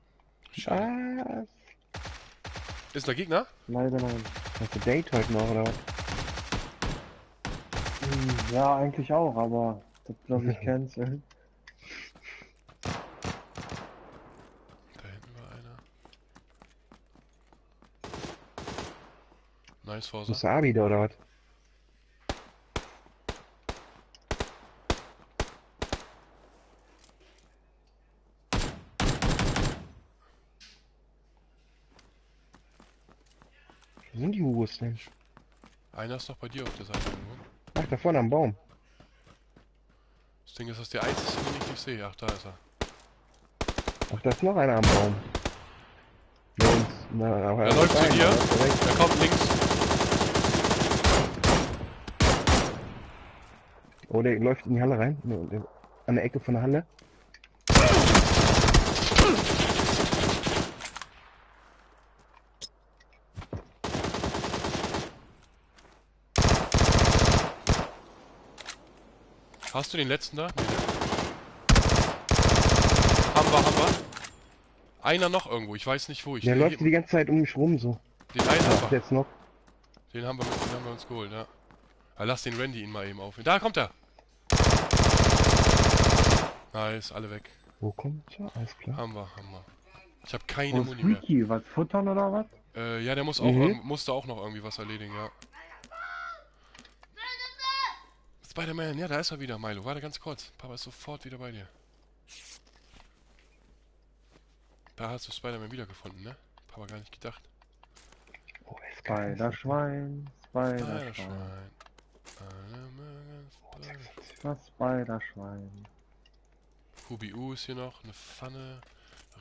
Schade. Was? Ist da Gegner? Leider nein. Hast du Date heute noch, oder was? Ja, eigentlich auch, aber das lasse ich canceln. Da hinten war einer. Nice, Forza. Abi da, oder was? Wo sind die Hugos denn? Einer ist noch bei dir auf der Seite irgendwo. Ach, da vorne am Baum. Das Ding ist, das ist der einzige, den ich nicht sehe. Ach, da ist er. Ach, da ist noch einer am Baum. Na, aber Er läuft zu dir. Er kommt links. Oh, der läuft in die Halle rein. An der Ecke von der Halle. Du den letzten da? Nee? Haben wir, haben wir. Einer noch irgendwo, ich weiß nicht wo. Ich Der läuft die ganze Zeit um mich rum so. den einen haben wir. jetzt noch. Den haben wir, mit, den haben wir uns geholt, ja. ja. Lass den Randy ihn mal eben auf. Da kommt er! Nice, alle weg. Wo kommt er? Alles klar. Haben wir, haben wir. Ich habe keine Muni mehr. Was futtern oder was? Äh, ja, der muss auch, Mhm. musste auch noch irgendwie was erledigen, ja. Spider-Man, ja, da ist er wieder, Milo. Warte ganz kurz. Papa ist sofort wieder bei dir. Da hast du Spider-Man wiedergefunden, ne? Papa gar nicht gedacht. Oh, Spider-Schwein, Spider-Schwein, Spider- das Spider-Schwein. Hubi U ist hier noch, eine Pfanne,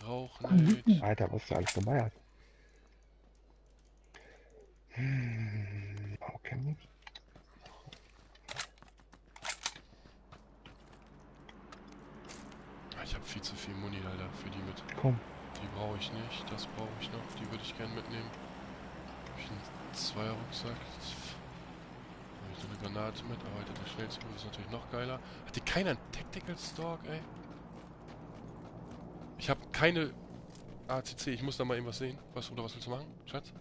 Rauchnate. Alter, was du alles dabei hast. Hm, okay. Ah, Ich habe viel zu viel Muni, Alter, für die mit. Komm. Die brauche ich nicht, das brauche ich noch, die würde ich gerne mitnehmen. Hab ich einen Zweier-Rucksack. Habe ich so eine Granate mit, aber Alter, der schnellste Move ist natürlich noch geiler. Hat die keiner einen Tactical Stalk, ey? Ich habe keine ACC, ich muss da mal eben was sehen. Was, oder was willst du machen, Schatz?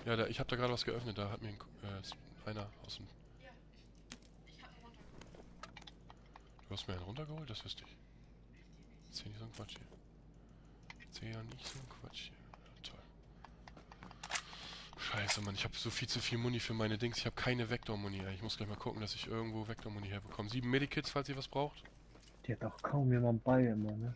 Ich. Ja, da, ich habe da gerade was geöffnet, da hat mir ein, äh, einer aus dem... Ja, ich, ich hab einen runtergeholt. Du hast mir einen runtergeholt? Das wüsste ich. Erzähl nicht so ein Quatsch hier. Erzähl ja nicht so ein Quatsch hier. Ja, toll. Scheiße, Mann. Ich habe so viel zu viel Muni für meine Dings. Ich habe keine Vektor-Muni. Ich muss gleich mal gucken, dass ich irgendwo Vektor-Muni herbekomme. Sieben Medikits, falls ihr was braucht. Die hat doch kaum jemand bei immer, ne?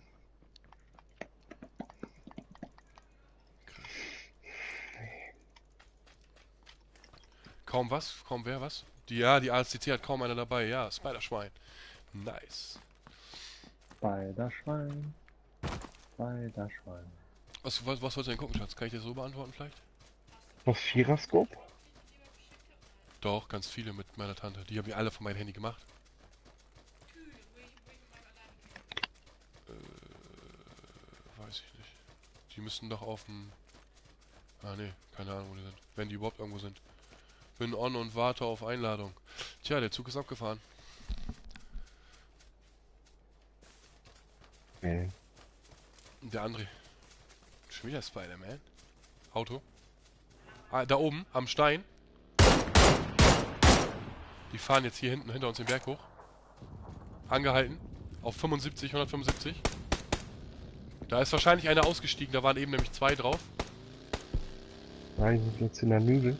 Kaum was? Kaum wer was? Die, ja, die ASCC hat kaum einer dabei. Ja, Spider-Schwein. Nice. Spider-Schwein, Spider-Schwein. Was, was, was wolltest du denn gucken, Schatz? Kann ich dir so beantworten vielleicht? Was Vierer-Scope? Doch, ganz viele mit meiner Tante. Die haben wir alle von meinem Handy gemacht. Gehe. Weiß ich nicht. Die müssten doch auf dem... Ah ne, keine Ahnung wo die sind. Wenn die überhaupt irgendwo sind. Bin on und warte auf Einladung. Tja, der Zug ist abgefahren. Und Der André. Schon wieder Spider-Man. Auto. Ah, da oben, am Stein. Die fahren jetzt hier hinten hinter uns den Berg hoch. Angehalten. Auf 75, 175. Da ist wahrscheinlich einer ausgestiegen, da waren eben nämlich zwei drauf. Nein, wir sind jetzt in der Nügel.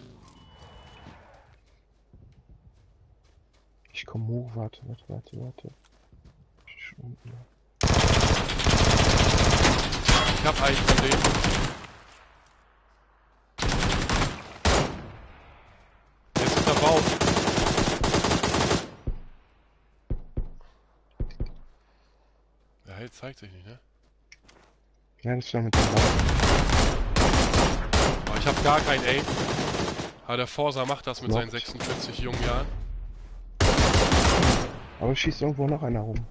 Ich komm hoch, warte, warte, warte, warte. Schon, ja. Ich hab einen von denen. Der ist hinter Baum. Der Held zeigt sich nicht, ne? Ja, das ist ja mit dem Ball. Aber ich hab gar kein Aim. Aber der Forsa macht das mit seinen Knockt. 46 jungen Jahren. Aber es schießt irgendwo noch einer rum.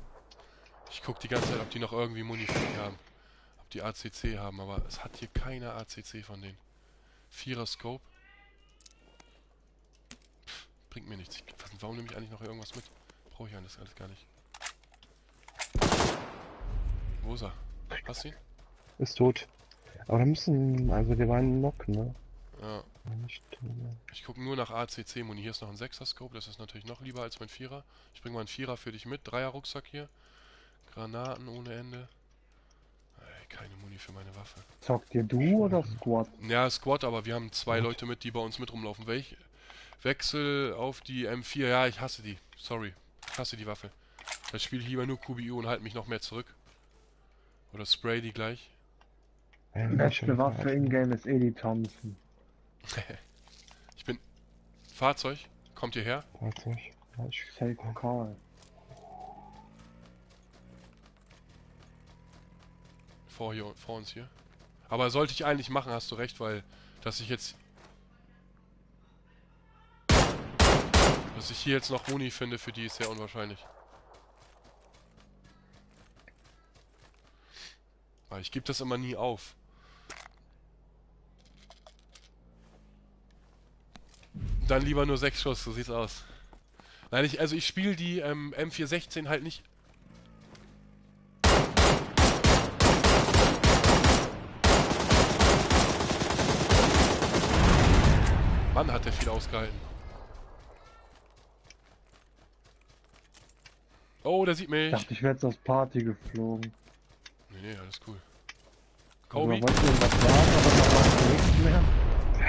Ich guck die ganze Zeit, ob die noch irgendwie Muni für mich haben. Die ACC haben, aber es hat hier keine ACC von denen. Vierer Scope. Pff, bringt mir nichts. Ich, was, warum nehme ich eigentlich noch irgendwas mit? Brauche ich alles, alles gar nicht. Wo ist er? Hast du ihn? Ist tot. Aber da müssen, also wir waren Knock, ne? Ja. Äh, Ich gucke nur nach ACC-Muni. Hier ist noch ein 6er Scope, das ist natürlich noch lieber als mein Vierer. Ich bringe mal einen Vierer für dich mit. Dreier Rucksack hier. Granaten ohne Ende. Keine Muni für meine Waffe. Zockt ihr du oder Squad? Ja, Squad, aber wir haben zwei Gut. Leute mit, die bei uns mit rumlaufen. Welch? Wechsel auf die M4. Ja, ich hasse die. Sorry. Ich hasse die Waffe. Da spiele ich lieber nur QBU und halte mich noch mehr zurück. Oder spray die gleich. äh, Beste Waffe in-game ist eh die Thompson. ich bin... Fahrzeug. Kommt ihr her? Fahrzeug. Safe Call. Vor, hier, vor uns hier. Aber sollte ich eigentlich machen, hast du recht, weil dass ich jetzt dass ich hier jetzt noch Muni finde, für die ist sehr unwahrscheinlich. Weil ich gebe das immer nie auf. Dann lieber nur 6 Schuss, so sieht's aus. Nein, ich, also ich spiele die ähm, M416 halt nicht. Mann, hat der viel ausgehalten. Oh, der sieht Ich mich. dachte, ich wäre jetzt aus Party geflogen. Nee, nee, alles cool. Also, Kobe? wollte ihm was sagen, aber da war nichts mehr.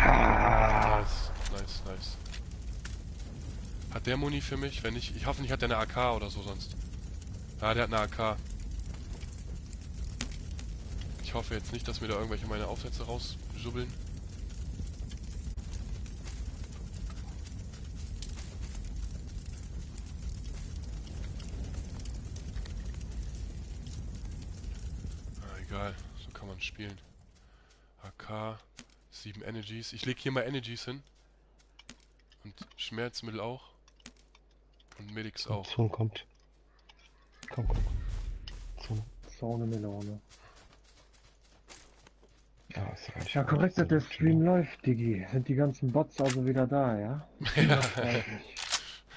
Ah, Nice, nice, nice. Hat der Muni für mich? Wenn nicht, ich hoffe nicht, hat der eine AK oder so sonst. Ja, der hat eine AK. Ich hoffe jetzt nicht, dass mir da irgendwelche meine Aufsätze raussubbeln. Ah, egal, so kann man spielen. AK, 7 Energies. Ich leg hier mal Energies hin. Und Schmerzmittel auch. Und Medics auch. Zone kommt. Komm, komm. Zone. Zone Melone. Ja, ist reicht. Ja, korrekt, dass der Stream läuft, Digi. Sind die ganzen Bots also wieder da, ja?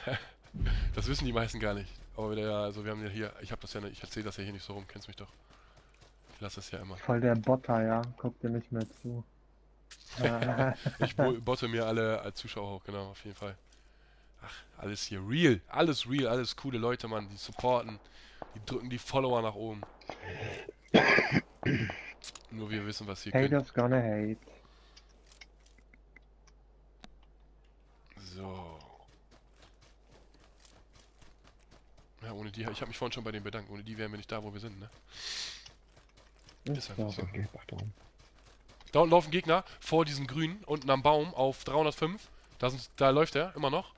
Ja, das wissen die meisten gar nicht. Aber wieder, ja, also wir haben ja hier, ich habe das ja nicht, ich erzähle das ja hier nicht so rum, kennst mich doch. Ich lasse das ja immer. Voll der Botter, ja. Guckt dir nicht mehr zu. Ich bo- botte mir alle als Zuschauer hoch, genau, auf jeden Fall. Ach, alles hier real, alles real, alles coole Leute, Mann, die supporten, die drücken die Follower nach oben. Nur wir wissen, was hier können. Haters gonna hate. So. Ja, ohne die, ich habe mich vorhin schon bei denen bedankt, ohne die wären wir nicht da, wo wir sind, ne? Ist Ist so. einfach so. Okay, Achtung. Da unten laufen Gegner vor diesem Grünen, unten am Baum auf 305. Da, sind, da läuft er immer noch.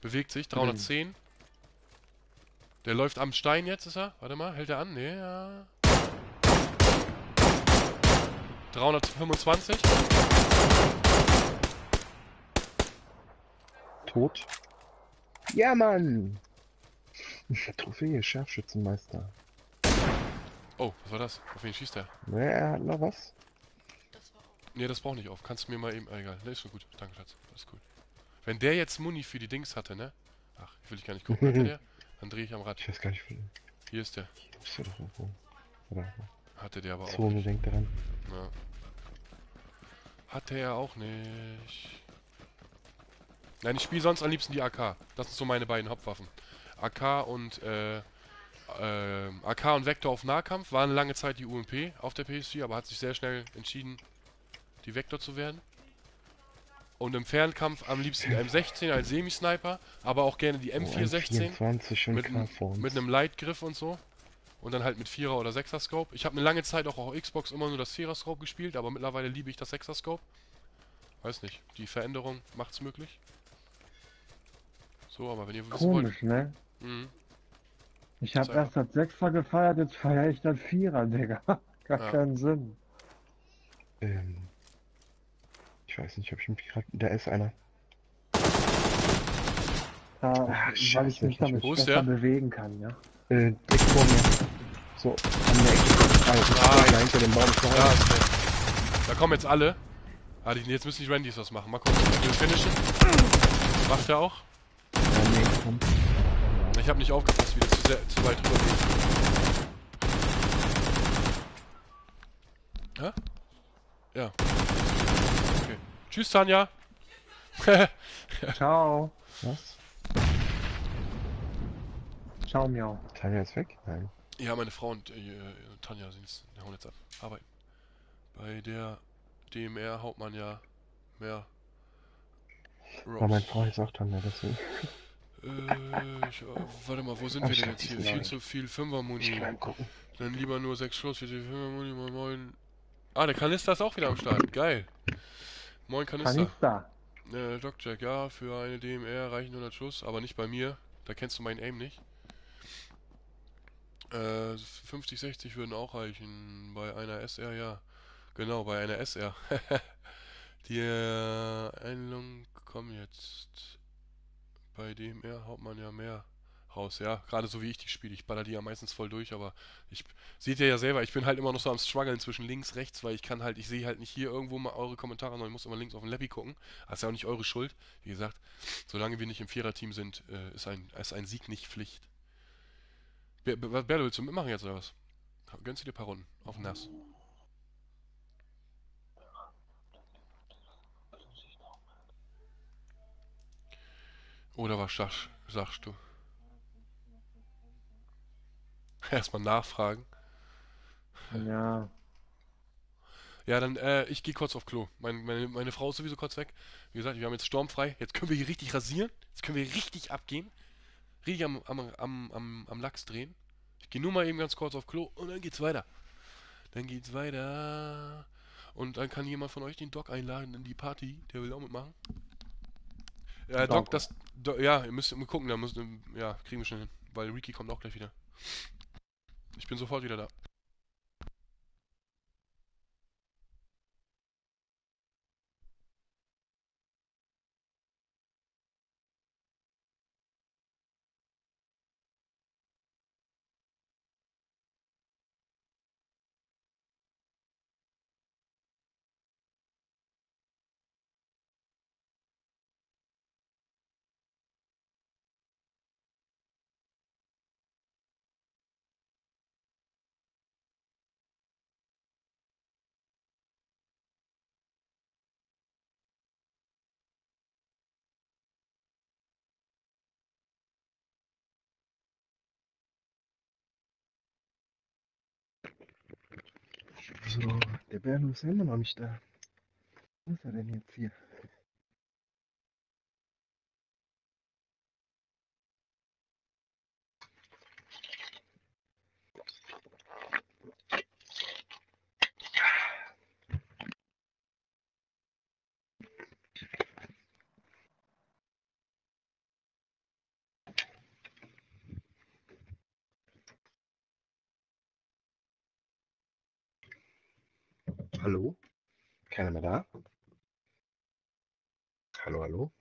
Bewegt sich, 310. Der läuft am Stein jetzt, ist er? Warte mal, hält er an? Nee, ja. 325. Tot. Ja, Mann! Trophäe, Scharfschützenmeister. Oh, was war das? Auf wen schießt er? Na, er hat noch was. Das war auch. Nee, das braucht nicht auf. Kannst du mir mal eben. Ah, egal. Ne, ist schon gut. Danke, Schatz. Alles gut. Wenn der jetzt Muni für die Dings hatte, ne? Ach, will ich gar nicht gucken. Hatte der? Dann drehe ich am Rad. Ich weiß gar nicht, wo. Hier ist der. Hier ist er doch irgendwo. Oder Hatte der aber auch. Zone, denkt daran. Ja. Hatte er auch nicht. Nein, ich spiele sonst am liebsten die AK. Das sind so meine beiden Hauptwaffen. AK und äh, ähm, AK und Vector auf Nahkampf war eine lange Zeit die UMP auf der PS4, aber hat sich sehr schnell entschieden, die Vector zu werden. Und im Fernkampf am liebsten die M16 als Semi-Sniper, aber auch gerne die Oh, M416 24 und mit, mit einem Lightgriff und so. Und dann halt mit 4er oder 6er Scope. Ich habe eine lange Zeit auch auf Xbox immer nur das 4er Scope gespielt, aber mittlerweile liebe ich das 6er Scope. Weiß nicht, die Veränderung macht's möglich. So, aber wenn ihr wissen wollt. Komisch, ne? Mhm. Ich habe erst das Sechser gefeiert, jetzt feiere ich das Vierer, Digga. Gar Ja. keinen Sinn. Ähm, ich weiß nicht, ob ich mich gerade. Da ist einer. Da, Ach, weil scheiße, ich mich ich damit besser der? bewegen kann, ja. Äh, dick vor mir. So, an der Ecke. Also, Ah, da hinter dem Baum einer. ist der. Da kommen jetzt alle. Ah, die, jetzt müssen die Randys was machen. Mal gucken, ob wir finishen. Macht er auch? Ja, nee, komm. Ich habe nicht aufgepasst, wie das sehr, zu weit rüber geht. Hä? Ja. Okay. Tschüss, Tanja. Ciao. Was? Ciao, Miau. Tanja ist weg? Nein. ja, meine Frau und äh, Tanja sind jetzt, die hauen jetzt ab. Arbeiten. Bei der DMR haut man ja mehr. Aber mein Frau ist auch Tanja, deswegen. Äh, ich, äh, warte mal, wo sind wir denn jetzt hier? Viel zu viel Fünfer-Muni. Dann lieber nur sechs Schuss für die Fünfer-Muni. Moin, moin. Ah, der Kanister ist auch wieder am Start. Geil. Moin, Kanister. Kanister. Äh, Doc-Jack, ja, für eine DMR reichen 100 Schuss, aber nicht bei mir. Da kennst du meinen Aim nicht. Äh, 50, 60 würden auch reichen. Bei einer SR, ja. Genau, bei einer SR. Die äh, Einladungen kommen jetzt. Bei dem R haut man ja mehr raus, ja. Gerade so wie ich die spiele. Ich baller die ja meistens voll durch, aber ich. Seht ihr ja selber, ich bin halt immer noch so am struggeln zwischen links, rechts, weil ich kann halt, ich sehe halt nicht hier irgendwo mal eure Kommentare, sondern ich muss immer links auf den Labby gucken. Das ist ja auch nicht eure Schuld. Wie gesagt, solange wir nicht im Viererteam sind, äh, ist, ein, ist ein Sieg nicht Pflicht. Ber- willst du mitmachen jetzt oder was? Gönnst du dir ein paar Runden auf nass? Oder was sagst, sagst du? Erstmal nachfragen. Ja, Ja, dann, äh, ich gehe kurz auf Klo. Mein, meine, meine Frau ist sowieso kurz weg. Wie gesagt, wir haben jetzt sturmfrei. Jetzt können wir hier richtig rasieren. Jetzt können wir richtig abgehen. Richtig am, am, am, am, am Lachs drehen. Ich gehe nur mal eben ganz kurz auf Klo und dann geht's weiter. Dann geht's weiter. Und dann kann jemand von euch den Doc einladen in die Party. Der will auch mitmachen. Ja, Doc, das. Do, ja, ihr müsst gucken, da müssen. Ja, kriegen wir schon hin. Weil Ricky kommt auch gleich wieder. Ich bin sofort wieder da. Der immer noch nicht da. Wo ist er denn jetzt hier? Hallo? Da? Hallo, hallo?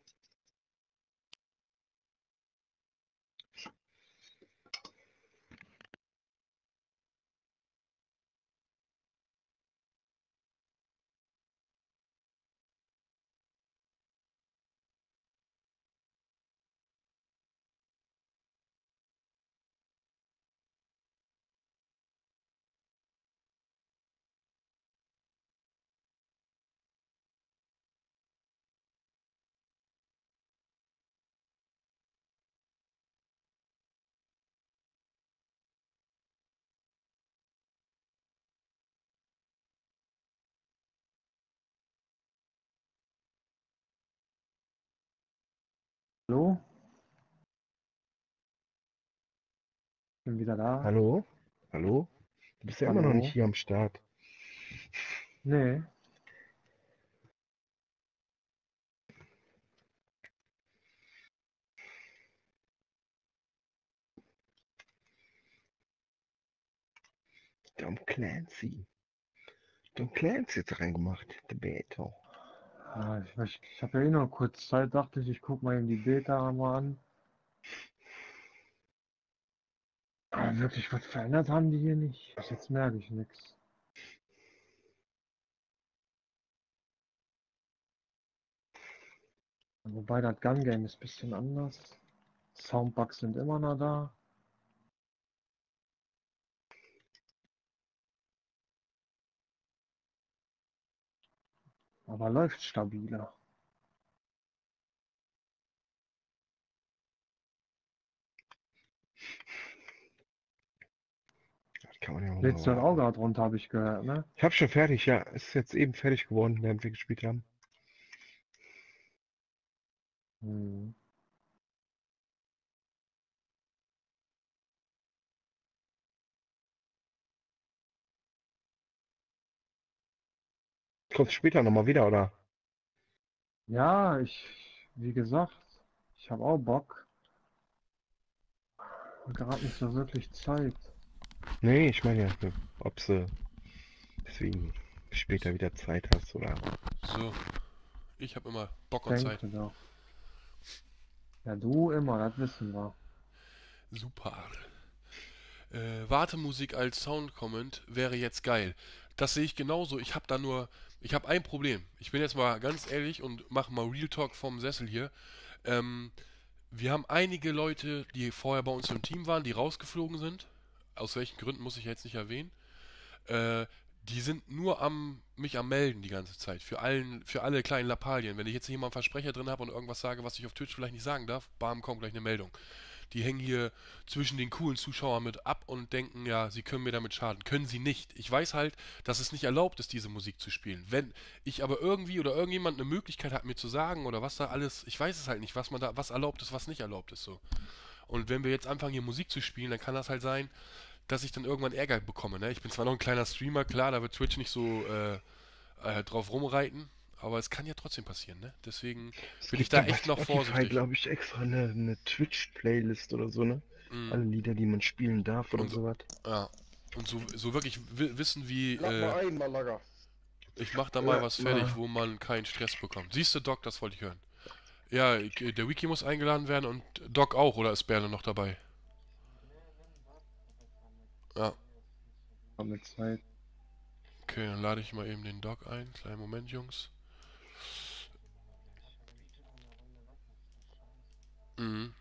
Hallo? Bin wieder da. Hallo? Hallo? Du bist ja immer noch Hallo? nicht hier am Start. Nee, Tom Clancy. Tom Clancy jetzt reingemacht, der Beto. Ah, ich, ich, ich habe ja eh noch kurz Zeit, dachte ich, ich guck mal eben die Beta mal an. Aber wirklich was verändert haben die hier nicht. Bis Jetzt merke ich nichts. Wobei das Gun Game ist ein bisschen anders. Soundbugs sind immer noch da. Aber läuft stabiler. Das kann man ja auch Lädst du mal das auch gerade runter, habe ich gehört, ne? Ich hab schon fertig, ja. Ist jetzt eben fertig geworden, während wir gespielt haben. Hm. Kommst später nochmal wieder, oder? Ja, ich, wie gesagt, ich habe auch Bock. Gerade nicht so wirklich Zeit. Nee, ich meine ja, ob sie. Deswegen später wieder Zeit hast, oder? So. Ich habe immer Bock und Zeit. Doch. Ja, du immer, das wissen wir. Super. Äh, Wartemusik als Soundcomment wäre jetzt geil. Das sehe ich genauso. Ich habe da nur, ich habe ein Problem. Ich bin jetzt mal ganz ehrlich und mache mal Real Talk vom Sessel hier. Ähm, wir haben einige Leute, die vorher bei uns im Team waren, die rausgeflogen sind. Aus welchen Gründen muss ich jetzt nicht erwähnen. Äh, die sind nur am mich am melden die ganze Zeit für allen für alle kleinen Lappalien. Wenn ich jetzt hier mal einen Versprecher drin habe und irgendwas sage, was ich auf Twitch vielleicht nicht sagen darf, bam, kommt gleich eine Meldung. Die hängen hier zwischen den coolen Zuschauern mit ab und denken, ja, sie können mir damit schaden. Können sie nicht. Ich weiß halt, dass es nicht erlaubt ist, diese Musik zu spielen. Wenn ich aber irgendwie oder irgendjemand eine Möglichkeit hat, mir zu sagen oder was da alles, ich weiß es halt nicht, was man da, was erlaubt ist, was nicht erlaubt ist so. Und wenn wir jetzt anfangen, hier Musik zu spielen, dann kann das halt sein, dass ich dann irgendwann Ärger bekomme. Ne? Ich bin zwar noch ein kleiner Streamer, klar, da wird Twitch nicht so äh, äh, drauf rumreiten, aber es kann ja trotzdem passieren. Ne? Deswegen Es bin ich da echt noch Spotify, vorsichtig. glaube ich, extra eine, eine Twitch-Playlist oder so, ne? Mm, Alle Lieder, die man spielen darf oder Und- sowas. ja. Und so, so wirklich wi wissen, wie Lad äh, mal ein, Malaga. ich mach da mal Ja, was fertig, ja. wo man keinen Stress bekommt. Siehst du, Doc, das wollte ich hören. Ja, ich- der Wiki muss eingeladen werden und Doc auch, oder ist Berle noch dabei? Ja, Haben wir Zeit. okay, dann lade ich mal eben den Doc ein. Kleinen Moment, Jungs. Mhm.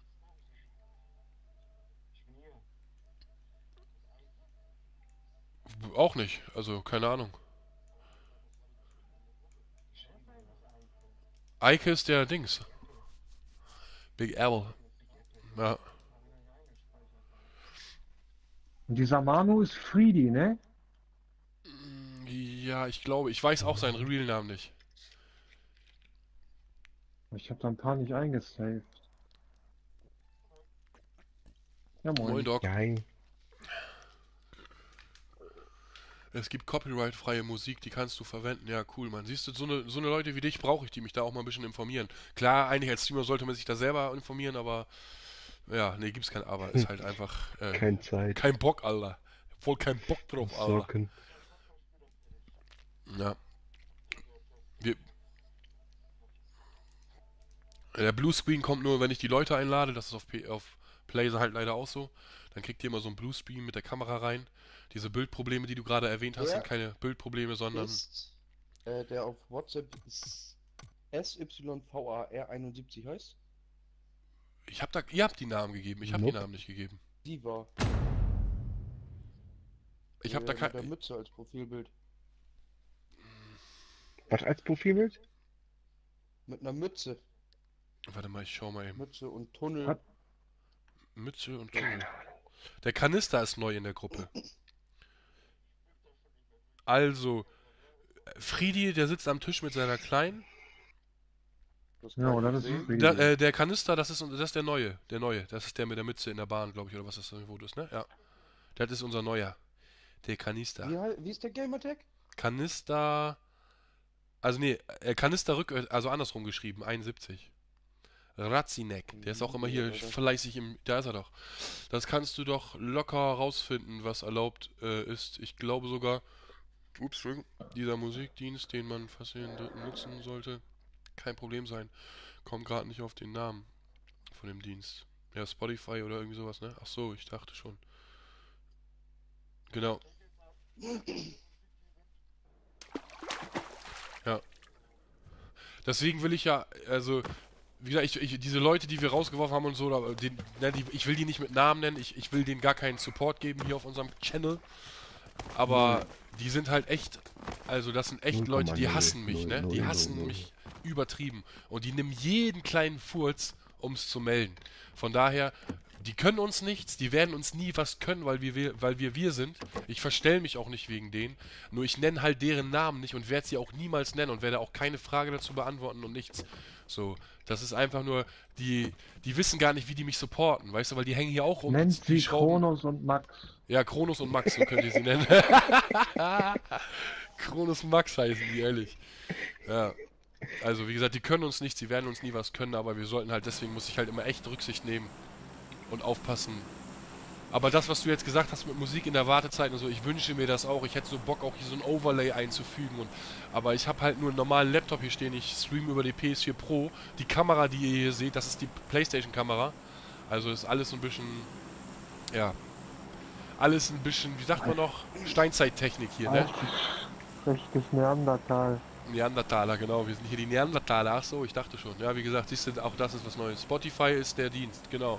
Auch nicht, also keine Ahnung. Eike ist der Dings. Big Apple. Ja, Und dieser Manu ist Friedi, ne? Mm, ja, ich glaube, ich weiß auch seinen Real-Namen nicht. Ich habe da ein paar nicht eingesaved. Ja, moin. Moin Doc. Geil. Es gibt copyright-freie Musik, die kannst du verwenden. Ja, cool, man. Siehst du, so eine, so eine Leute wie dich brauche ich, die mich da auch mal ein bisschen informieren. Klar, eigentlich als Streamer sollte man sich da selber informieren, aber ja, nee, gibt's kein Aber. Ist halt einfach äh, Keine Zeit. kein Bock, Alter. Voll kein Bock drauf, Alter. Socken. Ja. Wir, der Bluescreen kommt nur, wenn ich die Leute einlade. Das ist auf, P auf Playser halt leider auch so. Dann kriegt ihr immer so ein Bluescreen mit der Kamera rein. Diese Bildprobleme, die du gerade erwähnt hast, Ja. sind keine Bildprobleme, sondern Ist, äh, der auf WhatsApp ist SYVAR71 heißt? ich hab da, ihr habt die Namen gegeben. Ich habe die Nope. Namen nicht gegeben. Die war. Ich habe da äh, Mit der. Mütze als Profilbild. Was als Profilbild? Mit einer Mütze. Warte mal, ich schau mal eben. Mütze und Tunnel. Hat- Mütze und Tunnel. Der Kanister ist neu in der Gruppe. Also, Friedi, der sitzt am Tisch mit seiner Kleinen. Das Ja, oder das ist. Da, äh, der Kanister, das ist, das ist der neue. Der neue. Das ist der mit der Mütze in der Bahn, glaube ich, oder was das wo das ist, ne? Ja. Das ist unser neuer. Der Kanister. Wie, wie ist der Gamertag? Kanister. Also, nee, äh, Kanister rück, also andersrum geschrieben, 71. Razinek, der ist auch immer hier fleißig im. Da ist er doch. Das kannst du doch locker rausfinden, was erlaubt äh, ist. Ich glaube sogar. Ups, dieser Musikdienst, den man fast jeden dritten nutzen sollte, kein Problem sein. Kommt gerade nicht auf den Namen von dem Dienst. Ja, Spotify oder irgendwie sowas, ne? Ach so, ich dachte schon. Genau. Ja. Deswegen will ich ja, also, wie gesagt, ich, ich, diese Leute, die wir rausgeworfen haben und so, den, ne, die, ich will die nicht mit Namen nennen, ich, ich will denen gar keinen Support geben hier auf unserem Channel. Aber die sind halt echt, also das sind echt Leute, die 0,0, hassen mich, ne? Die 0,0. hassen mich übertrieben. Und die nehmen jeden kleinen Furz, um es zu melden. Von daher, die können uns nichts, die werden uns nie was können, weil wir, wir, weil wir wir sind. Ich verstell mich auch nicht wegen denen. Nur ich nenne halt deren Namen nicht und werde sie auch niemals nennen und werde auch keine Frage dazu beantworten und nichts. So, das ist einfach nur, die, die wissen gar nicht, wie die mich supporten, weißt du, weil die hängen hier auch rum. Nennt sie Kronos und Max. Ja, Kronos und Max, so könnt ihr sie nennen. Kronos und Max heißen die, ehrlich. Ja. Also, wie gesagt, die können uns nichts, sie werden uns nie was können, aber wir sollten halt, deswegen muss ich halt immer echt Rücksicht nehmen und aufpassen, Aber das, was du jetzt gesagt hast mit Musik in der Wartezeit und so, ich wünsche mir das auch. Ich hätte so Bock, auch hier so ein Overlay einzufügen. Und, aber ich habe halt nur einen normalen Laptop hier stehen. Ich streame über die PS4 Pro. Die Kamera, die ihr hier seht, das ist die PlayStation-Kamera. Also ist alles so ein bisschen, ja, alles ein bisschen, wie sagt man noch, Steinzeittechnik hier, ne? Richtig, richtig Neandertal. Neandertaler, genau. Wir sind hier die Neandertaler. Ach so, ich dachte schon. Ja, wie gesagt, siehst du, auch das ist was Neues. Spotify ist der Dienst, genau.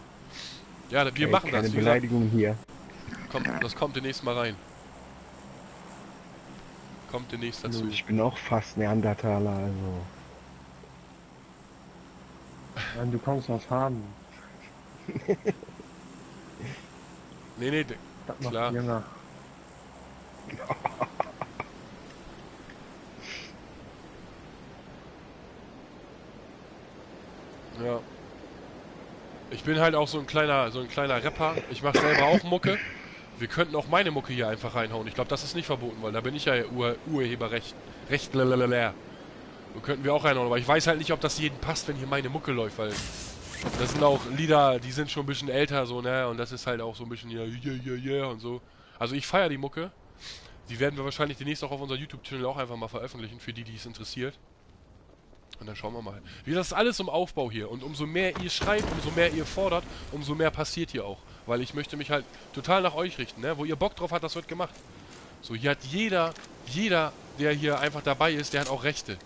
Ja, wir Ey, machen keine das. Gesagt, Beleidigung hier. kommt, das kommt demnächst mal rein. Kommt demnächst dazu. Ich bin auch fast Neandertaler, also. Nein, du kommst aus Hagen. Nee, nee, Das macht Klar. jünger. ja. Ich bin halt auch so ein kleiner, so ein kleiner Rapper. Ich mache selber auch Mucke. Wir könnten auch meine Mucke hier einfach reinhauen. Ich glaube, das ist nicht verboten, weil da bin ich ja Ur Urheberrecht. Recht lalalala. Könnten wir auch reinhauen, aber ich weiß halt nicht, ob das jedem passt, wenn hier meine Mucke läuft, weil das sind auch Lieder, die sind schon ein bisschen älter, so, ne? Und das ist halt auch so ein bisschen ja, yeah, yeah, yeah und so. Also ich feiere die Mucke. Die werden wir wahrscheinlich demnächst auch auf unser YouTube-Channel auch einfach mal veröffentlichen, für die, die es interessiert. Und dann schauen wir mal. Wie das ist alles im Aufbau hier. Und umso mehr ihr schreibt, umso mehr ihr fordert, umso mehr passiert hier auch. Weil ich möchte mich halt total nach euch richten, ne? Wo ihr Bock drauf hat, das wird gemacht. So, hier hat jeder, jeder, der hier einfach dabei ist, der hat auch Rechte.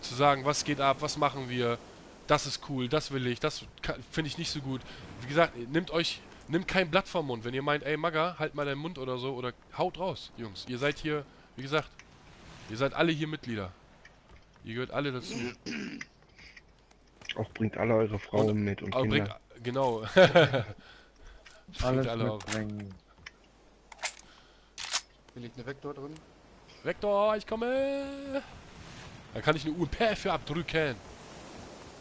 Zu sagen, was geht ab, was machen wir, das ist cool, das will ich, das finde ich nicht so gut. Wie gesagt, nehmt euch, nehmt kein Blatt vom Mund. Wenn ihr meint, ey Magga, halt mal deinen Mund oder so, oder haut raus, Jungs. Ihr seid hier, wie gesagt, ihr seid alle hier Mitglieder. Ihr gehört alle dazu. Auch bringt alle eure Frauen mit und Kinder. bringt, genau. bringt Alles alle auf. mitbringen. Hier liegt eine Vektor drin. Vektor, ich komme! Da kann ich eine UMP für abdrücken.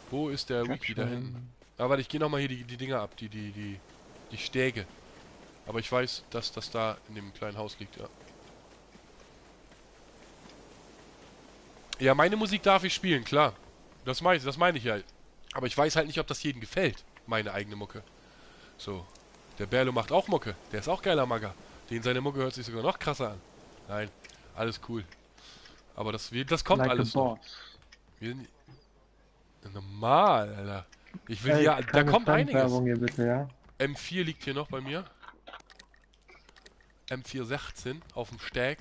Wo ist der Wiki da hinten? Aber warte, ich gehe nochmal hier die, die Dinger ab, die, die, die, die Stäge. Aber ich weiß, dass das da in dem kleinen Haus liegt, ja. Ja, meine Musik darf ich spielen, klar. Das meine ich, das meine ich ja. Aber ich weiß halt nicht, ob das jedem gefällt, meine eigene Mucke. So. Der Berlo macht auch Mucke. Der ist auch geiler Magger. Den seine Mucke hört sich sogar noch krasser an. Nein, alles cool. Aber das, das kommt like alles noch. Wir sind normal, Alter. Ich will Ey, ja, da kommt einiges. Hier bitte, ja? M4 liegt hier noch bei mir. M416 auf dem Stag.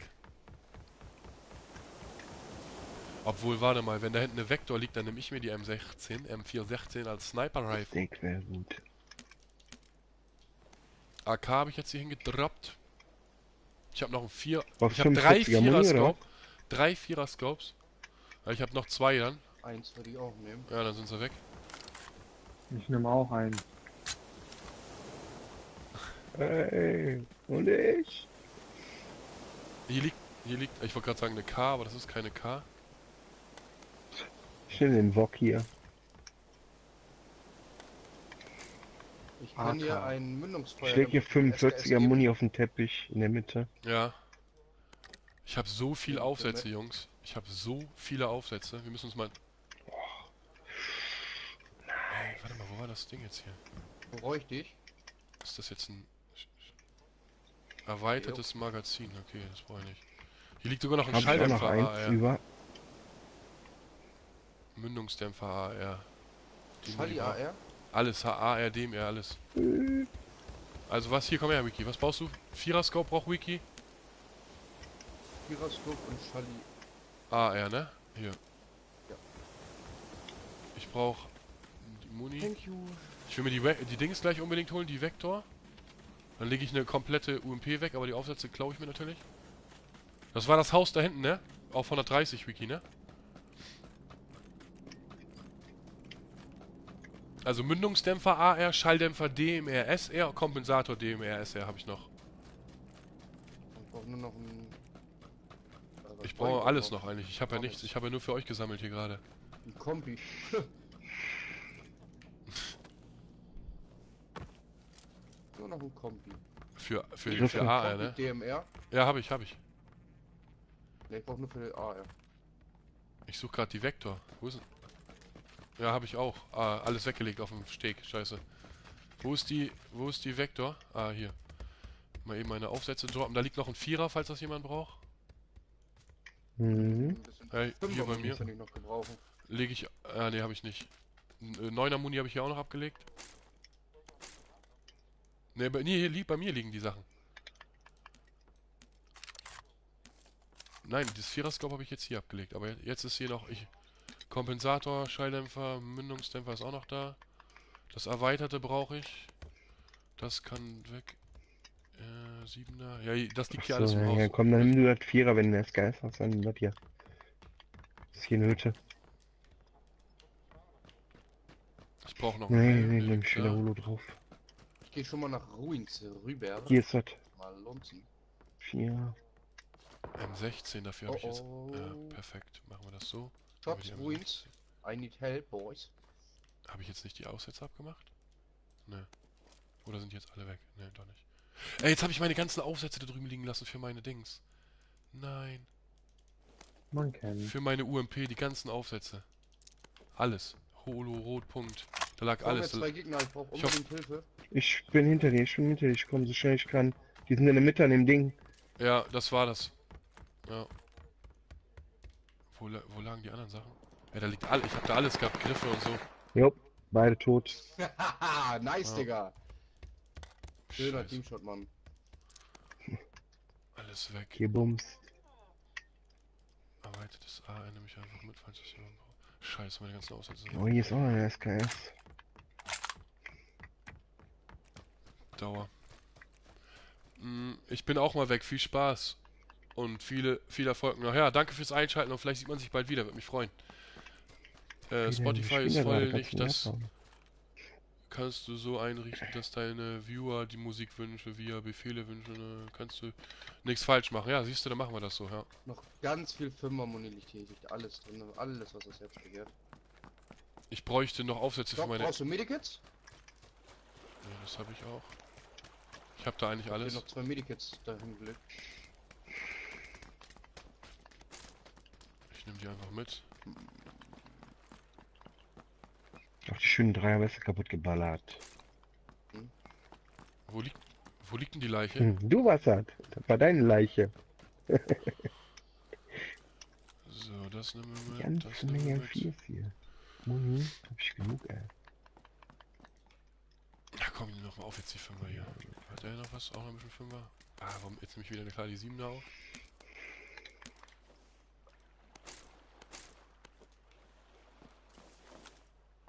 Obwohl, warte mal, wenn da hinten eine Vektor liegt, dann nehme ich mir die M16, M416 als Sniper Rifle. Steak wäre gut. AK habe ich jetzt hier hingedroppt. Ich habe noch ein 4. Auf Ich habe drei 45er Muni, oder? Vierer-Scope. Drei Vierer-Scopes. Ja, Ich habe noch zwei dann. Eins würde ich auch nehmen. Ja, dann sind sie weg. Ich nehme auch einen. Hey, und ich? Hier liegt, hier liegt, ich wollte gerade sagen eine K, aber das ist keine K. Ich nehme den Wok hier. Ich kann hier AK. ein Mündungsfeuer. Ich lege hier mit SKS 45er geben. Muni auf den Teppich in der Mitte. Ja. Ich habe so viele Ja, Aufsätze, Jungs. Ich habe so viele Aufsätze. Wir müssen uns mal. Ey, warte mal, wo war das Ding jetzt hier? Bräuchte ich. Ist das jetzt ein erweitertes Magazin? Okay, das brauche ich nicht. Hier liegt sogar noch ein auch noch Schalldämpfer eins AR. über. Mündungsdämpfer AR. Schalli AR. Alles, AR, DMR, alles. Also was, hier komm her, Wiki. Was brauchst du? Vierer-Scope braucht Wiki? Gyroscope und Schalli. AR, ne? Hier. Ja. Ich brauche die Muni. Thank you. Ich will mir die, We die Dings gleich unbedingt holen, die Vektor. Dann lege ich eine komplette UMP weg, aber die Aufsätze klaue ich mir natürlich. Das war das Haus da hinten, ne? Auf 130 Wiki, ne? Also Mündungsdämpfer AR, Schalldämpfer DMR SR, Kompensator DMR SR habe ich noch. Ich brauche nur noch ein. Was Ich brauch brauche alles noch? noch eigentlich. Ich habe ja nichts. Ich habe ja nur für euch gesammelt hier gerade. Ein Kombi. nur noch ein Kombi. Für, für, für für AR, Kombi ne? DMR. Ja, habe ich, habe ich. Ne, ich brauche nur für den AR. Ich suche gerade die Vektor. Wo ist sie? Ja, habe ich auch. Ah, alles weggelegt auf dem Steg. Scheiße. Wo ist die, wo ist die Vektor? Ah, hier. Mal eben meine Aufsätze droppen. Da liegt noch ein Vierer, falls das jemand braucht. Mhm. Hey, hier bei mir. ich noch gebrauchen. Lege ich. Ah, ne, habe ich nicht. Äh, Neuner Muni habe ich hier auch noch abgelegt. Ne, bei, nee, hier bei mir liegen die Sachen. Nein, das Vierer-Scope habe ich jetzt hier abgelegt. Aber jetzt ist hier noch ich, Kompensator, Schalldämpfer, Mündungsdämpfer ist auch noch da. Das Erweiterte brauche ich. Das kann weg. Äh, Siebener. Ja, das liegt hier Achso, alles im ja, ja, komm, dann nimm du das Vierer, wenn du SKS hast, dann das hier. Das ist hier eine Hütte. Ich brauche noch Nee, Helm, nee, der nimm da. Holo drauf. Ich gehe schon mal nach Ruins rüber. Hier ist das. Mal lunzen. Vier. M16, dafür habe ich jetzt. Oh, Äh, oh. perfekt. Machen wir das so. M16. Ruins. I need help, boys. Habe ich jetzt nicht die Aussätze abgemacht? Ne. Oder sind die jetzt alle weg? Ne, doch nicht. Ey, jetzt habe ich meine ganzen Aufsätze da drüben liegen lassen für meine Dings. Nein. Man kennt. Für meine UMP, die ganzen Aufsätze. Alles. Holo, Rot, Punkt. Da lag wir alles. zwei Gegner, ich brauche Ich Hilfe. Ich bin hinter dir, ich bin hinter dir, ich komme so schnell ich kann. Die sind in der Mitte an dem Ding. Ja, das war das. Ja. Wo, wo lagen die anderen Sachen? Ja, da liegt alles. Ich habe da alles gehabt. Griffe und so. Jo, beide tot. Haha, nice, Ja. Digga. Schöner Scheiße. Teamshot, Mann. Alles weg. Gebumst. Erweitertes A, nehme ich einfach mit, falls das jemand braucht. Scheiße, meine ganzen Aufsätze sind Oh, hier ist auch noch eine SKS. Dauer. Mm, Ich bin auch mal weg. Viel Spaß. Und viele, viel Erfolg noch. Ja, danke fürs Einschalten und vielleicht sieht man sich bald wieder. Würde mich freuen. Äh, Spotify ist voll nicht. Das kannst du so einrichten, dass deine Viewer die Musikwünsche via Befehle wünschen. äh, Kannst du nichts falsch machen. Ja, siehst du, dann machen wir das so, ja. Noch ganz viel Fünfer-Muni liegt alles drin. Alles, was das Herz begehrt. Ich bräuchte noch Aufsätze für Doc, meine. brauchst du Medikits? Ja, das habe ich auch. Ich habe da eigentlich Ich hab alles. hier noch zwei Medikits dahin gelegt. Ich nehme die einfach mit. Auch die schönen Dreierwässer kaputt geballert. Wo liegt, wo liegt denn die Leiche? Hm, du warst das. Das war deine Leiche. So, das nehmen wir mit. Ganze das Menge. Viers hier. Muni, hab ich genug, ey. Ja, komm, noch mal auf jetzt die Fünfer hier. Hat der noch was? Auch noch ein bisschen Fünfer? Ah, warum jetzt nämlich wieder eine klar die Siebener auf?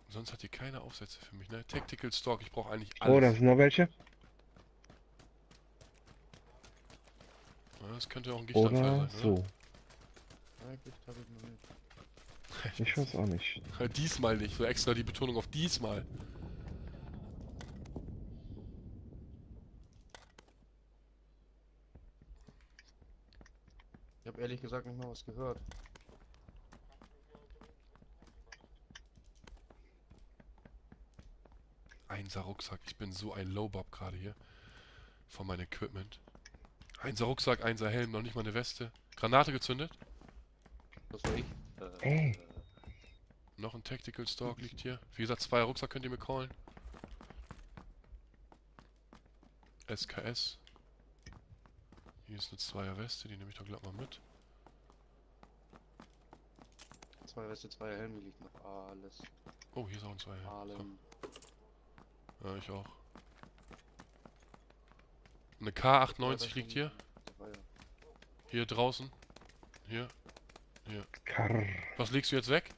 Sonst hat die keine Aufsätze für mich, ne? Tactical Stock, ich brauche eigentlich alles. Oh, da sind noch welche. Ja, das könnte auch ein Gichtanfall Oder sein, so. Ja, Gift habe ich noch nicht. oder? Ich weiß auch nicht. diesmal nicht, so extra die Betonung auf diesmal. Ich habe ehrlich gesagt nicht mal was gehört. Einser Rucksack, ich bin so ein Lowbob gerade hier. Von meinem Equipment. Einser Rucksack, einser Helm, noch nicht mal eine Weste. Granate gezündet. Das war ich. Äh, Ey. Noch ein Tactical Stock liegt hier. Wie gesagt, zwei Rucksack könnt ihr mir callen. SKS. Hier ist eine Zweier Weste, die nehme ich doch glatt mal mit. Zwei Weste, zwei Helme liegt noch alles. Oh, hier ist auch ein Zweier. So. Allem. Ja, ich auch. Eine K98 liegt hier. Hier draußen. Hier. Karr. Was legst du jetzt weg?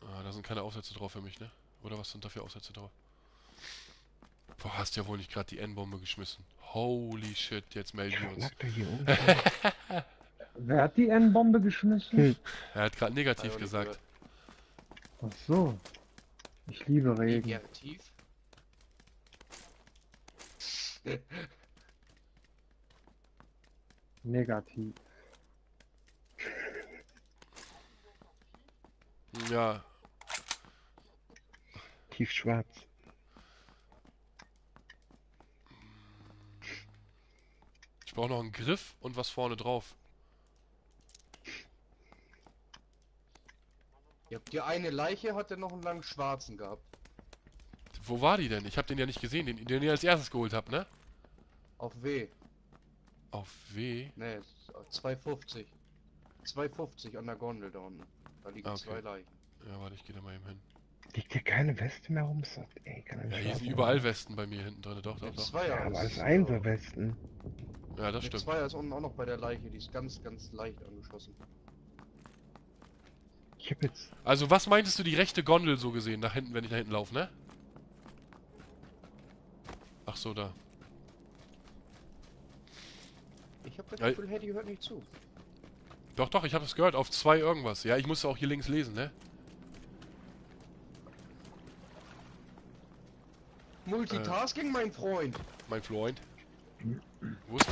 Ah, da sind keine Aufsätze drauf für mich, ne? Oder was sind da für Aufsätze drauf? Boah, hast ja wohl nicht gerade die N-Bombe geschmissen. Holy shit, jetzt melden wir uns. Hier. Wer hat die N-Bombe geschmissen? Hm. Er hat gerade negativ gesagt. Ach so. Ich liebe Regen. Negativ. Negativ. Ja, Tiefschwarz. ich brauche noch einen Griff und was vorne drauf. Ihr habt die eine Leiche, hat er noch einen langen schwarzen gehabt. Wo war die denn? Ich habe den ja nicht gesehen, den, den ihr als erstes geholt habt, ne? Auf W. Auf W. Ne, 250. 250 an der Gondel da unten. Da liegen Ah, okay. zwei Leichen. Ja, warte, ich gehe da mal eben hin. Liegt hier keine Weste mehr rum? Ey, kann er Ja, hier sind überall Westen bei mir hinten drin. Doch, doch, Ja, doch. Zweier. Ja, aber das alles ist, Einser-Westen. Ja, das stimmt. Zweier ist unten auch noch bei der Leiche. Die ist ganz, ganz leicht angeschossen. Ich hab jetzt. Also, was meintest du, die rechte Gondel so gesehen, nach hinten, wenn ich nach hinten laufe, ne? Ach so, da. Ich habe das Ja, Gefühl, Hedy hört nicht zu. Doch, doch, ich habe es gehört, auf zwei irgendwas. Ja, ich musste auch hier links lesen, ne? Multitasking, mein Freund. Mein Freund. Wo ist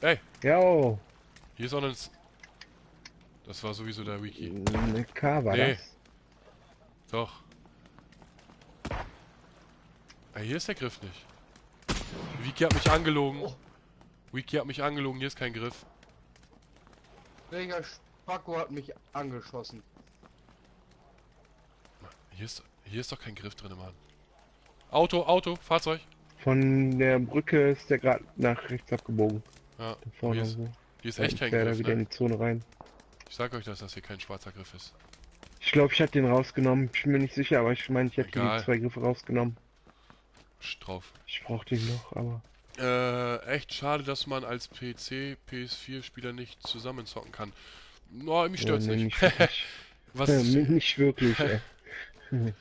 der? Ey, Jo, hier ist auch ein... Das war sowieso der Wiki. eine K war Nee. das. Doch. Ey, hier ist der Griff nicht. Wiki hat mich angelogen. Oh. Wiki hat mich angelogen, hier ist kein Griff. Welcher Spacko hat mich angeschossen? Hier ist, hier ist doch kein Griff drin, Mann. Auto, Auto, Fahrzeug. Von der Brücke ist der gerade nach rechts abgebogen. Ja, Da vorne hier ist, hier ist echt kein der da Griff, wieder in ne? die Zone rein. Ich sag euch, dass das hier kein schwarzer Griff ist. Ich glaube, ich hatte den rausgenommen. Ich bin mir nicht sicher, aber ich meine, ich Egal. die zwei Griffe rausgenommen. Psst, drauf. Ich brauchte ihn noch, aber. Äh, echt schade, dass man als PC, PS4-Spieler nicht zusammenzocken kann. No, mich stört's Ja, nee, nicht. wirklich. Was, Ja, nicht wirklich, ey.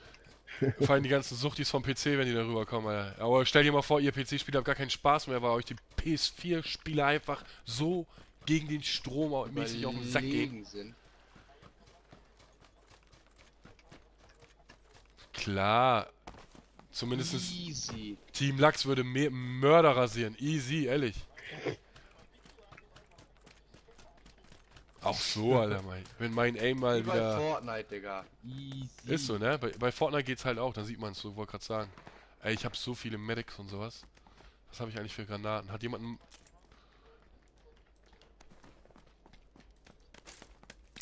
vor allem die ganzen Suchtis vom PC, wenn die da rüberkommen, Alter. Aber stell dir mal vor, ihr PC-Spieler habt gar keinen Spaß mehr, weil euch die PS4-Spieler einfach so gegen den Strom mäßig auf den Sack gehen. Sind. Klar. Zumindest Easy. Team Lachs würde Mörder rasieren. Easy, ehrlich. Auch so, Alter, mein. Wenn mein Aim mal Wie bei wieder. Fortnite, Digga. Easy. Ist so, ne? Bei, bei Fortnite geht's halt auch, da sieht man es so, wollte gerade sagen. Ey, ich habe so viele Medics und sowas. Was habe ich eigentlich für Granaten? Hat jemand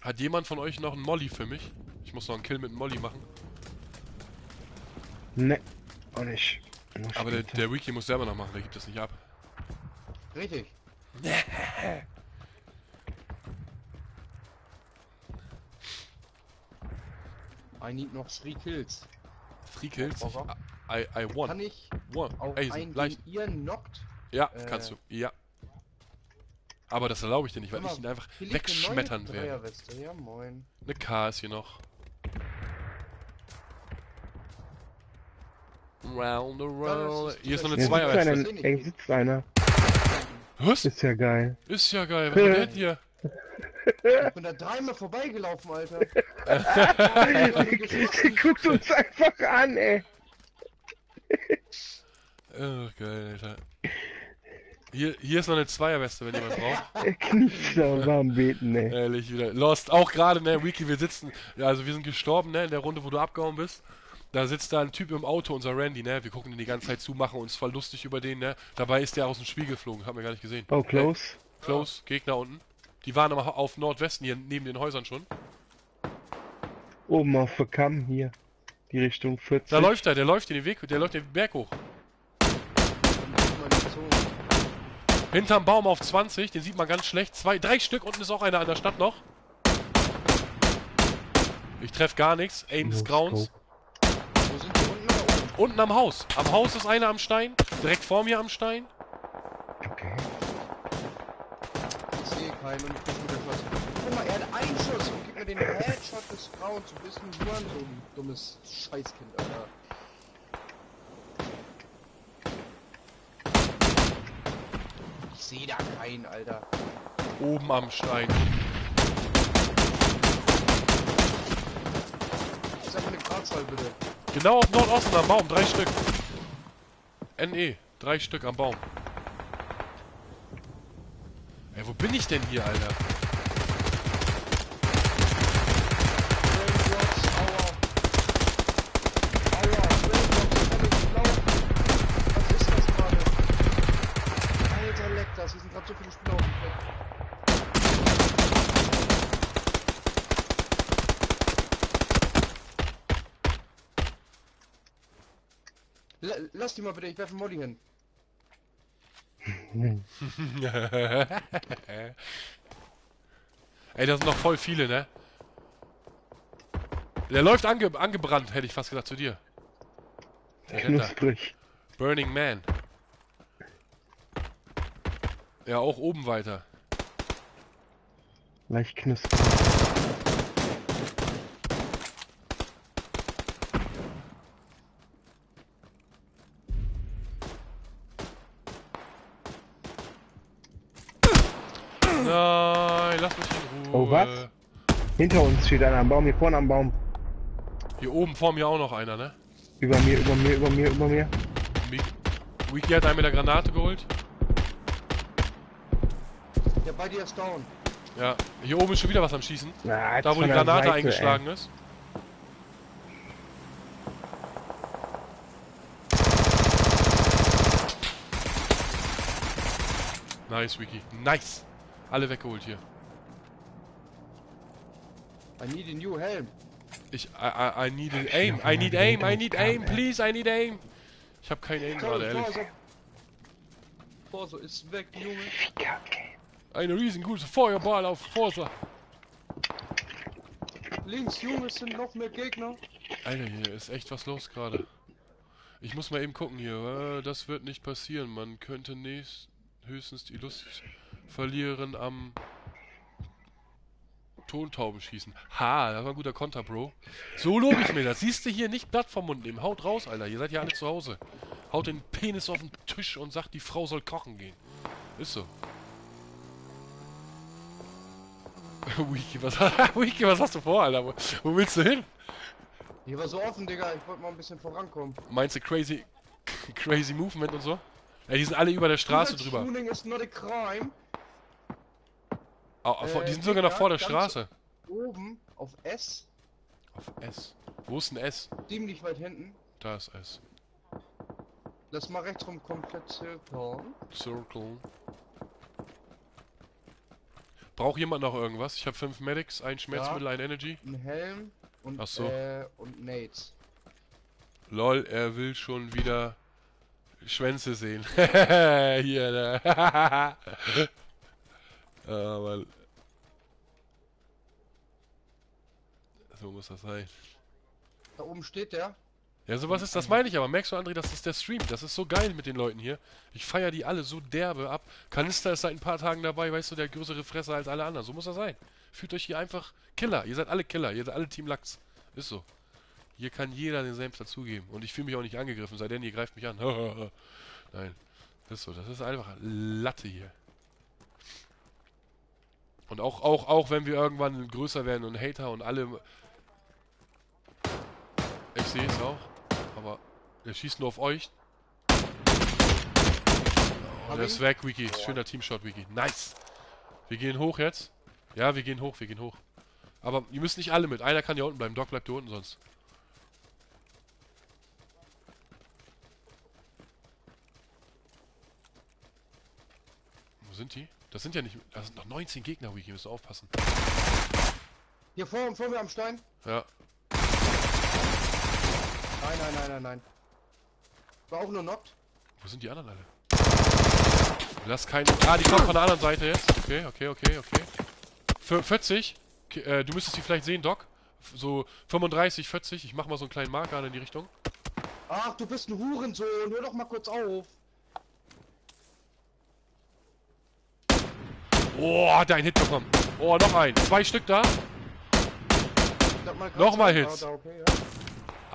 Hat jemand von euch noch einen Molly für mich? Ich muss noch einen Kill mit einem Molly machen. Ne, auch nicht. Nur Aber der, der Wiki muss selber noch machen, der gibt das nicht ab. Richtig. I need noch three kills. Three Kills? Warum? I, I won. Kann ich One. auch Ey, einen, leicht. den ihr knockt? Ja, äh, kannst du. Ja. Aber das erlaube ich dir nicht, weil Guck ich mal, ihn einfach wegschmettern werde. Ja, moin. Eine K ist hier noch. Round around. ist- Hier ist noch eine Ja, Zweierweste. ey, sitzt einer. Was? Ist ja geil. Ist ja geil. Was ist denn hier? Ich bin da dreimal vorbeigelaufen, Alter. Die guckt uns einfach an, ey. Oh, geil, Alter. Hier, hier ist noch eine Zweierweste, wenn jemand braucht. Er kniet da und war am Beten, ey. Ehrlich wieder. Lost, auch gerade, ne, Wiki, wir sitzen, also wir sind gestorben, ne, in der Runde, wo du abgehauen bist. Da sitzt da ein Typ im Auto, unser Randy, ne, wir gucken den die ganze Zeit zu, machen uns voll lustig über den, ne. Dabei ist der aus dem Spiel geflogen, haben wir gar nicht gesehen. Oh, close. Äh, close, Gegner unten. Die waren aber auf Nordwesten, hier neben den Häusern schon. Oben auf der Kamm hier. Die Richtung 40. Da läuft er, der läuft den Weg, der läuft den Berg hoch. Dann ist man nicht so. Hinterm Baum auf 20, den sieht man ganz schlecht. Zwei, drei Stück, unten ist auch einer an der Stadt noch. Ich treff gar nichts, Aim des Grauens. Wo sind die unten oder oben? Unten am Haus. Am Haus ist einer am Stein. Direkt vor mir am Stein. Okay. Ich sehe keinen und ich bin mit Schuss. Guck mal, er hat einen Schuss und gibt mir den Headshot des Grauens. Du bist ein Huren, so ein dummes Scheißkind, Alter. Ich sehe da keinen, Alter. Oben am Stein. Sag mal eine Gradzahl bitte. Genau auf Nordosten am Baum. Drei Stück. NE. Drei Stück am Baum. Ey, wo bin ich denn hier, Alter? Brainbox, aua. Aua, Brainbox, kann ich glauben. Was ist das gerade? Alter, leck das. Hier sind gerade so viele Spieler auf dem Fleck. Lass die mal bitte, ich werfe einen Molly hin. Ey, da sind noch voll viele, ne? Der läuft ange angebrannt, hätte ich fast gesagt, zu dir. Der. Knusprig. Burning Man. Ja, auch oben weiter. Leicht knusprig. Nein, lass mich in Ruhe. Oh, was? Hinter uns steht einer am Baum, hier vorne am Baum. Hier oben vor mir auch noch einer, ne? Über mir, über mir, über mir, über mir. Mi- Wiki hat einen mit der Granate geholt. Der bei dir ist down. Ja, hier oben ist schon wieder was am Schießen. Na, Da, wo die Granate Seite, eingeschlagen ist. Nice, Wiki. Nice. Alle weggeholt hier. I need a new helm. Ich, I, I, I need an aim. I need aim. I need aim. Please, I need aim. Ich habe kein Aim gerade, ehrlich. Forso ist weg, Junge. Eine riesengroße Feuerball auf Forza. Links, Junge, es sind noch mehr Gegner. Alter, hier ist echt was los gerade. Ich muss mal eben gucken hier. Das wird nicht passieren. Man könnte nächst, höchstens die Lust verlieren am Tontauben schießen. Ha, das war ein guter Konter, Bro. So lobe ich mir das. Siehst du hier nicht Blatt vom Mund nehmen. Haut raus, Alter. Ihr seid ja alle zu Hause. Haut den Penis auf den Tisch und sagt, die Frau soll kochen gehen. Ist so. Wiki, was, Wiki, was hast du vor, Alter? Wo, wo willst du hin? Hier war so offen, Digga. Ich wollte mal ein bisschen vorankommen. Meinst du crazy, crazy Movement und so? Ja, die sind alle über der Straße drüber. Tuning is not a crime. Vor- die Äh, sind sogar noch vor der Straße. Oben auf S, Auf S. Wo ist ein S? ziemlich weit hinten. Da ist S. Lass mal rechts rum komplett zirkeln. Circle. Braucht jemand noch irgendwas? Ich habe fünf Medics, ein Schmerzmittel, ein Energy. Ein Helm und, Ach so. äh, und Nades. Lol, er will schon wieder Schwänze sehen. Hier, da. Aber. So muss das sein. Da oben steht der. Ja, sowas ist, das meine ich aber. Merkst du, André, das ist der Stream. Das ist so geil mit den Leuten hier. Ich feiere die alle so derbe ab. Kanister ist seit ein paar Tagen dabei, weißt du, der größere Fresser als alle anderen. So muss das sein. Fühlt euch hier einfach Killer. Ihr seid alle Killer. Ihr seid alle Team Lachs. Ist so. Hier kann jeder den Senf dazugeben. Und ich fühle mich auch nicht angegriffen, sei denn, ihr greift mich an. Nein. Ist so. Das ist einfach Latte hier. Und auch, auch, auch wenn wir irgendwann größer werden und Hater und alle. Ich sehe es auch. Aber er schießt nur auf euch. Oh, der ist weg, Wiki. Schöner Teamshot, Wiki. Nice. Wir gehen hoch jetzt. Ja, wir gehen hoch, wir gehen hoch. Aber ihr müsst nicht alle mit. Einer kann hier unten bleiben. Doc bleibt hier unten sonst. Wo sind die? Das sind ja nicht... Das sind noch 19 Gegner, Wiki. Müsst ihr aufpassen. Hier vor, vor mir am Stein. Ja. Nein, nein, nein, nein, nein. War auch nur knockt. Wo sind die anderen alle? Lass keinen... Ah, die kommen von der anderen Seite jetzt. Okay, okay, okay, okay. Für 40. Okay, äh, du müsstest die vielleicht sehen, Doc. So 35, 40. Ich mach mal so einen kleinen Marker in die Richtung. Ach, du bist ein Hurensohn. Hör doch mal kurz auf. Oh, hat der einen Hit bekommen. Oh, noch ein. Zwei Stück da. Nochmal Hits. Ah, da, okay, ja.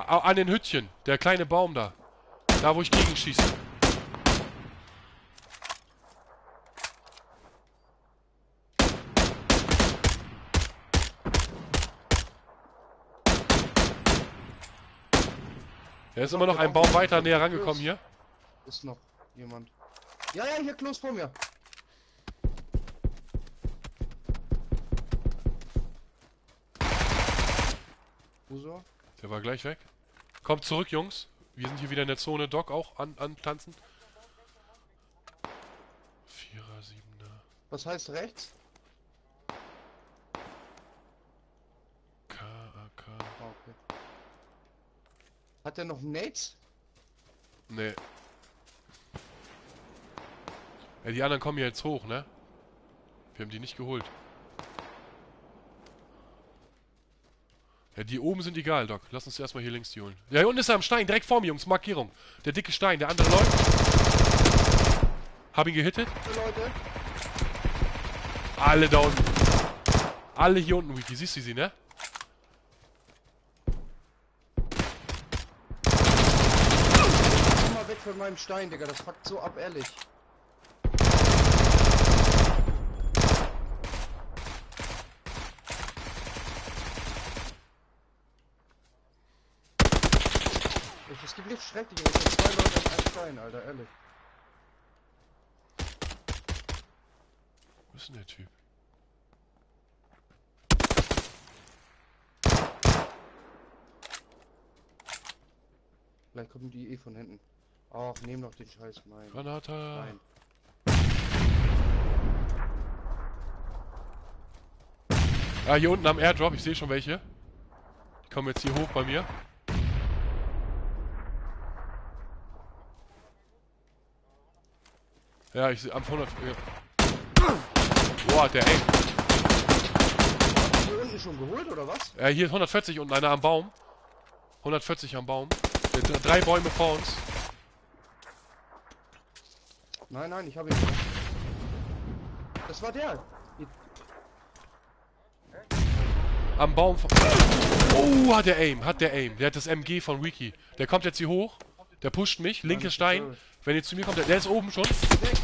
An den Hütchen. Der kleine Baum da. Da, wo ich gegen schieße. Er ist immer noch ein Baum weiter näher rangekommen hier. Ist noch jemand. Ja, ja, hier close vor mir. Uso? Der war gleich weg. Kommt zurück, Jungs. Wir sind hier wieder in der Zone. Doc auch an, antanzen. Vierer, Siebener. Was heißt rechts? K, A, K. Ah, okay. Hat er noch Nades? Nee. Ja, die anderen kommen jetzt hoch, ne? Wir haben die nicht geholt. Ja, die oben sind egal, Doc. Lass uns erstmal hier links die holen. Ja, hier unten ist er am Stein, direkt vor mir, Jungs. Markierung. Der dicke Stein, der andere läuft. Hab ihn gehittet. Leute. Alle da unten. Alle hier unten, Wiki. Siehst du sie, ne? Komm mal weg von meinem Stein, Digga. Das fuckt so ab, ehrlich. Ich- Es gibt nichts Schreckliches. Ich hab zwei Leute auf einem Stein, Alter, ehrlich. Wo ist denn der Typ? Vielleicht kommen die eh von hinten. Ach, nehm doch den Scheiß, mein. Granata. Nein. Ah, hier unten am Airdrop. Ich sehe schon welche. Die kommen jetzt hier hoch bei mir. Ja, ich sehe am 100... Ja. Boah, der ey. Hier unten schon geholt, oder was? Ja, hier ist 140 unten, einer am Baum. 140 am Baum. Dr- drei Bäume vor uns. Nein, nein, ich habe ihn nicht. Das war der. Am Baum von... Oh, hat der Aim, hat der Aim. Der hat das MG von Wiki. Der kommt jetzt hier hoch. Der pusht mich. Linke Stein. Wenn ihr zu mir kommt, der, der ist oben schon. Weg.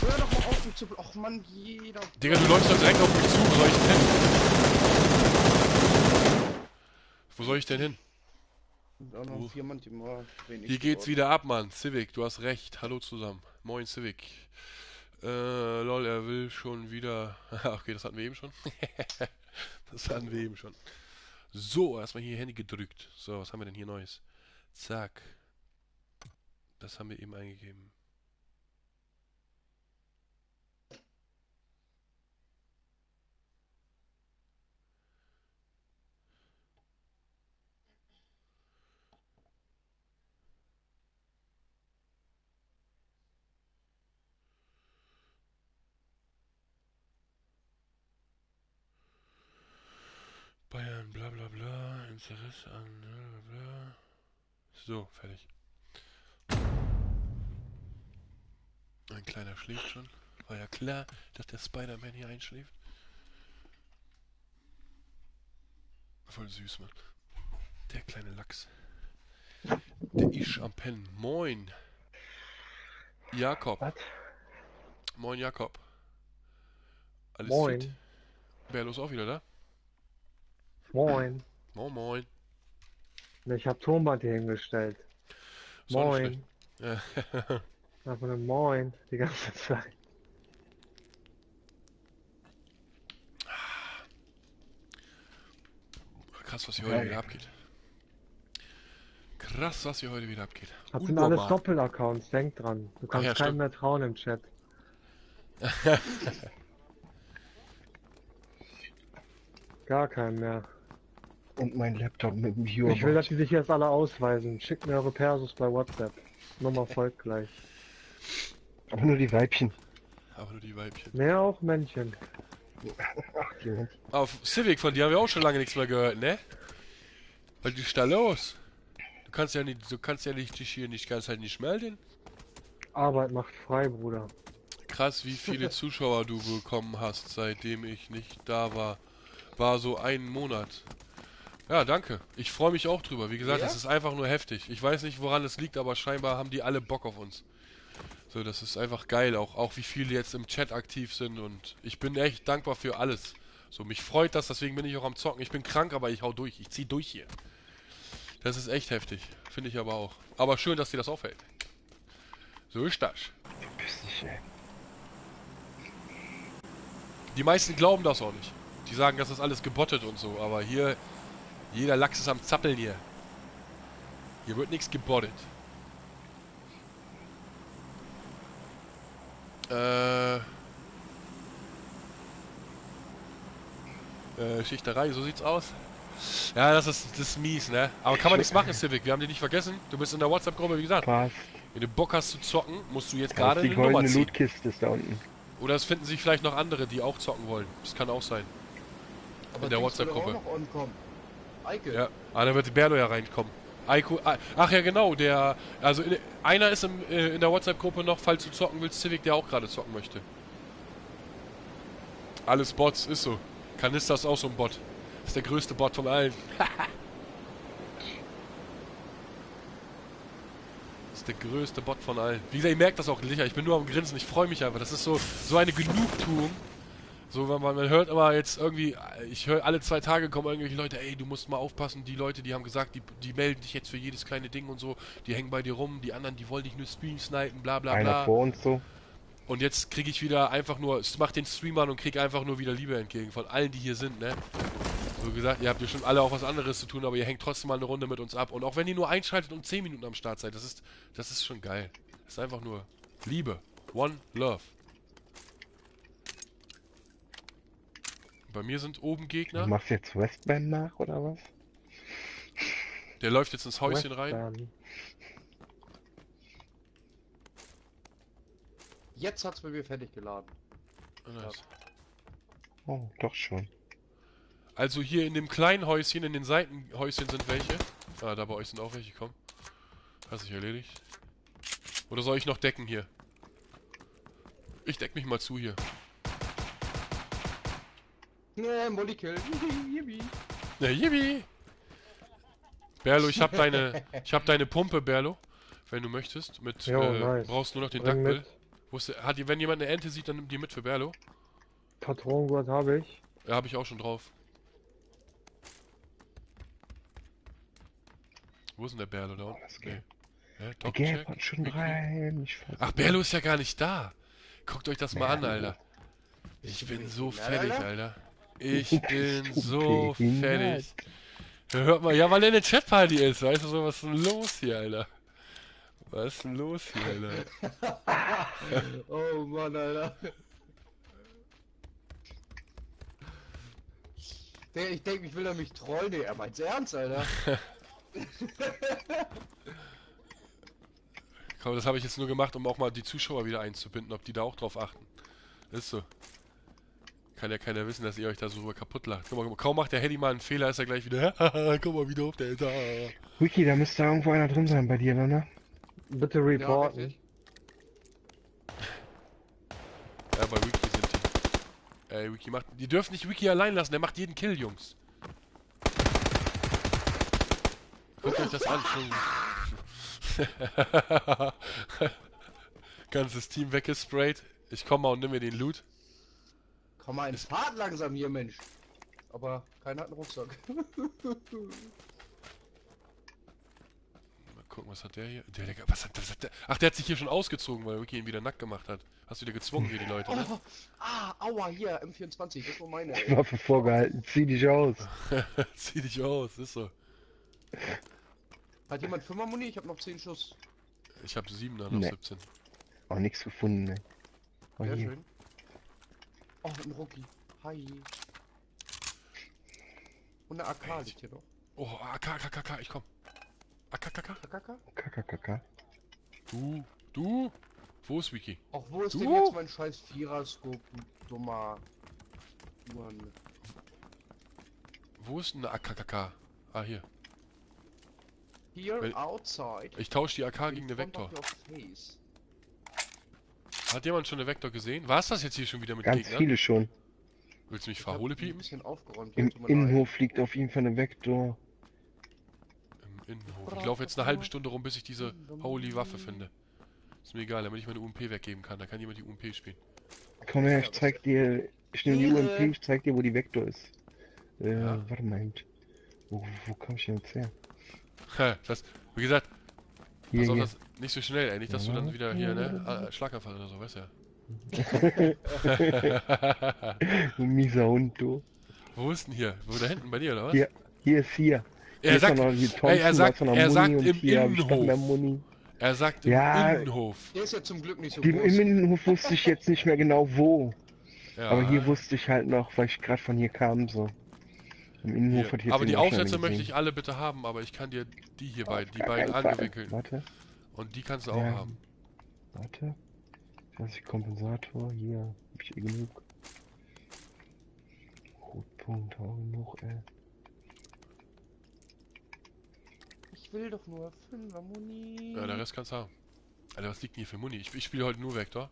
Hör doch mal auf, mich zu... Ach Mann, jeder... Digga, du läufst doch direkt auf mich zu. Wo soll ich denn hin? Wo soll ich denn hin? Auch noch vier Mann, die mal wenig Hier geht's wieder ab, Mann. Civic, du hast recht. Hallo zusammen. Moin, Civic. Äh, lol, er will schon wieder... okay, das hatten wir eben schon. das hatten wir eben schon. So, erstmal hier Handy gedrückt. So, was haben wir denn hier Neues? Zack. Das haben wir eben eingegeben. Bayern, bla bla bla, Interesse an, bla bla. So, fertig. Ein kleiner schläft schon. War ja klar, dass der Spider-Man hier einschläft. Voll süß, Mann. Der kleine Lachs. Der ist am Pennen. Moin. Jakob. Was? Moin, Jakob. Alles Moin. fit? Bärlos auch wieder da? Moin. Moin, moin. Ich hab Tonband hier hingestellt. Ist Moin. Ja. Einfach nur Moin die ganze Zeit. Krass, was hier heute wieder abgeht. Krass, was hier heute wieder abgeht. Das sind alles Unnormal. Doppelaccounts, denk dran. Du kannst ja, keinem stimmt. mehr trauen im Chat. Gar keinem mehr. Und mein Laptop mit dem Ich will, dass die sich jetzt alle ausweisen. Schickt mir eure Persos bei WhatsApp. Nummer folgt gleich. Aber nur die Weibchen. Aber nur die Weibchen. Mehr auch Männchen. Ach, Männchen. Auf Civic, von dir haben wir auch schon lange nichts mehr gehört, ne? Was ist da los? Du kannst ja nicht, du kannst ja nicht dich hier nicht ganz halt nicht melden. Arbeit macht frei, Bruder. Krass, wie viele Zuschauer du bekommen hast, seitdem ich nicht da war. War so ein Monat. Ja, danke. Ich freue mich auch drüber. Wie gesagt, Ja? das ist einfach nur heftig. Ich weiß nicht, woran es liegt, aber scheinbar haben die alle Bock auf uns. So, das ist einfach geil, auch, auch wie viele jetzt im Chat aktiv sind und ich bin echt dankbar für alles. So, mich freut das, deswegen bin ich auch am Zocken. Ich bin krank, aber ich hau durch. Ich zieh durch hier. Das ist echt heftig. Finde ich aber auch. Aber schön, dass dir das auffällt. So ist das. Die meisten glauben das auch nicht. Die sagen, das ist alles gebottet und so, aber hier, jeder Lachs ist am Zappeln hier. Hier wird nichts gebottet. Äh. Äh, Schichterei, so sieht's aus. Ja, das ist, das ist mies, ne? Aber kann man nichts machen, Civic. Wir haben dich nicht vergessen. Du bist in der WhatsApp-Gruppe, wie gesagt. Passt. Wenn du Bock hast zu zocken, musst du jetzt gerade die eine Nummer goldene ziehen. Lootkiste ist da unten. Oder es finden sich vielleicht noch andere, die auch zocken wollen. Das kann auch sein. Aber In der Dings will doch WhatsApp-Gruppe. Eike. Ja. Ah, dann wird Berlo ja reinkommen. Aiko, ah, ach ja, genau, der. Also in, einer ist im, äh, in der WhatsApp-Gruppe noch, falls du zocken willst, Civic, der auch gerade zocken möchte. Alles Bots, ist so. Kanister ist auch so ein Bot. Ist der größte Bot von allen. ist der größte Bot von allen. Wie gesagt, ihr merkt das auch sicher. Ich bin nur am Grinsen. Ich freue mich einfach. Das ist so, so eine Genugtuung. So, wenn man, man hört immer jetzt irgendwie, ich höre alle zwei Tage kommen irgendwelche Leute, ey, du musst mal aufpassen, die Leute, die haben gesagt, die, die melden dich jetzt für jedes kleine Ding und so, die hängen bei dir rum, die anderen, die wollen dich nur Stream snipen, bla bla Einer bla. vor uns so. Und jetzt kriege ich wieder einfach nur, mach den Stream an und krieg einfach nur wieder Liebe entgegen von allen, die hier sind, ne? So gesagt, ihr habt ja schon alle auch was anderes zu tun, aber ihr hängt trotzdem mal eine Runde mit uns ab. Und auch wenn ihr nur einschaltet und 10 Minuten am Start seid, das ist, das ist schon geil. Das ist einfach nur Liebe. One Love. Bei mir sind oben Gegner. Du machst jetzt Westband nach, oder was? Der läuft jetzt ins Häuschen rein. Western. Jetzt hat's bei mir fertig geladen. Ah, nice. Oh, doch schon. Also hier in dem kleinen Häuschen, in den Seitenhäuschen sind welche. Ah, da bei euch sind auch welche, komm. Hat sich erledigt. Oder soll ich noch decken hier? Ich deck mich mal zu hier. Nee, Molly Kill. Yippie. Ja, yippie! Berlo, ich hab deine, ich hab deine Pumpe, Berlo. Wenn du möchtest. Mit, Jo, äh, nice. brauchst nur noch den Duckbill. der, hat die, wenn jemand eine Ente sieht, dann nimm die mit für Berlo. Patronengurt habe ich. Ja, hab ich auch schon drauf. Wo ist denn der Berlo da Nee. Der? Gelb hat schon rein. Ach, Berlo ist ja gar nicht da. Guckt euch das mal an. Alter. Ich bin so Ja, fertig, Alter. Ich bin so fertig. Hört mal, ja, weil er eine Chatparty ist. Weißt du so, was ist denn los hier, Alter? Was ist denn los hier, Alter? Oh Mann, Alter. Der, ich denke, ich will er mich trollen. Nee, er meint's ernst, Alter. Komm, das habe ich jetzt nur gemacht, um auch mal die Zuschauer wieder einzubinden, ob die da auch drauf achten. Ist so. Kann ja keiner wissen, dass ihr euch da so kaputt lacht. Guck mal, kaum macht der Hedy mal einen Fehler, ist er gleich wieder. Guck mal, wie doof der ist. ah. Wiki, da müsste irgendwo einer drin sein bei dir, ne? Bitte Ja, reporten. richtig. Ja, bei Wiki sind die. Ey, Wiki macht. Die dürfen nicht Wiki allein lassen, der macht jeden Kill, Jungs. Guckt euch das an, schon. Ganzes Team weggesprayt. Ich komme mal und nimm mir den Loot. Komm mal ins Fahrt langsam hier, Mensch. Aber keiner hat einen Rucksack. Mal gucken, was hat der hier? Der, der, was hat, was hat der? Ach, der hat sich hier schon ausgezogen, weil Wiki ihn wieder nackt gemacht hat. Hast du wieder gezwungen hier, die Leute, ne? Oh, ah, aua, hier, M24, das war meine. Die Ey. Waffe vorgehalten. Zieh dich aus. Zieh dich aus, ist so. Hat jemand 5 Muni? Ich habe noch 10 Schuss. Ich habe 7 noch Nee. 17. Auch nichts gefunden, ne? Oh, Sehr hier. schön. Oh, ein Rucki. Hi. Und eine AK liegt hier noch. Oh, AK, AK, AK, ich komm. AK, AK, AK. Kaka? Kakakaka. Du, du? Wo ist Wiki? Ach, wo ist Du? denn jetzt mein scheiß Vierer-Scope, du dummer Uhren? Wo ist denn eine AKKK? Ah, hier. Here, Wel- outside. Ich tausche die AK gegen eine Vektor. Hat jemand schon eine Vektor gesehen? War es das jetzt hier schon wieder mit Ganz Gegnern? viele schon. Willst du mich ein piepen? bisschen aufgeräumt. Im. Innenhof liegt auf jeden Fall eine Vektor. Im Innenhof. Ich laufe jetzt eine halbe Stunde rum, bis ich diese holy Waffe finde. Ist mir egal, damit ich meine UMP weggeben kann. Da kann jemand die UMP spielen. Komm her, ich zeig dir. Ich nehme die. UMP, ich zeig dir, wo die Vektor ist. Äh, Ja. warte mal. Wo, wo komm ich denn jetzt her? Ha, das, wie gesagt, Hier, auf, hier. das nicht so schnell, ey. Nicht, dass du dann wieder hier, ne? Ah, Schlaganfall oder so, weißt ja. Du mieser Hund, du. Wo ist denn hier? Wo da hinten bei dir, oder was? Hier. Hier ist hier. Er hier sagt, Thompson, ey, er sagt, ist noch er sagt im Innenhof. Er sagt im Ja. Innenhof. Der ist ja zum Glück nicht so. Im Innenhof wusste ich jetzt nicht mehr genau wo. Ja. Aber hier wusste ich halt noch, weil ich gerade von hier kam, so. Im Innenhof hat hier Aber die Aufsätze möchte ich alle bitte haben, aber ich kann dir die hier beiden, die beiden angewickelten. Warte, Und die kannst du auch Ja. haben. warte. 20 Kompensator, hier. Hab ich eh genug. Rotpunkt, auch genug, ey. Ich will doch nur 5er Muni. Ja, der Rest kannst du haben. Alter, was liegt denn hier für Muni? Ich, ich spiele heute nur Vektor.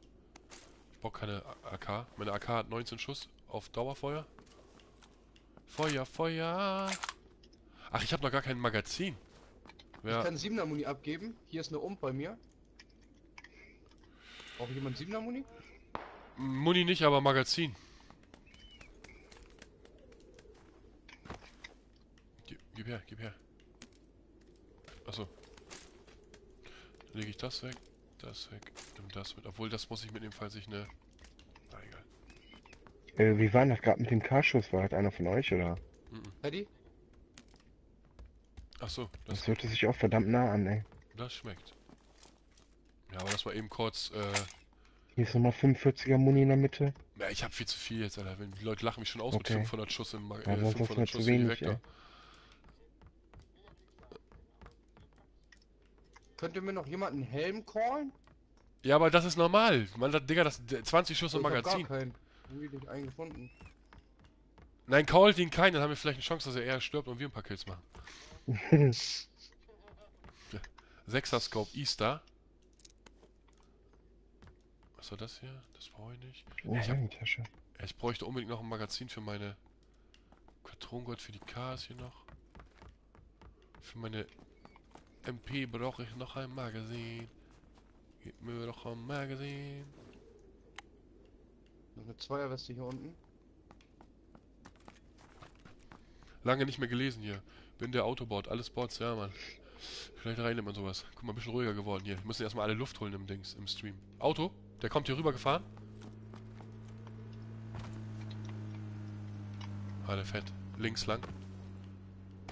Ich brauch keine A- AK. Meine AK hat 19 Schuss auf Dauerfeuer. Feuer, Feuer. Ach, ich habe noch gar kein Magazin. Ich Ja, kann 7er Muni abgeben. Hier ist eine Ump bei mir. Braucht jemand 7er Muni? Muni nicht, aber Magazin. Gib, gib her, gib her. Achso. Dann lege ich das weg, das weg, nimm das mit. Obwohl, das muss ich mitnehmen, falls ich eine... Äh, wie war denn das gerade mit dem K-Schuss? War das einer von euch, oder? Mhm. Paddy? Achso, Das das, hörte sich auch verdammt nah an, ey. das schmeckt. Ja, aber das war eben kurz, äh... Hier ist nochmal 45er Muni in der Mitte. Ja, ich habe viel zu viel jetzt, Alter. Die Leute lachen mich schon aus Okay. mit 500 Schuss im Mag Ja, äh, sonst hast du 500 mir Schuss zu wenig, Vektor. ey. Könnt ihr mir noch jemanden einen Helm callen? Ja, aber das ist normal. Man, Digga, das 20 Schuss im hab Magazin. gar keinen. Irgendwie nicht einen gefunden. Nein, callt ihn keinen, dann haben wir vielleicht eine Chance, dass er eher stirbt und wir ein paar Kills machen. Sechser Scope Easter. Was war das hier? Das brauche ich nicht. Oh, Ich hab- Ich bräuchte unbedingt noch ein Magazin für meine Kartongold für die Ks hier noch. Für meine MP brauche ich noch ein Magazin. Gib mir doch ein Magazin. Noch eine Zweierweste hier unten. Lange nicht mehr gelesen hier. Bin der Autobot, alles Bots, ja Mann. Vielleicht rein man sowas. Guck mal, ein bisschen ruhiger geworden hier. Wir müssen erstmal alle Luft holen im Dings, im Stream. Auto? Der kommt hier rüber gefahren? Ah, der fährt links lang.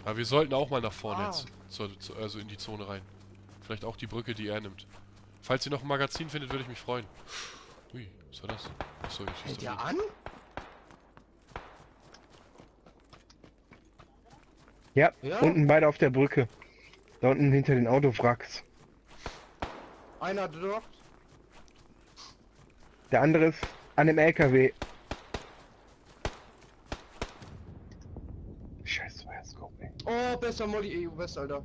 Aber wir sollten auch mal nach vorne Ah. jetzt. Zur, zur, also in die Zone rein. Vielleicht auch die Brücke, die er nimmt. Falls ihr noch ein Magazin findet, würde ich mich freuen. Ui, was war das? Achso, ich schieße Hält der ihn. an? Ja, Ja. unten beide auf der Brücke. Da unten hinter den Autowracks. Einer droppt. Der andere ist an dem LKW. Scheiß Wirescope, ey. Oh, besser Molly EU West, Alter.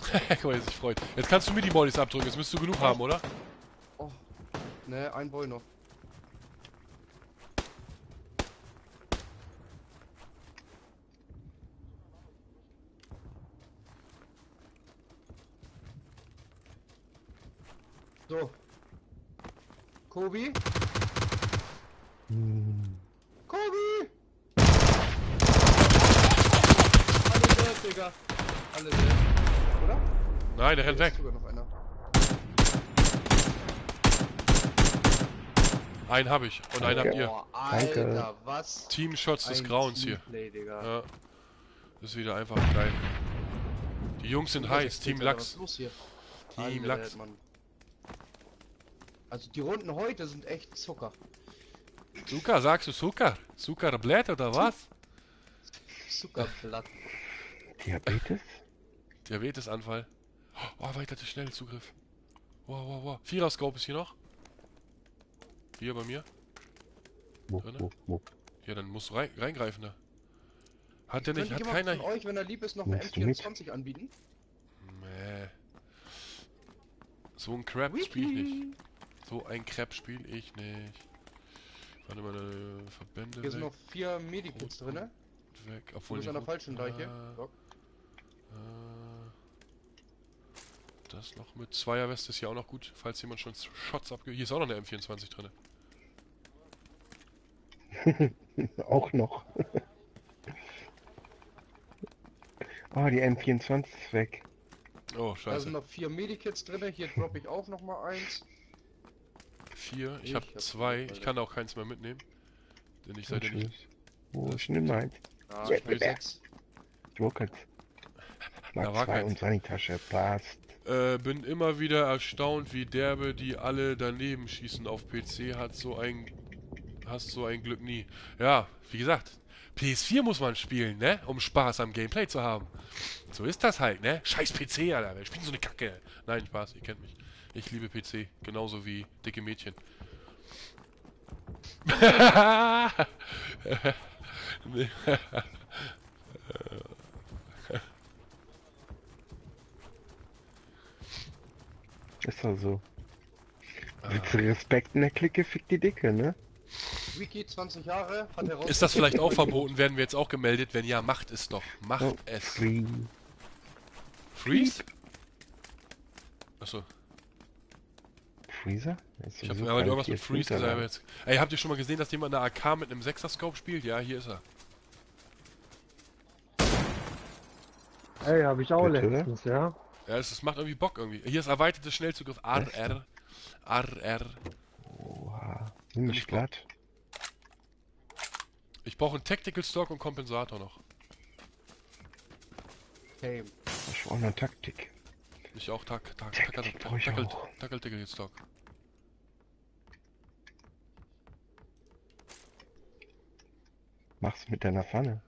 Guck mal, jetzt sich freut. Jetzt kannst du mir die Mollys abdrücken. Jetzt müsst du genug haben, oder? Ne, ein Boy noch. So. Kobi? Hm. Kobi! Alle dead, Digga. Alle dead. Oder? Nein, der rennt weg. sogar noch einer. Einen habe ich und einen habt ihr. Boah, Danke. Alter, was? Teamshots des ein Grauens hier. Ja. Das ist wieder einfach geil. Die Jungs sind heiß. Team Lachs. Team Lachs. Also die Runden heute sind echt Zucker. Zucker, sagst du Zucker? Zuckerblatt oder was? Zuckerblatt. Diabetes? Diabetesanfall. Oh, weiter schnell Zugriff. Wow, wow, wow. Vierer-Scope ist hier noch. Hier bei mir. Muck, Drinne? muck, muck. Ja, dann musst du rein, reingreifen da. Hat der nicht, hat keiner... von euch, wenn er lieb ist, noch eine Nimmst du mit? M24 anbieten? Nee. So ein Crap spiel ich nicht. So ein Crap spiel ich nicht. Warte mal, äh, Verbände Hier sind weg, noch vier Medikits drin. ne? weg. Du Obwohl bist die an der falschen Leiche. Ah, äh, das noch mit Zweierweste ist hier auch noch gut, falls jemand schon Shots abge... Hier ist auch noch eine M24 drin. Auch noch. Ah, die M24 ist weg. Oh, Da scheiße. sind noch vier Medikits drin. Hier droppe ich auch noch mal eins. Vier. Ich Ich habe hab zwei. Ich kann auch keins mehr mitnehmen. Denn ich seid nicht... Oh, ich nehme eins. Ja, ich will sechs. Ich wollte jetzt. Da zwei und seine Tasche. Passt. Äh, bin immer wieder erstaunt, wie derbe die alle daneben schießen auf PC. Hat so ein... Hast so ein Glück nie. Ja, wie gesagt. PS4 muss man spielen, ne? Um Spaß am Gameplay zu haben. So ist das halt, ne? Scheiß PC, Alter. Wir spielen so eine Kacke. Nein, Spaß, ihr kennt mich. Ich liebe PC, genauso wie dicke Mädchen. Ist doch so. Ah. Willst du Respekt in der Clique, fick die Dicke, ne? Wiki 20 Jahre hat heraus. Ist das vielleicht auch verboten? Werden wir jetzt auch gemeldet? Wenn ja, macht es doch. Macht Oh, es. Free. Freeze? Achso, Freezer? Ich habe sowieso aber irgendwas mit Freeze gesagt. Jetzt. Ey, habt ihr schon mal gesehen, dass jemand eine AK mit einem 6er Scope spielt? Ja, hier ist er. Ey, habe ich auch Bitte? letztens, ja. Ja, es, es macht irgendwie Bock irgendwie. Hier ist erweitertes Schnellzugriff. RR. RR. Oha. Nimm Bin mich ich glatt. Ich brauche einen Tactical Stock und Kompensator noch. Tame. Ich brauche eine Taktik. Ich auch Tackle, brauch ich Tackle, auch. Tackle Ticket Stock. Mach's mit deiner Pfanne.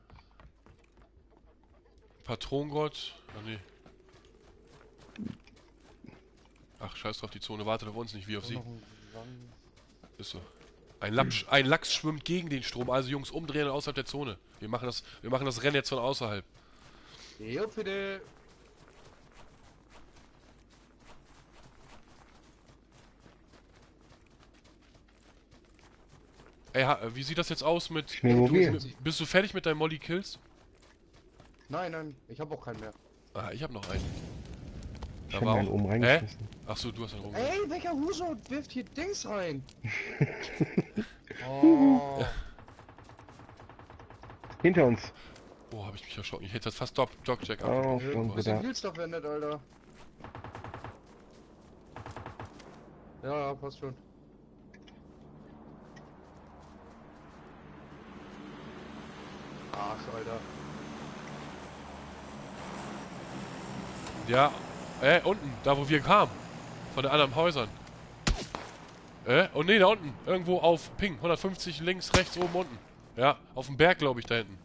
Patronengott. Ah, nee. Ach, scheiß drauf, die Zone wartet auf uns nicht wie auf sie. Ist so. Ein, Lapsch, ein Lachs schwimmt gegen den Strom, also Jungs, umdrehen und außerhalb der Zone. Wir machen das, wir machen das Rennen jetzt von außerhalb. Jo, bitte. Ey, ha, wie sieht das jetzt aus mit. Du, bist du fertig mit deinen Molly Kills? Nein, nein, ich habe auch keinen mehr. Ah, ich habe noch einen. Ich Da hab war auch- oben reingeschmissen. Achso, du hast einen rum. Ey, welcher Huso wirft hier Dings rein? oh. Hinter uns. Oh, hab ich mich erschrocken. Ich hätte jetzt fast Doc Jack Oh. Stimmt, Was willst doch nicht, Alter. Ja, ja, passt schon. Arsch, Alter. Ja, äh, unten, da wo wir kamen. Von den anderen Häusern. Äh, oh nee, da unten. Irgendwo auf Ping. 150 links, rechts, oben, unten. Ja, auf dem Berg, glaube ich, da hinten.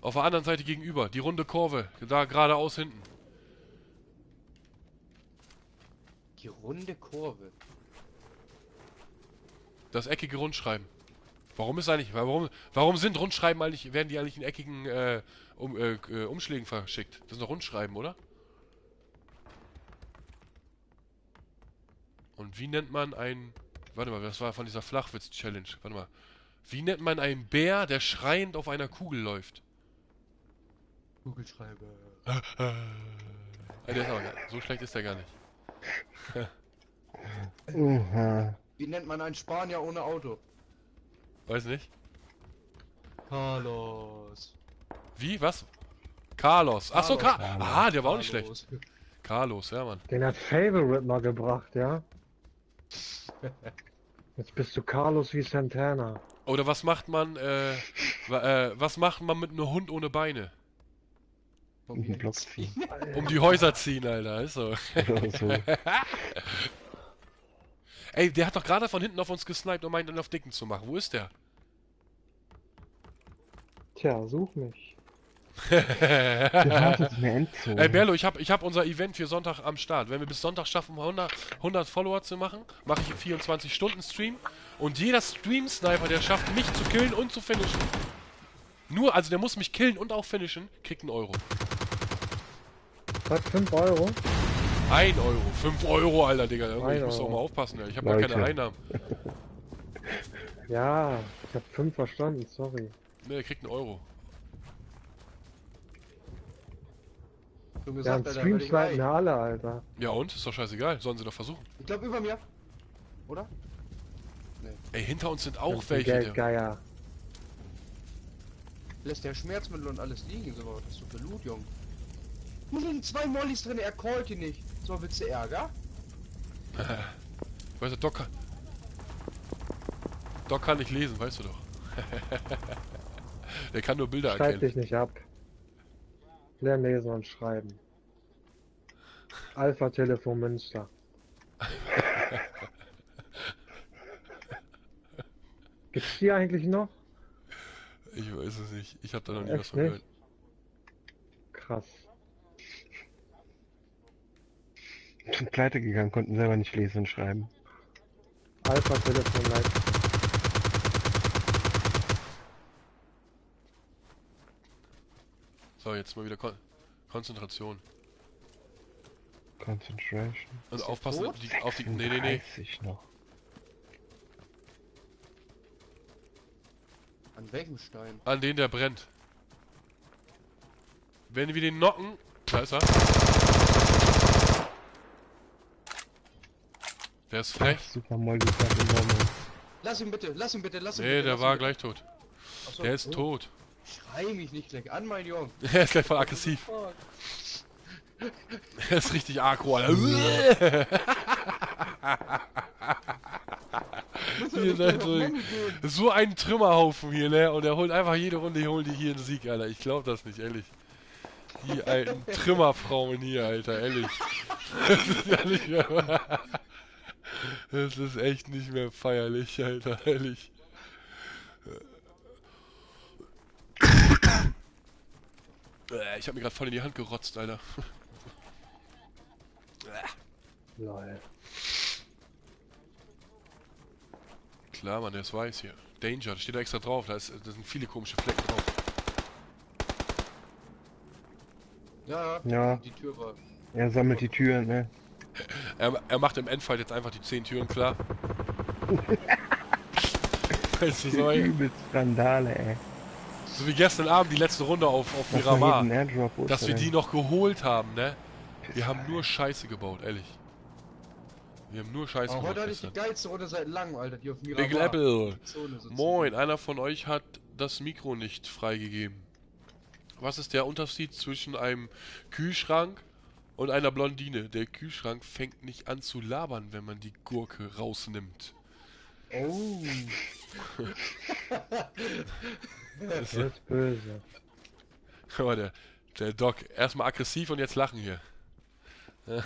Auf der anderen Seite gegenüber. Die runde Kurve. Da geradeaus hinten. Die runde Kurve. Das eckige Rundschreiben. Warum ist eigentlich, warum, warum sind Rundschreiben eigentlich, werden die eigentlich in eckigen äh, um, äh, äh, Umschlägen verschickt? Das sind doch Rundschreiben, oder? Und wie nennt man ein, warte mal, das war von dieser Flachwitz-Challenge, warte mal. Wie nennt man einen Bär, der schreiend auf einer Kugel läuft? Kugelschreiber. Äh, der ist aber gar, so schlecht ist der gar nicht. Wie nennt man einen Spanier ohne Auto? Weiß nicht. Carlos. Wie, was? Carlos. Achso, Carlos. Ah, der war auch nicht schlecht. Carlos. Ja, Mann. Den hat Favorite mal gebracht, ja. Jetzt bist du Carlos wie Santana. Oder was macht man, äh, äh, was macht man mit einem Hund ohne Beine? Vom Den Block ziehen. Um die Häuser ziehen, Alter, ist so. Ey, der hat doch gerade von hinten auf uns gesniped und meint, dann auf Dicken zu machen. Wo ist der? Tja, such mich. Der wartet in der Endzone. Ey, Berlo, ich hab, ich hab unser Event für Sonntag am Start. Wenn wir bis Sonntag schaffen, 100, 100 Follower zu machen, mache ich einen 24-Stunden-Stream. Und jeder Stream-Sniper, der schafft, mich zu killen und zu finishen, nur, also der muss mich killen und auch finishen, kriegt einen Euro. Was, 5 Euro? Ein Euro. 5 Euro, Alter, Digga. Irgendwie, Ein Ich muss auch Euro. mal aufpassen, ja. Ich habe gar keine. Einnahmen. Ja, ich hab 5 verstanden, sorry. Ne, der kriegt einen Euro. Schon Ja, gesagt, und Alter, reich. ja alle, Alter. Ja und? Ist doch scheißegal. Sollen sie doch versuchen. Ich glaube über mir. Oder? Ey, hinter uns sind auch Ganzen welche. Der, Geldgeier. Lässt der Schmerzmittel und alles liegen. So, was hast du für Loot, Jung? Hier liegen zwei Mollys drin, er callt die nicht. So, willst du Ärger? weißt du, Doc kann... Doc kann nicht lesen, weißt du doch. der kann nur Bilder Schreib erkennen. dich nicht ab. Lern lesen und schreiben. Alpha Telefon Münster. Gibt's die eigentlich noch? Ich weiß es nicht. Ich habe da noch nie Echt was von gehört. Krass. Sind pleite gegangen, konnten selber nicht lesen und schreiben. Alpha Telefon Leipzig. So, jetzt mal wieder Kon Konzentration. Concentration. Und Ist der aufpassen tot? die, auf die. Nee, nee, nee. 36 noch. An welchem Stein? An den, der brennt. Wenn wir den knocken. Da ist er. Der ist frech. Super Multiplayer in Dortmund. Lass ihn bitte, lass ihn bitte, lass ihn Nee, bitte. der lass ihn war bitte. gleich tot. Ach so. Der ist Oh, tot. Schrei mich nicht gleich an, mein Junge. Er ist gleich voll aggressiv. Er ist richtig aggro, Alter. Ihr seid so, so ein Trümmerhaufen hier, ne? Und er holt einfach jede Runde, holen die hier einen Sieg, Alter. Ich glaub das nicht, ehrlich. Die alten Trümmerfrauen hier, Alter, ehrlich. Das ist ja nicht mehr. Das ist echt nicht mehr feierlich, Alter, ehrlich. Ich hab mir gerade voll in die Hand gerotzt, Alter. Lol. Klar, Mann, der ist weiß hier. Danger, das steht da extra drauf. Da, ist, da sind viele komische Flecken drauf. Ja, Ja. die Tür war. Er sammelt die Türen, ne? Er, er macht im Endfight jetzt einfach die 10 Türen klar. weißt du, so, Übelst Skandale, ey. So wie gestern Abend die letzte Runde auf, auf Lass Miramar. Airdrop Dass wir die noch geholt haben, ne? Wir haben nur. Scheiße gebaut, ehrlich. Wir haben nur Scheiße gebaut. heute hatte ich die geilste Runde seit langem, Alter, die auf Miramar. Big Apple. Moin, einer von euch hat das Mikro nicht freigegeben. Was ist der Unterschied zwischen einem Kühlschrank und einer Blondine? Der Kühlschrank fängt nicht an zu labern, wenn man die Gurke rausnimmt. Oh. Der ist böse. Aber der, der Doc, erstmal aggressiv und jetzt lachen hier. Ja.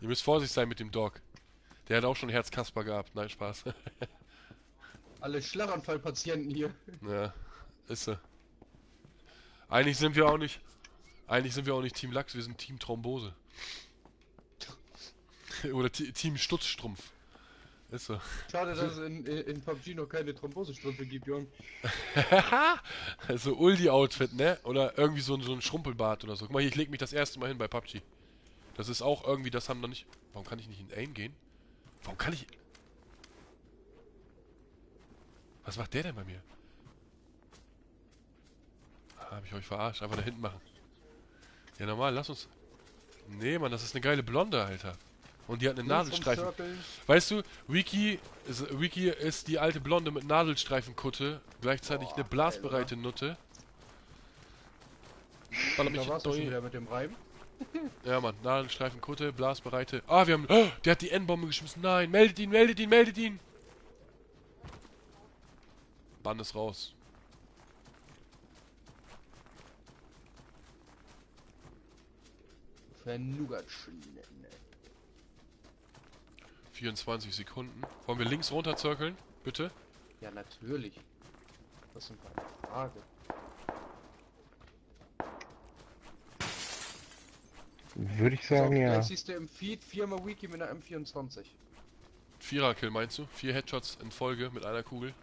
Ihr müsst vorsichtig sein mit dem Doc. Der hat auch schon Herzkasper gehabt. Nein, Spaß. Alle Schlaganfallpatienten hier. ja, ist so. Eigentlich sind wir auch nicht. Eigentlich sind wir auch nicht Team Lachs, wir sind Team Thrombose. Oder T Team Stutzstrumpf. Ist so. Schade, dass es in, in, PUBG noch keine Thrombosestrümpfe gibt, Junge. also Uldi-Outfit, ne? Oder irgendwie so, ein- so ein Schrumpelbart oder so. Guck mal hier, ich leg mich das erste Mal hin bei PUBG. Das ist auch irgendwie, das haben noch nicht... Warum kann ich nicht in Aim gehen? Warum kann ich... Was macht der denn bei mir? Ah, hab ich euch verarscht. Einfach da hinten machen. Ja, normal, lass uns... Nee, Mann, das ist eine geile Blonde, Alter. Und die hat einen Nadelstreifen. Weißt du, Wiki ist, Wiki ist die alte Blonde mit Nadelstreifenkutte, gleichzeitig Boah, eine blasbereite Nutte. Baller mich Da war's wieder mit dem Reim. Ja, Mann, Nadelstreifenkutte, blasbereite. Ah, wir haben. Oh, der hat die N-Bombe geschmissen. Nein, meldet ihn, meldet ihn, meldet ihn. Bann ist raus. Vernugatschnecken. 24 Sekunden. Wollen wir links runter zirkeln? Bitte? Ja, natürlich. Das ist eine Frage. Würde ich So, sagen, ja. Gleich siehst du im Feed viermal Wiki mit einer M24. Vierer-Kill meinst du? Vier Headshots in Folge mit einer Kugel.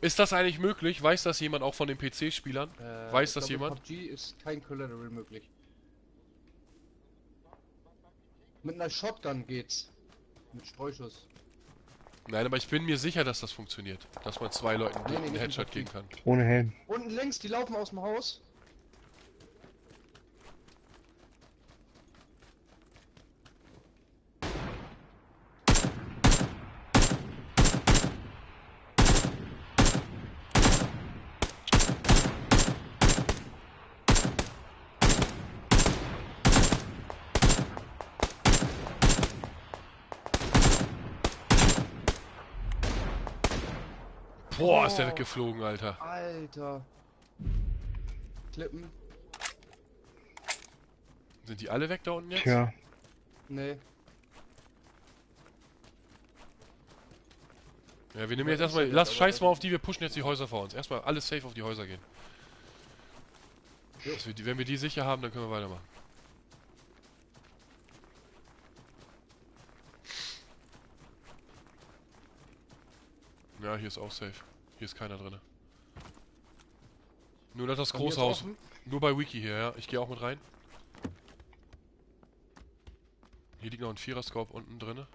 Ist das eigentlich möglich? Weiß das jemand auch von den PC-Spielern? Äh, Weiß ich das glaube, jemand? PUBG ist kein Collateral möglich. Mit einer Shotgun geht's. Mit Streuschuss. Nein, aber ich bin mir sicher, dass das funktioniert. Dass man zwei Leuten Nee, nee, einen Headshot geben kann. Ohne Helm. Unten links, die laufen aus dem Haus. Boah, ist der weggeflogen, Alter. Alter. Klippen? Sind die alle weg da unten jetzt? Tja, Nee. Ja, wir nehmen Ja, jetzt erstmal, ja lass scheiß mal auf die, wir pushen jetzt die Häuser vor uns. Erstmal alles safe auf die Häuser gehen. Wir die, wenn wir die sicher haben, dann können wir weitermachen. Ja, hier ist auch safe. Hier ist keiner drin. Nur das Bei mir ist große Haus. offen. Nur bei Wiki hier, ja. Ich gehe auch mit rein. Hier liegt noch ein Vierer-Scope unten drinne.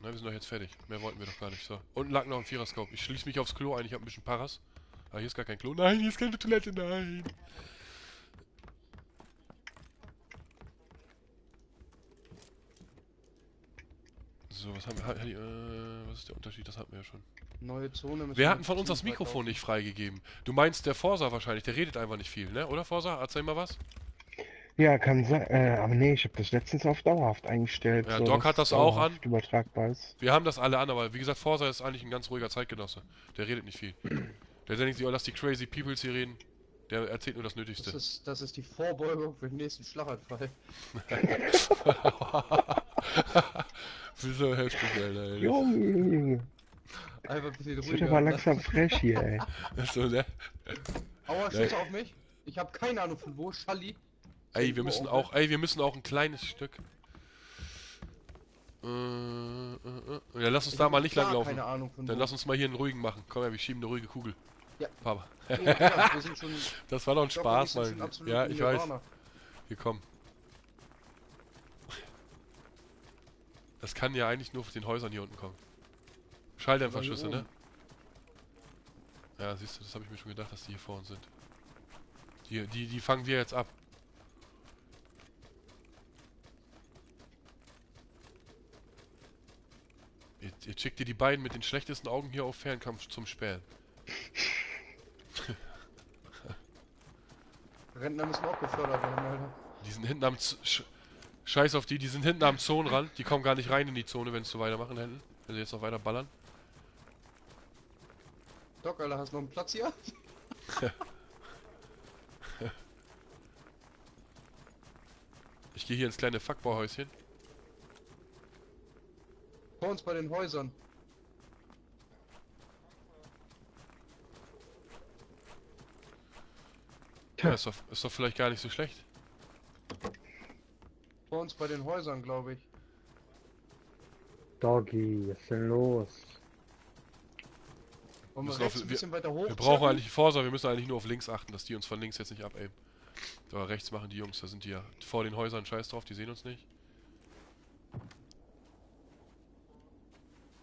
Na, wir sind doch jetzt fertig. Mehr wollten wir doch gar nicht. So. Unten lag noch ein Vierer-Scope. Ich schließe mich aufs Klo ein. Ich habe ein bisschen Paras. Ah, hier ist gar kein Klo. Nein, hier ist keine Toilette. Nein. So, was haben wir? Äh, was ist der Unterschied? Das hatten wir ja schon. Neue Zone. müssen Wir hatten von uns das Mikrofon nicht freigegeben. Du meinst der Forsa wahrscheinlich, der redet einfach nicht viel, ne? Oder Forsa? Erzähl mal was. Ja, kann sein. Äh, aber nee, ich habe das letztens auf dauerhaft eingestellt. Ja, so Doc hat das auch dauerhaft Übertragbar ist. Wir haben das alle an, aber wie gesagt, Forsa ist eigentlich ein ganz ruhiger Zeitgenosse. Der redet nicht viel. Der denkt sich, oh, lass die crazy peoples hier reden. Der erzählt nur das Das Nötigste. ist, das ist die Vorbeugung für den nächsten Schlaganfall. Wieso heftig, Alter. ey. Junge, Junge. Einfach ein bisschen Das wird ruhiger. aber ne? langsam frech hier, ey. Das so, ne? Aua, Schüsse auf mich. Ich habe keine Ahnung von wo. Schalli. Ey, wir müssen auch, ey, wir müssen auch ein kleines Stück. Äh, äh, äh. Ja, lass uns Ich da hab mal nicht lang gar laufen. Keine Ahnung von Dann wo. lass uns mal hier einen ruhigen machen. Komm her, wir schieben eine ruhige Kugel. Ja. Papa. Ja, wir sind schon. Das war doch ein Spaß, absolut Ja, ich weiß. Nirvana. Hier komm. Das kann ja eigentlich nur von den Häusern hier unten kommen. Schalldämpferschüsse, ne? Ja, siehst du, das habe ich mir schon gedacht, dass die hier vor uns sind. Die, die, die fangen wir jetzt ab. Ihr, ihr schickt ihr die beiden mit den schlechtesten Augen hier auf Fernkampf zum Spähen. Rentner müssen auch gefördert werden, Alter. Die sind hinten am Z Sch Scheiß auf die, die sind hinten am Zonenrand. Die kommen gar nicht rein in die Zone, wenn sie so weitermachen hinten. Wenn sie jetzt noch weiter ballern. Doc, Alter, hast du noch einen Platz hier? Ich gehe hier ins kleine Fuckbauhäuschen. Vor uns bei den Häusern. Ja, ist doch, ist doch vielleicht gar nicht so schlecht. Vor uns bei den Häusern, glaube ich. Doggy, was ist denn los? Wollen wir auf- bisschen weiter hoch? Wir brauchen eigentlich Forsa, wir müssen eigentlich nur auf links achten, dass die uns von links jetzt nicht abaimen. Aber rechts machen die Jungs, da sind die ja vor den Häusern scheiß drauf, die sehen uns nicht.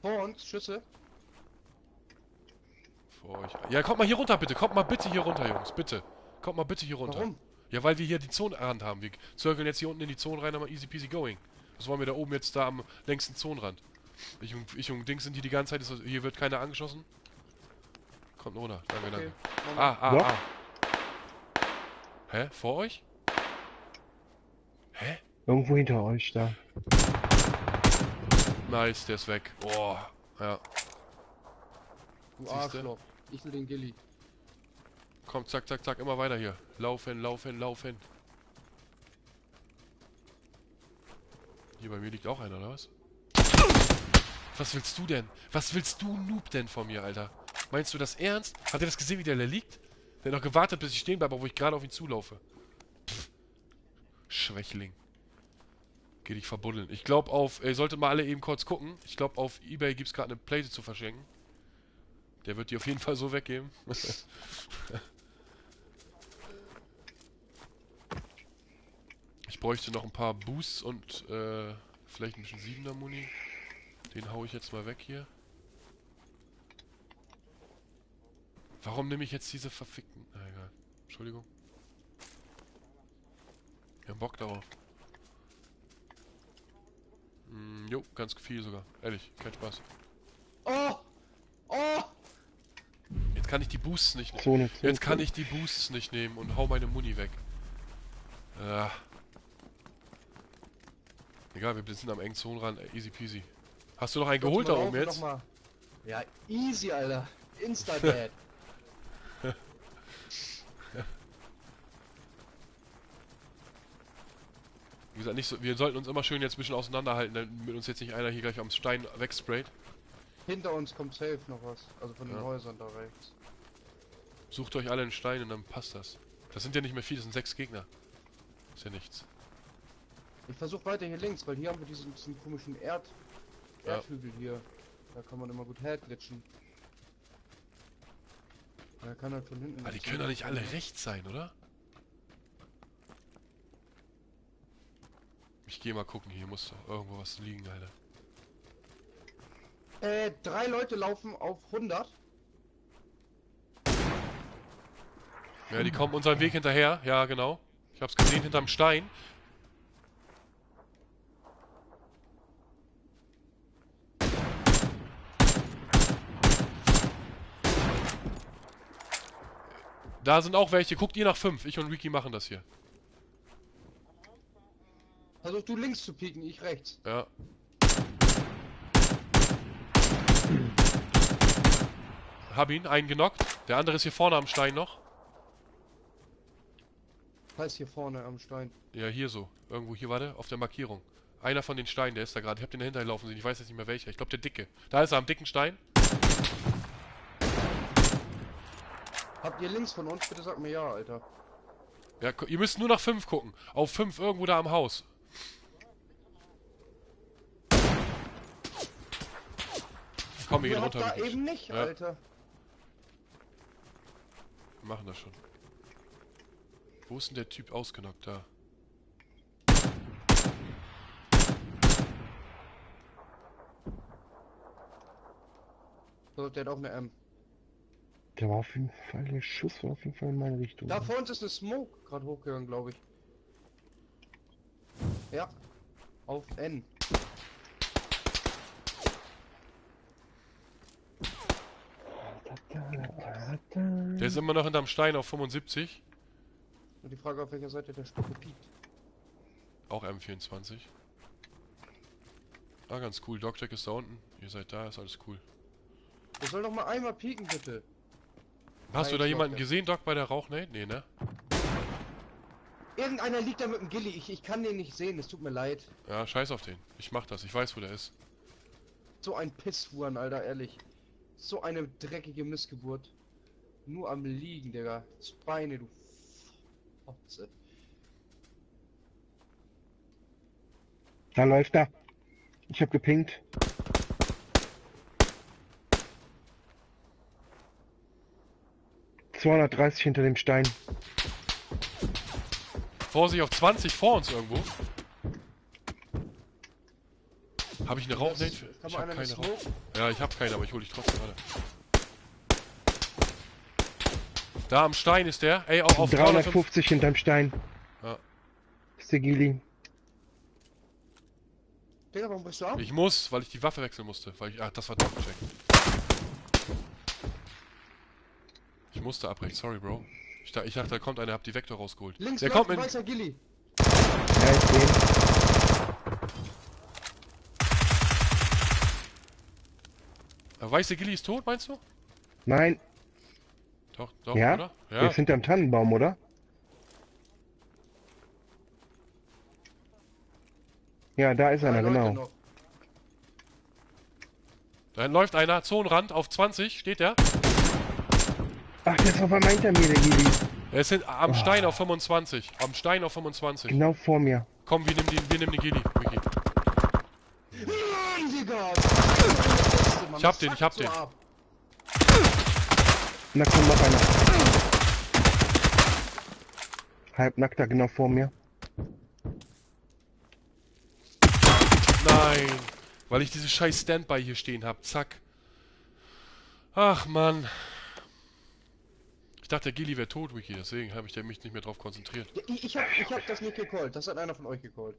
Vor uns, Schüsse. Vor euch. Ja, kommt mal hier runter bitte, kommt mal bitte hier runter, Jungs, bitte. Kommt mal bitte hier runter. Warum? Ja, weil wir hier die Zonenrand haben. Wir zirkeln jetzt hier unten in die Zone rein, aber easy peasy going. Was wollen wir da oben jetzt da am längsten Zonenrand? Ich und, ich und Dings sind hier die ganze Zeit, ist, hier wird keiner angeschossen. Kommt nur runter, danke, Okay. danke. Ah, ah, Ja. ah. Hä? Vor euch? Hä? Irgendwo hinter euch da. Nice, der ist weg. Boah. Ja. Du? Arschloch. Ich will den Gilly. Komm, zack, zack, zack, immer weiter hier. Laufen, laufen, laufen. Hier bei mir liegt auch einer, oder was? Was willst du denn? Was willst du, Noob, denn von mir, Alter? Meinst du das ernst? Hat er das gesehen, wie der da liegt? Der hat noch gewartet, bis ich stehen bleibe, wo ich gerade auf ihn zulaufe. Pff. Schwächling. Geh dich verbuddeln. Ich glaube auf, ihr solltet mal alle eben kurz gucken. Ich glaube auf Ebay gibt es gerade eine Plate zu verschenken. Der wird die auf jeden Fall so weggeben. bräuchte noch ein paar Boosts und äh, vielleicht ein bisschen 7er Muni. Den hau ich jetzt mal weg hier. Warum nehme ich jetzt diese verfickten... Na egal. Entschuldigung. Wir haben Bock darauf. Mm, jo, ganz viel sogar. Ehrlich, kein Spaß. Oh! Oh! Jetzt kann ich die Boosts nicht... Zone. Jetzt kann ich die Boosts nicht nehmen und hau meine Muni weg. Ja. Egal, wir sind am engen Zonenrand. äh, Easy peasy. Hast du noch einen geholt da oben jetzt? Ja, easy, Alter. Insta-Dad. Wie gesagt, nicht so, wir sollten uns immer schön jetzt ein bisschen auseinanderhalten, damit uns jetzt nicht einer hier gleich am Stein wegsprayt. Hinter uns kommt safe noch was. Also von den Ja. Häusern da rechts. Sucht euch alle einen Stein und dann passt das. Das sind ja nicht mehr viele, das sind sechs Gegner. Ist ja nichts. Ich versuche weiter hier links, weil hier haben wir diesen, diesen komischen Erd Ja. Erdhügel hier. Da kann man immer gut herglitschen. Er kann halt von hinten. Aber die glitschen. können doch nicht alle rechts sein, oder? Ich gehe mal gucken, hier muss doch irgendwo was liegen, Alter. Äh, drei Leute laufen auf 100. Ja, die kommen unseren Weg hinterher. Ja, genau. Ich hab's gesehen hinterm Stein. Da sind auch welche. Guckt ihr nach fünf. Ich und Ricky machen das hier. Versuch du links zu pieken, ich rechts. Ja. Hab ihn, einen genockt. Der andere ist hier vorne am Stein noch. Heißt hier vorne am Stein. Ja, hier so. Irgendwo hier, warte, auf der Markierung. Einer von den Steinen, der ist da gerade. Ich hab den dahinter laufen sehen. Ich weiß jetzt nicht mehr welcher. Ich glaube der dicke. Da ist er am dicken Stein. Habt ihr links von uns? Bitte sag mir ja, Alter. Ja, ihr müsst nur nach fünf gucken. Auf fünf irgendwo da am Haus. Komm, wir gehen runter. da eben nicht, Ja. Alter. Wir machen das schon. Wo ist denn der Typ ausgenockt? Da. So, der hat auch eine M. Der war auf jeden Fall, der Schuss war auf jeden Fall in meine Richtung. Da vor uns ist eine Smoke gerade hochgegangen, glaube ich. Ja. Auf N. Der ist immer noch hinterm Stein auf 75. Und die Frage, auf welcher Seite der Stocke piekt. Auch M24. Ah, ganz cool. Dogjack ist da unten. Ihr seid da, ist alles cool. Der soll doch mal einmal pieken, bitte. Hast du da jemanden gesehen, Doc, bei der Rauchnate? Nee, ne? Irgendeiner liegt da mit dem Gilly. Ich, ich kann den nicht sehen, es tut mir leid. Ja, scheiß auf den. Ich mach das. Ich weiß, wo der ist. So ein Pisshuren, Alter, ehrlich. So eine dreckige Missgeburt. Nur am Liegen, Digga. Beine, du Fotze. Da läuft er. Ich hab gepinkt. ...230 hinter dem Stein. Vorsicht auf 20 vor uns irgendwo. Habe ich eine? Das- kann Ich habe keine eine Rauch. Ja, ich habe keine, aber ich hole dich trotzdem alle. Da am Stein ist der. Ey, auch auf 350. 350 hinterm Stein. Ja. Ist der Gili. Digga, warum brichst du ab? Ich muss, weil ich die Waffe wechseln musste. Weil ich, ach, das war Doppelcheck. Ich musste abbrechen, sorry, Bro. Ich, da, ich dachte, da kommt einer, hab die Vektor rausgeholt. Links der kommt ein in. weißer Gilly. Ja, ich ihn. Der weiße Gilly ist tot, meinst du? Nein. Doch, doch, Ja? oder? Der Ja. ist hinterm Tannenbaum, oder? Ja, da ist einer, Leute genau. noch. Da läuft einer, Zonenrand auf 20, steht der. Ach, der ist auf einmal hinter mir, der Gili. Er ist am Stein auf 25. Am Stein auf 25. Genau vor mir. Komm, wir nehmen den, wir nehmen den. Nein, Digga! Ich hab den, ich hab den. Na komm, noch einer. Halbnackter, genau vor mir. Nein, weil ich diese scheiß Standby hier stehen hab. Zack. Ach, Mann. Ich dachte, der Gilly wäre tot, Wiki, deswegen habe ich mich nicht mehr drauf konzentriert. Ich, ich, hab, ich hab das nicht gecallt. Das hat einer von euch gecallt.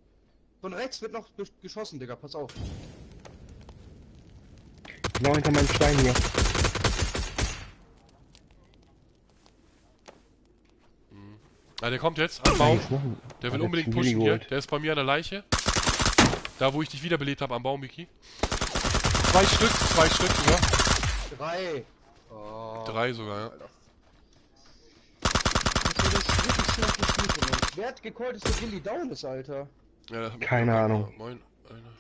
Von rechts wird noch geschossen, Digga. Pass auf. Genau hinter meinem Stein hier. Ah, der kommt jetzt am Baum. Der hat will jetzt unbedingt pushen hier. Der ist bei mir an der Leiche. Da, wo ich dich wiederbelebt habe, am Baum, Wiki. Zwei Stück, zwei Stück sogar. Drei. Oh. Drei sogar, ja. Alter. Das ist wirklich schlecht gespielt von uns. Wer hat gecallt, dass der Gilly down ist, Alter? Ja, das Keine auch- Ahnung. Moin, einer.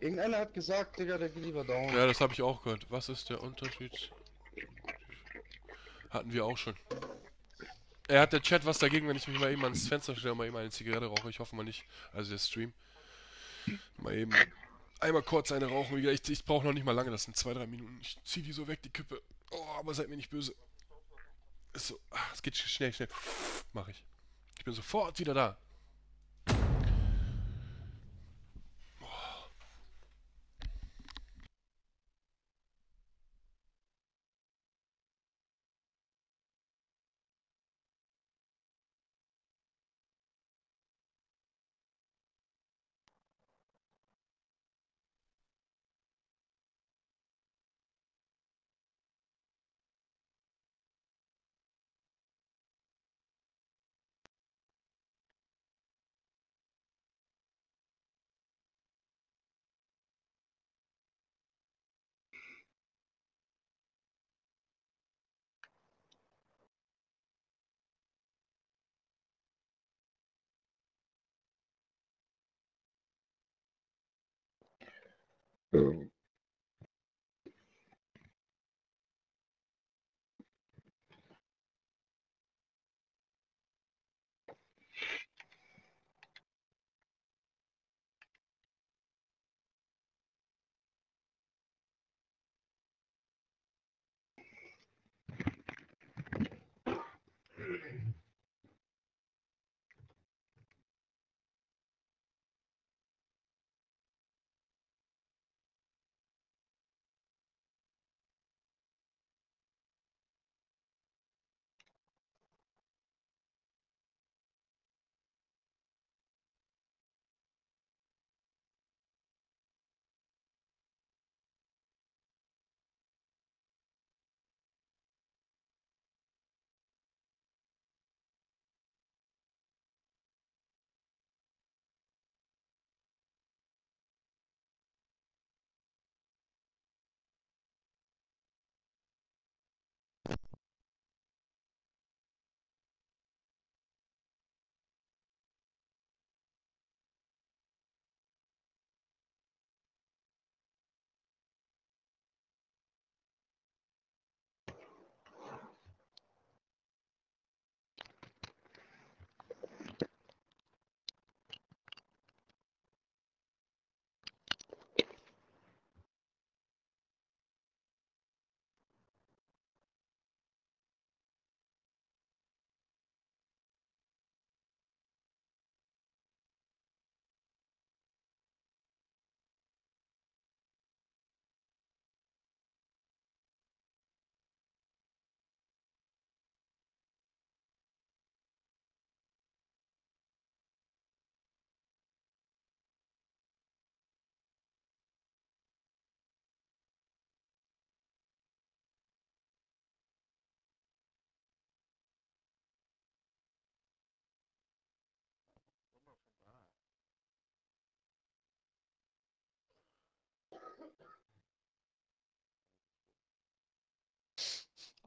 Irgendeiner hat gesagt, Digga, der geht lieber down. Ja, das habe ich auch gehört. Was ist der Unterschied? Hatten wir auch schon. Er hat der Chat was dagegen, wenn ich mich mal eben ans Fenster stelle und mal eben eine Zigarette rauche. Ich hoffe mal nicht. Also der Stream. Mal eben einmal kurz eine rauchen. Ich, ich brauche noch nicht mal lange. Das sind zwei, drei Minuten. Ich zieh die so weg, die Kippe. Oh, aber seid mir nicht böse. So. ah, Es geht schnell, schnell. Mach ich. Ich bin sofort wieder da. girl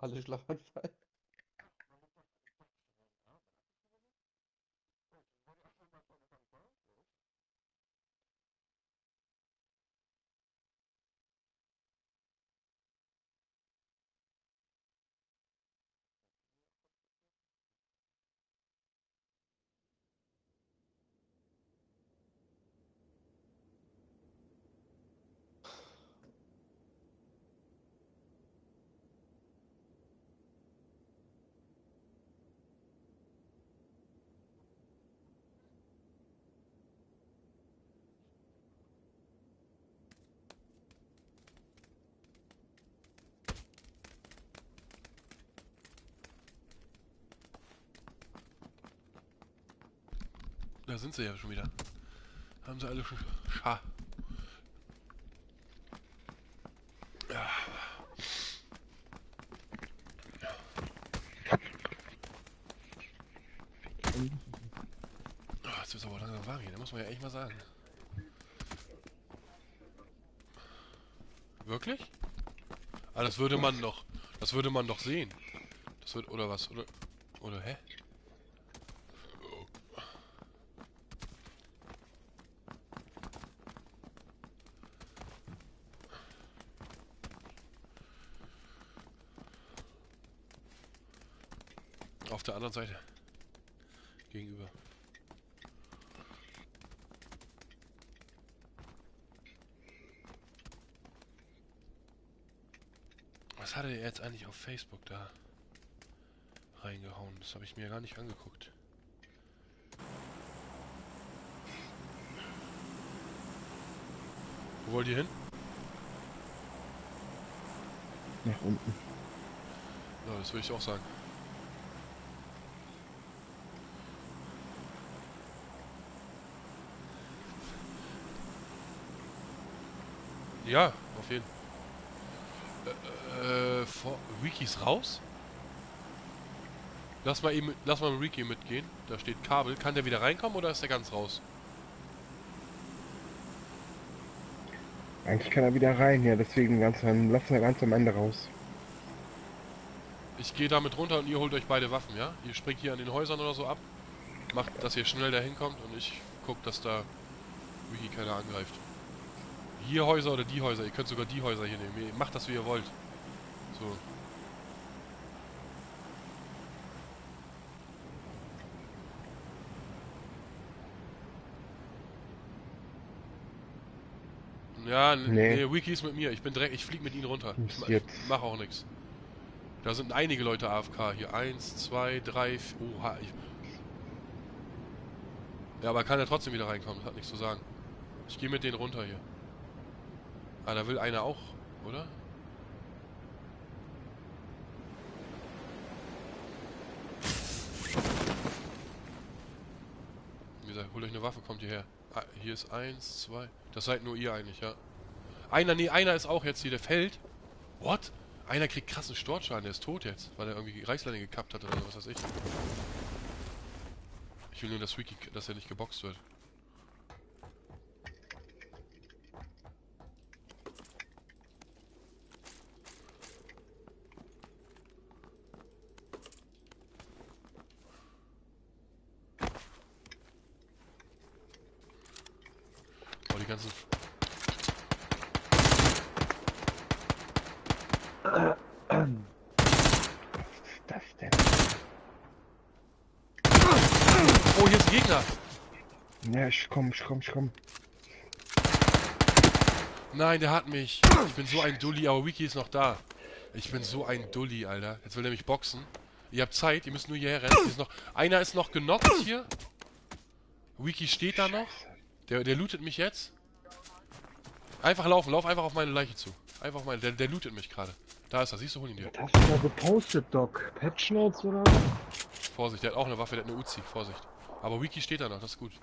Alle Schlaganfall. Da sind sie ja schon wieder. Haben sie alle schon. Scha. Ja. Ah, Jetzt ist aber langsam warm hier, da muss man ja echt mal sagen. Wirklich? Ah, das würde man doch. Das würde man doch sehen. Das wird. Oder was? Oder. Oder hä? Auf der anderen Seite. Gegenüber. Was hat er jetzt eigentlich auf Facebook da reingehauen? Das habe ich mir gar nicht angeguckt. Wo wollt ihr hin? Nach unten. Ja, das würde ich auch sagen. Ja, auf jeden Äh, äh, vor, Wikis raus? Lass mal eben, lass mal mit Wiki mitgehen. Da steht Kabel. Kann der wieder reinkommen oder ist der ganz raus? Eigentlich kann er wieder rein, ja, deswegen ganz, am- lassen wir ganz am Ende raus. Ich gehe damit runter und ihr holt euch beide Waffen, ja? Ihr springt hier an den Häusern oder so ab. Macht, dass ihr schnell dahin kommt und ich guck, dass da Wiki keiner angreift. Hier Häuser oder die Häuser. Ihr könnt sogar die Häuser hier nehmen. Ihr Macht das, wie ihr wollt. So. Ja, Nee. nee, Wiki ist mit mir. Ich bin direkt, ich flieg mit ihnen runter. Ich, ma- ich mach auch nichts. Da sind einige Leute AFK hier. Eins, zwei, drei, vier. Oha, ich. Ja, aber kann er trotzdem wieder reinkommen. Das hat nichts zu sagen. Ich gehe mit denen runter hier. Ah, da will einer auch, oder? Wie gesagt, holt euch eine Waffe, kommt hierher. Ah, hier ist eins, zwei. Das seid nur ihr eigentlich, ja. Einer, nee, einer ist auch jetzt hier, der fällt. What? Einer kriegt krassen Sturzschaden, der ist tot jetzt, weil er irgendwie Reißleine gekappt hat oder so, was weiß ich. Ich will nur, dass Wiki, dass er nicht geboxt wird. Oh, die ganzen... Was ist das denn? Oh, hier ist ein Gegner! Ja, ich komm, ich komm, ich komm. Nein, der hat mich. Ich bin so ein Dulli, aber Wiki ist noch da. Ich bin so ein Dulli, Alter. Jetzt will er mich boxen. Ihr habt Zeit, ihr müsst nur hierher rennen. Hier ist noch, einer ist noch genockt hier. Wiki steht da noch. Der, der lootet mich jetzt. Einfach laufen, lauf einfach auf meine Leiche zu. Einfach auf meine, der, der lootet mich gerade. Da ist er, siehst du, hol ihn dir. Was hast du da gepostet, Doc? Patch Notes oder? Vorsicht, der hat auch eine Waffe, der hat eine Uzi. Vorsicht. Aber Wiki steht da noch, das ist gut.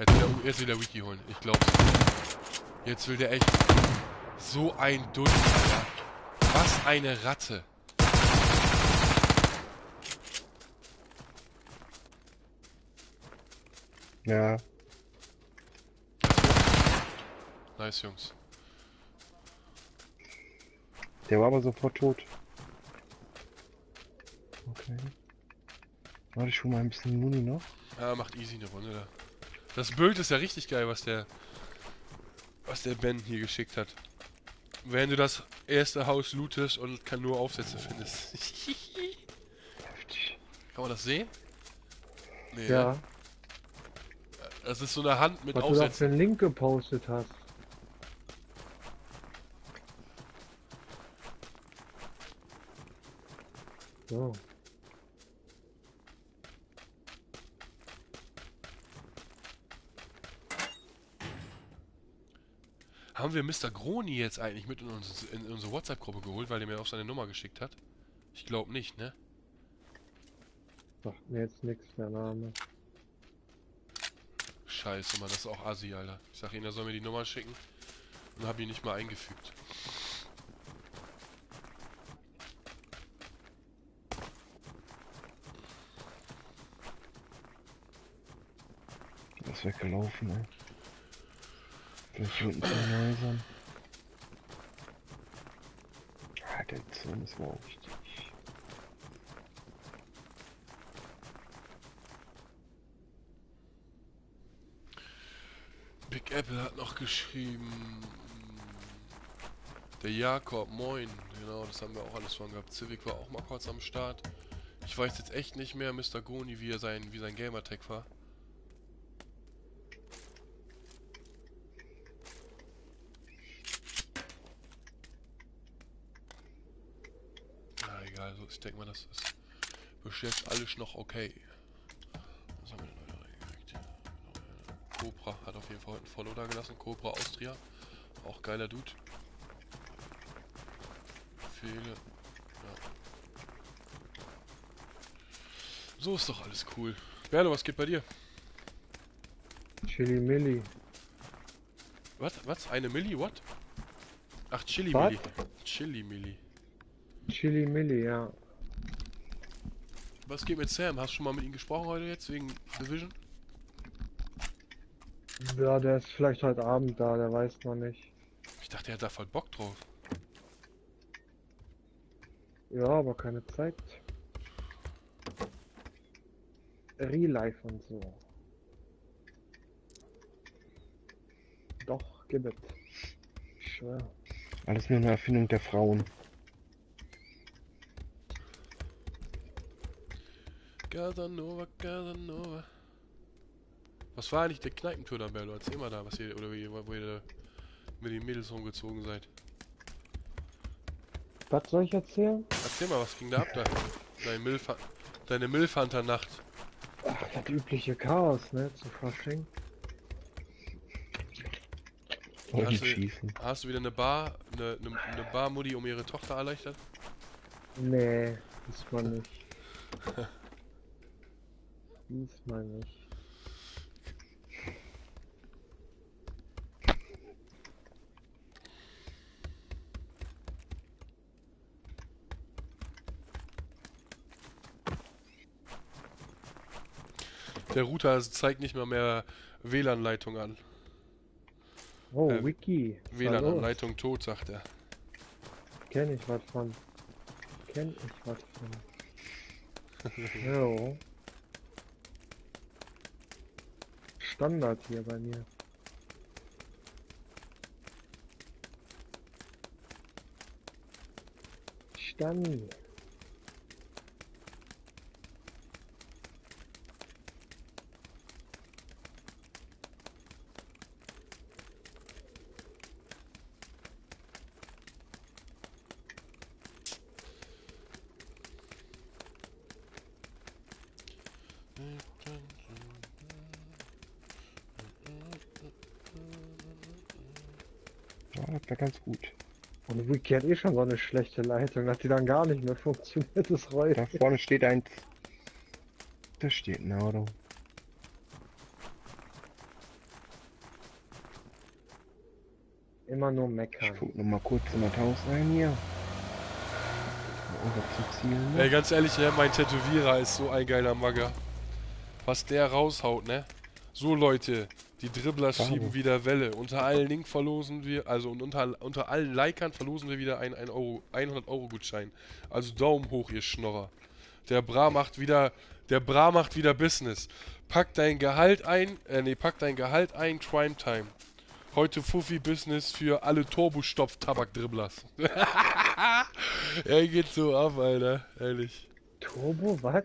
Jetzt will der, jetzt will Wiki holen, ich glaub's. Jetzt will der echt so ein Alter. Was eine Ratte. Ja, Nice, Jungs. der war aber sofort tot. Okay. Warte, ich hol mal ein bisschen Muni noch. Ja, macht easy eine Runde da. Das Bild ist ja richtig geil, was der was der Ben hier geschickt hat. Wenn du das erste Haus lootest und kann nur Aufsätze findest. Kann man das sehen? Nee, Ja, ne? Das ist so eine Hand mit was du da für Aufsätzen. einen Link gepostet hast. So. Haben wir Mr. Groni jetzt eigentlich mit in, uns, in unsere WhatsApp-Gruppe geholt, weil er mir auch seine Nummer geschickt hat? Ich glaube nicht, ne? Sagt mir jetzt nichts, der Name. Scheiße, Mann, das ist auch assi, Alter. Ich sag ihm, er soll mir die Nummer schicken und hab die nicht mal eingefügt. Der ist weggelaufen, ey. Hier unten zu den Häusern. Ah, der Zaun ist mal wichtig. Big Apple hat noch geschrieben. Der Jakob, moin. Genau, das haben wir auch alles schon gehabt. Civic war auch mal kurz am Start. Ich weiß jetzt echt nicht mehr, Mr. Goni, wie er sein, wie sein Gamertag war. Na egal, so, ich denke mal, das ist bis jetzt alles noch okay. Was haben wir denn heute reingekriegt? Cobra hat auf jeden Fall heute ein Follow da gelassen. Cobra Austria. Auch geiler Dude. Viele. Ja. So ist doch alles cool. Berlo, was geht bei dir? Chili Milli. Was? Was? Eine Milli? What? Ach, Chili? Milli. Chili Milli. Chili Milli, ja. Was geht mit Sam? Hast du schon mal mit ihm gesprochen heute jetzt wegen Division? Ja, der ist vielleicht heute Abend da, der weiß noch nicht. Ich dachte, er hat da voll Bock drauf. Ja, aber keine Zeit. Real Life und so. Doch, gib. Ich schwör. Alles nur eine Erfindung der Frauen. Casanova, Casanova. Was war eigentlich der Kneipentour da, Berlo? Erzähl mal da, was ihr, oder wie, wo ihr da mit den Mädels rumgezogen seid. Was soll ich erzählen? Erzähl mal, was ging da ab da? Deine Milf deine Milfhunter-Nacht. Ach, das übliche Chaos, ne, zu Fasching. Wollen Hast du- schießen. Hast du wieder eine Bar, eine, eine, eine Barmutti um ihre Tochter erleichtert? Nee, diesmal nicht. diesmal nicht. Der Router zeigt nicht mal mehr WLAN-Leitung an. Oh, Äh, Wiki. WLAN-Leitung tot, sagt er. Kenn ich was von. Kenn ich was von. Jo. Standard hier bei mir. Stand. Ja, das war ganz gut. Und Wiki hat eh schon so eine schlechte Leitung, dass die dann gar nicht mehr funktioniert, das reut. Da vorne steht eins. Da steht ein Auto. Immer nur Ich meckern. guck noch mal kurz in das Haus rein hier. Zielen. Ey, Ne? ganz ehrlich, ne, mein Tätowierer ist so ein geiler Magger. Was der raushaut, ne? So Leute, die Dribbler Bravo. schieben wieder Welle. Unter allen Link verlosen wir, also und unter, unter allen Likern verlosen wir wieder einen 1 Euro, 100 Euro Gutschein. Also Daumen hoch, ihr Schnorrer. Der Bra macht wieder, der Bra macht wieder Business. Pack dein Gehalt ein, äh, nee, pack dein Gehalt ein, Crime Time. Heute Fuffi Business für alle Turbostopf-Tabak-Dribblers. er geht so ab, Alter. Ehrlich. Turbo, was?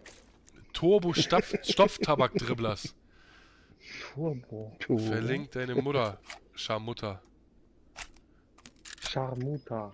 Turbo-Stopf-Tabak-Dribblers. Turbo. Tu. Verlinkt deine Mutter, Scharmutter. Charmuta.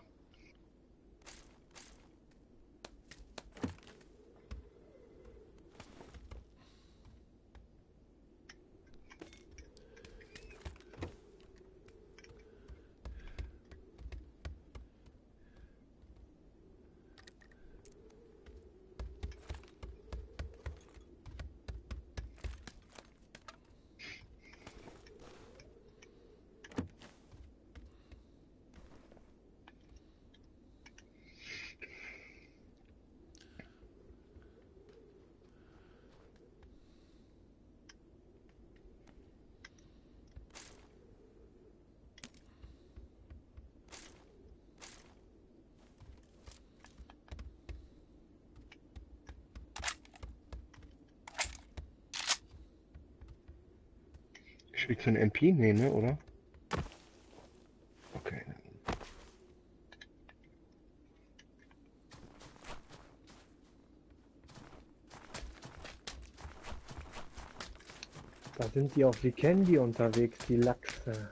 Gibt's ein MP? Nee, ne, oder? Okay. Da sind die auf die Candy unterwegs, die Lachse.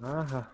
Aha.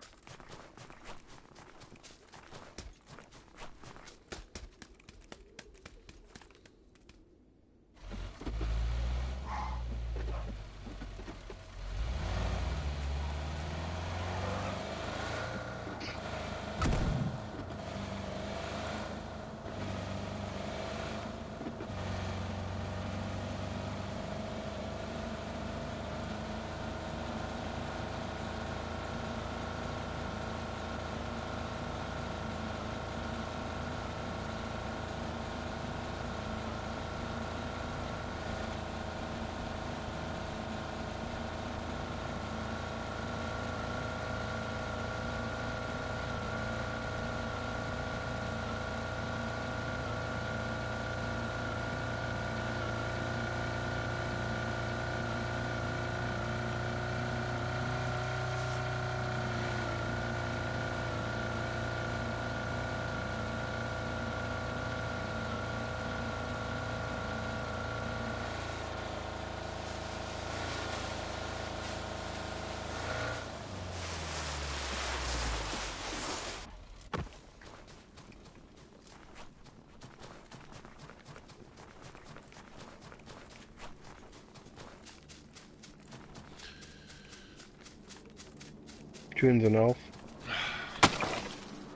Türen sind auf.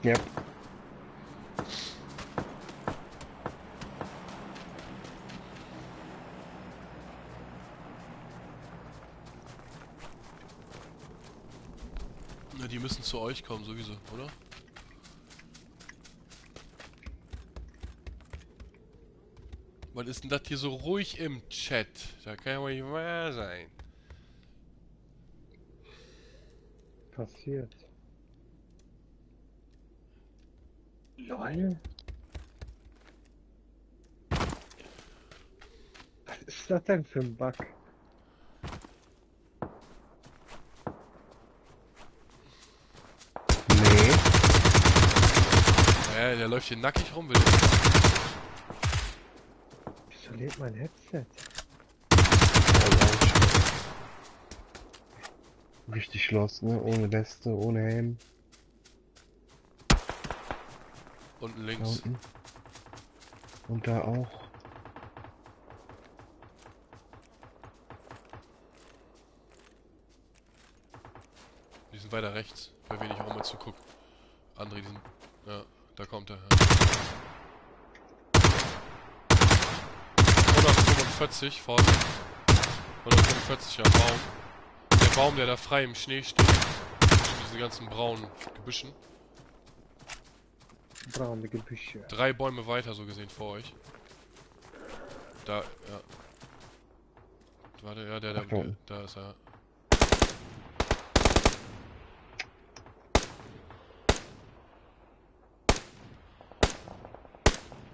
Ja. Na, die müssen zu euch kommen, sowieso, oder? Was ist denn das hier so ruhig im Chat? Da kann ja wohl nicht wahr sein. Passiert. Lol. Was ist das denn für ein Bug? Nee. Ja, der läuft hier nackig rum, will Wieso lädt mein Headset? Richtig los, ne? Ohne Weste, ohne Helm. Unten Da links. unten. Und da auch. Die sind weiter rechts, bei wen ich auch mal zuguck. André, die sind. Ja, da kommt er. Ja. 145, Vorsicht. 145 am Baum. Der Baum, der da frei im Schnee steht. Zwischen diesen ganzen braunen Gebüschen. Braune Gebüsche. Drei Bäume weiter, so gesehen, vor euch. Da, ja. Warte, ja, der, der, der da ist er.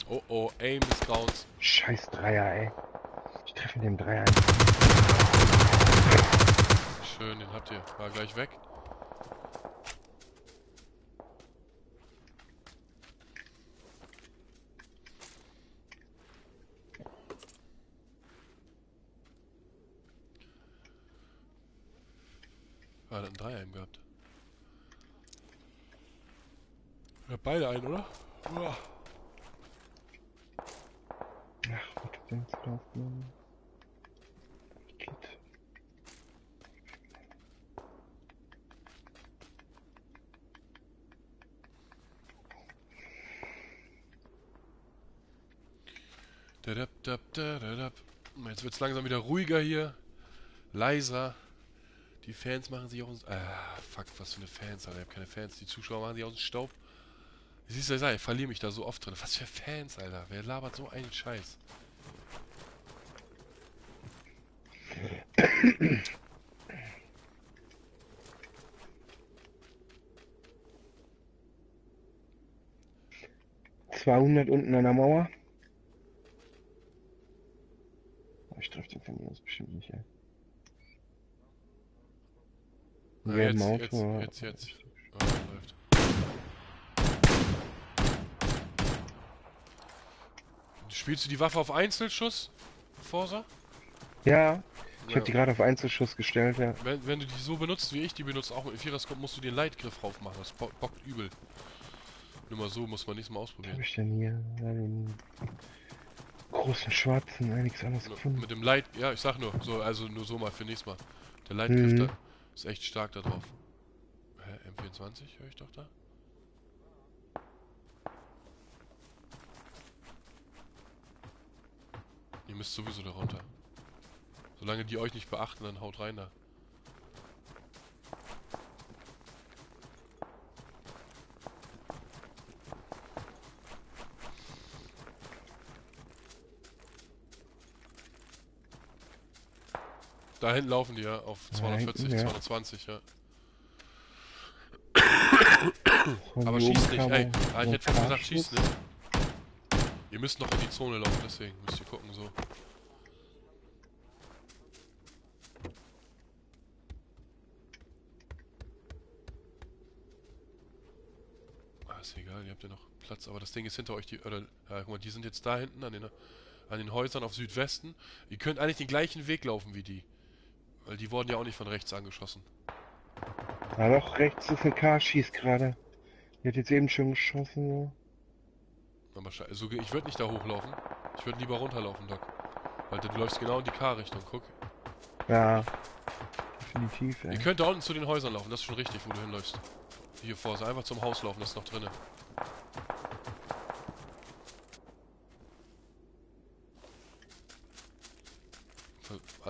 Oh oh, Aim des Grauens. Scheiß Dreier, ey. Ich treffe den Dreier. Schön, den habt ihr. War gleich weg. Ah, hat einen Dreier eben gehabt. Ja, beide ein, oder? Uah. Ach, was denn zu laufen? Jetzt wird's langsam wieder ruhiger hier. Leiser. Die Fans machen sich dem... Ah, fuck, was für eine Fans, Alter. Ich hab keine Fans. Die Zuschauer machen sich aus dem Staub. Siehst du, ich verliere mich da so oft drin. Was für Fans, Alter. Wer labert so einen Scheiß? Ja. 200 unten an der Mauer. Oh, Ich treffe den von mir aus bestimmt nicht, ey. Ja, Wer im jetzt, Auto, jetzt, aber- jetzt, jetzt. Ah, läuft. Spielst du die Waffe auf Einzelschuss, Forsa? Ja, Ich hab die gerade auf Einzelschuss gestellt, ja. Wenn, wenn du die so benutzt, wie ich die benutze, auch mit Viererscope, musst du den Leitgriff drauf machen. Das bo- bockt übel. Nur mal so, muss man nächstes Mal Was hab ausprobieren. ich denn hier? Ja, den großen schwarzen, ja, nichts anderes gefunden. Mit dem Leit, ja, ich sag nur, so, also nur so mal für nächstes Mal. Der Leitgriff Mhm. da ist echt stark da drauf. Hä, M24 höre ich doch da? Ihr müsst sowieso da runter. Solange die euch nicht beachten, dann haut rein da. Da hinten laufen die ja auf Da 240, hinten, ja. 220, ja. Aber schießt nicht, ey. Ah, ich hätte fast gesagt, schießt nicht. Ihr müsst noch in die Zone laufen, deswegen müsst ihr gucken, so. Ah, ist egal, ihr habt ja noch Platz, aber das Ding ist hinter euch, die, oder, ja, guck mal, die sind jetzt da hinten an den, an den Häusern auf Südwesten. Ihr könnt eigentlich den gleichen Weg laufen wie die. Weil die wurden ja auch nicht von rechts angeschossen. Ja, doch, rechts ist ein K, schießt gerade. Die hat jetzt eben schon geschossen, ja. Aber also, ich würde nicht da hochlaufen. Ich würde lieber runterlaufen, Doc. Weil du läufst genau in die K-Richtung, guck. Ja. Definitiv, ey. Ihr könnt da unten zu den Häusern laufen, das ist schon richtig, wo du hinläufst. Hier vor, also einfach zum Haus laufen, das ist noch drinne.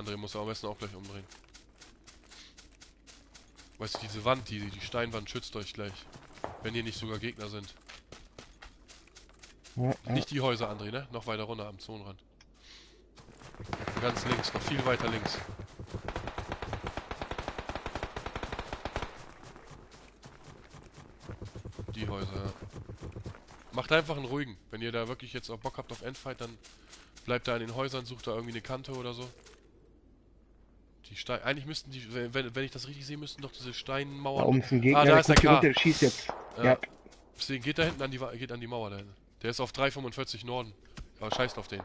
André muss er am besten auch gleich umdrehen. Weißt du, diese Wand, die, die Steinwand schützt euch gleich. Wenn hier nicht sogar Gegner sind. Ja, ja. Nicht die Häuser, André, ne? Noch weiter runter am Zonenrand. Ganz links, noch viel weiter links. Die Häuser, ja. Macht einfach einen ruhigen. Wenn ihr da wirklich jetzt auch Bock habt auf Endfight, dann bleibt da in den Häusern, sucht da irgendwie eine Kante oder so. Die Stein... Eigentlich müssten die, wenn, wenn ich das richtig sehe, müssten doch diese Da Steinmauern... oben ist ein Gegner, Ah, da der ist der K. runter, der schießt jetzt. Ja. Deswegen geht da hinten an die, geht an die Mauer da hinten. Der ist auf 345 Norden. Aber scheißt auf den.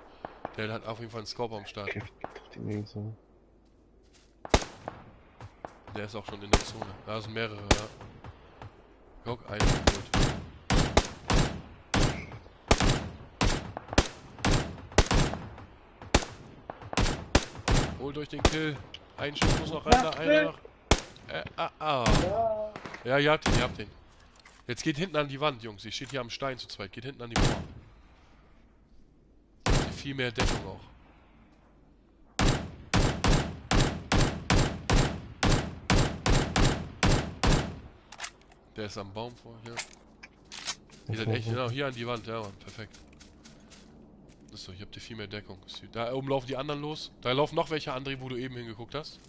Der hat auf jeden Fall einen Scope am Start. Der ist auch schon in der Zone. Da sind mehrere, ja. Guck, einen geholt. Holt euch den Kill. Ein Schuss muss noch rein, da einer noch. Äh, ah, ah. Ja. Ihr habt ihn, ihr habt ihn. Jetzt geht hinten an die Wand, Jungs. Ihr steht hier am Stein zu zweit. Geht hinten an die ihr Viel mehr Deckung auch. Der ist am Baum vor hier. Ihr seid echt genau hier an die Wand, ja Mann, perfekt. Das ist so, hier habt ihr viel mehr Deckung. Da oben laufen die anderen los. Da laufen noch welche André, wo du eben hingeguckt hast.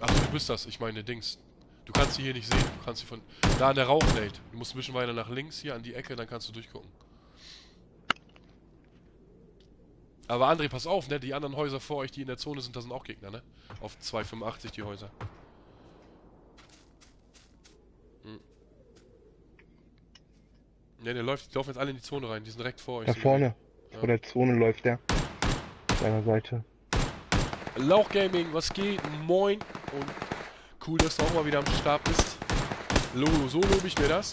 Achso, du bist das. Ich meine, Dings. Du kannst sie hier nicht sehen. Du kannst sie von. Da an der Rauchlate. Du musst ein bisschen weiter nach links hier an die Ecke, dann kannst du durchgucken. Aber André, pass auf, ne? Die anderen Häuser vor euch, die in der Zone sind, da sind auch Gegner, ne? Auf 285 die Häuser. Ne, der läuft, die laufen jetzt alle in die Zone rein. Die sind direkt vor euch. Da vorne, Ja. vor der Zone läuft der. Auf seiner Seite. Lauch Gaming, was geht? Moin und cool, dass du auch mal wieder am Start bist. Lolo, so lobe ich mir das.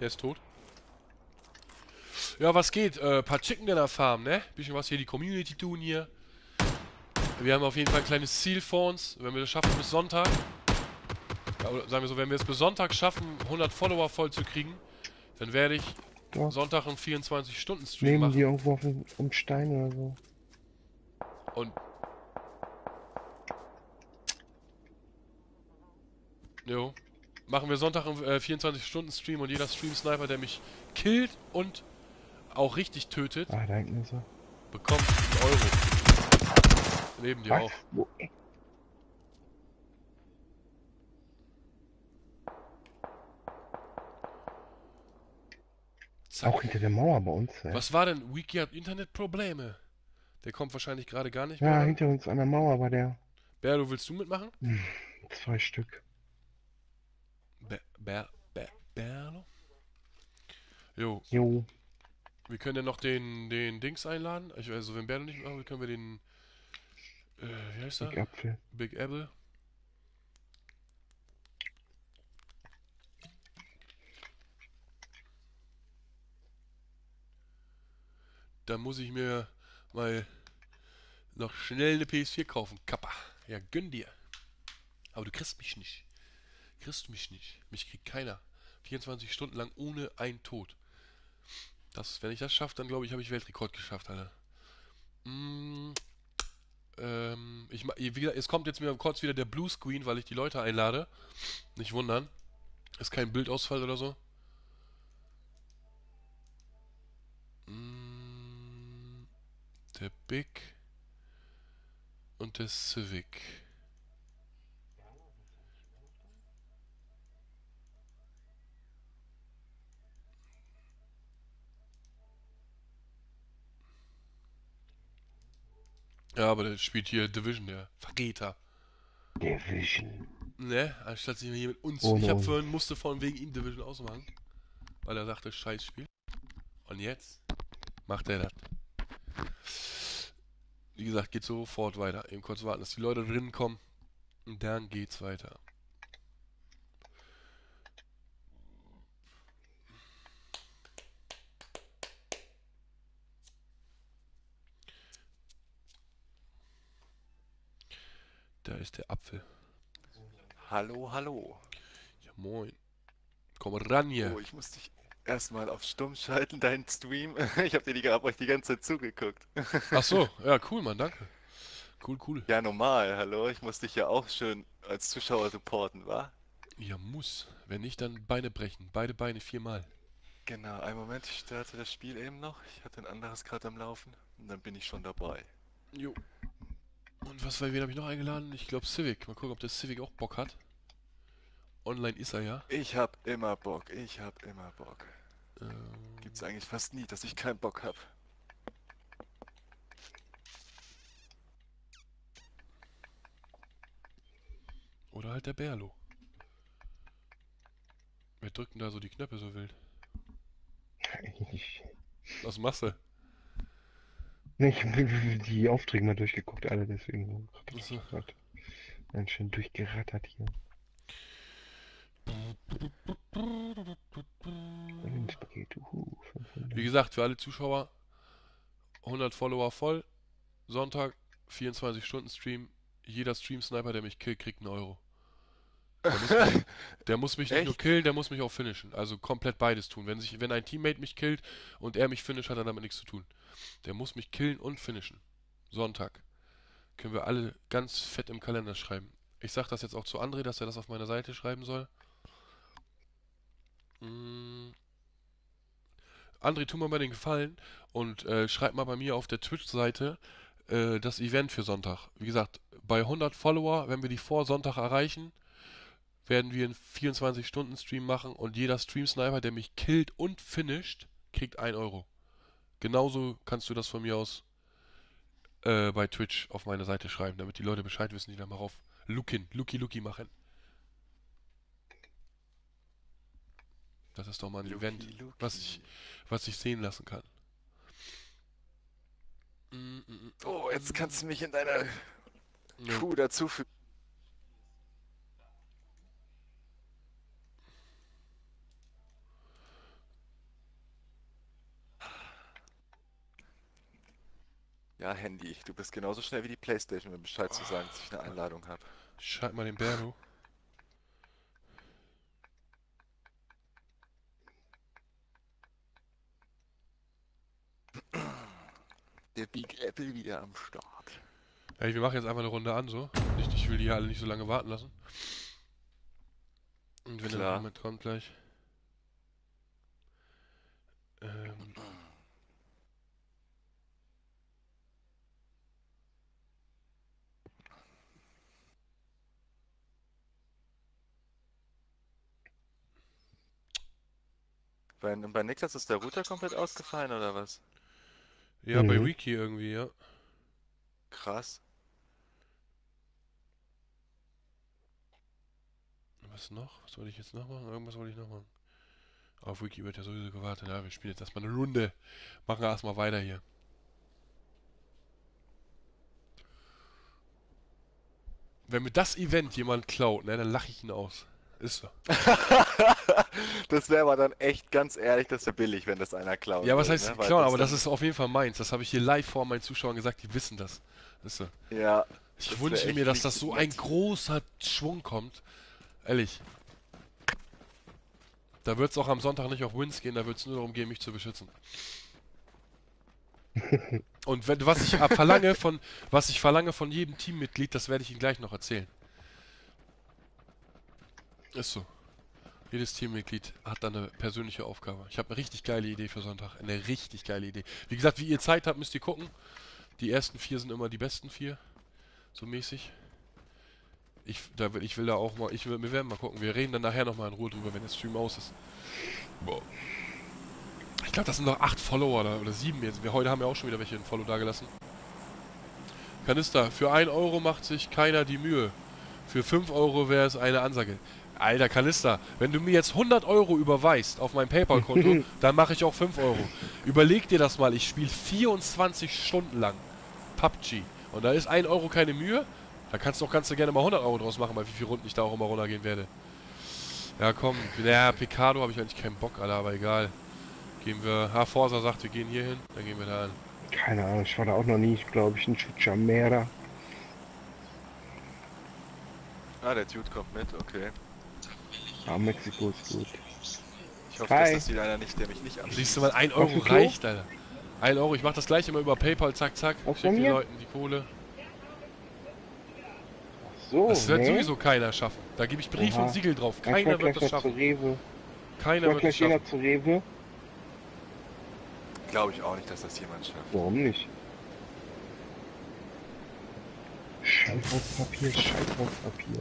Der ist tot. Ja, was geht? Äh, paar Chicken in der Farm, ne? Bisschen was hier die Community tun hier. Wir haben auf jeden Fall ein kleines Ziel vor uns, wenn wir das schaffen bis Sonntag. Ja, sagen wir so, wenn wir es bis Sonntag schaffen, 100 Follower voll zu kriegen, dann werde ich Ja. Sonntag einen 24-Stunden-Stream Nehmen machen. die irgendwo auf dem um Stein oder so. Und. Jo. Machen wir Sonntag einen äh, 24-Stunden-Stream und jeder Stream-Sniper, der mich killt und auch richtig tötet, Ah, bekommt einen Euro. Neben dir Was? auch. Wo? Zack. Auch hinter der Mauer bei uns, ey. Was war denn? Wiki hat Internetprobleme. Der kommt wahrscheinlich gerade gar nicht Ja, mehr. hinter uns an der Mauer war der. Berlo, willst du mitmachen? Zwei Stück. Ber, Ber, Ber, Berlo? Jo, Jo. Wir können ja noch den, den Dings einladen. Ich, also wenn Berlo nicht machen will, können wir den. Äh, wie heißt Big er? Apfel. Big Apple. Da muss ich mir mal noch schnell eine PS4 kaufen. Kappa. Ja, gönn dir. Aber du kriegst mich nicht. Kriegst mich nicht. Mich kriegt keiner. 24 Stunden lang ohne ein Tod. Das, wenn ich das schaffe, dann glaube ich, habe ich Weltrekord geschafft, Alter. Mm, ähm, ich, es kommt jetzt mir kurz wieder der Bluescreen, weil ich die Leute einlade. Nicht wundern. Ist kein Bildausfall oder so. Der Big und der Civic. Ja, aber der spielt hier Division, der Verräter. Division. Ne, anstatt sich hier mit uns. Oh ich hab vorhin musste vorhin wegen ihm Division ausmachen. Weil er sagte, scheiß Spiel. Und jetzt macht er das. Wie gesagt, geht sofort weiter. Eben kurz warten, dass die Leute drinnen kommen. Und dann geht's weiter. Da ist der Apfel. Hallo, hallo. Ja, moin. Komm ran hier. Oh, ich muss dich erstmal auf Stumm schalten, deinen Stream. Ich habe dir die, hab euch die ganze Zeit zugeguckt. Ach so, ja, cool, Mann, danke. Cool, cool. Ja, normal, hallo. Ich muss dich ja auch schön als Zuschauer supporten, wa? Ja, muss. Wenn nicht, dann Beine brechen. Beide Beine viermal. Genau, einen Moment, ich starte das Spiel eben noch. Ich hatte ein anderes gerade am Laufen und dann bin ich schon dabei. Jo. Und was, wen habe ich noch eingeladen? Ich glaube Civic. Mal gucken, ob der Civic auch Bock hat. Online ist er ja. Ich hab immer Bock, ich hab immer Bock. Ähm, Gibt's eigentlich fast nie, dass ich keinen Bock hab. oder halt der Berlo. Wer drückt denn da so die Knöpfe so wild? Ich, Was machst du? nee, ich hab die Aufträge mal durchgeguckt, alle deswegen. Ganz schön durchgerattert hier. Linkspaket, uhu, 500. Wie gesagt, für alle Zuschauer 100 Follower voll. Sonntag 24 Stunden Stream. Jeder Stream-Sniper, der mich killt, kriegt einen Euro. Der muss mich, der muss mich nicht nur killen, der muss mich auch finishen. Also komplett beides tun. Wenn, sich, wenn ein Teammate mich killt und er mich finisht, hat er damit nichts zu tun. Der muss mich killen und finishen. Sonntag. Können wir alle ganz fett im Kalender schreiben. Ich sag das jetzt auch zu André, dass er das auf meiner Seite schreiben soll. Mm. André, tu mir mal den Gefallen und äh, schreib mal bei mir auf der Twitch-Seite äh, das Event für Sonntag. Wie gesagt, bei 100 Follower, wenn wir die vor Sonntag erreichen, werden wir einen 24-Stunden-Stream machen und jeder Stream-Sniper, der mich killt und finisht, kriegt 1 Euro. Genauso kannst du das von mir aus äh, bei Twitch auf meine Seite schreiben, damit die Leute Bescheid wissen, die da mal auf Lookin, Looky Looky machen. Das ist doch mal ein Event, Luki, Luki. was ich, was ich sehen lassen kann. Mm, mm, mm. Oh, jetzt kannst du mich in deiner Ja. Crew dazufügen. Ja, Handy, du bist genauso schnell wie die Playstation, mir Bescheid zu sagen, dass ich eine Einladung habe. Schalt mal den Berno. Der Big Apple wieder am Start. Ey, wir machen jetzt einfach eine Runde an, so. Nicht, ich will die hier alle nicht so lange warten lassen. Und wenn der Klar. Moment kommt gleich. Ähm, Bei, bei Niklas ist der Router komplett ausgefallen oder was? Ja, bei Mhm. Wiki irgendwie, ja. Krass. Was noch? Was wollte ich jetzt noch machen? Irgendwas wollte ich noch machen. Auf Wiki wird ja sowieso gewartet. Ja, wir spielen jetzt erstmal eine Runde. Machen erstmal weiter hier. Wenn mir das Event jemand klaut, ne, dann lache ich ihn aus. Ist so. das wäre aber dann echt ganz ehrlich, das wäre billig, wenn das einer klaut. Ja, was heißt ne? Klauen? Aber das ist auf jeden Fall meins. Das habe ich hier live vor meinen Zuschauern gesagt. Die wissen das. Ist so. Ja. Ich wünsche mir, dass das so ein großer Schwung kommt. Ehrlich. Da wird es auch am Sonntag nicht auf Wins gehen, da wird es nur darum gehen, mich zu beschützen. Und wenn, was ich verlange von, was ich verlange von jedem Teammitglied, das werde ich Ihnen gleich noch erzählen. Ist so. Jedes Teammitglied hat da eine persönliche Aufgabe. Ich habe eine richtig geile Idee für Sonntag. Eine richtig geile Idee. Wie gesagt, wie ihr Zeit habt, müsst ihr gucken. Die ersten vier sind immer die besten vier. So mäßig. Ich, da, will- ich will da auch mal, ich wir werden mal gucken. Wir reden dann nachher nochmal in Ruhe drüber, wenn der Stream aus ist. Boah. Ich glaube, das sind noch acht Follower oder, oder sieben jetzt. Wir heute haben ja auch schon wieder welche ein Follow dagelassen. Kanister, für 1 Euro macht sich keiner die Mühe. Für 5 Euro wäre es eine Ansage. Alter Kanister, wenn du mir jetzt 100 Euro überweist auf mein Paypal-Konto, dann mache ich auch 5 Euro. Überleg dir das mal, ich spiele 24 Stunden lang PUBG. Und da ist 1 Euro keine Mühe. Da kannst du auch du gerne mal 100 Euro draus machen, weil wie viele Runden ich da auch immer runtergehen werde. Ja, komm. Ja, Picado habe ich eigentlich keinen Bock, Alter, aber egal. Gehen wir. Ha, Forsa sagt, wir gehen hier hin. Dann gehen wir da hin. Keine Ahnung, ich war da auch noch nie, glaube ich, ein Chuchamera. Ah, der Dude kommt mit, okay. Ah, Mexiko ist gut. Ich hoffe, Hi. das ist wieder einer nicht, der mich nicht ansieht. Siehst du mal, 1 Euro Auf reicht, Alter. 1 Euro, ich mach das gleich immer über Paypal, zack, zack. Auch Schick von den? Leuten die Kohle. So, Das wird ne? sowieso keiner schaffen. Da gebe ich Brief Oha. und Siegel drauf. Ich Keiner wird das noch zu schaffen. Rewe. Ich Keiner fahr wird das schaffen. zu Rewe. Glaube ich auch nicht, dass das jemand schafft. Warum nicht? Scheißhauspapier, Scheißhauspapier.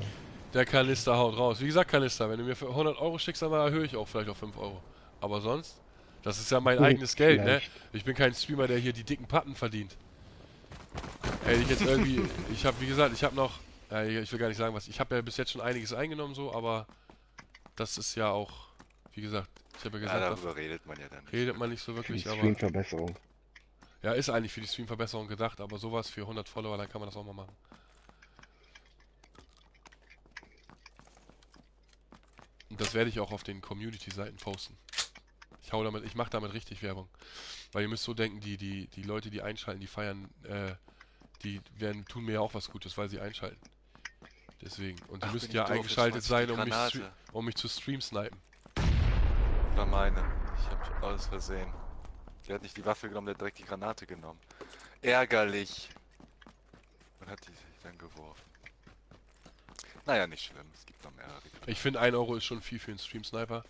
Der Kanister haut raus. Wie gesagt, Kanister, wenn du mir für 100 Euro schickst, dann erhöhe ich auch vielleicht auf 5 Euro. Aber sonst, das ist ja mein eigenes Geld, ne? Ich bin kein Streamer, der hier die dicken Patten verdient. Hätte ich jetzt irgendwie, ich habe, wie gesagt, ich habe noch, ja, ich will gar nicht sagen was, ich habe ja bis jetzt schon einiges eingenommen so, aber das ist ja auch, wie gesagt, ich habe ja Ja, gesagt, darüber redet man ja dann da nicht. redet man nicht so Für die wirklich, aber Streamverbesserung. ja, ist eigentlich für die Streamverbesserung gedacht, aber sowas für 100 Follower, dann kann man das auch mal machen. Und das werde ich auch auf den Community-Seiten posten. Ich hau damit, ich mache damit richtig Werbung. Weil ihr müsst so denken, die, die, die Leute, die einschalten, die feiern, äh, die werden, tun mir ja auch was Gutes, weil sie einschalten. Deswegen. Und die Ach, müssen bin ja doof, eingeschaltet sein, um mich, um mich zu stream snipen. War meine. Ich habe aus Versehen. Der hat nicht die Waffe genommen, der hat direkt die Granate genommen. Ärgerlich. Und hat die sich dann geworfen. Naja, nicht schlimm. Es gibt noch mehrere. Ich finde 1 Euro ist schon viel für einen Stream-Sniper.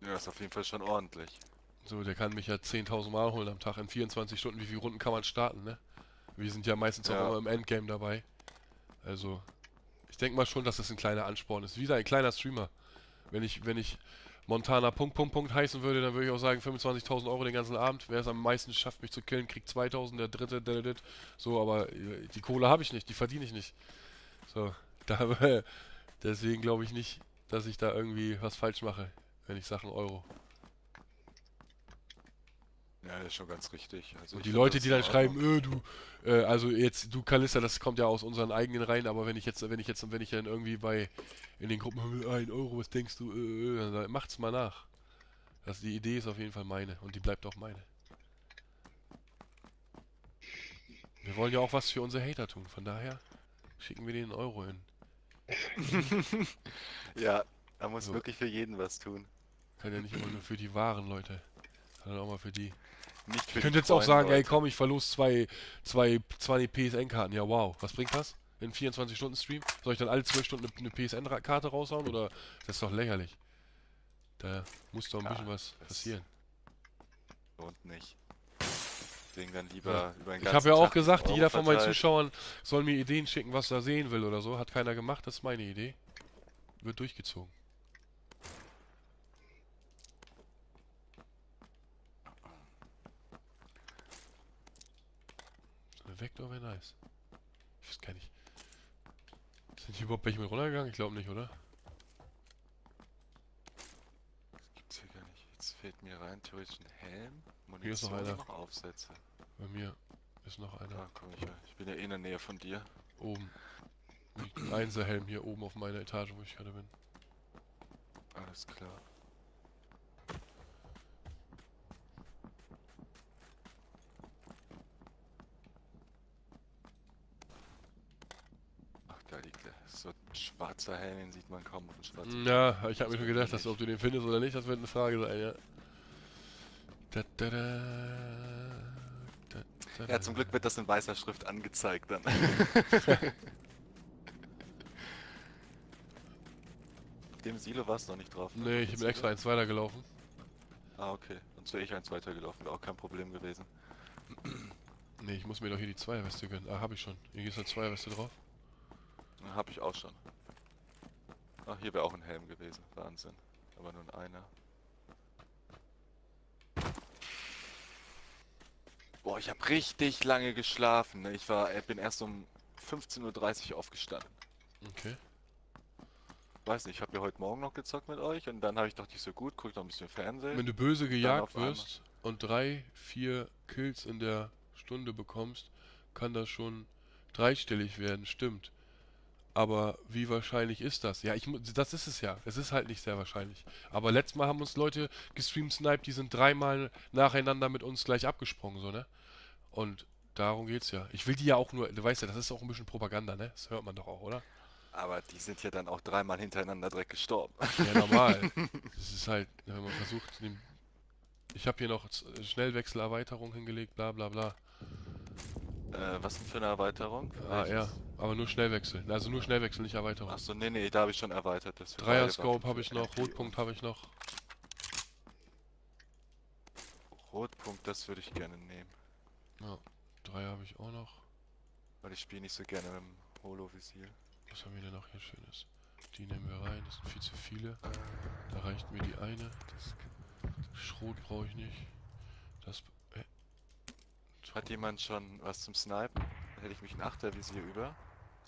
Ja, ist auf jeden Fall schon ordentlich. So, der kann mich ja 10.000 Mal holen am Tag in 24 Stunden. Wie viele Runden kann man starten, ne? Wir sind ja meistens auch Ja. immer im Endgame dabei. Also, ich denke mal schon, dass das ein kleiner Ansporn ist. Wieder ein kleiner Streamer. Wenn ich, wenn ich Montana Punkt, Punkt, Punkt heißen würde, dann würde ich auch sagen 25.000 Euro den ganzen Abend. Wer es am meisten schafft, mich zu killen, kriegt 2.000, der dritte, der, der, So, aber äh, die Kohle habe ich nicht, die verdiene ich nicht. So, da, deswegen glaube ich nicht, dass ich da irgendwie was falsch mache, wenn ich einen Euro. Ja, das ist schon ganz richtig. Also Und die Leute, die dann schreiben, äh, du, äh, also jetzt, du Kalista, das kommt ja aus unseren eigenen Reihen, aber wenn ich jetzt, wenn ich jetzt, wenn ich dann irgendwie bei, in den Gruppen, ein Euro, was denkst du, äh, äh, dann sag- macht's mal nach. Das, die Idee ist auf jeden Fall meine und die bleibt auch meine. Wir wollen ja auch was für unsere Hater tun, von daher schicken wir denen einen Euro hin. Ja, man muss So. wirklich für jeden was tun. Kann ja nicht immer nur für die wahren Leute, sondern auch mal für die. Nicht für Ich könnte jetzt auch sagen, ey Leute. komm, ich verlose zwei, zwei, zwei PSN-Karten. Ja, wow. Was bringt das? In 24 Stunden Stream? Soll ich dann alle 12 Stunden eine, PSN-Karte raushauen? Oder das ist doch lächerlich. Da muss doch ein Ja, bisschen was passieren. Lohnt nicht. Deswegen dann lieber über den Ich habe ja auch Tag gesagt, jeder von meinen. Zuschauern soll mir Ideen schicken, was er sehen will oder so. Hat keiner gemacht, das ist meine Idee. Wird durchgezogen. perfekt wäre nice. Ich weiß gar nicht. Sind hier überhaupt welche mit runtergegangen? Ich glaube nicht, oder? Das gibt's hier gar nicht. Jetzt fehlt mir rein theoretisch ein Helm, Munition hier ist noch, einer. noch Aufsätze. Bei mir ist noch einer. Da komm ich. Ich bin ja eh in der Nähe von dir. Oben. Einser Helm hier oben auf meiner Etage, wo ich gerade bin. Alles klar. So ein schwarzer Helm, den sieht man kaum auf dem schwarzen. Ja, ich habe mir schon gedacht, dass ob du den findest oder nicht, das wird eine Frage sein, ja. Da, da, da, Ja, zum Glück wird das in weißer Schrift angezeigt dann. Auf dem Silo warst du noch nicht drauf. ne? Nee, ich bin extra Silo? eins weitergelaufen. Ah, okay. Sonst wäre ich eins weitergelaufen, wäre auch kein Problem gewesen. Nee, ich muss mir doch hier die Zweierweste gönnen. Ah, hab ich schon. Hier ist eine Zweierweste drauf. Hab ich auch schon. Ach, hier wäre auch ein Helm gewesen. Wahnsinn. Aber nur ein einer. Boah, ich habe richtig lange geschlafen. Ne? Ich war, äh, bin erst um 15.30 Uhr aufgestanden. Okay. Weiß nicht, ich habe ja heute Morgen noch gezockt mit euch und dann habe ich dachte ich so gut, guck noch ein bisschen Fernsehen. Wenn du böse gejagt wirst und drei, vier Kills in der Stunde bekommst, kann das schon dreistellig werden, stimmt. Aber wie wahrscheinlich ist das? Ja, ich das ist es ja. Es ist halt nicht sehr wahrscheinlich. Aber letztes Mal haben uns Leute gestreamt sniped, die sind dreimal nacheinander mit uns gleich abgesprungen, so, ne? Und darum geht's ja. Ich will die ja auch nur, du weißt ja, das ist auch ein bisschen Propaganda, ne? Das hört man doch auch, oder? Aber die sind ja dann auch dreimal hintereinander direkt gestorben. Ja, normal. Das ist halt, wenn man versucht, ich habe hier noch Schnellwechselerweiterung hingelegt, bla bla bla. Äh, was denn für eine Erweiterung? Ah, ja, aber nur Schnellwechsel. Also nur Schnellwechsel, nicht Erweiterung. Achso, nee, nee, da habe ich schon erweitert. Dreier-Scope habe ich noch, Rotpunkt habe ich noch. Rotpunkt, das würde ich gerne nehmen. Ja, Dreier habe ich auch noch. Weil ich spiele nicht so gerne mit dem Holo-Visier. Was haben wir denn noch hier Schönes? Die nehmen wir rein, das sind viel zu viele. Da reicht mir die eine. Das Schrot brauche ich nicht. Das. Hat jemand schon was zum Snipen? Dann hätte ich mich ein Achtervisier über.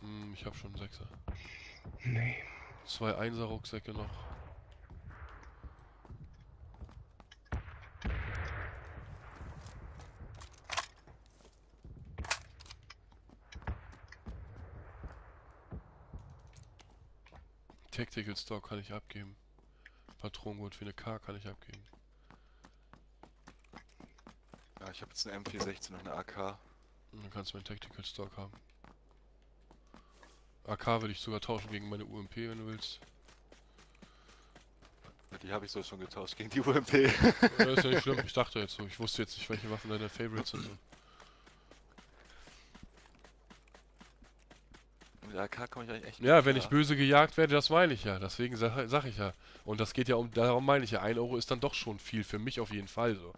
hm, ich habe schon einen Sechser. Nee. Zwei Einser-Rucksäcke noch. Tactical Stock kann ich abgeben. Patronengurt für eine K kann ich abgeben. Ja, ich habe jetzt eine M416 und eine AK. Dann kannst du meinen Tactical Stock haben. AK würde ich sogar tauschen gegen meine UMP, wenn du willst. Die habe ich so schon getauscht gegen die UMP. Ja, ist ja nicht schlimm, ich dachte jetzt so. Ich wusste jetzt nicht, welche Waffen deine Favorites sind. Mit der AK komme ich eigentlich echt Ja, wenn ich klar. böse gejagt werde, das meine ich ja. Deswegen sag, sag ich ja. Und das geht ja um, darum meine ich ja. Ein Euro ist dann doch schon viel, für mich auf jeden Fall so.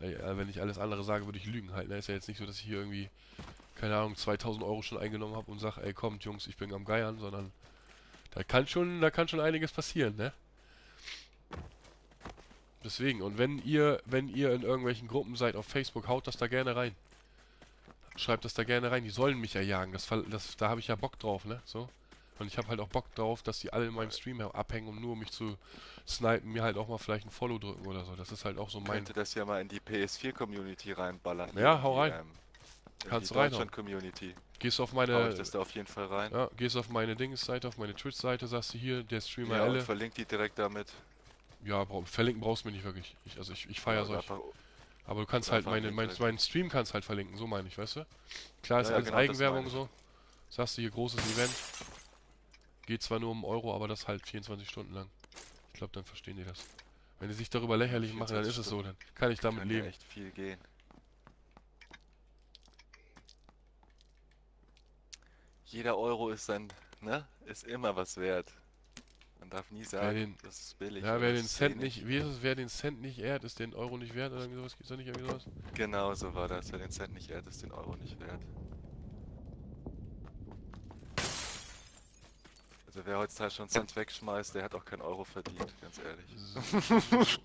Äh, wenn ich alles andere sage, würde ich lügen halt. Ne? Ist ja jetzt nicht so, dass ich hier irgendwie, keine Ahnung, 2000 Euro schon eingenommen habe und sage, ey kommt Jungs, ich bin am Geiern, sondern da kann schon, da kann schon einiges passieren, ne? Deswegen, und wenn ihr, wenn ihr in irgendwelchen Gruppen seid auf Facebook, haut das da gerne rein. Schreibt das da gerne rein, die sollen mich ja jagen, das, das, da habe ich ja Bock drauf, ne? So. Und ich habe halt auch Bock drauf, dass die alle in meinem Stream abhängen, um nur um mich zu snipen, mir halt auch mal vielleicht ein Follow drücken oder so. Das ist halt auch so mein. könnte das ja mal in die PS4-Community reinballern. Ja, hau rein. ähm, in Kannst die reinhauen. Deutschland-Community. Gehst auf Hau ich meine. das da auf jeden Fall rein. Ja, gehst auf meine Dings-Seite, auf meine Twitch-Seite, sagst du hier, der Streamer Ja, Elle. verlinkt die direkt damit. Ja, brauch, verlinken brauchst du mir nicht wirklich. Ich, also ich, ich feiere Ja, solche. Aber du kannst halt meine, mein, meinen Stream kannst halt verlinken, so meine ich, weißt du? Klar ist Ja, ja, alles genau, Eigenwerbung meine so. Sagst du hier großes Event. Geht zwar nur um Euro, aber das halt 24 Stunden lang. Ich glaube, dann verstehen die das. Wenn die sich darüber lächerlich machen, dann ist 24 es so, dann kann ich damit leben. echt viel gehen. Jeder Euro ist dann, ne, ist immer was wert. Man darf nie sagen, den- das ist billig. Ja, wer den Cent wenig. nicht, wie ist es, wer den Cent nicht ehrt, ist den Euro nicht wert oder irgendwie sowas? Gibt's da nicht irgendwie sowas? Genau so war das. Wer den Cent nicht ehrt, ist den Euro nicht wert. Also wer heutzutage schon Cent wegschmeißt, der hat auch keinen Euro verdient, ganz ehrlich.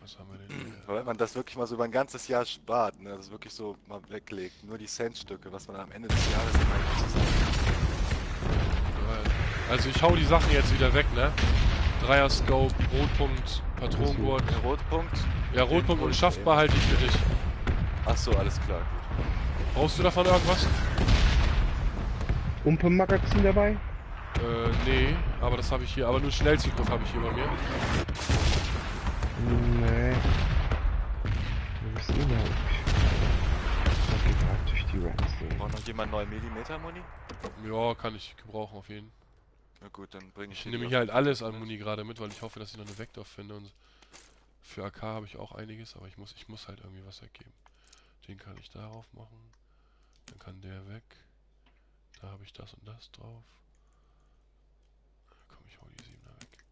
Was haben wir denn hier? Weil man das wirklich mal so über ein ganzes Jahr spart, ne? Das wirklich so mal weglegt. Nur die Centstücke, was man am Ende des Jahres eigentlich zusammen. Also ich hau die Sachen jetzt wieder weg, ne? Dreier Scope, Rotpunkt, Patronengurt. Der Rotpunkt. Ja, Rotpunkt und schaffbar halte ich für dich. Ach so, alles klar, gut. Brauchst du davon irgendwas? Umpe-Magazin dabei? Äh, nee, aber das habe ich hier. Aber nur Schnellzugriff habe ich hier bei mir. Nee. Wo ist denn der? Ich geht gerade durch die Rams. Braucht noch jemand 9 mm Muni? Ja, kann ich gebrauchen auf jeden. Na gut, dann bringe ich Ich nehme hier halt alles an Muni gerade mit, weil ich hoffe, dass ich noch eine Vektor finde. Und für AK habe ich auch einiges, aber ich muss, ich muss halt irgendwie was weggeben. Den kann ich darauf machen. Dann kann der weg. Da habe ich das und das drauf. Komm, ich hau die 7er weg.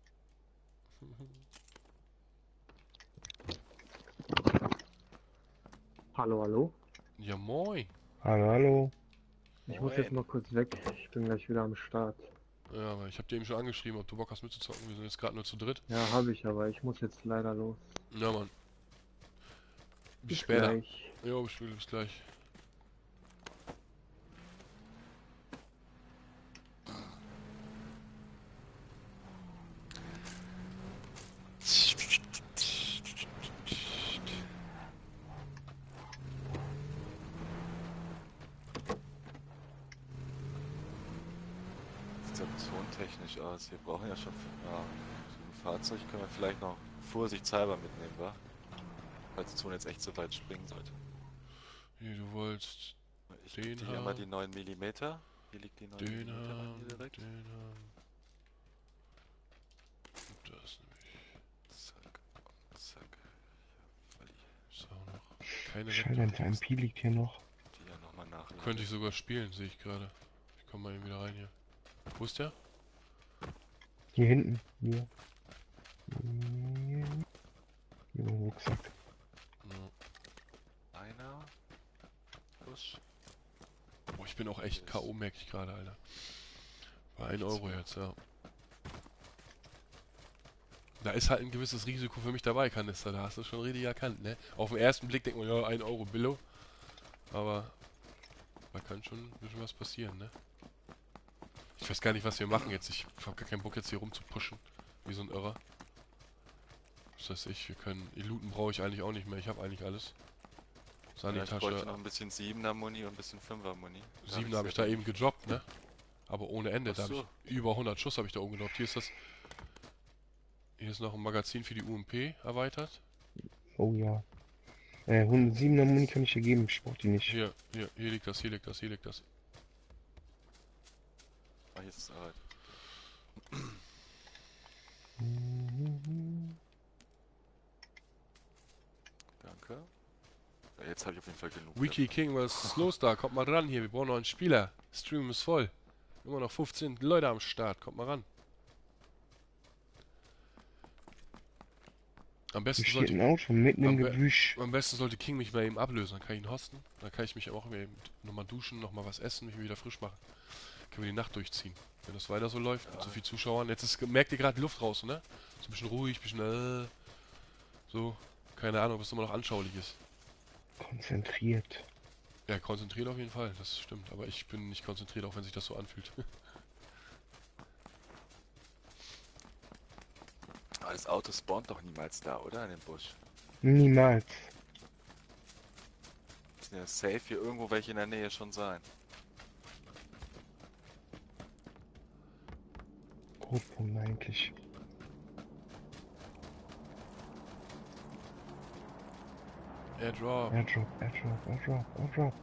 Hallo, hallo. ja, moin. Hallo, hallo. Ich muss jetzt mal kurz weg. Ich bin gleich wieder am Start. Ja, aber ich habe dir eben schon angeschrieben, ob du Bock hast mitzuzocken. Wir sind jetzt gerade nur zu dritt. Ja, habe ich, aber ich muss jetzt leider los. Ja, Mann. Bis später. gleich. Jo, bis später, bis gleich. Sieht ja tontechnisch aus. Wir brauchen ja schon ja, so ein Fahrzeug können wir vielleicht noch vorsichtshalber mitnehmen, wa? Falls Ton jetzt echt so weit springen sollte. Hier, du wolltest Ich Den hier mal haben. die 9 mm. Hier liegt die 9 den mm haben, mir direkt. den haben. Und das nämlich. Zack, zack. Ist auch noch keine Vektor. MP liegt hier noch. die ja nochmal nachladen. Könnte ich sogar spielen, sehe ich gerade. Ich komme mal eben wieder rein hier. Wo ist der? Hier hinten. Hier. Hier. Hier im Rucksack. Ja. Einer. Push. Oh, ich bin auch echt K.O. merke ich gerade, Alter. Bei 1 Euro jetzt, ja. Da ist halt ein gewisses Risiko für mich dabei, Kanister. Da hast du schon richtig erkannt, ne? Auf den ersten Blick denkt man, ja, 1 Euro Billo. Aber da kann schon ein bisschen was passieren, ne? Ich weiß gar nicht, was wir machen jetzt. Ich habe gar keinen Bock jetzt hier rumzupushen. Wie so ein Irrer. Was weiß ich, wir können... Iluten brauche ich eigentlich auch nicht mehr. Ich habe eigentlich alles. Ja, ich bräuchte Sanitasche, noch ein bisschen 7er Muni und ein bisschen 5er Muni. Da Sieben habe ich da eben gedroppt, ne? Aber ohne Ende. Da habe ich über 100 Schuss habe ich da oben gedroppt. Hier ist das. Hier ist noch ein Magazin für die UMP erweitert. Oh ja. Äh, 107er Muni kann ich dir geben. Ich brauch die nicht. Hier, hier, hier liegt das, hier liegt das, hier liegt das. Ah, hier ist es Arbeit. Danke. Ja, jetzt habe ich auf jeden Fall genug. Wiki King, was ist los da? Kommt mal ran hier, wir brauchen noch einen Spieler. Stream ist voll. Immer noch 15 Leute am Start, kommt mal ran. Am besten sollte, ein Auto mitten im am am besten sollte King mich bei ihm ablösen, dann kann ich ihn hosten. Dann kann ich mich auch nochmal duschen, nochmal was essen, mich wieder frisch machen. Können wir die Nacht durchziehen. Wenn das weiter so läuft, mit so viel Zuschauern. Jetzt ist, merkt ihr gerade die Luft raus, ne? So ein bisschen ruhig, ein bisschen, äh, so. Keine Ahnung, was immer noch anschaulich ist. Konzentriert. Ja, konzentriert auf jeden Fall, das stimmt. Aber ich bin nicht konzentriert, auch wenn sich das so anfühlt. Aber das Auto spawnt doch niemals da, oder? In dem Busch. Niemals. Müssen ja safe hier irgendwo welche in der Nähe schon sein. Rotpunkt eigentlich. Airdrop. Airdrop, Airdrop, Airdrop, Airdrop.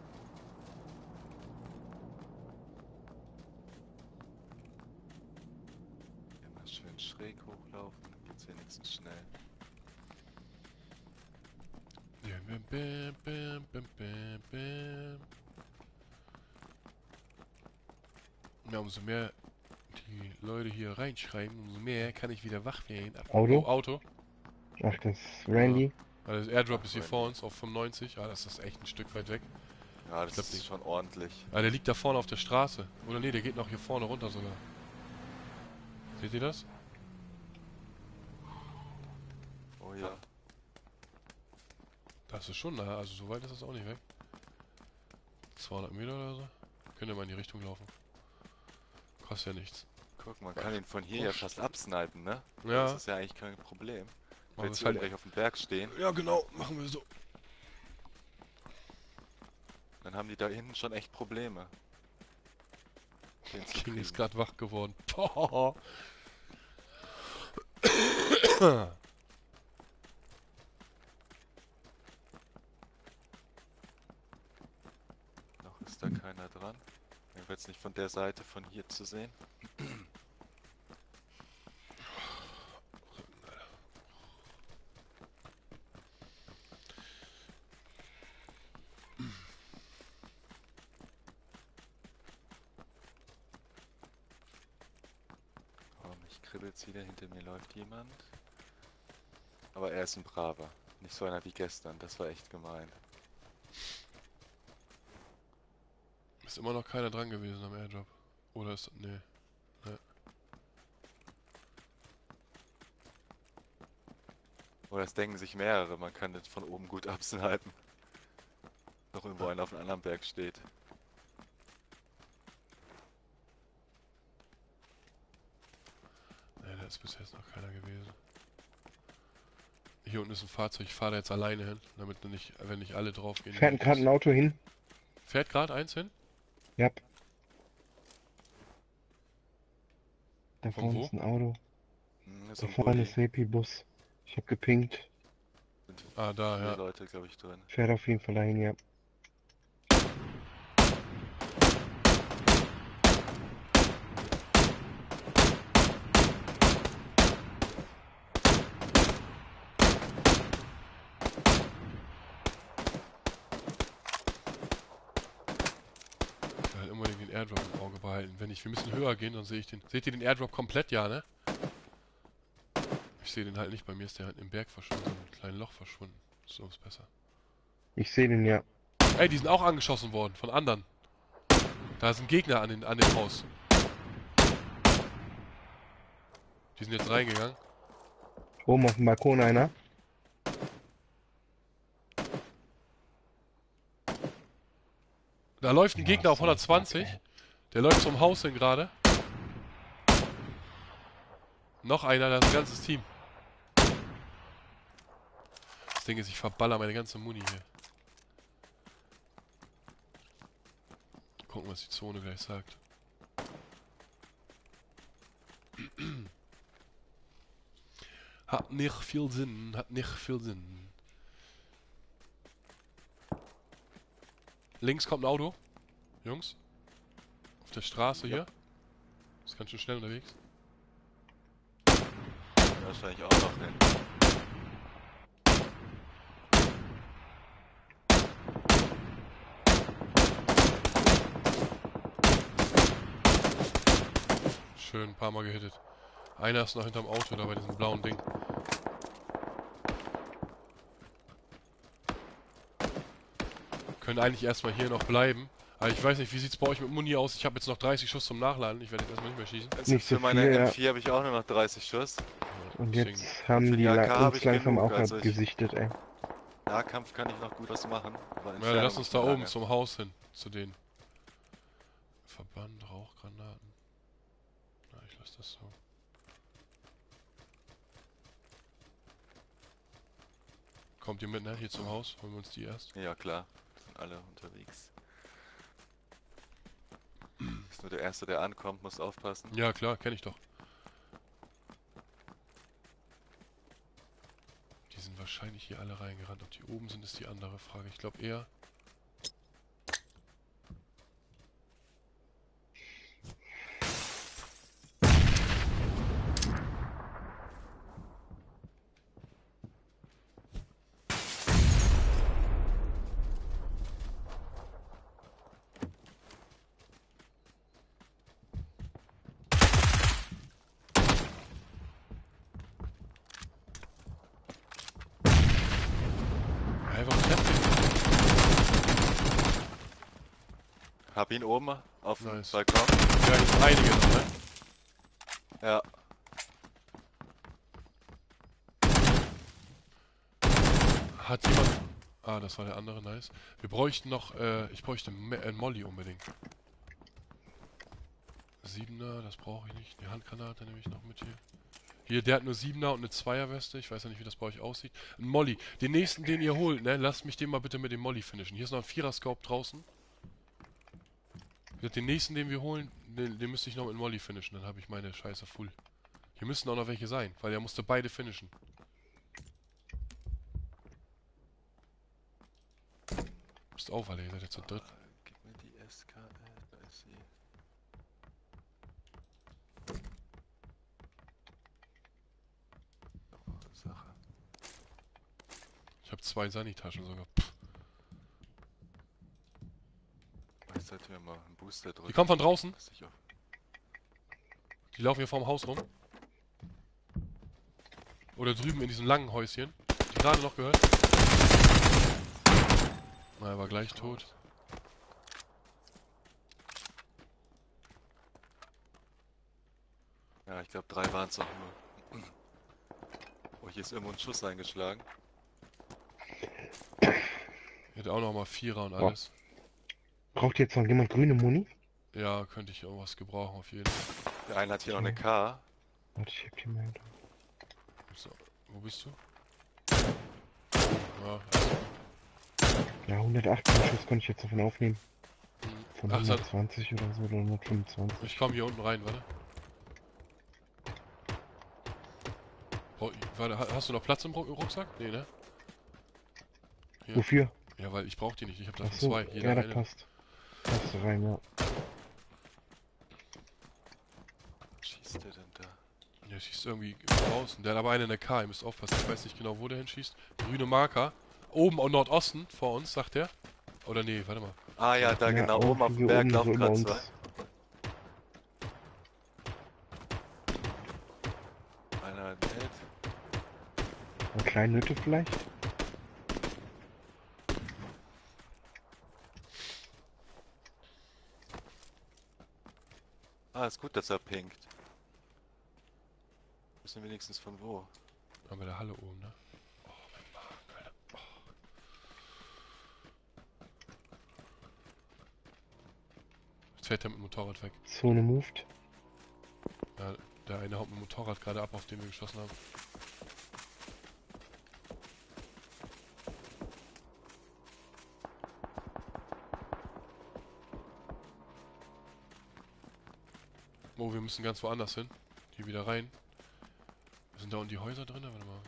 Immer schön schräg hochlaufen, dann geht's wenigstens schnell. Ja, bam, bam, bam, bam, bam, bam. Ja, umso mehr die Leute hier reinschreiben, umso mehr kann ich wieder wach werden. Auto? Oh, Auto. Ach, das ist Randy. Also das Airdrop ist hier vor uns auf 95. Ja, das ist echt ein Stück weit weg. Ja, das ist nicht. schon ordentlich. Ah, der liegt da vorne auf der Straße. Oder nee, der geht noch hier vorne runter sogar. Seht ihr das? Oh ja. Das ist schon nah, also so weit ist das auch nicht weg. 200 Meter oder so. Könnt ihr mal in die Richtung laufen. Kostet ja nichts. Guck, man kann ihn von hier ja fast absnipen, ne? Ja, Das ist ja eigentlich kein Problem. Aber Willst du halt- gleich auf dem Berg stehen? Ja, genau, machen wir so. Dann haben die da hinten schon echt Probleme. Den King ist gerade wach geworden. Boah. Noch ist da keiner dran. Jedenfalls nicht von der Seite von hier zu sehen. Oh, mich kribbelt's wieder, hinter mir läuft jemand. Aber er ist ein Braver. Nicht so einer wie gestern, das war echt gemein. Ist immer noch keiner dran gewesen am Airdrop. Oder ist. Nee. Oder es denken sich mehrere, man kann das von oben gut absnipen. Noch irgendwo einer auf einem anderen Berg steht. Nee, da ist bis jetzt noch keiner gewesen. Hier unten ist ein Fahrzeug, ich fahre da jetzt alleine hin, damit nicht, wenn nicht alle drauf gehen. Fährt gerade ein Auto hin. Fährt gerade eins hin? Ja. Da Von vorne wo? ist ein Auto. Hm, so Da ein vorne ist ein Epi-Bus. Ich hab gepinkt. Ah, da, ja. Leute, glaube ich, drin. Fährt auf jeden Fall dahin, ja. Ich will halt immer den Airdrop im Auge ich, wir müssen höher gehen, dann sehe ich den. Seht ihr den Airdrop komplett, ja, ne? Ich sehe den halt nicht, bei mir ist der halt im Berg verschwunden, so ein kleines Loch verschwunden. So ist besser. Ich sehe den ja. Ey, die sind auch angeschossen worden, von anderen. Da ist ein Gegner an, den, an dem Haus. Die sind jetzt reingegangen. Oben auf dem Balkon einer. Da läuft ein Gegner auf so, 120. Der läuft zum Haus hin gerade. Noch einer, da ist ein ganzes Team. Das Ding ist, ich verballer meine ganze Muni hier. Gucken, was die Zone gleich sagt. Hat nicht viel Sinn, hat nicht viel Sinn. Links kommt ein Auto. Jungs. Der Straße Ja. hier. Ist ganz schön schnell unterwegs. Wahrscheinlich auch noch hin. Schön, ein paar Mal gehittet. Einer ist noch hinterm Auto, da bei diesem blauen Ding. Können eigentlich erstmal hier noch bleiben. Aber ich weiß nicht, wie sieht's bei euch mit Muni aus? Ich habe jetzt noch 30 Schuss zum Nachladen. Ich werde jetzt erstmal nicht mehr schießen. Also Nicht so für meine viel, ja. M4 habe ich auch nur noch 30 Schuss. Und Deswegen- jetzt haben Für die hab uns langsam genug, auch also ich- abgesichtet, ey. Nahkampf kann ich noch gut was machen. Aber Ja, lass uns da oben zum Haus hin. Zu denen. Verband, Rauchgranaten. Na, ich lasse das so. Kommt ihr mit, ne? Hier zum Haus. Holen wir uns die erst. Ja, klar. Sind alle unterwegs. Ist nur der Erste, der ankommt, muss aufpassen. Ja, klar, kenne ich doch. Die sind wahrscheinlich hier alle reingerannt. Ob die oben sind, ist die andere Frage. Ich glaube eher. Hä, warum trefft ihr? Hab ihn oben auf dem Nice. Balkon. Ja, sind einige noch, ne? Ja, Hat jemand. Ah, das war der andere, nice. Wir bräuchten noch, äh, ich bräuchte Me äh, Molly unbedingt. Siebener, das brauche ich nicht. Die Handgranate nehme ich noch mit hier. Hier, der hat nur 7er und eine 2er-Weste. Ich weiß ja nicht, wie das bei euch aussieht. Ein Molly. Den nächsten, den ihr holt, ne? Lasst mich den mal bitte mit dem Molly finishen. Hier ist noch ein Vierer-Scope draußen. Gesagt, Den nächsten, den wir holen, den, den müsste ich noch mit Molly finishen. Dann habe ich meine Scheiße full. Hier müssten auch noch welche sein, weil er musste beide finishen. Passt auf, Alter, ihr seid jetzt zu dritt. Gib mir die SKL, da ist sie. Oh, Sache. Ich habe zwei Sanitaschen sogar. Vielleicht sollten wir mal einen Booster drücken. Die kommen von draußen. Die laufen hier vorm Haus rum. Oder drüben in diesem langen Häuschen. Die gerade noch gehört. Na, er war gleich tot. Ja, ich glaube drei waren es auch nur. Oh, hier ist irgendwo ein Schuss eingeschlagen. Hätte auch noch mal Vierer und alles. Braucht jetzt noch jemand grüne Muni? Ja, könnte ich irgendwas gebrauchen auf jeden Fall. Der eine hat hier noch eine K. Warte, ich heb die mal. hinter. So, wo bist du? Ja, also, Ja, 118 Schuss konnte ich jetzt davon aufnehmen. hm. Von Ach, es hat- 120 oder so oder 125. ich komme hier unten rein, warte. Oh, warte, ha- hast du noch Platz im Ru- Rucksack? Nee, ne? Hier. Wofür? Ja, weil ich brauche die nicht. Ich habe davon so, zwei. Jeder ja, das eine. passt. Passt da rein, ja. Was schießt der denn da? Der schießt irgendwie draußen. Der hat aber eine in der K. Ihr müsst aufpassen. Ich weiß nicht genau, wo der hinschießt. Grüne Marker. Oben am Nordosten vor uns, sagt er. Oder nee, warte mal. Ah ja, da genau oben auf dem Berg laufen gerade zwei. Einer hat einen Held. Eine kleine Hütte vielleicht? Ist gut, dass er pinkt. Wissen wenigstens von wo. Da bei der Halle oben, ne? Oh, mein Magen, Alter. Oh. Jetzt fährt er mit dem Motorrad weg. Zone moved. Ja, der eine haut mit dem Motorrad gerade ab, auf den wir geschossen haben. Oh, wir müssen ganz woanders hin. Hier wieder rein. Sind da unten die Häuser drin? Warte mal. Äh,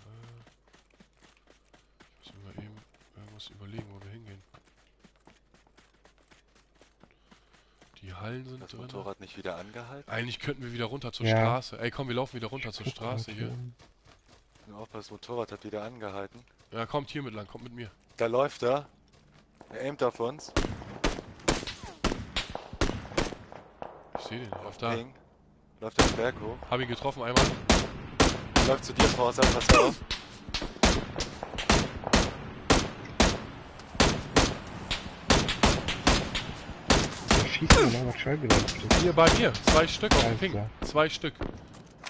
Ich muss mir mal eben irgendwas überlegen, wo wir hingehen. Die Hallen sind Das drin. Motorrad nicht wieder angehalten. Eigentlich könnten wir wieder runter zur Ja. Straße. Ey, komm, wir laufen wieder runter zur Straße hier. Nur aufpassen, das Motorrad hat wieder angehalten. Ja, kommt hier mit lang, kommt mit mir. Da läuft er. Er aimt auf uns. Ich sehe den, Auf auf da. Ping. Läuft den Berg hoch. Hab ihn getroffen einmal. Läuft zu dir, Forza, pass auf. Da schießt was. Hier bei mir, zwei Stück auf dem Ping. Zwei Stück.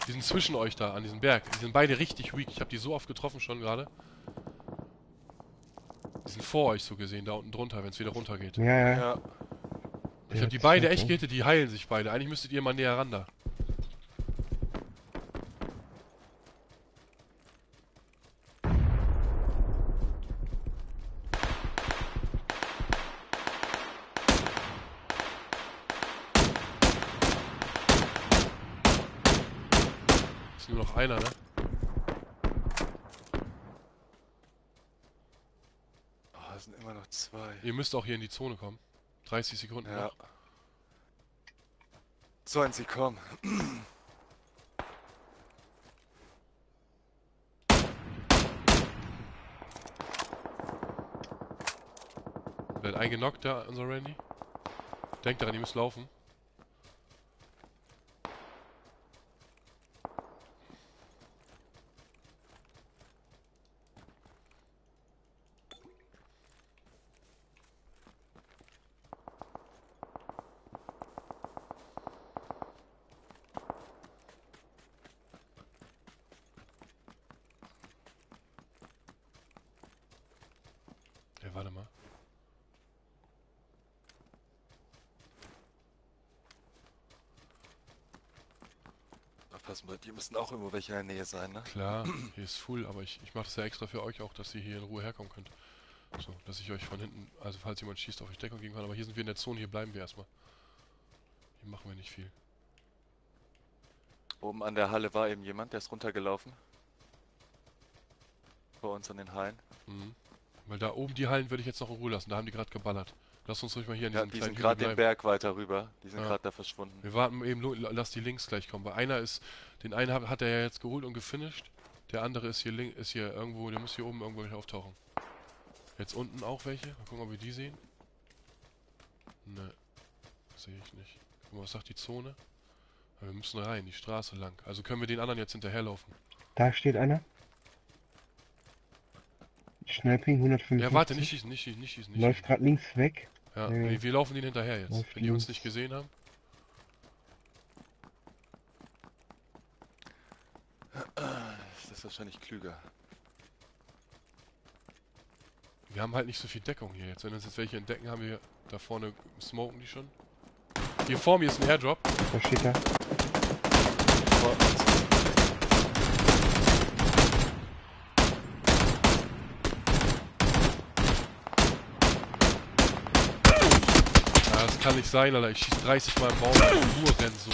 Die sind zwischen euch da, an diesem Berg. Die sind beide richtig weak. Ich habe die so oft getroffen schon gerade. Die sind vor euch so gesehen, da unten drunter, wenn es wieder runter geht. Ja, ja. Ja. Ich habe die beide echt gehittet, die heilen sich beide. Eigentlich müsstet ihr mal näher ran da. Einer, ne? Oh, es sind immer noch zwei. Ihr müsst auch hier in die Zone kommen. 30 Sekunden Ja. noch. Sollen sie kommen? Wird eingenockt, der, unser Randy. Denkt daran, ihr müsst laufen. Ja, warte mal. aufpassen, weil die müssen auch irgendwo welche in der Nähe sein, ne? Klar, hier ist full, aber ich, ich mache das ja extra für euch auch, dass ihr hier in Ruhe herkommen könnt. So, dass ich euch von hinten, also falls jemand schießt, auf euch Deckung geben kann. Aber hier sind wir in der Zone, hier bleiben wir erstmal. Hier machen wir nicht viel. Oben an der Halle war eben jemand, der ist runtergelaufen. Bei uns an den Hallen. Mhm. Weil da oben die Hallen würde ich jetzt noch in Ruhe lassen, da haben die gerade geballert. Lass uns ruhig mal hier in Ja, diesem die kleinen sind gerade den. Berg weiter rüber. Die sind Ja. gerade da verschwunden. Wir warten eben, nur- lass die links gleich kommen. Weil einer ist, den einen hat, hat er ja jetzt geholt und gefinisht. Der andere ist hier link, ist hier irgendwo, der muss hier oben irgendwo gleich auftauchen. Jetzt unten auch welche. Mal gucken, ob wir die sehen. Ne, sehe ich nicht. Guck mal, was sagt die Zone? Ja, wir müssen rein, die Straße lang. Also können wir den anderen jetzt hinterherlaufen. Da steht einer. Schnellping 155. Ja, warte, nicht schießen, nicht schießen, nicht schießen. Nicht Läuft gerade links weg. Ja, Nee. nee, wir laufen den hinterher jetzt. Läuft Wenn die uns nicht gesehen haben. Das ist wahrscheinlich klüger. Wir haben halt nicht so viel Deckung hier jetzt. Wenn uns jetzt welche entdecken, haben wir da vorne smoken die schon. Hier vor mir ist ein Airdrop. Da steht er. Vor uns. Ja, das kann nicht sein, Alter. Ich schieß 30 Mal im Baum. Nur rennen so.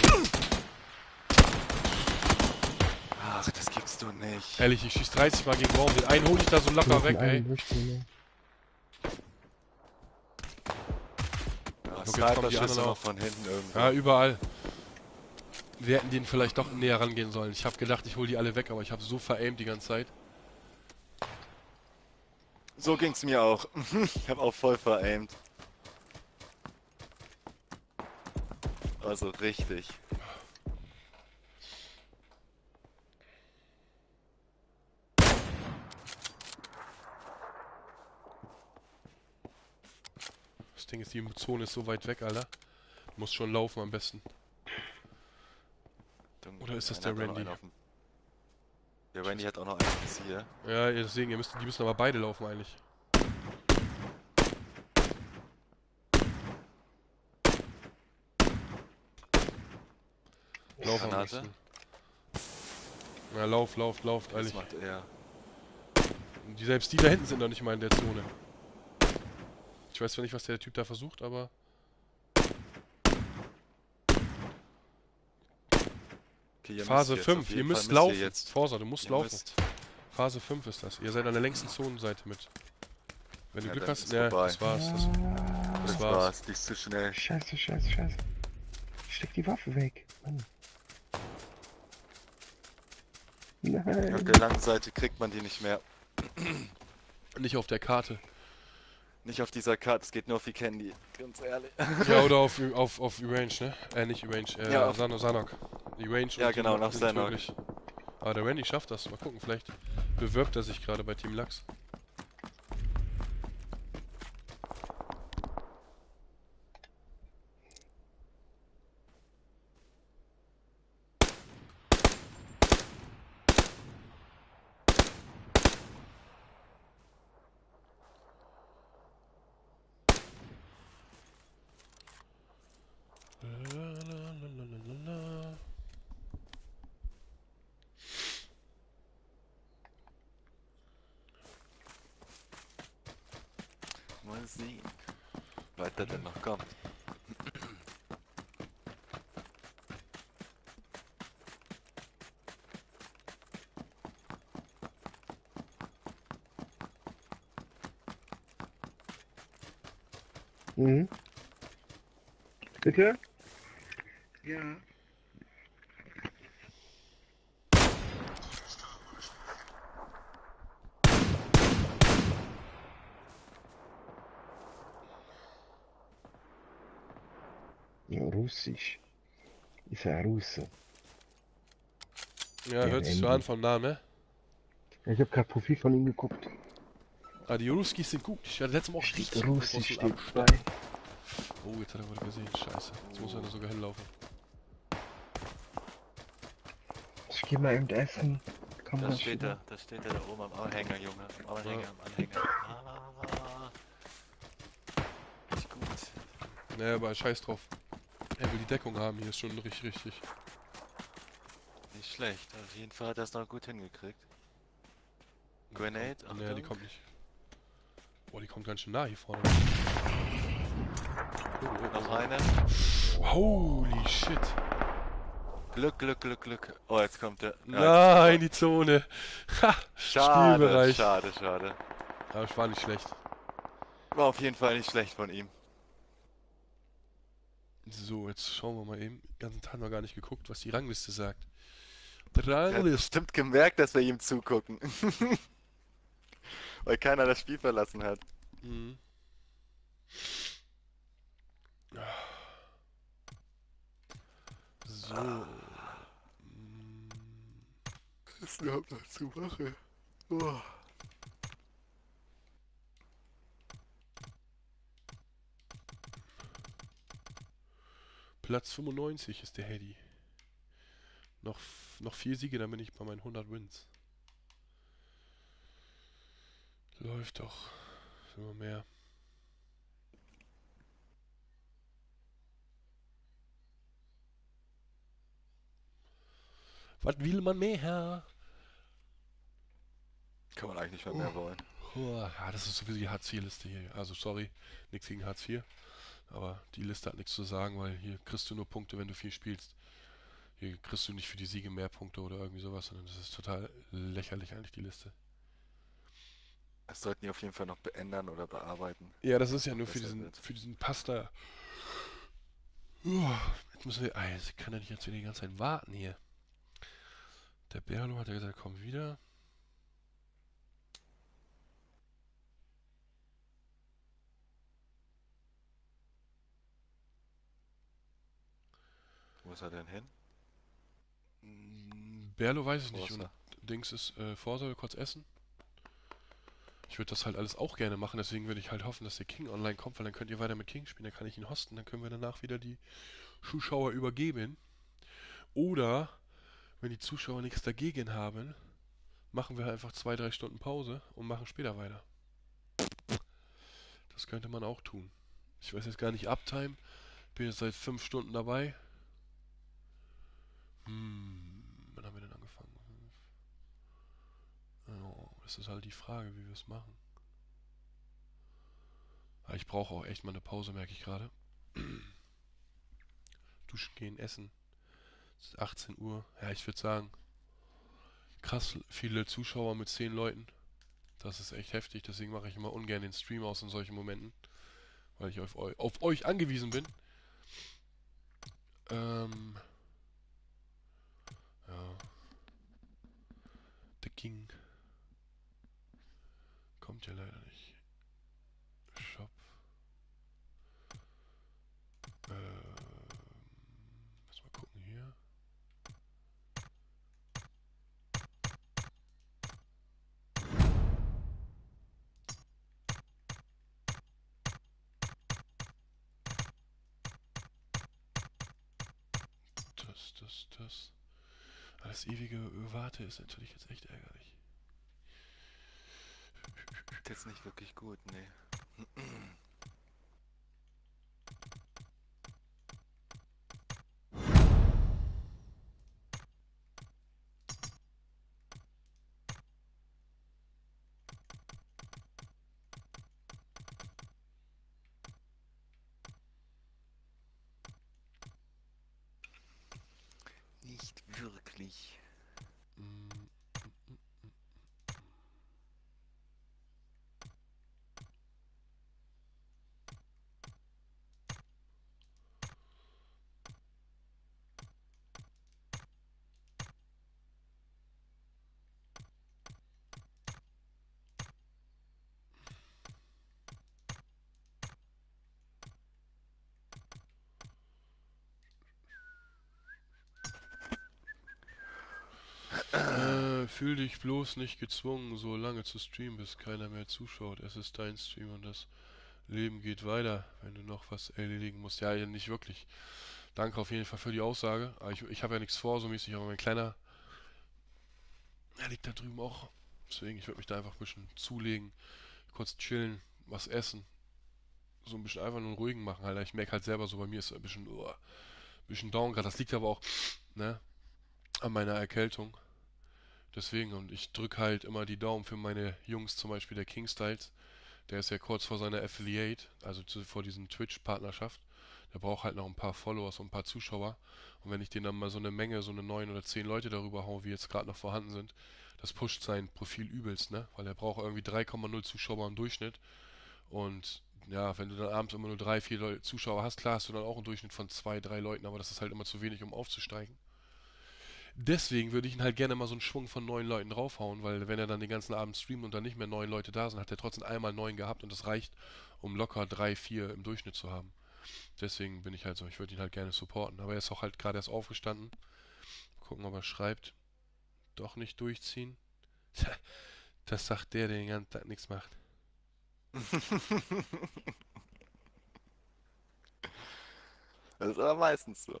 Ach, das gibst du nicht. Ehrlich, ich schieß 30 Mal gegen Baum. Den einen hol ich da so locker weg, ey. Ja, jetzt kommen die anderen noch auch. von hinten irgendwo. Ja, überall. Wir hätten denen vielleicht doch näher rangehen sollen. Ich habe gedacht, ich hol die alle weg, aber ich habe so veraimt die ganze Zeit. So ging's mir auch. ich habe auch voll veraimt. Also richtig. Das Ding ist, die Zone ist so weit weg, Alter. Muss schon laufen am besten. Oder ist das der Randy? Der Randy hat auch noch einen Visier. Ja, deswegen, ihr müsst, die müssen aber beide laufen eigentlich. Lauf Granate? Na, lauf, lauf, lauf, Das eigentlich. macht er. Die, selbst die da hinten sind noch nicht mal in der Zone. Ich weiß zwar nicht, was der Typ da versucht, aber... Okay, Phase müsst jetzt, auf 5, ihr müsst Fall laufen. Ihr jetzt. Forsa, du musst Ihr laufen. müsst. Phase 5 ist das. Ihr seid an der längsten Zonenseite mit. Wenn du Ja, Glück dann hast, ist ne, vorbei. das war's. Das, das Das war's. war's. Die ist zu schnell. Scheiße, scheiße, scheiße. Steck die Waffe weg. Mann. Auf Nein. der langen Seite kriegt man die nicht mehr. Nicht auf der Karte. Nicht auf dieser Karte, es geht nur auf die Candy. Ganz ehrlich. Ja, oder auf, auf, auf Range, ne? Äh, nicht Range, äh, Ja, auf- San Sanok. Die Range Ja, und die genau, nach Sanok. tödlich. Aber der Randy schafft das. Mal gucken, vielleicht bewirbt er sich gerade bei Team Lachs. La, la, la, la, la, la, la. Mal sehen. Weiter denn noch kommt. Mhm. Bitte? Ja. Ja, Russisch. Ist er Russe? Ja, Ja, hört sich so an vom Namen, ne? Ja, Ich habe gerade Profil von ihm geguckt. Ah, die Ruskis sind gut. Ich hatte letztes Mal auch richtig Russisch steht bei. Oh, jetzt hat er wohl gesehen. Scheiße. Jetzt muss er da sogar hinlaufen. Ich geh mal eben essen. Komm Da mal steht er, da steht er da oben am Anhänger, Junge. Am Anhänger, am Anhänger. Ah, nicht gut. Naja, aber scheiß drauf. Er will die Deckung haben. Hier ist schon richtig, richtig. Nicht schlecht. Auf jeden Fall hat er es noch gut hingekriegt. Grenade, Naja, die Achtung. kommt nicht. Boah, die kommt ganz schön nah hier vorne. Noch eine. Holy shit. Glück, Glück, Glück, Glück. Oh, jetzt kommt der. Nein, die Zone. Ha, Schade, Spielbereich. schade, schade. Aber es war nicht schlecht. War auf jeden Fall nicht schlecht von ihm. So, jetzt schauen wir mal eben. Den ganzen Tag haben wir gar nicht geguckt, was die Rangliste sagt. Er hat Rangliste. bestimmt gemerkt, dass wir ihm zugucken. Weil keiner das Spiel verlassen hat. Mhm. So. Mm, Was ist überhaupt noch zu machen? Oh. Platz 95 ist der Hedy. Noch, noch vier Siege, dann bin ich bei meinen 100 Wins. Läuft doch. Immer mehr. Was will man mehr? Kann man eigentlich nicht mehr, mehr wollen. Puh, Ja, das ist sowieso die Hartz-IV-Liste hier. Also sorry, nichts gegen Hartz IV. Aber die Liste hat nichts zu sagen, weil hier kriegst du nur Punkte, wenn du viel spielst. Hier kriegst du nicht für die Siege mehr Punkte oder irgendwie sowas, sondern das ist total lächerlich eigentlich, die Liste. Das sollten die auf jeden Fall noch beändern oder bearbeiten. Ja, das ist ja nur für diesen, wird. für diesen Pasta. Uah, Jetzt müssen wir. Ah, jetzt kann er nicht jetzt wieder die ganze Zeit warten hier. Der Berlo hat ja gesagt, kommt wieder. Wo ist er denn hin? Berlo weiß ich nicht. Und Dings ist, äh, will kurz essen. Ich würde das halt alles auch gerne machen, deswegen würde ich halt hoffen, dass der King online kommt, weil dann könnt ihr weiter mit King spielen, dann kann ich ihn hosten, dann können wir danach wieder die Zuschauer übergeben. Oder, wenn die Zuschauer nichts dagegen haben, machen wir einfach zwei, drei Stunden Pause und machen später weiter. Das könnte man auch tun. Ich weiß jetzt gar nicht, Uptime. Bin jetzt seit fünf Stunden dabei. Hm, wann haben wir denn angefangen? Oh, das ist halt die Frage, wie wir es machen. Aber ich brauche auch echt mal eine Pause, merke ich gerade. Duschen gehen, essen. Es ist 18 Uhr. Ja, ich würde sagen, krass viele Zuschauer mit 10 Leuten. Das ist echt heftig, deswegen mache ich immer ungern den Stream aus in solchen Momenten. Weil ich auf, eu auf euch angewiesen bin. Ähm. Ja. Der King. Kommt ja leider nicht. Shop. Ähm. Lass mal gucken hier. Das, das, das. Das ewige Warte ist natürlich jetzt echt ärgerlich. Jetzt nicht wirklich gut, nee. Nicht wirklich. Mm, mm, mm, mm. Äh, fühl dich bloß nicht gezwungen, so lange zu streamen, bis keiner mehr zuschaut. Es ist dein Stream und das Leben geht weiter, wenn du noch was erledigen musst. Ja, nicht wirklich. Danke auf jeden Fall für die Aussage. Ich, ich habe ja nichts vor, so mäßig, aber mein Kleiner, er liegt da drüben auch. Deswegen, ich würde mich da einfach ein bisschen zulegen, kurz chillen, was essen. So ein bisschen einfach nur ruhigen machen, Alter. Ich merke halt selber so, bei mir ist es ein bisschen, uh, ein bisschen down gerade. Das liegt aber auch, ne? an meiner Erkältung. Deswegen, und ich drücke halt immer die Daumen für meine Jungs, zum Beispiel der King Styles. Der ist ja kurz vor seiner Affiliate, also zu, vor diesen Twitch-Partnerschaft. Der braucht halt noch ein paar Followers und ein paar Zuschauer. Und wenn ich den dann mal so eine Menge, so eine neun oder zehn Leute darüber hau, wie jetzt gerade noch vorhanden sind, das pusht sein Profil übelst, ne? Weil er braucht irgendwie 3,0 Zuschauer im Durchschnitt. Und ja, wenn du dann abends immer nur drei, vier Zuschauer hast, klar hast du dann auch einen Durchschnitt von zwei, drei Leuten, aber das ist halt immer zu wenig, um aufzusteigen. Deswegen würde ich ihn halt gerne mal so einen Schwung von neun Leuten draufhauen, weil wenn er dann den ganzen Abend streamt und dann nicht mehr neun Leute da sind, hat er trotzdem einmal neun gehabt und das reicht, um locker drei, vier im Durchschnitt zu haben. Deswegen bin ich halt so, ich würde ihn halt gerne supporten. Aber er ist auch halt gerade erst aufgestanden. Gucken, ob er schreibt. Doch nicht durchziehen. Das sagt der, der den ganzen Tag nichts macht. Das ist aber meistens so.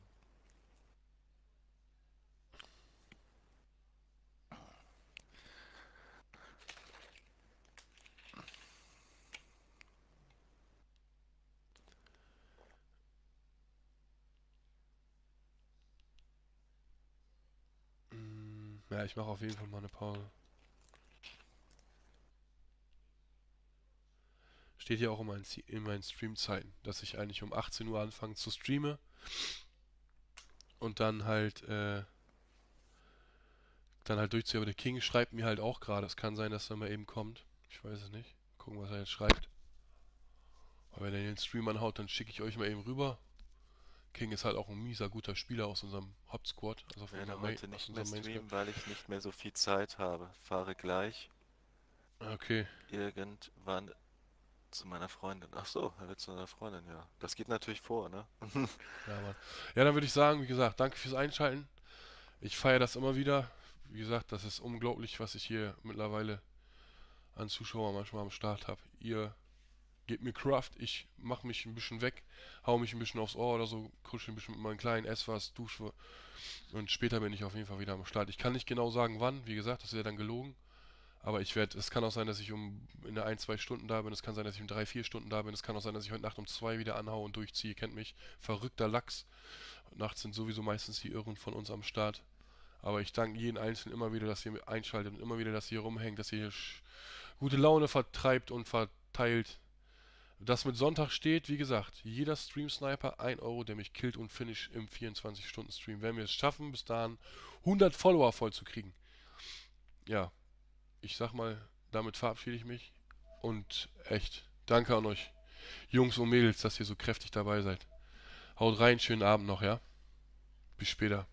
Ja, ich mache auf jeden Fall mal eine Pause. Steht ja auch in meinen, in meinen Streamzeiten, dass ich eigentlich um 18 Uhr anfange zu streamen und dann halt, äh, dann halt durchziehe. Aber der King schreibt mir halt auch gerade. Es kann sein, dass er mal eben kommt. Ich weiß es nicht. Gucken, was er jetzt schreibt. Aber wenn er den Stream anhaut, dann schicke ich euch mal eben rüber. King ist halt auch ein mieser, guter Spieler aus unserem Hauptsquad. Also von werde heute nicht mehr streamen, weil ich nicht mehr so viel Zeit habe. Fahre gleich Okay. irgendwann zu meiner Freundin. Ach so, er wird zu seiner Freundin, ja. Das geht natürlich vor, ne? Ja, Mann. Ja, dann würde ich sagen, wie gesagt, danke fürs Einschalten. Ich feiere das immer wieder. Wie gesagt, das ist unglaublich, was ich hier mittlerweile an Zuschauern manchmal am Start habe. Ihr gebt mir Kraft, ich mache mich ein bisschen weg, hau mich ein bisschen aufs Ohr oder so, kuschel ein bisschen mit meinen Kleinen, ess was, dusche und später bin ich auf jeden Fall wieder am Start. Ich kann nicht genau sagen, wann, wie gesagt, das wäre dann gelogen. Aber ich werde, es kann auch sein, dass ich um in der ein, zwei Stunden da bin, es kann sein, dass ich um drei, vier Stunden da bin, es kann auch sein, dass ich heute Nacht um zwei wieder anhaue und durchziehe. Kennt mich, verrückter Lachs. Nachts sind sowieso meistens die Irren von uns am Start. Aber ich danke jeden Einzelnen immer wieder, dass ihr einschaltet und immer wieder, dass ihr hier rumhängt, dass ihr gute Laune vertreibt und verteilt. Das mit Sonntag steht, wie gesagt, jeder Stream-Sniper 1 Euro, der mich killt und finish im 24-Stunden-Stream. Wenn wir es schaffen, bis dahin 100 Follower voll zu kriegen. Ja, ich sag mal, damit verabschiede ich mich. Und echt, danke an euch, Jungs und Mädels, dass ihr so kräftig dabei seid. Haut rein, schönen Abend noch, ja? Bis später.